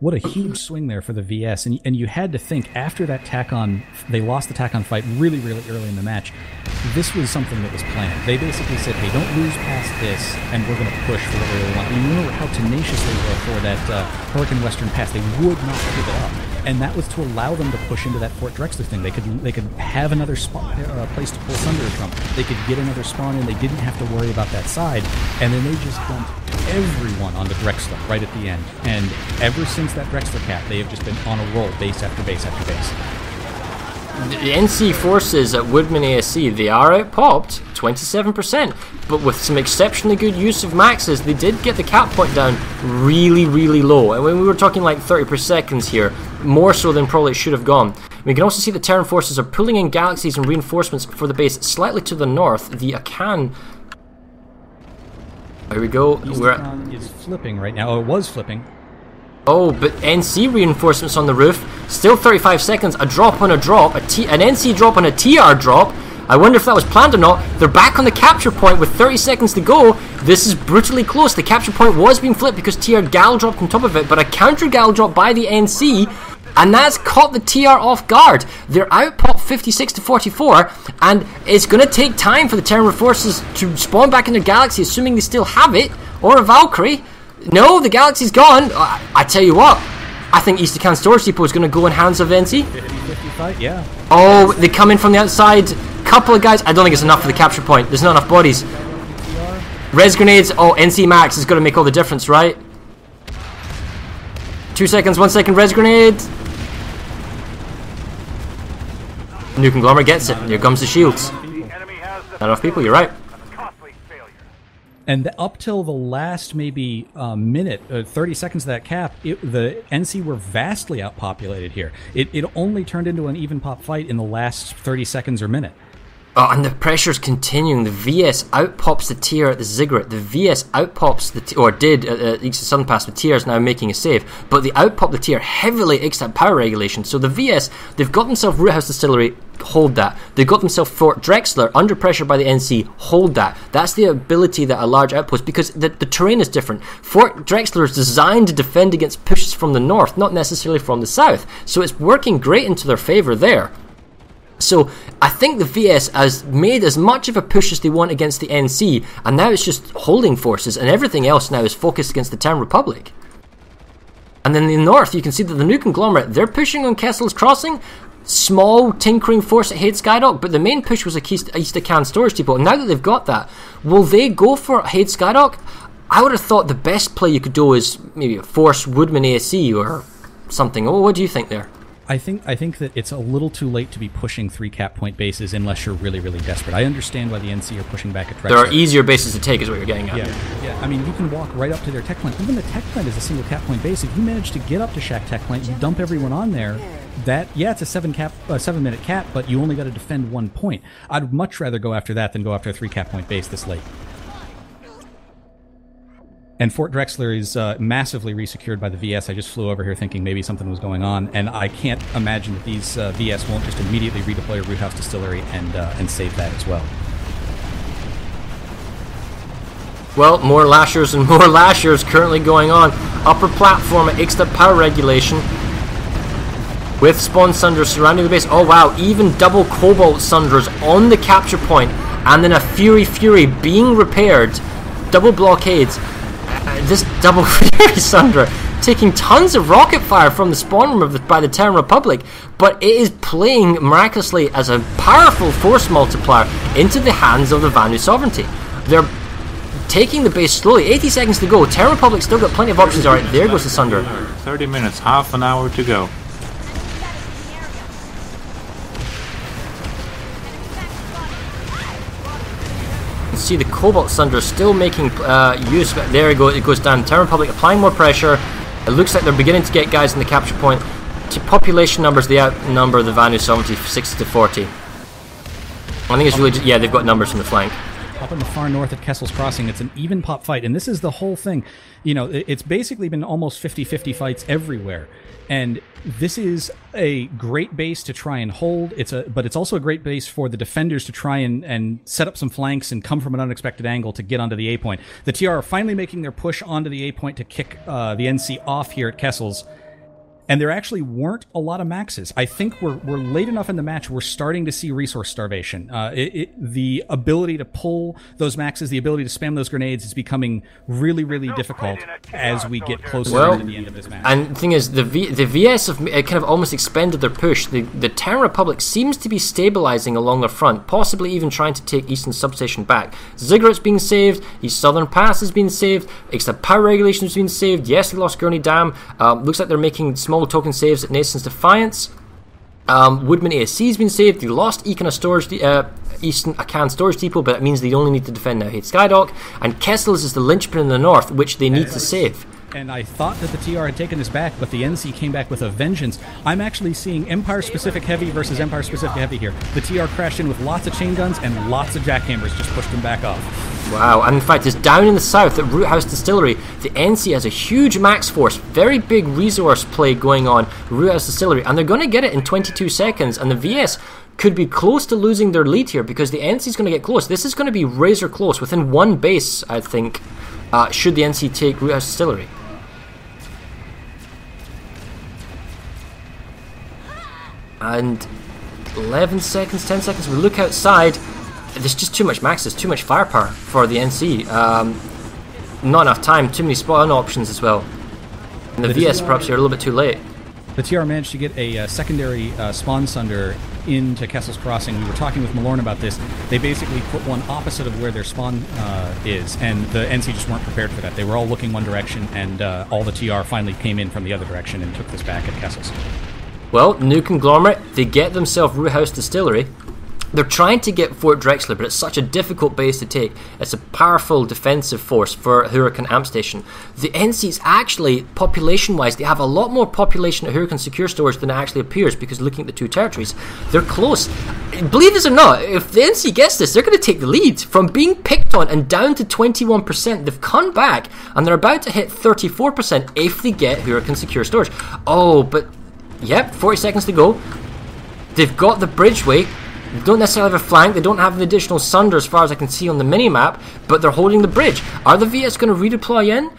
What a huge swing there for the VS, and and you had to think after that Tacon, they lost the Tacon fight really really early in the match. This was something that was planned. They basically said, "Hey, don't lose past this, and we're going to push for what we really want." And you remember how tenacious they were for that uh, Hurakan Western Pass. They would not give it up, and that was to allow them to push into that Fort Drexler thing. They could they could have another spot, uh, place to pull Thunder from. They could get another spawn in. They didn't have to worry about that side, and then they just dumped everyone on the Drexler right at the end. And ever since that Drexler cap, they have just been on a roll, base after base after base. The NC forces at Woodman ASC, they are out popped, 27%, but with some exceptionally good use of maxes, they did get the cap point down really, really low. And when we were talking like 30 per seconds here, more so than probably it should have gone. We can also see the Terran forces are pulling in galaxies and reinforcements for the base slightly to the north. The Acan. There we go. We're at, is flipping right now. Oh, it was flipping. Oh, but NC reinforcements on the roof. Still 35 seconds. A drop on a drop. A T, an NC drop on a TR drop. I wonder if that was planned or not. They're back on the capture point with 30 seconds to go. This is brutally close. The capture point was being flipped because TR gal dropped on top of it, but a counter gal drop by the NC. And that's caught the TR off guard. They're out pop 56 to 44, and it's going to take time for the Terran forces to spawn back in their galaxy, assuming they still have it, or a Valkyrie. No, the galaxy's gone. I, I tell you what, I think East Acan Storage Depot is going to go in hands of NC. 50 fight, yeah. Oh, they come in from the outside. Couple of guys. I don't think it's enough for the capture point. There's not enough bodies. Res grenades. Oh, NC Max is going to make all the difference, right? Two seconds, one second, res grenade. New conglomerate gets it. Here comes the shields. Not enough people, you're right. And the, up till the last maybe uh, minute, uh, 30 seconds of that cap, it, the NC were vastly outpopulated here. It, it only turned into an even pop fight in the last 30 seconds or minute. Oh, and the pressure's continuing. The VS outpops the tier at the Ziggurat. The VS outpops the t- or did at uh, East Southern Pass. The tier is now making a save, but they outpop the tier heavily except power regulation. So the VS they've got themselves Root House Distillery. Hold that. They've got themselves Fort Drexler under pressure by the NC. Hold that. That's the ability that a large outpost because the, the terrain is different. Fort Drexler is designed to defend against pushes from the north, not necessarily from the south. So it's working great into their favor there. So I think the VS has made as much of a push as they want against the NC, and now it's just holding forces, and everything else now is focused against the Terran Republic. And then in the north, you can see that the new conglomerate, they're pushing on Kessel's Crossing, small tinkering force at Hayd Skydock, but the main push was a East, Acan storage depot. Now that they've got that, will they go for Hayd Skydock? I would have thought the best play you could do is maybe a force Woodman ASC or something. What do you think there? I think I think that it's a little too late to be pushing three cap point bases unless you're really really desperate. I understand why the NC are pushing back at There are Drexler. easier bases to take, is what you're getting at. Yeah, yeah. I mean, you can walk right up to their tech plant. Even the tech plant is a single cap point base. If you manage to get up to Shack Tech Plant, you dump everyone on there. That yeah, it's a seven cap, uh, seven minute cap, but you only got to defend one point. I'd much rather go after that than go after a three cap point base this late. And Fort Drexler is uh, massively resecured by the VS. I just flew over here thinking maybe something was going on, and I can't imagine that these uh, VS won't just immediately redeploy a Root House Distillery and uh, and save that as well. Well, more lashers and more lashers currently going on. Upper platform at Ixtab power regulation. With spawn sunders surrounding the base. Oh wow, even double cobalt sunders on the capture point, and then a Fury Fury being repaired. Double blockades. Uh, this double Fury Sundra taking tons of rocket fire from the spawn room of the, by the Terran Republic, but it is playing miraculously as a powerful force multiplier into the hands of the Vanu sovereignty. They're taking the base slowly. 80 seconds to go. Terran Republic still got plenty of options. All right, there goes the Sunder. 30 minutes, half an hour to go. See the Cobalt Sunder still making uh, use. But there it goes. It goes down. Terran Republic applying more pressure. It looks like they're beginning to get guys in the capture point. To population numbers, they outnumber the Vanu sovereignty 60 to 40. I think it's really just, yeah, they've got numbers from the flank. Up in the far north at Kessel's Crossing, it's an even pop fight, and this is the whole thing. You know, it's basically been almost 50-50 fights everywhere, and this is a great base to try and hold. It's a, but it's also a great base for the defenders to try and and set up some flanks and come from an unexpected angle to get onto the A point. The TR are finally making their push onto the A point to kick uh, the NC off here at Kessel's and there actually weren't a lot of maxes. I think we're, we're late enough in the match. We're starting to see resource starvation. Uh, it, it, the ability to pull those maxes, the ability to spam those grenades, is becoming really, really difficult as we get closer Well, to the end of this match. and the thing is, the v, the VS have uh, kind of almost expended their push. The the Terran Republic seems to be stabilizing along the front, possibly even trying to take Eastern Substation back. Ziggurat's being saved. East Southern Pass has been saved. Extra power regulation has been saved. Yes, they lost Gurney Dam. Um, looks like they're making small token saves at Nason's Defiance. Um, Woodman ASC has been saved. They lost Econ storage, de- uh, Eastern Acan storage depot, but that means they only need to defend now Hayd Skydock. And Kessel's is the linchpin in the north, which they need to save. And I thought that the TR had taken this back, but the NC came back with a vengeance. I'm actually seeing Empire specific heavy versus Empire specific heavy here. The TR crashed in with lots of chain guns and lots of jackhammers, just pushed them back off. Wow, and in fact, it's down in the south at Root House Distillery. The NC has a huge max force, very big resource play going on, Root House Distillery, and they're going to get it in 22 seconds. And the VS could be close to losing their lead here because the NC is going to get close. This is going to be razor close, within one base, I think, uh, should the NC take Root House Distillery. And 11 seconds, 10 seconds, we look outside. There's just too much maxes, too much firepower for the NC. Um, not enough time, too many spawn options as well. And the But VS it's- perhaps are a little bit too late. The TR managed to get a uh, secondary uh, spawn sunder into Kessel's Crossing. We were talking with Malorn about this. They basically put one opposite of where their spawn uh, is, and the NC just weren't prepared for that. They were all looking one direction, and uh, all the TR finally came in from the other direction and took this back at Kessel's. Well, New Conglomerate, they get themselves Root House Distillery. They're trying to get Fort Drexler, but it's such a difficult base to take. It's a powerful defensive force for Hurakan Amp Station. The NC's actually, population wise, they have a lot more population at Hurakan Secure Storage than it actually appears because looking at the two territories, they're close. Believe this or not, if the NC gets this, they're going to take the lead. From being picked on and down to 21%, they've come back and they're about to hit 34% if they get Hurakan Secure Storage. Oh, but Yep, 40 seconds to go. They've got the bridgeway. They don't necessarily have a flank. They don't have an additional sunder as far as I can see on the mini-map, but they're holding the bridge. Are the VS going to redeploy in?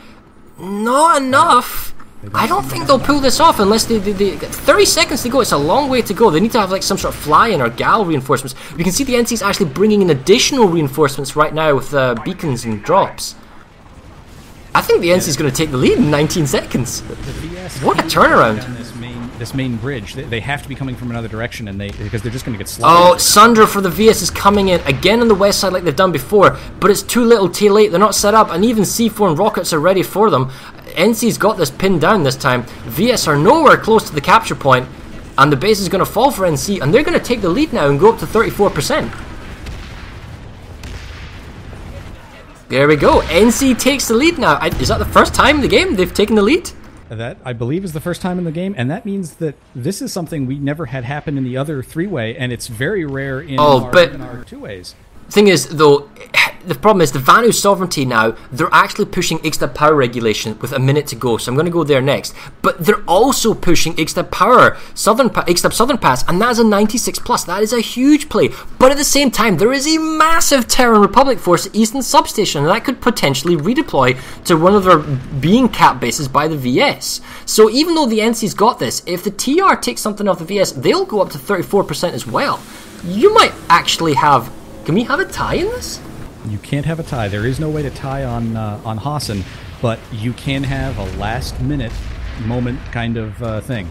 Not enough. I don't think they'll pull this off unless they, they, they 30 seconds to go. It's a long way to go. They need to have like some sort of fly-in or gal reinforcements. We can see the NC's actually bringing in additional reinforcements right now with uh, beacons and drops. I think the NC's going to take the lead in 19 seconds. What a turnaround! This main, bridge, they, they have to be coming from another direction, and they because they're just going to get slowed. Oh, Sundra for the VS is coming in again on the west side like they've done before, but it's too little too late. They're not set up, and even C4 and rockets are ready for them. NC's got this pinned down this time. VS are nowhere close to the capture point, and the base is going to fall for NC, and they're going to take the lead now and go up to 34%. There we go. NC takes the lead now. Is that the first time in the game they've taken the lead? That I believe is the first time in the game, and that means that this is something we never had happen in the other three way, and it's very rare in Oh, our, but- in our two ways. Thing is, though, the problem is the Vanu sovereignty now. They're actually pushing Ixta power regulation with a minute to go, so I'm going to go there next. But they're also pushing Ixta power southern pa- southern pass, and that's a 96 plus. That is a huge play. But at the same time, there is a massive Terran Republic force at Eastern substation, and that could potentially redeploy to one of their being cap bases by the VS. So even though the NC's got this, if the TR takes something off the VS, they'll go up to 34% as well. You might actually have. Can we have a tie in this? You can't have a tie. There is no way to tie on uh, on Hossin, but you can have a last minute moment kind of uh, thing.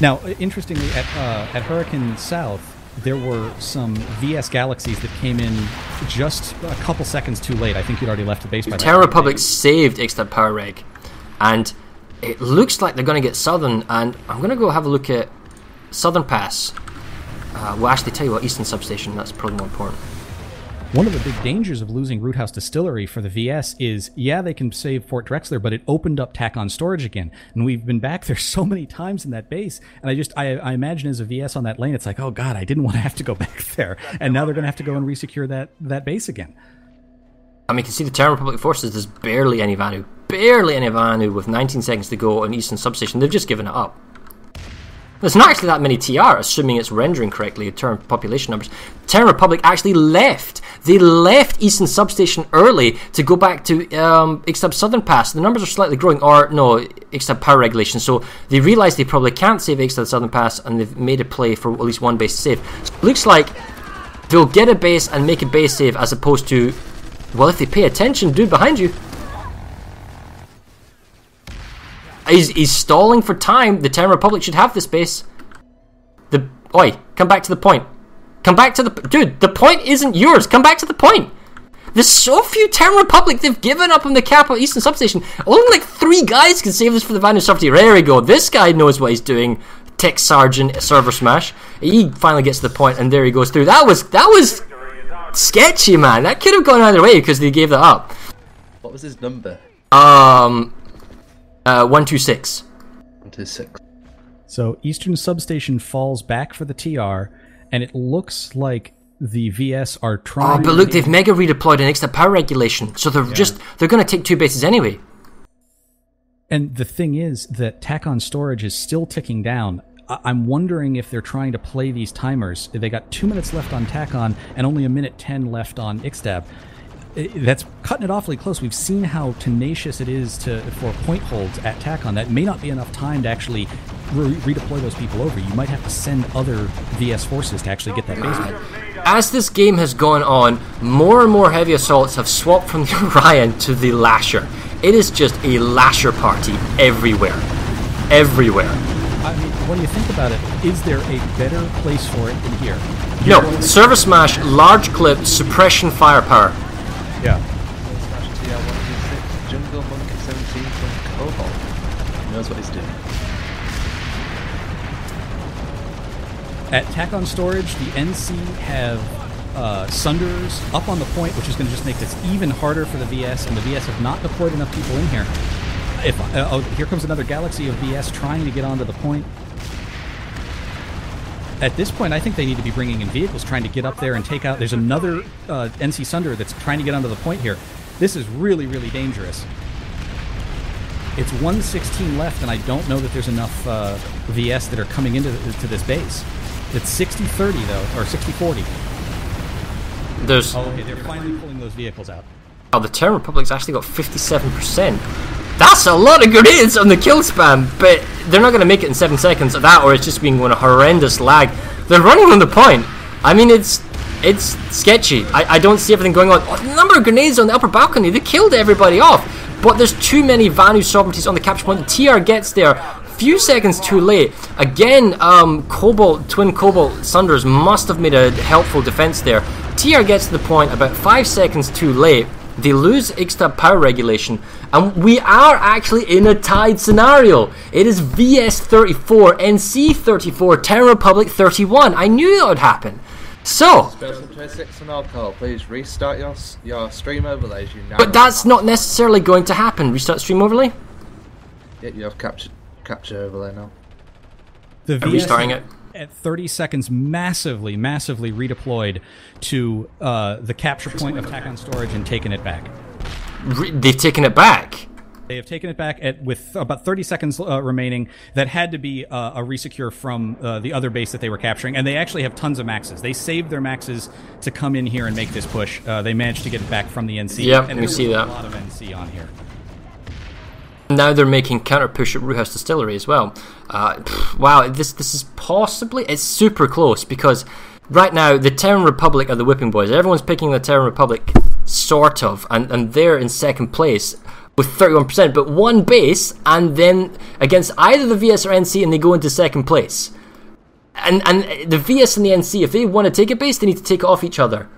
Now, interestingly, at uh, at Hurakan South, there were some VS Galaxies that came in just a couple seconds too late. I think you'd already left the base by Terran. Republic saved Ixtab Power Reg, and it looks like they're going to get Southern. And I'm going to go have a look at Southern Pass. Uh, well, actually, tell you what, Eastern Substation. That's probably more important. One of the big dangers of losing Roothouse Distillery for the VS is, yeah, they can save Fort Drexler, but it opened up Tacon Storage again. And we've been back there so many times in that base. And I just, I, I imagine as a VS on that lane, it's like, oh God, I didn't want to have to go back there. And now they're going to have to go and resecure that, that base again. I mean, you can see the Terran Republic forces. There's barely any Vanu, barely any Vanu with 19 seconds to go on Eastern Substation. They've just given it up. There's not actually that many TR, assuming it's rendering correctly in terms of population numbers. Terran Republic actually left. They left Eastern Substation early to go back to um, Ixtab Southern Pass. The numbers are slightly growing, or no, Ixtab Power Regulation. So they realised they probably can't save Ixtab Southern Pass, and they've made a play for at least one base save. So looks like they'll get a base and make a base save as opposed to, well, if they pay attention, dude behind you. He's, he's stalling for time. The Terran Republic should have the space. The oi, come back to the point. Come back to the dude. The point isn't yours. Come back to the point. There's so few Terran Republic. They've given up on the capital Eastern Substation. Only like three guys can save this for the Vanu Sovereignty. There we go. This guy knows what he's doing. Tech Sergeant Server Smash. He finally gets to the point, and there he goes through. That was that was sketchy, man. That could have gone either way because they gave that up. What was his number? Um, uh, one two six. One two six. So Eastern Substation falls back for the TR, and it looks like the VS are trying. Oh, but look, they've mega redeployed an extra power regulation, so they're just they're going to take two bases anyway. And the thing is that Tacon Storage is still ticking down. I- I'm wondering if they're trying to play these timers. They got two minutes left on TACON and only a minute ten left on Ixtab. That's cutting it awfully close. We've seen how tenacious it is to for point holds at TACON. That may not be enough time to actually re- redeploy those people over. You might have to send other VS forces to actually get that base back. As this game has gone on, more and more heavy assaults have swapped from the Orion to the Lasher. It is just a Lasher party everywhere, everywhere. I mean, when you think about it, is there a better place for it than here? No, Server Smash, large clip, suppression firepower. Yeah. Smash TR126, Jungle Monkey 17 from Cobalt. He knows what he's doing. At Tacon Storage, the NC have uh, Sunders up on the point, which is going to just make this even harder for the VS, and the VS have not deployed enough people in here. If uh, oh, here comes another galaxy of VS trying to get onto the point. At this point, I think they need to be bringing in vehicles trying to get up there and take out. There's another uh, NC Sunder that's trying to get onto the point here. This is really, really dangerous. It's 116 left, and I don't know that there's enough uh, VS that are coming into to this base. It's 60 30, though, or 60 40. There's Oh, okay, they're finally pulling those vehicles out. Oh, the Terran Republic's actually got 57%. That's a lot of grenades on the kill spam, but they're not going to make it in 7 seconds of that, or it's just being one a horrendous lag. They're running on the point. I mean, it's it's sketchy. I, I don't see everything going on. Oh, the number of grenades on the upper balcony, they killed everybody off. But there's too many Vanu sovereignties on the capture point. The TR gets there few seconds too late. Again, um, Cobalt, Twin Cobalt Sunders must have made a helpful defense there. TR gets to the point about five seconds too late. They lose Ixtab power regulation, and we are actually in a tied scenario. It is VS 34, NC 34, Terran Republic 31. I knew that would happen. So, 26 and alcohol, please restart your your stream overlays. You now but that's not necessarily going to happen. Restart stream overlay? Yeah, you have capture capture overlay now. The I'm VS restarting it. At 30 seconds massively, massively redeployed to uh, the capture point of Tacon Storage and taken it back. Re- they've taken it back. They have taken it back at with about 30 seconds uh, remaining. That had to be uh, a resecure from uh, the other base that they were capturing, and they actually have tons of maxes. They saved their maxes to come in here and make this push. Uh, they managed to get it back from the NC. Yep, and we see that. A lot of NC on here. Now they're making counter push at Brewhouse Distillery as well. Uh, pff, wow, this this is possibly it's super close because right now the Terran Republic are the whipping boys. Everyone's picking the Terran Republic, sort of, and and they're in second place. with 31%, but one base, and then against either the VS or NC, and they go into second place. And and the VS and the NC, if they want to take a base, they need to take it off each other.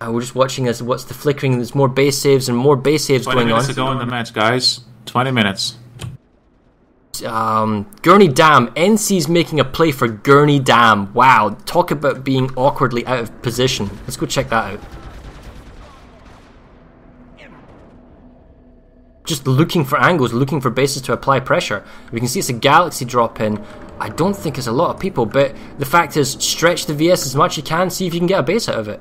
Uh, we're just watching as what's the flickering. There's more base saves and more base saves 20 going minutes on. to go in the match, guys. 20 minutes. Um, Gurney Dam. NC's making a play for Gurney Dam. Wow, talk about being awkwardly out of position. Let's go check that out. Just looking for angles, looking for bases to apply pressure. We can see it's a galaxy drop in. I don't think it's a lot of people, but the fact is, stretch the VS as much as you can, see if you can get a base out of it.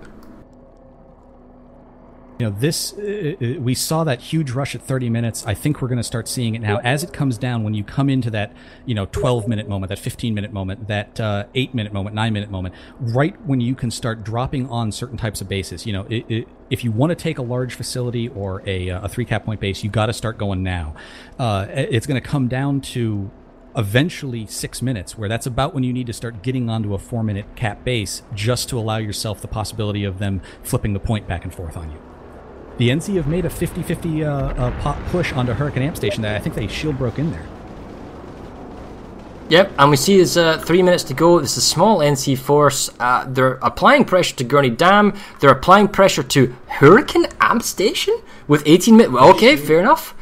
You know, this, uh, uh, we saw that huge rush at 30 minutes. I think we're going to start seeing it now. As it comes down, when you come into that, you know, 12 minute moment, that 15 minute moment, that uh, 8 minute moment, 9 minute moment, right when you can start dropping on certain types of bases. You know, it, it, if you want to take a large facility or a, uh, a three cap point base, you got to start going now. Uh, it's going to come down to eventually six minutes, where that's about when you need to start getting onto a four minute cap base just to allow yourself the possibility of them flipping the point back and forth on you. The NC have made a 50 50 uh, uh, pop push onto Hurakan Amp Station that I think they shield broke in there. Yep, and we see there's uh, three minutes to go. This is a small NC force. Uh, they're applying pressure to Gurney Dam. They're applying pressure to Hurakan Amp Station with 18 minutes. Okay, fair enough.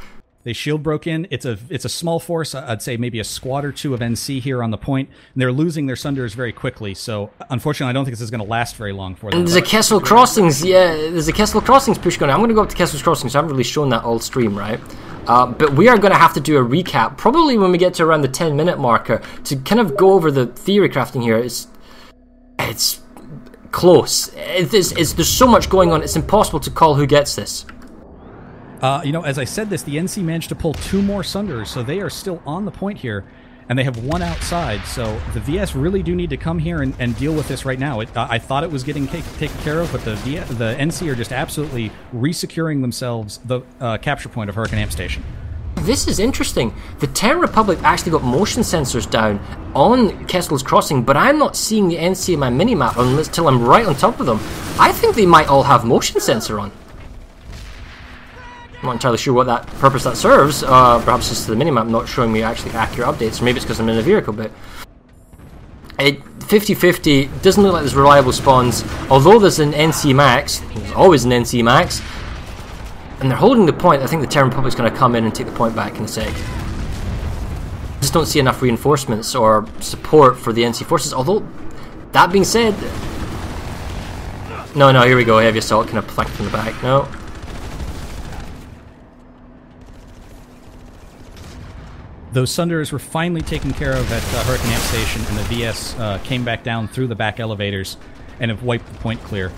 They shield broke in. It's a it's a small force. I'd say maybe a squad or two of NC here on the point. And they're losing their Sunders very quickly. So unfortunately, I don't think this is going to last very long for them. And there's a Kessel Crossings, yeah, there's a Kessel Crossings push going on. I'm going to go up to Kessel Crossings. I haven't really shown that all stream, right? Uh, but we are going to have to do a recap, probably when we get to around the 10 minute marker, to kind of go over the theory crafting here. It's, it's close. It's, it's, there's so much going on, it's impossible to call who gets this. Uh, you know, as I said this, the NC managed to pull two more Sunders, so they are still on the point here, and they have one outside. So the VS really do need to come here and, and deal with this right now. It, I thought it was getting take, taken care of, but the the NC are just absolutely resecuring themselves the uh, capture point of Hurakan Amp Station. This is interesting. The Terran Republic actually got motion sensors down on Kessel's Crossing, but I'm not seeing the NC in my minimap until I'm right on top of them. I think they might all have motion sensor on. I'm not entirely sure what that purpose that serves. Uh, perhaps it's the minimap not showing me actually accurate updates, maybe it's because I'm in a vehicle, but it 50-50 doesn't look like there's reliable spawns. Although there's an NC max, there's always an NC max, and they're holding the point. I think the Terran Republic's going to come in and take the point back in a sec. Just don't see enough reinforcements or support for the NC forces. Although that being said, no, no, here we go. Heavy assault kind of flanked from the back. No. Those Sunders were finally taken care of at uh, Hurakan Amp Station, and the VS uh, came back down through the back elevators and have wiped the point clear.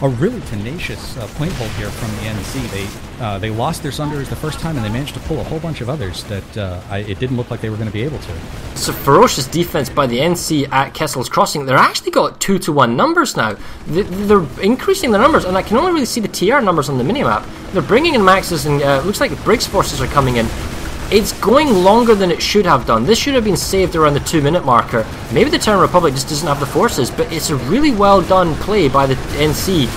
A really tenacious uh, point hold here from the NC. They uh, they lost their Sunders the first time, and they managed to pull a whole bunch of others that uh, I, it didn't look like they were going to be able to. It's a ferocious defense by the NC at Kessel's Crossing. They're actually got two to one numbers now. They're increasing their numbers, and I can only really see the TR numbers on the minimap. They're bringing in maxes, and uh, looks like Briggs forces are coming in. It's going longer than it should have done. This should have been saved around the two minute marker. Maybe the Terran Republic just doesn't have the forces, but it's a really well done play by the NC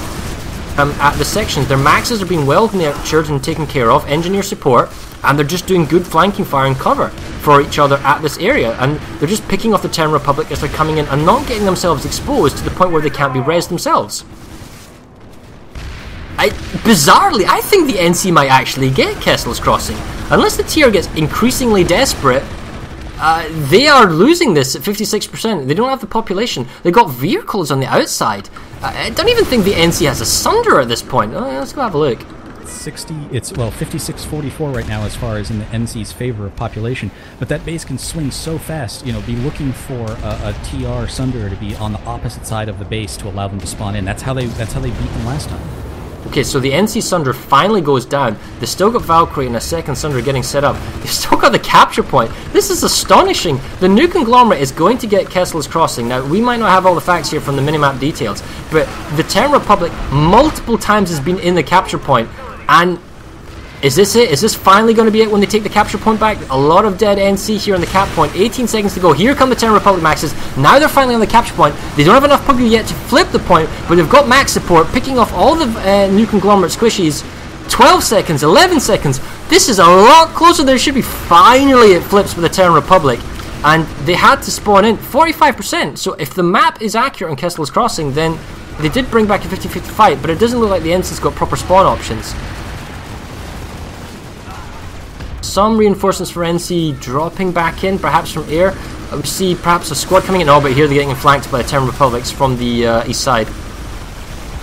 um, at the sections. Their maxes are being well nurtured and taken care of, engineer support, and they're just doing good flanking fire and cover for each other at this area. And they're just picking off the Terran Republic as they're coming in and not getting themselves exposed to the point where they can't be res themselves. I, bizarrely, I think the NC might actually get Kessel's Crossing. Unless the tier gets increasingly desperate, uh, they are losing this at 56%. They don't have the population. They've got vehicles on the outside. Uh, I don't even think the NC has a Sunder at this point. Oh, let's go have a look. 60 it's well 56-44 right now as far as in the NC's favor of population but that base can swing so fast you know be looking for a, a TR Sunder to be on the opposite side of the base to allow them to spawn in that's how they that's how they beat them last time Okay, so the NC Sunder finally goes down. They still got Valkyrie and a second Sunder getting set up. They've still got the capture point. This is astonishing. The new conglomerate is going to get Kessel's Crossing. Now, we might not have all the facts here from the minimap details, but the Terran Republic multiple times has been in the capture point, and is this it? Is this finally going to be it when they take the capture point back? A lot of dead NC here on the cap point. 18 seconds to go. Here come the Terran Republic maxes. Now they're finally on the capture point. They don't have enough Pugu yet to flip the point, but they've got max support, picking off all the uh, new conglomerate squishies. 12 seconds, 11 seconds. This is a lot closer than it should be. Finally, it flips with the Terran Republic. And they had to spawn in 45%. So if the map is accurate on Kessel's Crossing, then they did bring back a 50-50 fight, but it doesn't look like the NC's got proper spawn options. Some reinforcements for NC dropping back in, perhaps from air. Uh, We see perhaps a squad coming in. Oh, but here they're getting flanked by the Terran Republics from the uh, east side.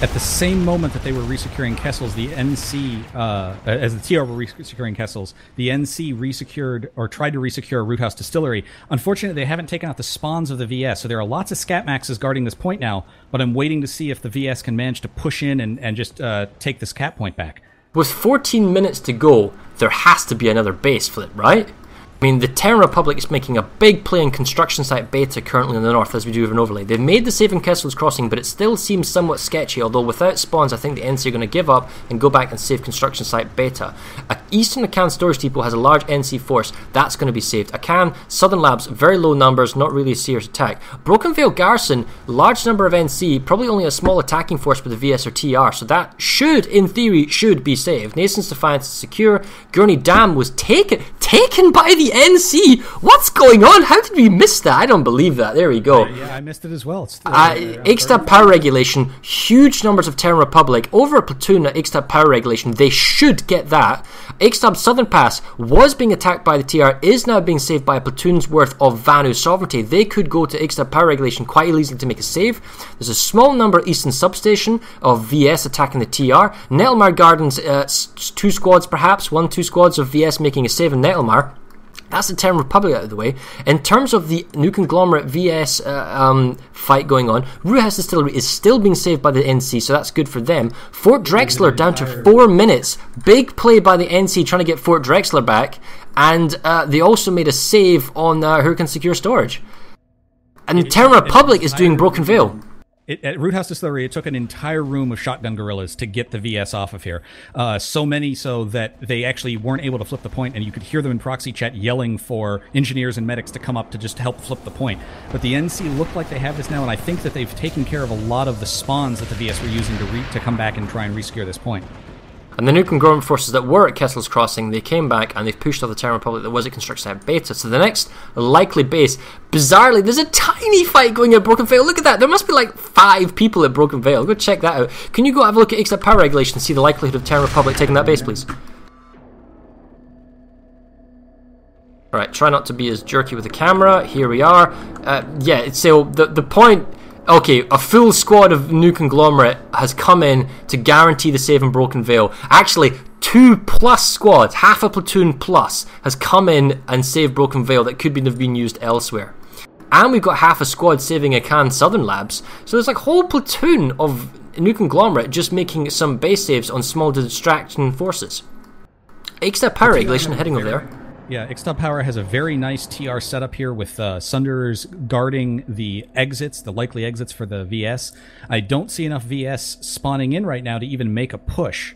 At the same moment that they were resecuring Kessels, the NC, uh, as the TR were resecuring Kessels, the NC resecured or tried to resecure Root House Distillery. Unfortunately, they haven't taken out the spawns of the VS, so there are lots of Scat Maxes guarding this point now. But I'm waiting to see if the VS can manage to push in and, and just uh, take this Cat point back. With 14 minutes to go, there has to be another base flip, right? I mean, the Terran Republic is making a big play in construction site beta currently in the north as we do with an overlay. They've made the save in Kessel's Crossing, but it still seems somewhat sketchy, although without spawns, I think the NC are going to give up and go back and save construction site beta. A Eastern Acan storage depot has a large NC force, that's going to be saved. Acan, Southern Labs, very low numbers, not really a serious attack. Broken Vale Garrison, large number of NC, probably only a small attacking force with the VS or TR, so that should, in theory, should be saved. Nason's Defiance is secure. Gurney Dam was taken, taken by the NC. What's going on? How did we miss that? I don't believe that. There we go. Yeah, I missed it as well. It's Uh, power regulation, huge numbers of Terran Republic over a platoon at Ixtab power regulation. They should get that. Ixtab Southern Pass was being attacked by the TR, is now being saved by a platoon's worth of Vanu sovereignty. They could go to Ixtab power regulation quite easily to make a save. There's a small number Eastern Substation of VS attacking the TR. Nettlemire Gardens, uh, two squads perhaps, one, two squads of VS making a save in Nettlemire. That's the Terran Republic out of the way. In terms of the new conglomerate VS uh, um, fight going on, Roothouse Distillery is still being saved by the NC, so that's good for them. Fort Drexler down to four minutes. Big play by the NC trying to get Fort Drexler back, and uh, they also made a save on uh, Hurakan Secure Storage. And the Terran Republic is doing Broken Vale. It, at Root House Distillery, it took an entire room of shotgun gorillas to get the VS off of here. Uh, so many so that they actually weren't able to flip the point, and you could hear them in proxy chat yelling for engineers and medics to come up to just help flip the point. But the NC look like they have this now, and I think that they've taken care of a lot of the spawns that the VS were using to re- to come back and try and resecure this point. And the new conglomerate forces that were at Kessel's Crossing, they came back and they've pushed off the Terran Republic that was at Construction Site Beta. So the next likely base, bizarrely, there's a tiny fight going at Broken Vale. Look at that. There must be like five people at Broken Vale. Go check that out. Can you go have a look at Ixtab Power Regulation and see the likelihood of Terran Republic taking that base, please? Alright, try not to be as jerky with the camera. Here we are. Uh, yeah, so the, the point. Okay, a full squad of new conglomerate has come in to guarantee the save in Broken Vale. Actually, two plus squads, half a platoon plus, has come in and saved Broken Vale that could have been used elsewhere. And we've got half a squad saving Acan Southern Labs. So there's like a whole platoon of new conglomerate just making some base saves on small distraction forces. Ixtab Power Regulation heading over there. Yeah, Ixtab Power has a very nice TR setup here with uh, Sunderers guarding the exits, the likely exits for the VS. I don't see enough VS spawning in right now to even make a push.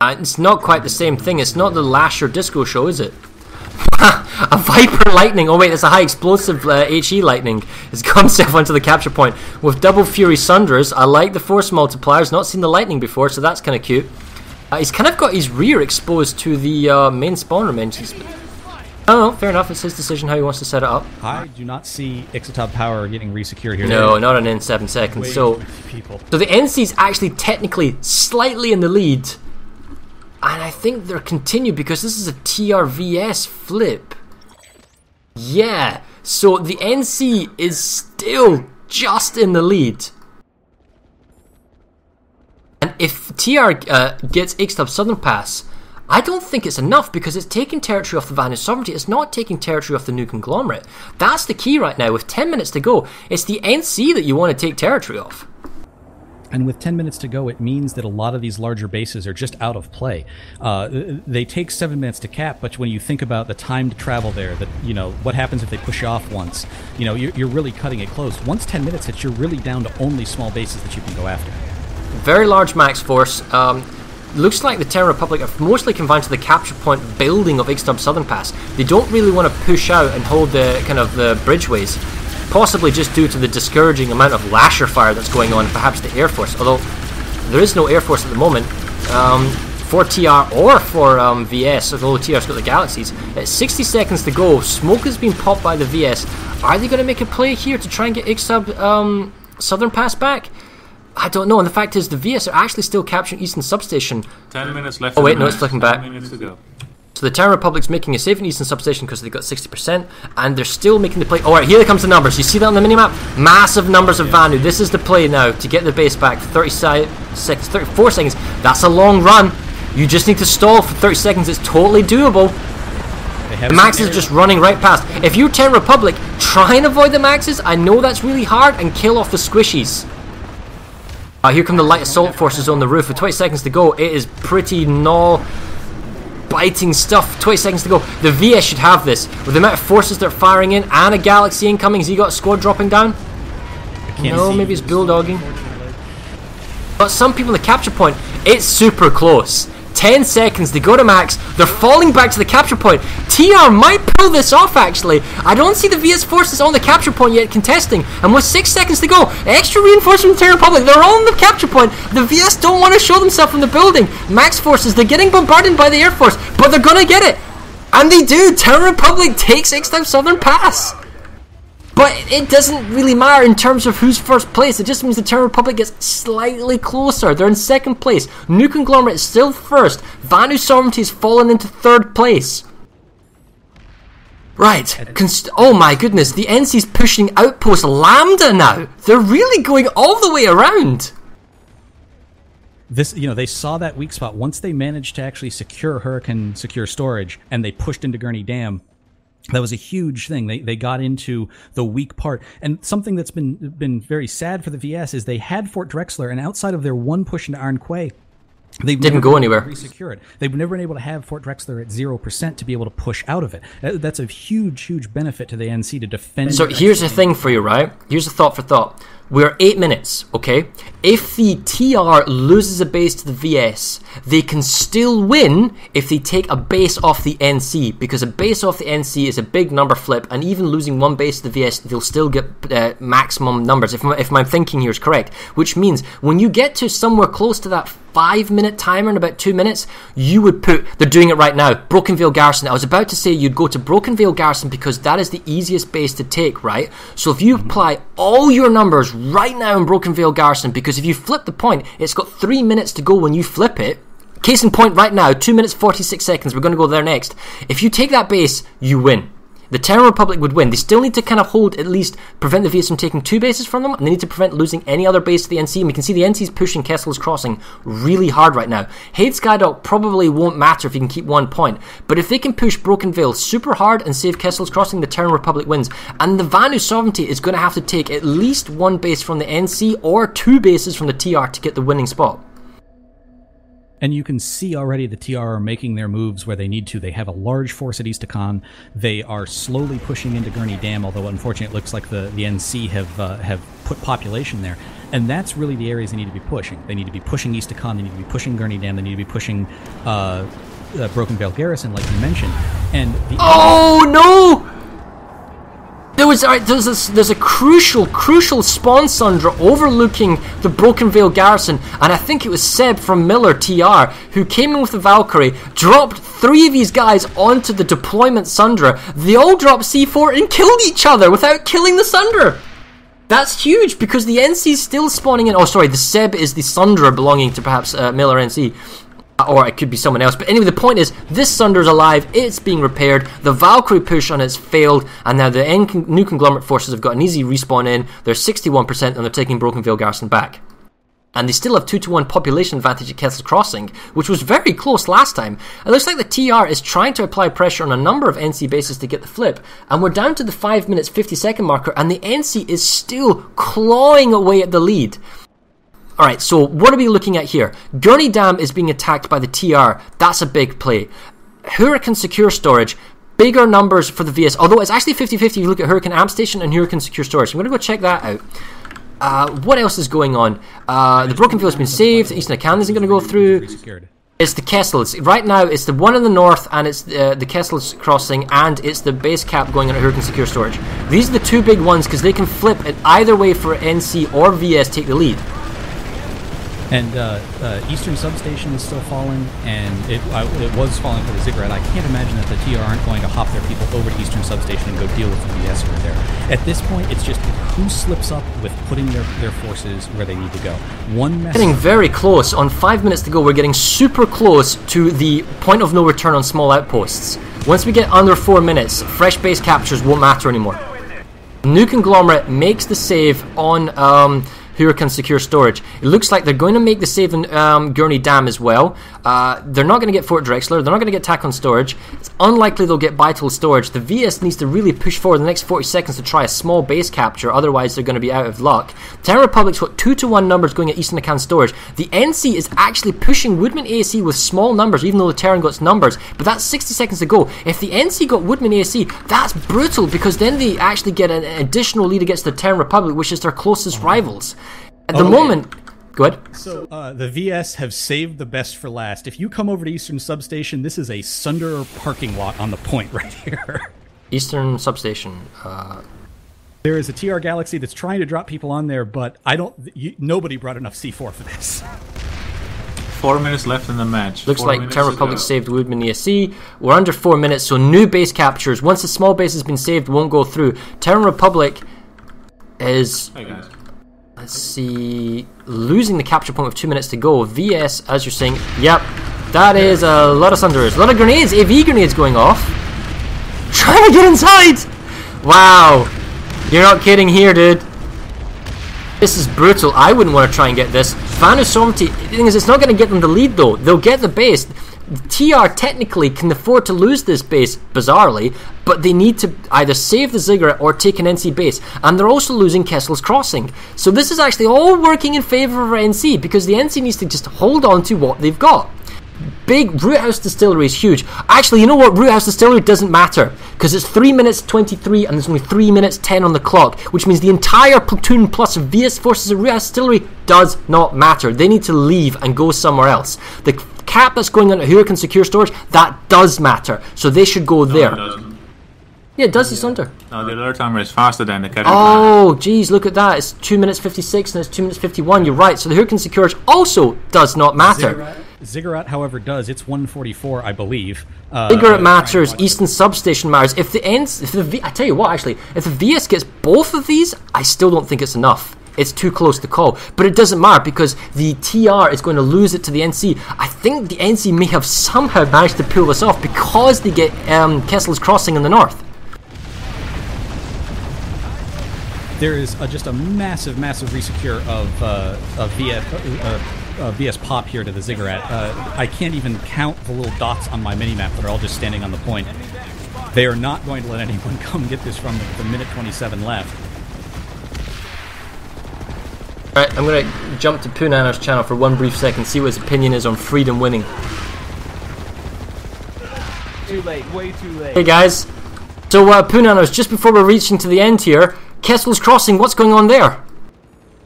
Uh, it's not quite the same thing. It's not the Lasher Disco Show, is it? a Viper Lightning. Oh wait, it's a high explosive uh, HE Lightning. Has got himself onto the capture point with double Fury Sunderers. I like the force multipliers. Not seen the Lightning before, so that's kind of cute. Uh, he's kind of got his rear exposed to the uh, main spawner mentions. Oh, fair enough. It's his decision how he wants to set it up. I do not see Ixtab Power getting resecured here. No, not an in seven seconds. Way So, too many people. so the NC's actually technically slightly in the lead, and I think they're continued because this is a TRVS flip. Yeah, so the NC is still just in the lead. If TR uh, gets Ixtab Southern Pass, I don't think it's enough because it's taking territory off the Vanu Sovereignty. It's not taking territory off the new conglomerate. That's the key right now. With 10 minutes to go, it's the NC that you want to take territory off. And with 10 minutes to go, it means that a lot of these larger bases are just out of play. Uh, they take seven minutes to cap, but when you think about the time to travel there, that you know what happens if they push off once, you know you're, you're really cutting it close. Once 10 minutes hits, you're really down to only small bases that you can go after. Very large max force. Um, looks like the Terran Republic are mostly confined to the capture point building of Ixtab Southern Pass. They don't really want to push out and hold the kind of the bridgeways, possibly just due to the discouraging amount of lasher fire that's going on, perhaps the Air Force. Although there is no Air Force at the moment. Um, for TR or for um, VS, although TR's got the Galaxies. At 60 seconds to go, smoke has been popped by the VS. Are they going to make a play here to try and get Ixtab um, Southern Pass back? I don't know. And the fact is, the VS are actually still capturing Eastern Substation. Ten minutes left. Oh wait, no, it's match. flicking Ten back. minutes to go. So the Terran Republic's making a save in Eastern Substation because they've got 60%, and they're still making the play. Alright, here comes the numbers. You see that on the minimap? Massive numbers of Vanu. This is the play now to get the base back. 30 si- sec- 34 seconds. That's a long run. You just need to stall for 30 seconds. It's totally doable. The Max some is just running right past. If you're Terran Republic, try and avoid the Maxes. I know that's really hard, and kill off the squishies. Uh, here come the light assault forces on the roof with 20 seconds to go. It is pretty gnaw biting stuff. 20 seconds to go. The VS should have this. With the amount of forces they're firing in and a galaxy incoming, has he got a squad dropping down? No, maybe it's bulldogging. But some people in the capture point, it's super close. 10 seconds, they go to max, they're falling back to the capture point. TR might pull this off actually. I don't see the VS forces on the capture point yet contesting. And with 6 seconds to go, extra reinforcements from the Terran Republic, they're all on the capture point. The VS don't want to show themselves in the building. Max forces, they're getting bombarded by the Air Force, but they're gonna get it. And they do. Terran Republic takes 6 times Southern Pass. But it doesn't really matter in terms of who's first place. It just means the Terran Republic gets slightly closer. They're in second place. New Conglomerate is still first. Vanu Sovereignty has fallen into third place. Right. Const- oh my goodness. The NC's pushing Outpost Lambda now. They're really going all the way around. this you know they saw that weak spot once they managed to actually secure Hurakan secure storage and they pushed into gurney dam that was a huge thing they, they got into the weak part and something that's been been very sad for the vs is they had fort drexler and outside of their one push into iron quay they Didn't go anywhere. Resecure it. They've never been able to have Fort Drexler at zero percent to be able to push out of it. Uh, that's a huge, huge benefit to the NC to defend. So here's the thing for you, right? Here's a thought for thought. We're eight minutes, okay? If the TR loses a base to the VS, they can still win if they take a base off the NC, because a base off the NC is a big number flip, and even losing one base to the VS, they'll still get uh, maximum numbers, if my, if my thinking here is correct. Which means when you get to somewhere close to that five minute timer in about two minutes, you would put, they're doing it right now, Broken Vale Garrison. I was about to say you'd go to Broken Vale Garrison because that is the easiest base to take, right? So if you apply all your numbers right now in Broken Vale Garrison, because if you flip the point, it's got three minutes to go when you flip it. Case in point right now, 2 minutes 46 seconds, we're going to go there next. If you take that base, you win. The Terran Republic would win. They still need to kind of hold, at least prevent the VS from taking two bases from them, and they need to prevent losing any other base to the NC. And we can see the NC's pushing Kessel's Crossing really hard right now. Hayd Skydock probably won't matter if he can keep one point, but if they can push Broken Vale super hard and save Kessel's Crossing, the Terran Republic wins. And the Vanu Sovereignty is going to have to take at least one base from the NC or two bases from the TR to get the winning spot. And you can see already the TR are making their moves where they need to. They have a large force at Eastakon. They are slowly pushing into Gurney Dam, although unfortunately it looks like the, the NC have uh, have put population there. And that's really the areas they need to be pushing. They need to be pushing Eastakon. They need to be pushing Gurney Dam. They need to be pushing uh, uh, Broken Vale Garrison, like you mentioned. And the Oh no! There was uh, there's a, there's a crucial crucial spawn sundra overlooking the Broken Vale garrison, and I think it was Seb from Miller TR who came in with the Valkyrie, dropped three of these guys onto the deployment sundra. They all dropped C4 and killed each other without killing the sundra. That's huge because the NC is still spawning in. Oh, sorry, the Seb is the Sundra belonging to perhaps uh, Miller NC. Uh, or it could be someone else. But anyway, the point is, this Sunder's alive, it's being repaired, the Valkyrie push on it's failed, and now the new conglomerate forces have got an easy respawn in, they're 61% and they're taking Broken Vale Garrison back. And they still have 2 to 1 population advantage at Kessel's Crossing, which was very close last time. It looks like the TR is trying to apply pressure on a number of NC bases to get the flip, and we're down to the 5 minutes 50 second marker, and the NC is still clawing away at the lead. Alright, so what are we looking at here? Gurney Dam is being attacked by the TR. That's a big play. Hurakan Secure Storage, bigger numbers for the VS, although it's actually 50 50 if you look at Hurakan Amp Station and Hurakan Secure Storage. I'm going to go check that out. Uh, what else is going on? Uh, the Broken Field has been saved. Eastern Acan isn't going to go through. It's the Kessels. Right now, it's the one in the north, and it's uh, the Kessels crossing, and it's the base cap going on at Hurakan Secure Storage. These are the two big ones because they can flip it either way for NC or VS take the lead. And uh, uh, Eastern Substation is still falling, and it I, it was falling for the Ziggurat. I can't imagine that the TR aren't going to hop their people over to Eastern Substation and go deal with the VS over there. At this point, it's just who slips up with putting their, their forces where they need to go. One mess Getting very close. On five minutes to go, we're getting super close to the point of no return on small outposts. Once we get under four minutes, fresh base captures won't matter anymore. New Conglomerate makes the save on um, Hurakan Secure Storage. It looks like they're going to make the save in um, Gurney Dam as well. Uh, they're not going to get Fort Drexler. They're not going to get Tacon Storage. It's unlikely they'll get Vital Storage. The VS needs to really push forward the next 40 seconds to try a small base capture, otherwise they're going to be out of luck. Terran Republic's got 2 to 1 numbers going at Eastern Acan Storage. The NC is actually pushing Woodman ASC with small numbers, even though the Terran got numbers. But that's 60 seconds to go. If the NC got Woodman ASC, that's brutal because then they actually get an additional lead against the Terran Republic, which is their closest rivals. At the Okay. moment, go ahead. So uh, the VS have saved the best for last. If you come over to Eastern Substation, this is a Sunder parking lot on the point right here. Eastern Substation. Uh, there is a TR Galaxy that's trying to drop people on there, but I don't. You, nobody brought enough C4 for this. Four minutes left in the match. Looks Four like minutes Terran Republic saved Woodman ESC. We're under four minutes, so new base captures. Once the small base has been saved, won't go through. Terran Republic is. Hey guys. Let's see. Losing the capture point with two minutes to go. VS, as you're saying, yep, that is a lot of Sunders. A lot of grenades, AV grenades going off. Trying to get inside! Wow. You're not kidding here, dude. This is brutal. I wouldn't want to try and get this. Vanu Sovereignty, the thing is, it's not going to get them the lead though. They'll get the base. TR technically can afford to lose this base, bizarrely, but they need to either save the Ziggurat or take an NC base. And they're also losing Kessel's Crossing. So this is actually all working in favour of NC because the NC needs to just hold on to what they've got. Big Root House Distillery is huge. Actually, you know what? Root House Distillery doesn't matter because it's 3 minutes 23 and there's only 3 minutes 10 on the clock, which means the entire platoon plus VS forces of Root House Distillery does not matter. They need to leave and go somewhere else. The cap that's going on at Hurakan Secure Storage, that does matter. So they should go there. It. Yeah, it does, it's under. No, the alert timer is faster than the carrier Oh, geez, look at that. It's 2 minutes 56 and it's 2 minutes 51. You're right. So the Hurakan Secure also does not matter. Ziggurat, Ziggurat, however, does. It's 144, I believe. Uh, Ziggurat matters, Eastern Substation matters. If the ends, if the v, I tell you what, actually, if the VS gets both of these, I still don't think it's enough. It's too close to call, but it doesn't matter because the TR is going to lose it to the NC. I think the NC may have somehow managed to pull this off because they get um, Kessel's Crossing in the north. There is just a massive, massive resecure of uh, of VS, uh, uh, VS pop here to the Ziggurat. Uh, I can't even count the little dots on my minimap that are all just standing on the point. They are not going to let anyone come get this from the minute 27 left. Alright, I'm going to jump to Punana's channel for one brief second, see what his opinion is on Freedom winning. Too late, way too late. Hey guys, so uh, Punanos, just before we're reaching to the end here, Kessel's Crossing, what's going on there?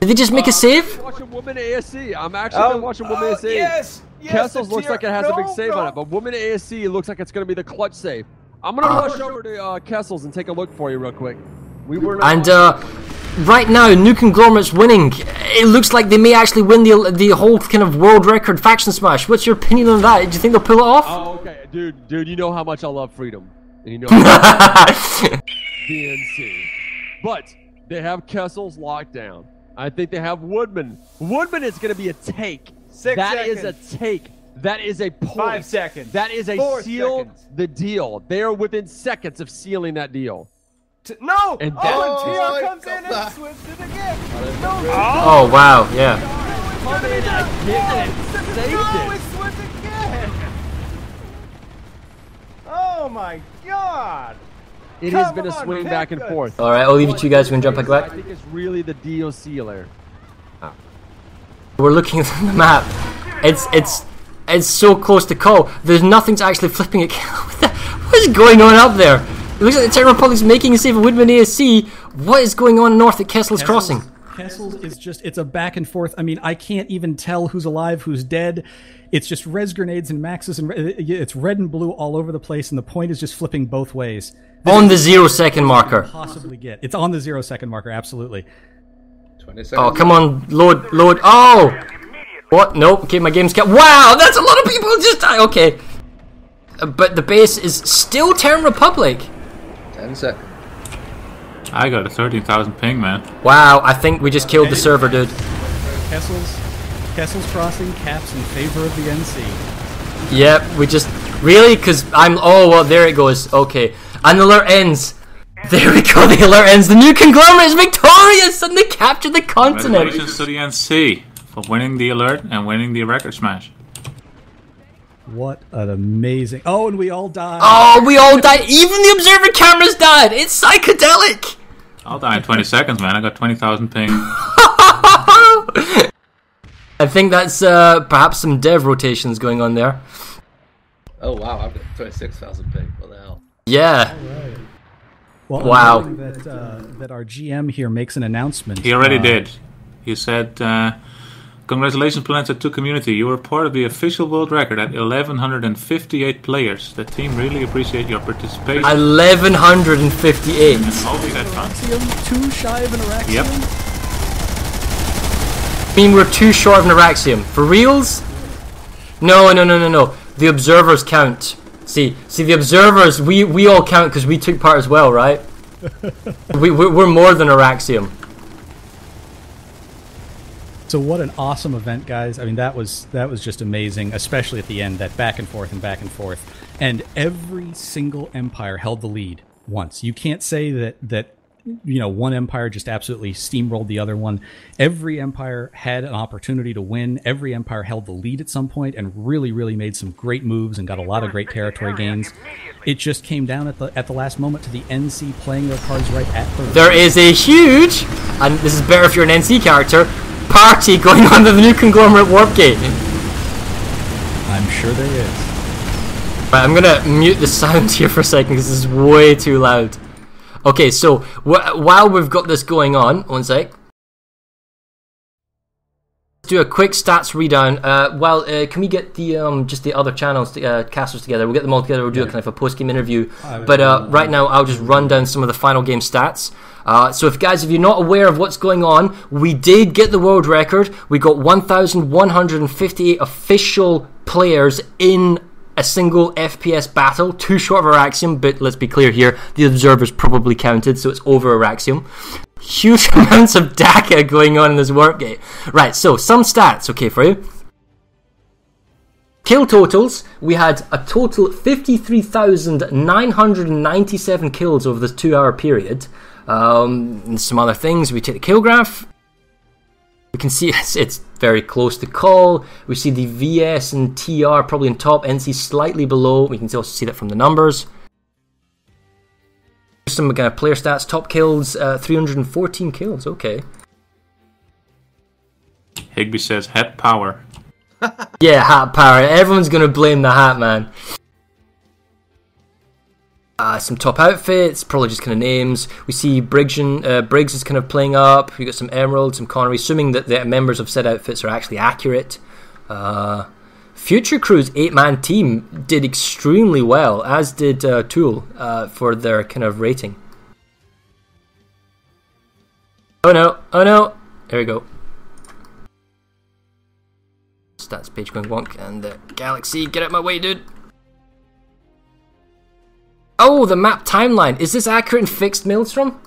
Did they just make a save? Watching Woodman ASC. I'm actually Oh, watching Woman oh, ASC. yes, yes, Kessels looks like it has a big no, save on it, but Woodman ASC looks like it's going to be the clutch save. I'm going to rush over to uh, Kessels and take a look for you real quick. We were not And uh, right now, New Conglomerate's winning. It looks like they may actually win the the whole kind of world record faction smash. What's your opinion on that? Do you think they'll pull it off? Oh, okay, dude, dude, you know how much I love freedom, and you know DNC. But they have Kessels locked down. I think they have Woodman. Woodman is going to be a take. Six That is seconds. a take. That is a point. Five seconds. That is a Four seal seconds. the deal. They are within seconds of sealing that deal. T- no! And oh, and TR comes in and switched it again. No! Oh wow, yeah. Come in again and saved No, it. it switched again. Oh my god! It has been a swing back and us. forth. All right, I'll leave it to you guys. We're gonna jump back I think it's really the deal sealer. Ah. We're looking at the map. It's it's it's so close to call. There's nothing to actually flipping it. what is going on up there? It looks like the Czech Republic's making a save at Woodman ASC. What is going on north at Kessel's Crossing? Kessels is just it's a back and forth. I mean, I can't even tell who's alive, who's dead. It's just res grenades and maxes and re- it's red and blue all over the place, and the point is just flipping both ways. This On the zero second marker. Possibly get it's on the zero second marker. Absolutely. 20 Oh come on, Lord Lord. Oh, What? Nope. Okay, my game's cut. Wow, that's a lot of people just died. Okay. Uh, But the base is still Terran Republic. Ten seconds. I got a 13,000 ping, man. Wow, I think we just killed the server, dude. Kessel's Kessel's Crossing caps in favor of the NC. Yep, we just really because I'm. Oh well, there it goes. Okay, and the alert ends. There we go. The alert ends. The new conglomerate is victorious, and they captured the continent. Congratulations to the NC for winning the alert and winning the record smash. What an amazing! Oh, and we all died. Oh, we all died. Even the observer cameras died. It's psychedelic. I'll die in 20 seconds, man. I got 20,000 ping. I think that's uh, perhaps some dev rotations going on there. Oh wow, I've got twenty-six thousand ping. What the hell? Yeah. Well, Wow. That, uh, that our GM here makes an announcement. He already Uh, did. He said, uh, Congratulations, Planet 2 community. You are part of the official world record at 1,158 players. The team really appreciate your participation. 1158. Hope you fun. Too shy of an Araxium? Yep. I mean, we're too short of an Araxium. For reals? No, no, no, no, no. The observers count. See, see, the observers, we, we all count because we took part as well, right? we, we, we're more than Araxium. So what an awesome event, guys! I mean, that was that was just amazing, especially at the end, that back and forth and back and forth, and every single empire held the lead once. You can't say that that you know one empire just absolutely steamrolled the other one. Every empire had an opportunity to win. Every empire held the lead at some point and really, really made some great moves and got a lot of great territory gains. It just came down at the at the last moment to the NC playing their cards right at the. There is a huge, and this is better if you're an NC character, party going on to the new conglomerate warp gate. I'm sure there is. Right, I'm gonna mute the sound here for a second because this is way too loud. Okay, so wh- while we've got this going on, one sec. Let's do a quick stats readown. Uh, well, uh, can we get the um, just the other channels, uh, casters together? We'll get them all together. We'll do a kind of a post game interview. But uh, right now, I'll just run down some of the final game stats. Uh, so, if guys, if you're not aware of what's going on, we did get the world record. We got 1,158 official players in a single FPS battle. Too short of Araxium, but let's be clear here: the observers probably counted, so it's over Araxium huge amounts of DACA going on in this warpgate. Right, so some stats, okay, for you. Kill totals, we had a total 53,997 kills over this two hour period. Um, and some other things, we take the kill graph. We can see it's, it's very close to call. We see the VS and TR probably in top, NC slightly below. We can also see that from the numbers. Some uh, player stats, top kills, uh, 314 kills, okay. Higby says hat power. Yeah, hat power. Everyone's gonna blame the hat, man. Uh, some top outfits, probably just kind of names. We see Briggs, uh, Briggs is kind of playing up. We got some Emerald, some Connery, assuming that the members of said outfits are actually accurate. Uh, Future Crew's eight man team did extremely well, as did uh, Tool uh, for their kind of rating. Oh no, oh no! There we go. Stats page going wonk, and the Galaxy, get out my way, dude! Oh, the map timeline. Is this accurate and fixed, Maelstrom?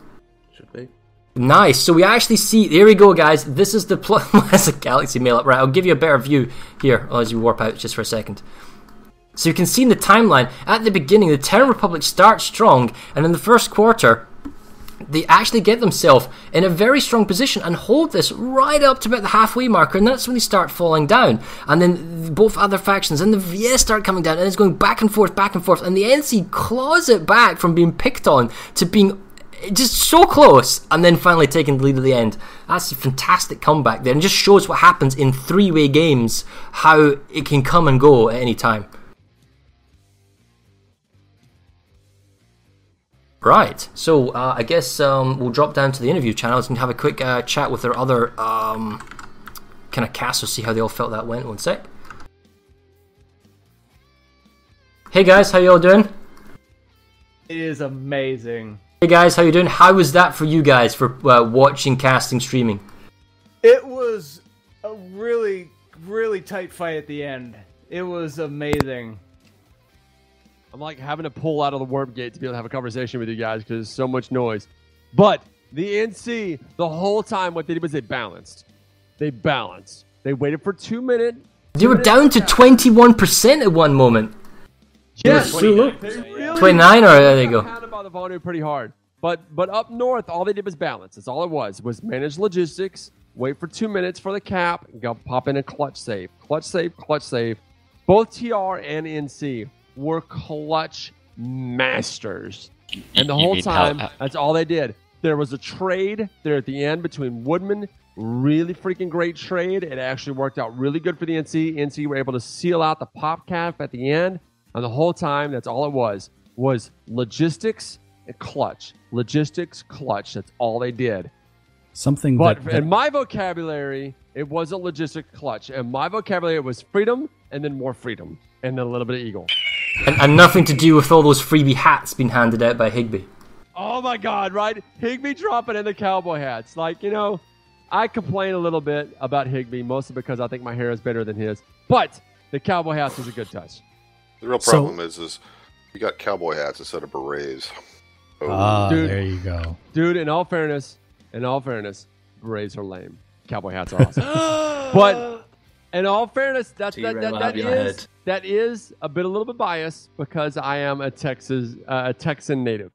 Should be. Nice. So we actually see. Here we go, guys. This is the plot. That's a galaxy mail up. Right. I'll give you a better view here as you warp out just for a second. So you can see in the timeline at the beginning, the Terran Republic starts strong, and in the first quarter, they actually get themselves in a very strong position and hold this right up to about the halfway marker, and that's when they start falling down. And then both other factions and the VS start coming down, and it's going back and forth, back and forth, and the NC claws it back from being picked on to being just so close, and then finally taking the lead at the end. That's a fantastic comeback there, and just shows what happens in three-way games, how it can come and go at any time. Right, so uh, I guess um, we'll drop down to the interview channels and have a quick uh, chat with our other um, kind of casters, see how they all felt that went. One sec. Hey guys, how you all doing? It is amazing. Hey guys, how you doing? How was that for you guys for uh, watching casting streaming? It was a really really tight fight at the end. It was amazing. I'm like having to pull out of the warp gate to be able to have a conversation with you guys because there's so much noise. But the NC, the whole time, what they did was they balanced. They balanced. They waited for two minutes. They were down to 21% at one moment. Yes, They were so low. They really 29 or there they go. Pounded by the Vanu pretty hard. But but up north, all they did was balance. That's all it was. Was manage logistics, wait for two minutes for the cap, and go pop in a clutch save. Clutch save, clutch save. Both TR and NC were clutch masters. And the whole mean how- time, that's all they did. There was a trade there at the end between Woodman. Really freaking great trade. It actually worked out really good for the NC. NC were able to seal out the pop cap at the end. And the whole time, that's all it was, was logistics and clutch. Logistics, clutch. That's all they did. Something But that, that in my vocabulary, it wasn't logistic clutch. And my vocabulary, it was freedom and then more freedom and then a little bit of eagle. And, and nothing to do with all those freebie hats being handed out by Higby. Oh my God, right? Higby dropping in the cowboy hats. Like, you know, I complain a little bit about Higby, mostly because I think my hair is better than his. But the cowboy hats was a good touch. The real So- problem is, is you got cowboy hats instead of berets. Oh, ah, Dude. there you go. Dude, in all fairness, in all fairness, berets are lame. Cowboy hats are awesome. but in all fairness, that's that, that, will that have head. That is a bit a little bit biased because I am a Texas uh, a Texan native.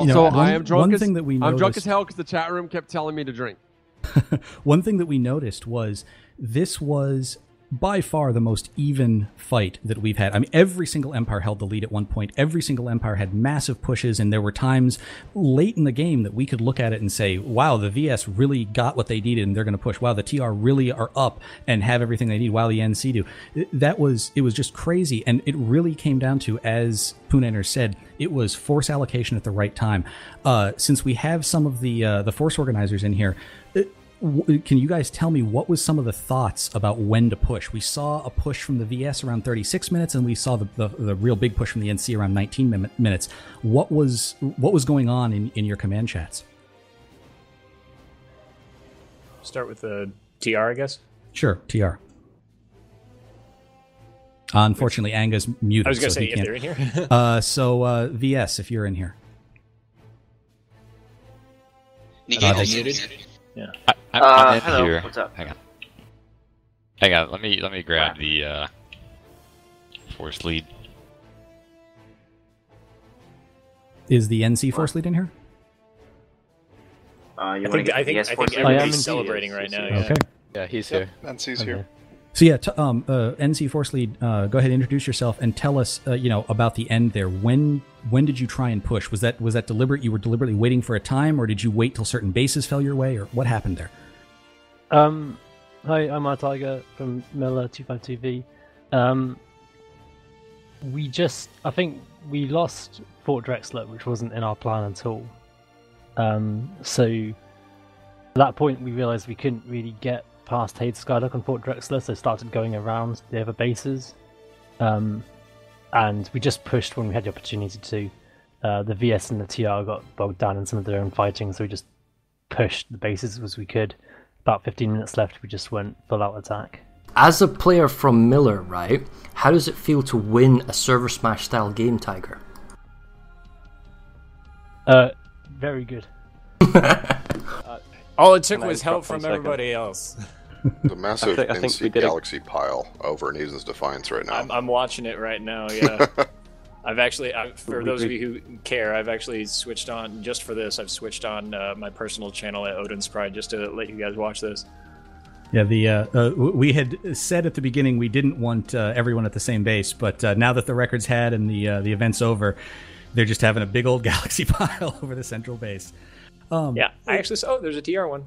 You know, I one- am drunk one as thing that we I'm drunk as hell because the chat room kept telling me to drink. One thing that we noticed was this was by far the most even fight that we've had. I mean, every single Empire held the lead at one point. Every single Empire had massive pushes, and there were times late in the game that we could look at it and say, wow, the VS really got what they needed and they're going to push. Wow, the TR really are up and have everything they need. Wow, the NC do. That was, it was just crazy. And it really came down to, as Poonaner said, it was force allocation at the right time. Uh, since we have some of the, uh, the force organizers in here, w- can you guys tell me what was some of the thoughts about when to push? We saw a push from the VS around 36 minutes, and we saw the, the, the real big push from the NC around 19 min- minutes. What was what was going on in, in your command chats? Start with the TR, I guess. Sure, TR. Unfortunately, Anga's muted. I was gonna so say, he if can't- they're in here. uh, so uh, VS, if you're in here, Negator. Uh, they- Muted? Yeah. I, I'm, Uh, I'm in hello, here. what's up? Hang on. Hang on. Let me let me grab the uh, force lead. is the NC force lead in here? Uh, you I wanna think get I think I think everybody's celebrating right now. Yeah. Okay. Yeah, he's here. NC's here. So yeah, t- um, uh, NC Force Lead, uh, go ahead, and introduce yourself, and tell us, uh, you know, about the end there. When when did you try and push? Was that was that deliberate? You were deliberately waiting for a time, or did you wait till certain bases fell your way, or what happened there? Um, hi, I'm our Tiger from Miller 252V. Um, we just, I think we lost Fort Drexler, which wasn't in our plan at all. Um, so at that point, we realized we couldn't really get past Hayd Skydock on Fort Drexler, so started going around the other bases. Um, and we just pushed when we had the opportunity to. Uh, the VS and the TR got bogged down in some of their own fighting, so we just pushed the bases as we could. About 15 minutes left, we just went full out attack. As a player from Miller, right, how does it feel to win a server smash style game, Tiger? Uh, very good. All it took Can was help interrupt for a from everybody else. The massive I think- I think NC we did a- Galaxy pile over in Nason's Defiance right now. I'm, I'm watching it right now. Yeah. I've actually, I, for those of you who care, I've actually switched on just for this. I've switched on uh, my personal channel at Odin's Pride just to let you guys watch this. Yeah, the uh, uh, we had said at the beginning we didn't want uh, everyone at the same base, but uh, now that the record's had and the uh, the event's over, they're just having a big old galaxy pile over the central base. Um, Yeah, I actually saw. Oh, there's a TR one.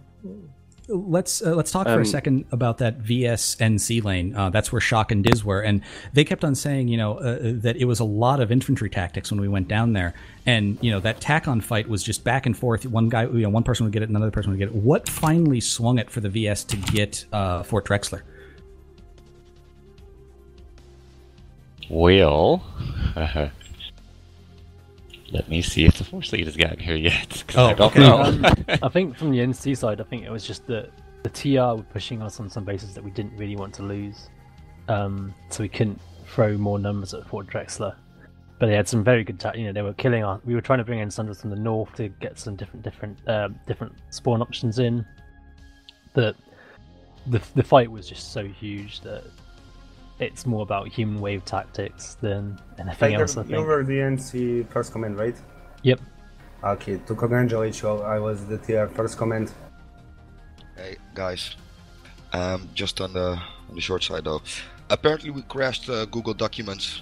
Let's uh, let's talk for Um, a second about that VSNC lane. Uh, that's where Shock and Diz were, and they kept on saying, you know, uh, that it was a lot of infantry tactics when we went down there, and you know that Tacon fight was just back and forth. One guy, you know, one person would get it, another person would get it. What finally swung it for the VS to get uh, Fort Drexler? Well, let me see if the force lead has gotten here yet. 'cause I don't. Um, I think from the NC side, I think it was just that the TR were pushing us on some bases that we didn't really want to lose, um, so we couldn't throw more numbers at Fort Drexler. But they had some very good, ta- you know, they were killing our. We were trying to bring in Sunders from the north to get some different, different, um, different spawn options in. But the the fight was just so huge that it's more about human wave tactics than anything Tiger, else. I think. you think. were the NC first command, right? Yep. Okay, to congratulate you, I was the TR first command. Hey guys, um, just on the on the short side though. Apparently we crashed uh, Google Documents.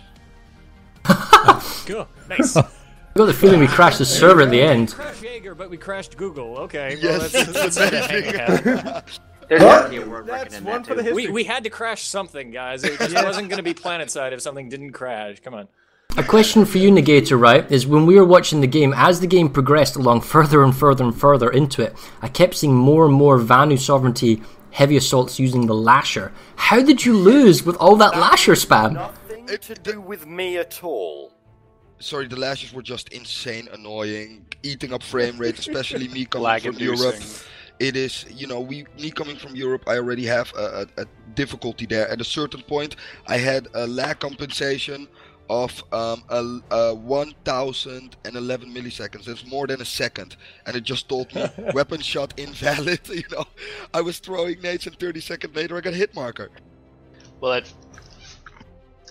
Cool. Nice. I got the feeling we crashed the server at the end. Crashed Jaeger, but we crashed Google. Okay. Yes, well, that's, it's that's amazing. There's definitely a word That's reckoning one that for the too. We, we had to crash something, guys. It just wasn't going to be PlanetSide if something didn't crash. Come on. A question for you, Negator, right, is when we were watching the game, as the game progressed along further and further and further into it, I kept seeing more and more Vanu Sovereignty heavy assaults using the Lasher. How did you lose with all that Lasher spam? Nothing to do with me at all. Sorry, the lashes were just insane, annoying, eating up frame rate, especially me coming Lag from Europe. Inducing. It is, you know, we me coming from Europe, I already have a, a, a difficulty there. At a certain point, I had a lag compensation of um, a, a 1011 milliseconds. That's more than a second, and it just told me weapon shot invalid. You know, I was throwing nades, and 30 seconds later, I got a hit marker. Well, at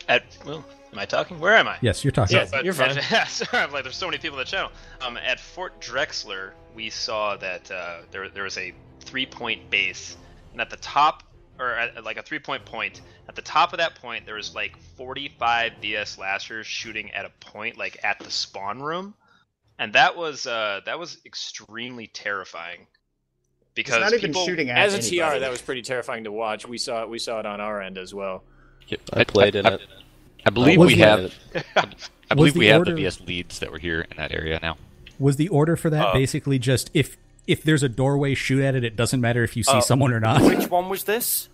at well, am I talking? Where am I? Yes, you're talking. Yeah, but at- sorry, I'm like, there's so many people in the channel. Um, at Fort Drexler, we saw that uh, there there was a three point base, and at the top, or at, like a three point point, at the top of that point, there was like 45 VS lashers shooting at a point, like at the spawn room, and that was uh, that was extremely terrifying. Because not even people, shooting at As a anybody. TR, that was pretty terrifying to watch. We saw it. We saw it on our end as well. Yep, I played in it. I believe we have. I believe the we have the VS leads that were here in that area now. Was the order for that Uh, basically just if if there's a doorway, shoot at it. It doesn't matter if you see Uh, someone or not. Which one was this?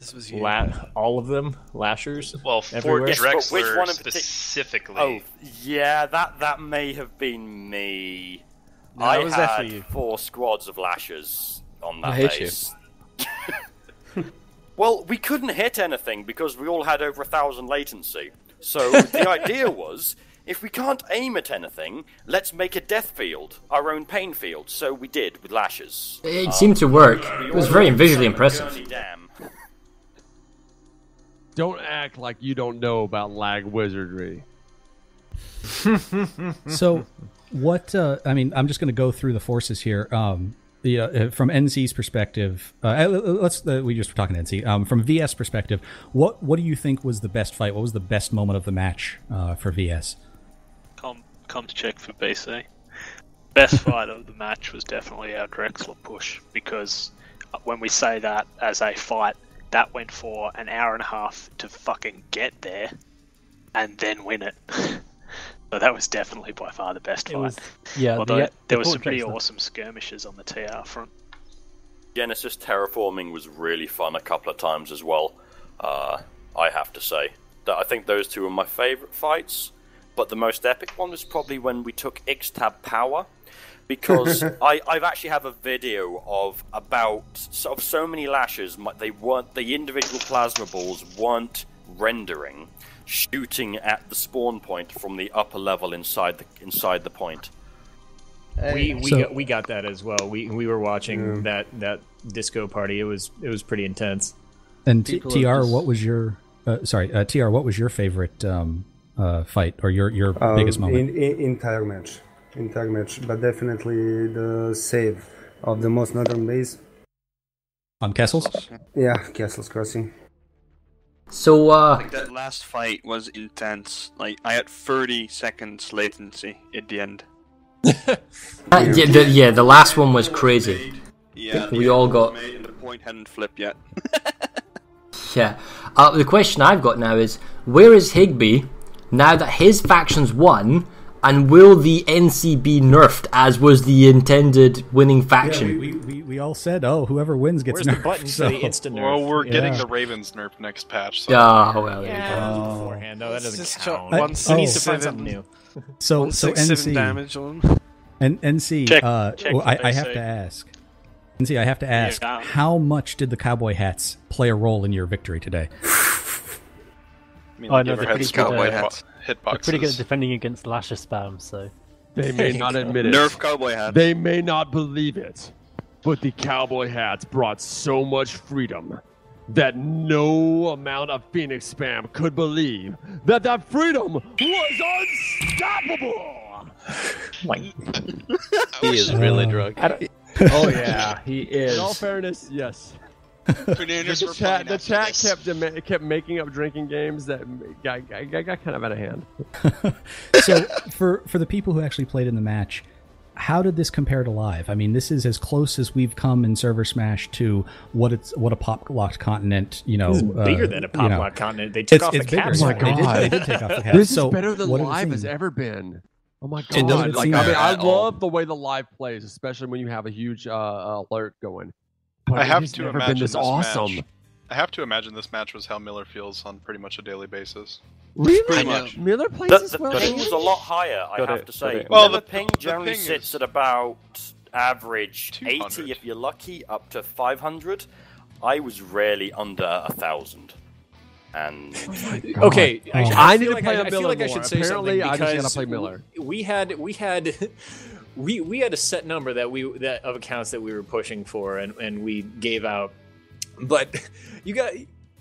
This was La- all of them lashers. Well, Fort everywhere. Yes, but which one in partic- specifically. Oh, yeah, that that may have been me. No, I was had definitely you. four squads of lashers on that I hate you. base. well, we couldn't hit anything because we all had over a thousand latency. So the idea was, if we can't aim at anything, let's make a death field, our own pain field. So we did with lashes. It Um, seemed to work. It was very visually impressive. Don't act like you don't know about lag wizardry. so what uh, i mean i'm just going to go through the forces here um the, uh, from nc's perspective uh, uh, let's uh, we just were talking nc um, from vs perspective what what do you think was the best fight what was the best moment of the match uh, for vs Come, come to check for BC. Best fight of the match was definitely our Drexler push because when we say that as a fight, that went for an hour and a half to fucking get there and then win it. so that was definitely by far the best It fight. was- yeah, Although the- there the was some pretty Drexler. awesome skirmishes on the TR front. Genesis terraforming was really fun a couple of times as well. Uh, I have to say that I think those two were my favourite fights, but the most epic one was probably when we took Ixtab Power, because I I've actually have a video of about so, of so many lashes. They weren't the individual plasma balls weren't rendering, shooting at the spawn point from the upper level inside the inside the point. we we So- got we got that as well. We we were watching that that disco party. It was it was pretty intense. and T- tr just- what was your uh, sorry uh, tr what was your favorite um, uh, fight or your your Um, biggest moment In, in, entire match. Entire match. But definitely the save of the most northern base. on castles Yeah, Castles Crossing. So, uh, Like that last fight was intense. Like I had 30 seconds latency at the end. uh, yeah, the, yeah, the last one was crazy. Yeah, we all got and the point hadn't flipped yet. Yeah. Uh, the question I've got now is where is Higby now that his faction's won, and will the NC be nerfed as was the intended winning faction? Yeah, we, we, we, we all said, oh, whoever wins gets Where's the nerfed. button so- the instant nerf? Well, we're getting the Ravens nerf next patch. So. Ah, well, there you Yeah, go. beforehand. No, that Let's doesn't just count. chuck I- one oh. six Needs to find something new. So, one so six seven NC damage on. And NC, Check- uh, check well, I, I have say. to ask. Lindsay, I have to ask, Yeah. how much did the cowboy hats play a role in your victory today? I mean, Oh, they no, never they're pretty good, cowboy uh, hats. They're pretty good at defending against lasher spam, so. They may not admit it. Nerf cowboy hats. They may not believe it, but the cowboy hats brought so much freedom that no amount of Phoenix spam could believe that that freedom was unstoppable. He is really drunk. Oh yeah, he is. In all fairness, yes. Fernandez the chat, the chat this. kept dema- kept making up drinking games that got, got, got, got kind of out of hand. so for for the people who actually played in the match, how did this compare to live? I mean, this is as close as we've come in Server Smash to what it's what a pop locked continent, you know, This is bigger uh, than a you pop know. locked continent. They took It's- off the it's bigger. caps. Oh my They did- god, They did, take off the caps. This so is better than what did it live has ever been. Oh my It doesn't god! Like, seem I mean, I at all. love the way the live plays, especially when you have a huge uh, alert going. But I it have has to never imagine been this, this awesome. Match, I have to imagine this match was how Miller feels on pretty much a daily basis. Really? Pretty much. Miller plays The, as the well. ping was a lot higher, I Got have it, to say. Well, Well, the- ping the generally sits is- at about average 200. 80 if you're lucky, up to 500. I was rarely under a thousand. And oh Okay, Oh. I, I I need to like play I, on I feel Miller like I should say Apparently, something I just gotta play Miller. We had we had we we had a set number that we that of accounts that we were pushing for, and and we gave out. But you got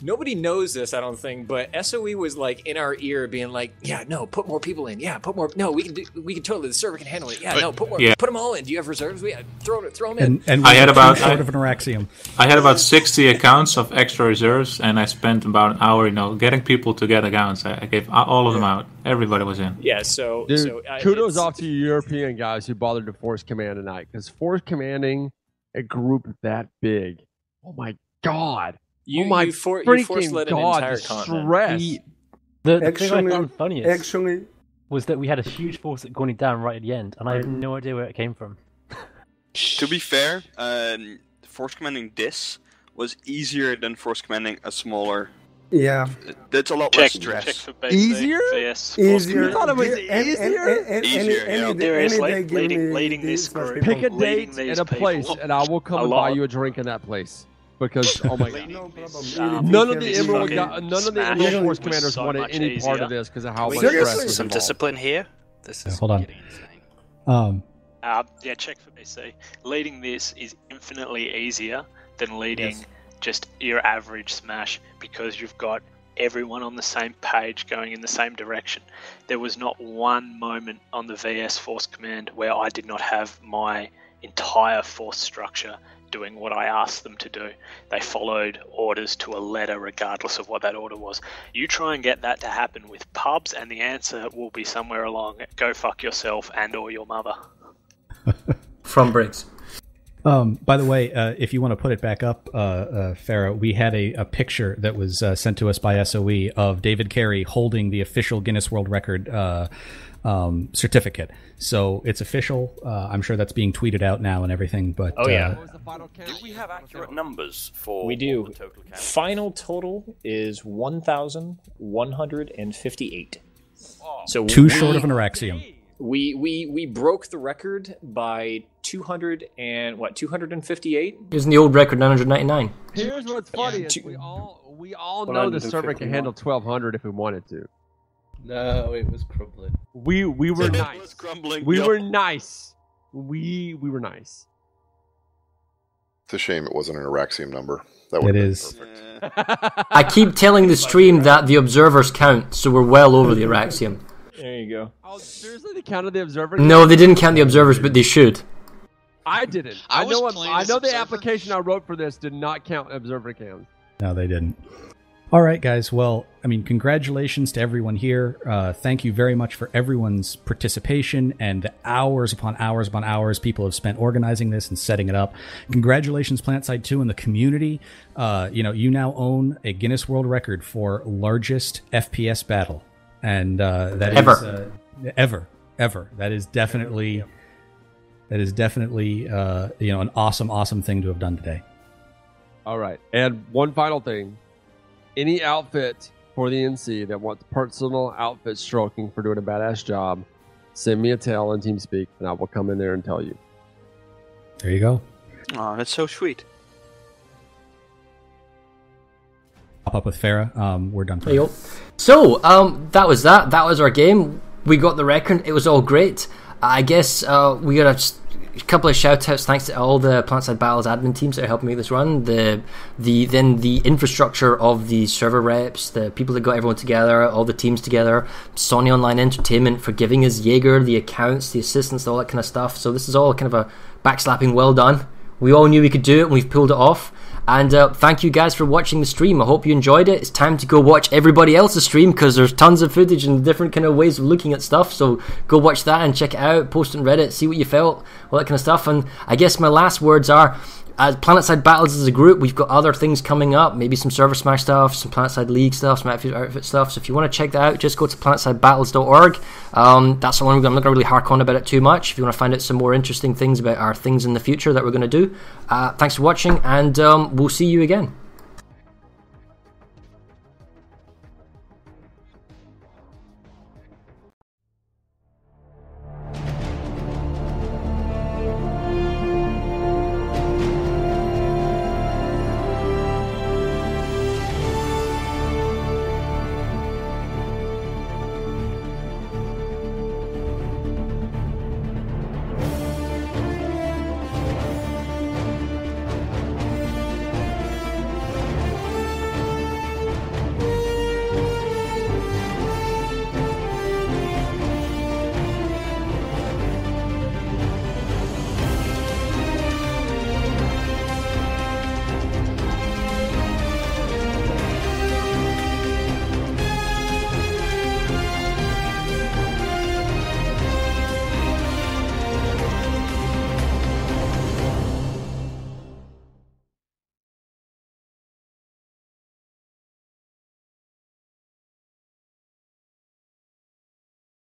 nobody knows this, I don't think. But SOE was like in our ear, being like, "Yeah, no, put more people in. Yeah, put more. No, we can do. We can totally. The server can handle it. Yeah, But- no, put more. Yeah. Put them all in. Do you have reserves? We throw it. Throw them in. And, and I had about- too short I- of an Auraxium. I had about 60 accounts of extra reserves, and I spent about an hour, you know, getting people to get accounts. I, I gave all of them out. Everybody was in. yeah. So Dude, so uh, kudos off to you European guys who bothered to force command tonight because force commanding a group that big. Oh my god! You- oh my you for- you freaking force led an god! entire the continent. stress. The, the thing I Actually- found funniest actually- was that we had a huge force at going down right at the end, and I have no idea where it came from. To be fair, um, force commanding this was easier than force commanding a smaller. Yeah. That's a lot Check, less check stress. for basic Easier? VS. Easier. You thought it was And- and- easier? and- and- Easier, any- any There is like leading- leading this group. Pick a date and a place, people and I will come a and buy you a drink in that place. Because oh my god, No problem. None of the Emerald done. got, none of the Emerald Force commanders so wanted much any part of this because of how much stress Seriously? some involved. discipline here? This Yeah, is hold on. Um, Uh, yeah, check for BC. Leading this is infinitely easier than leading Yes. just your average smash because you've got everyone on the same page going in the same direction. There was not one moment on the VS Force Command where I did not have my entire force structure doing what I asked them to do. They followed orders to a letter regardless of what that order was. You try and get that to happen with pubs and the answer will be somewhere along go fuck yourself and or your mother. From Briggs. Um, by the way, uh, if you want to put it back up, uh, uh, Farah, we had a, a picture that was uh, sent to us by SOE of David Carey holding the official Guinness World Record uh, um, certificate. So it's official. Uh, I'm sure that's being tweeted out now and everything. But Oh, yeah. uh, do we have accurate numbers for We do. the total count? Final total is one thousand one hundred and fifty-eight. So too we- short of an Auraxium. We we we broke the record by two hundred and what two hundred and fifty-eight. Isn't the old record 999? Here's what's funny: is we all we all know the server can handle 1200 if we wanted to. No, it was crumbling. We we were It nice. was crumbling, We yep. were nice. We we were nice. It's a shame it wasn't an Auraxium number. That would It have been perfect. I keep telling the stream that the observers count, so we're well over the Auraxium. There you go. Oh, seriously, they counted the observer. No, they didn't count the observers, but they should. I didn't. I I, was know. I as know the observer. application I wrote for this did not count observer counts. No, they didn't. All right, guys. Well, I mean, congratulations to everyone here. Uh, thank you very much for everyone's participation and the hours upon hours upon hours people have spent organizing this and setting it up. Congratulations, PlanetSide 2 and the community. Uh, you know, you now own a Guinness World Record for largest FPS battle. And uh, that is Ever. uh, ever. Ever. That is definitely. That is definitely, uh, you know, an awesome, awesome thing to have done today. All right. And one final thing. Any outfit for the NC that wants personal outfit stroking for doing a badass job, send me a tell in TeamSpeak and I will come in there and tell you. There you go. Oh, that's so sweet. Pop up with Farah. Um, we're done. For There you go. So, um, that was that. That was our game. We got the record. It was all great. I guess uh, we got a, couple of shout outs thanks to all the Planetside Battles admin teams that are helping make this run. The the then the infrastructure of the server reps, the people that got everyone together, all the teams together, Sony Online Entertainment for giving us Jaeger, the accounts, the assistants, all that kind of stuff. So this is all kind of a backslapping well done. We all knew we could do it and we've pulled it off. And uh, thank you guys for watching the stream. I hope you enjoyed it. It's time to go watch everybody else's stream because there's tons of footage and different kind of ways of looking at stuff. So go watch that and check it out. Post on Reddit, see what you felt, all that kind of stuff. And I guess my last words are. As Planetside Battles as a group, we've got other things coming up. Maybe some Server Smash stuff, some Planetside League stuff, some Outfit, outfit stuff. So if you want to check that out, just go to planetside.battles.org. Um, that's the one I'm not going to really hark on about it too much. If you want to find out some more interesting things about our things in the future that we're going to do, uh, thanks for watching, and um, we'll see you again.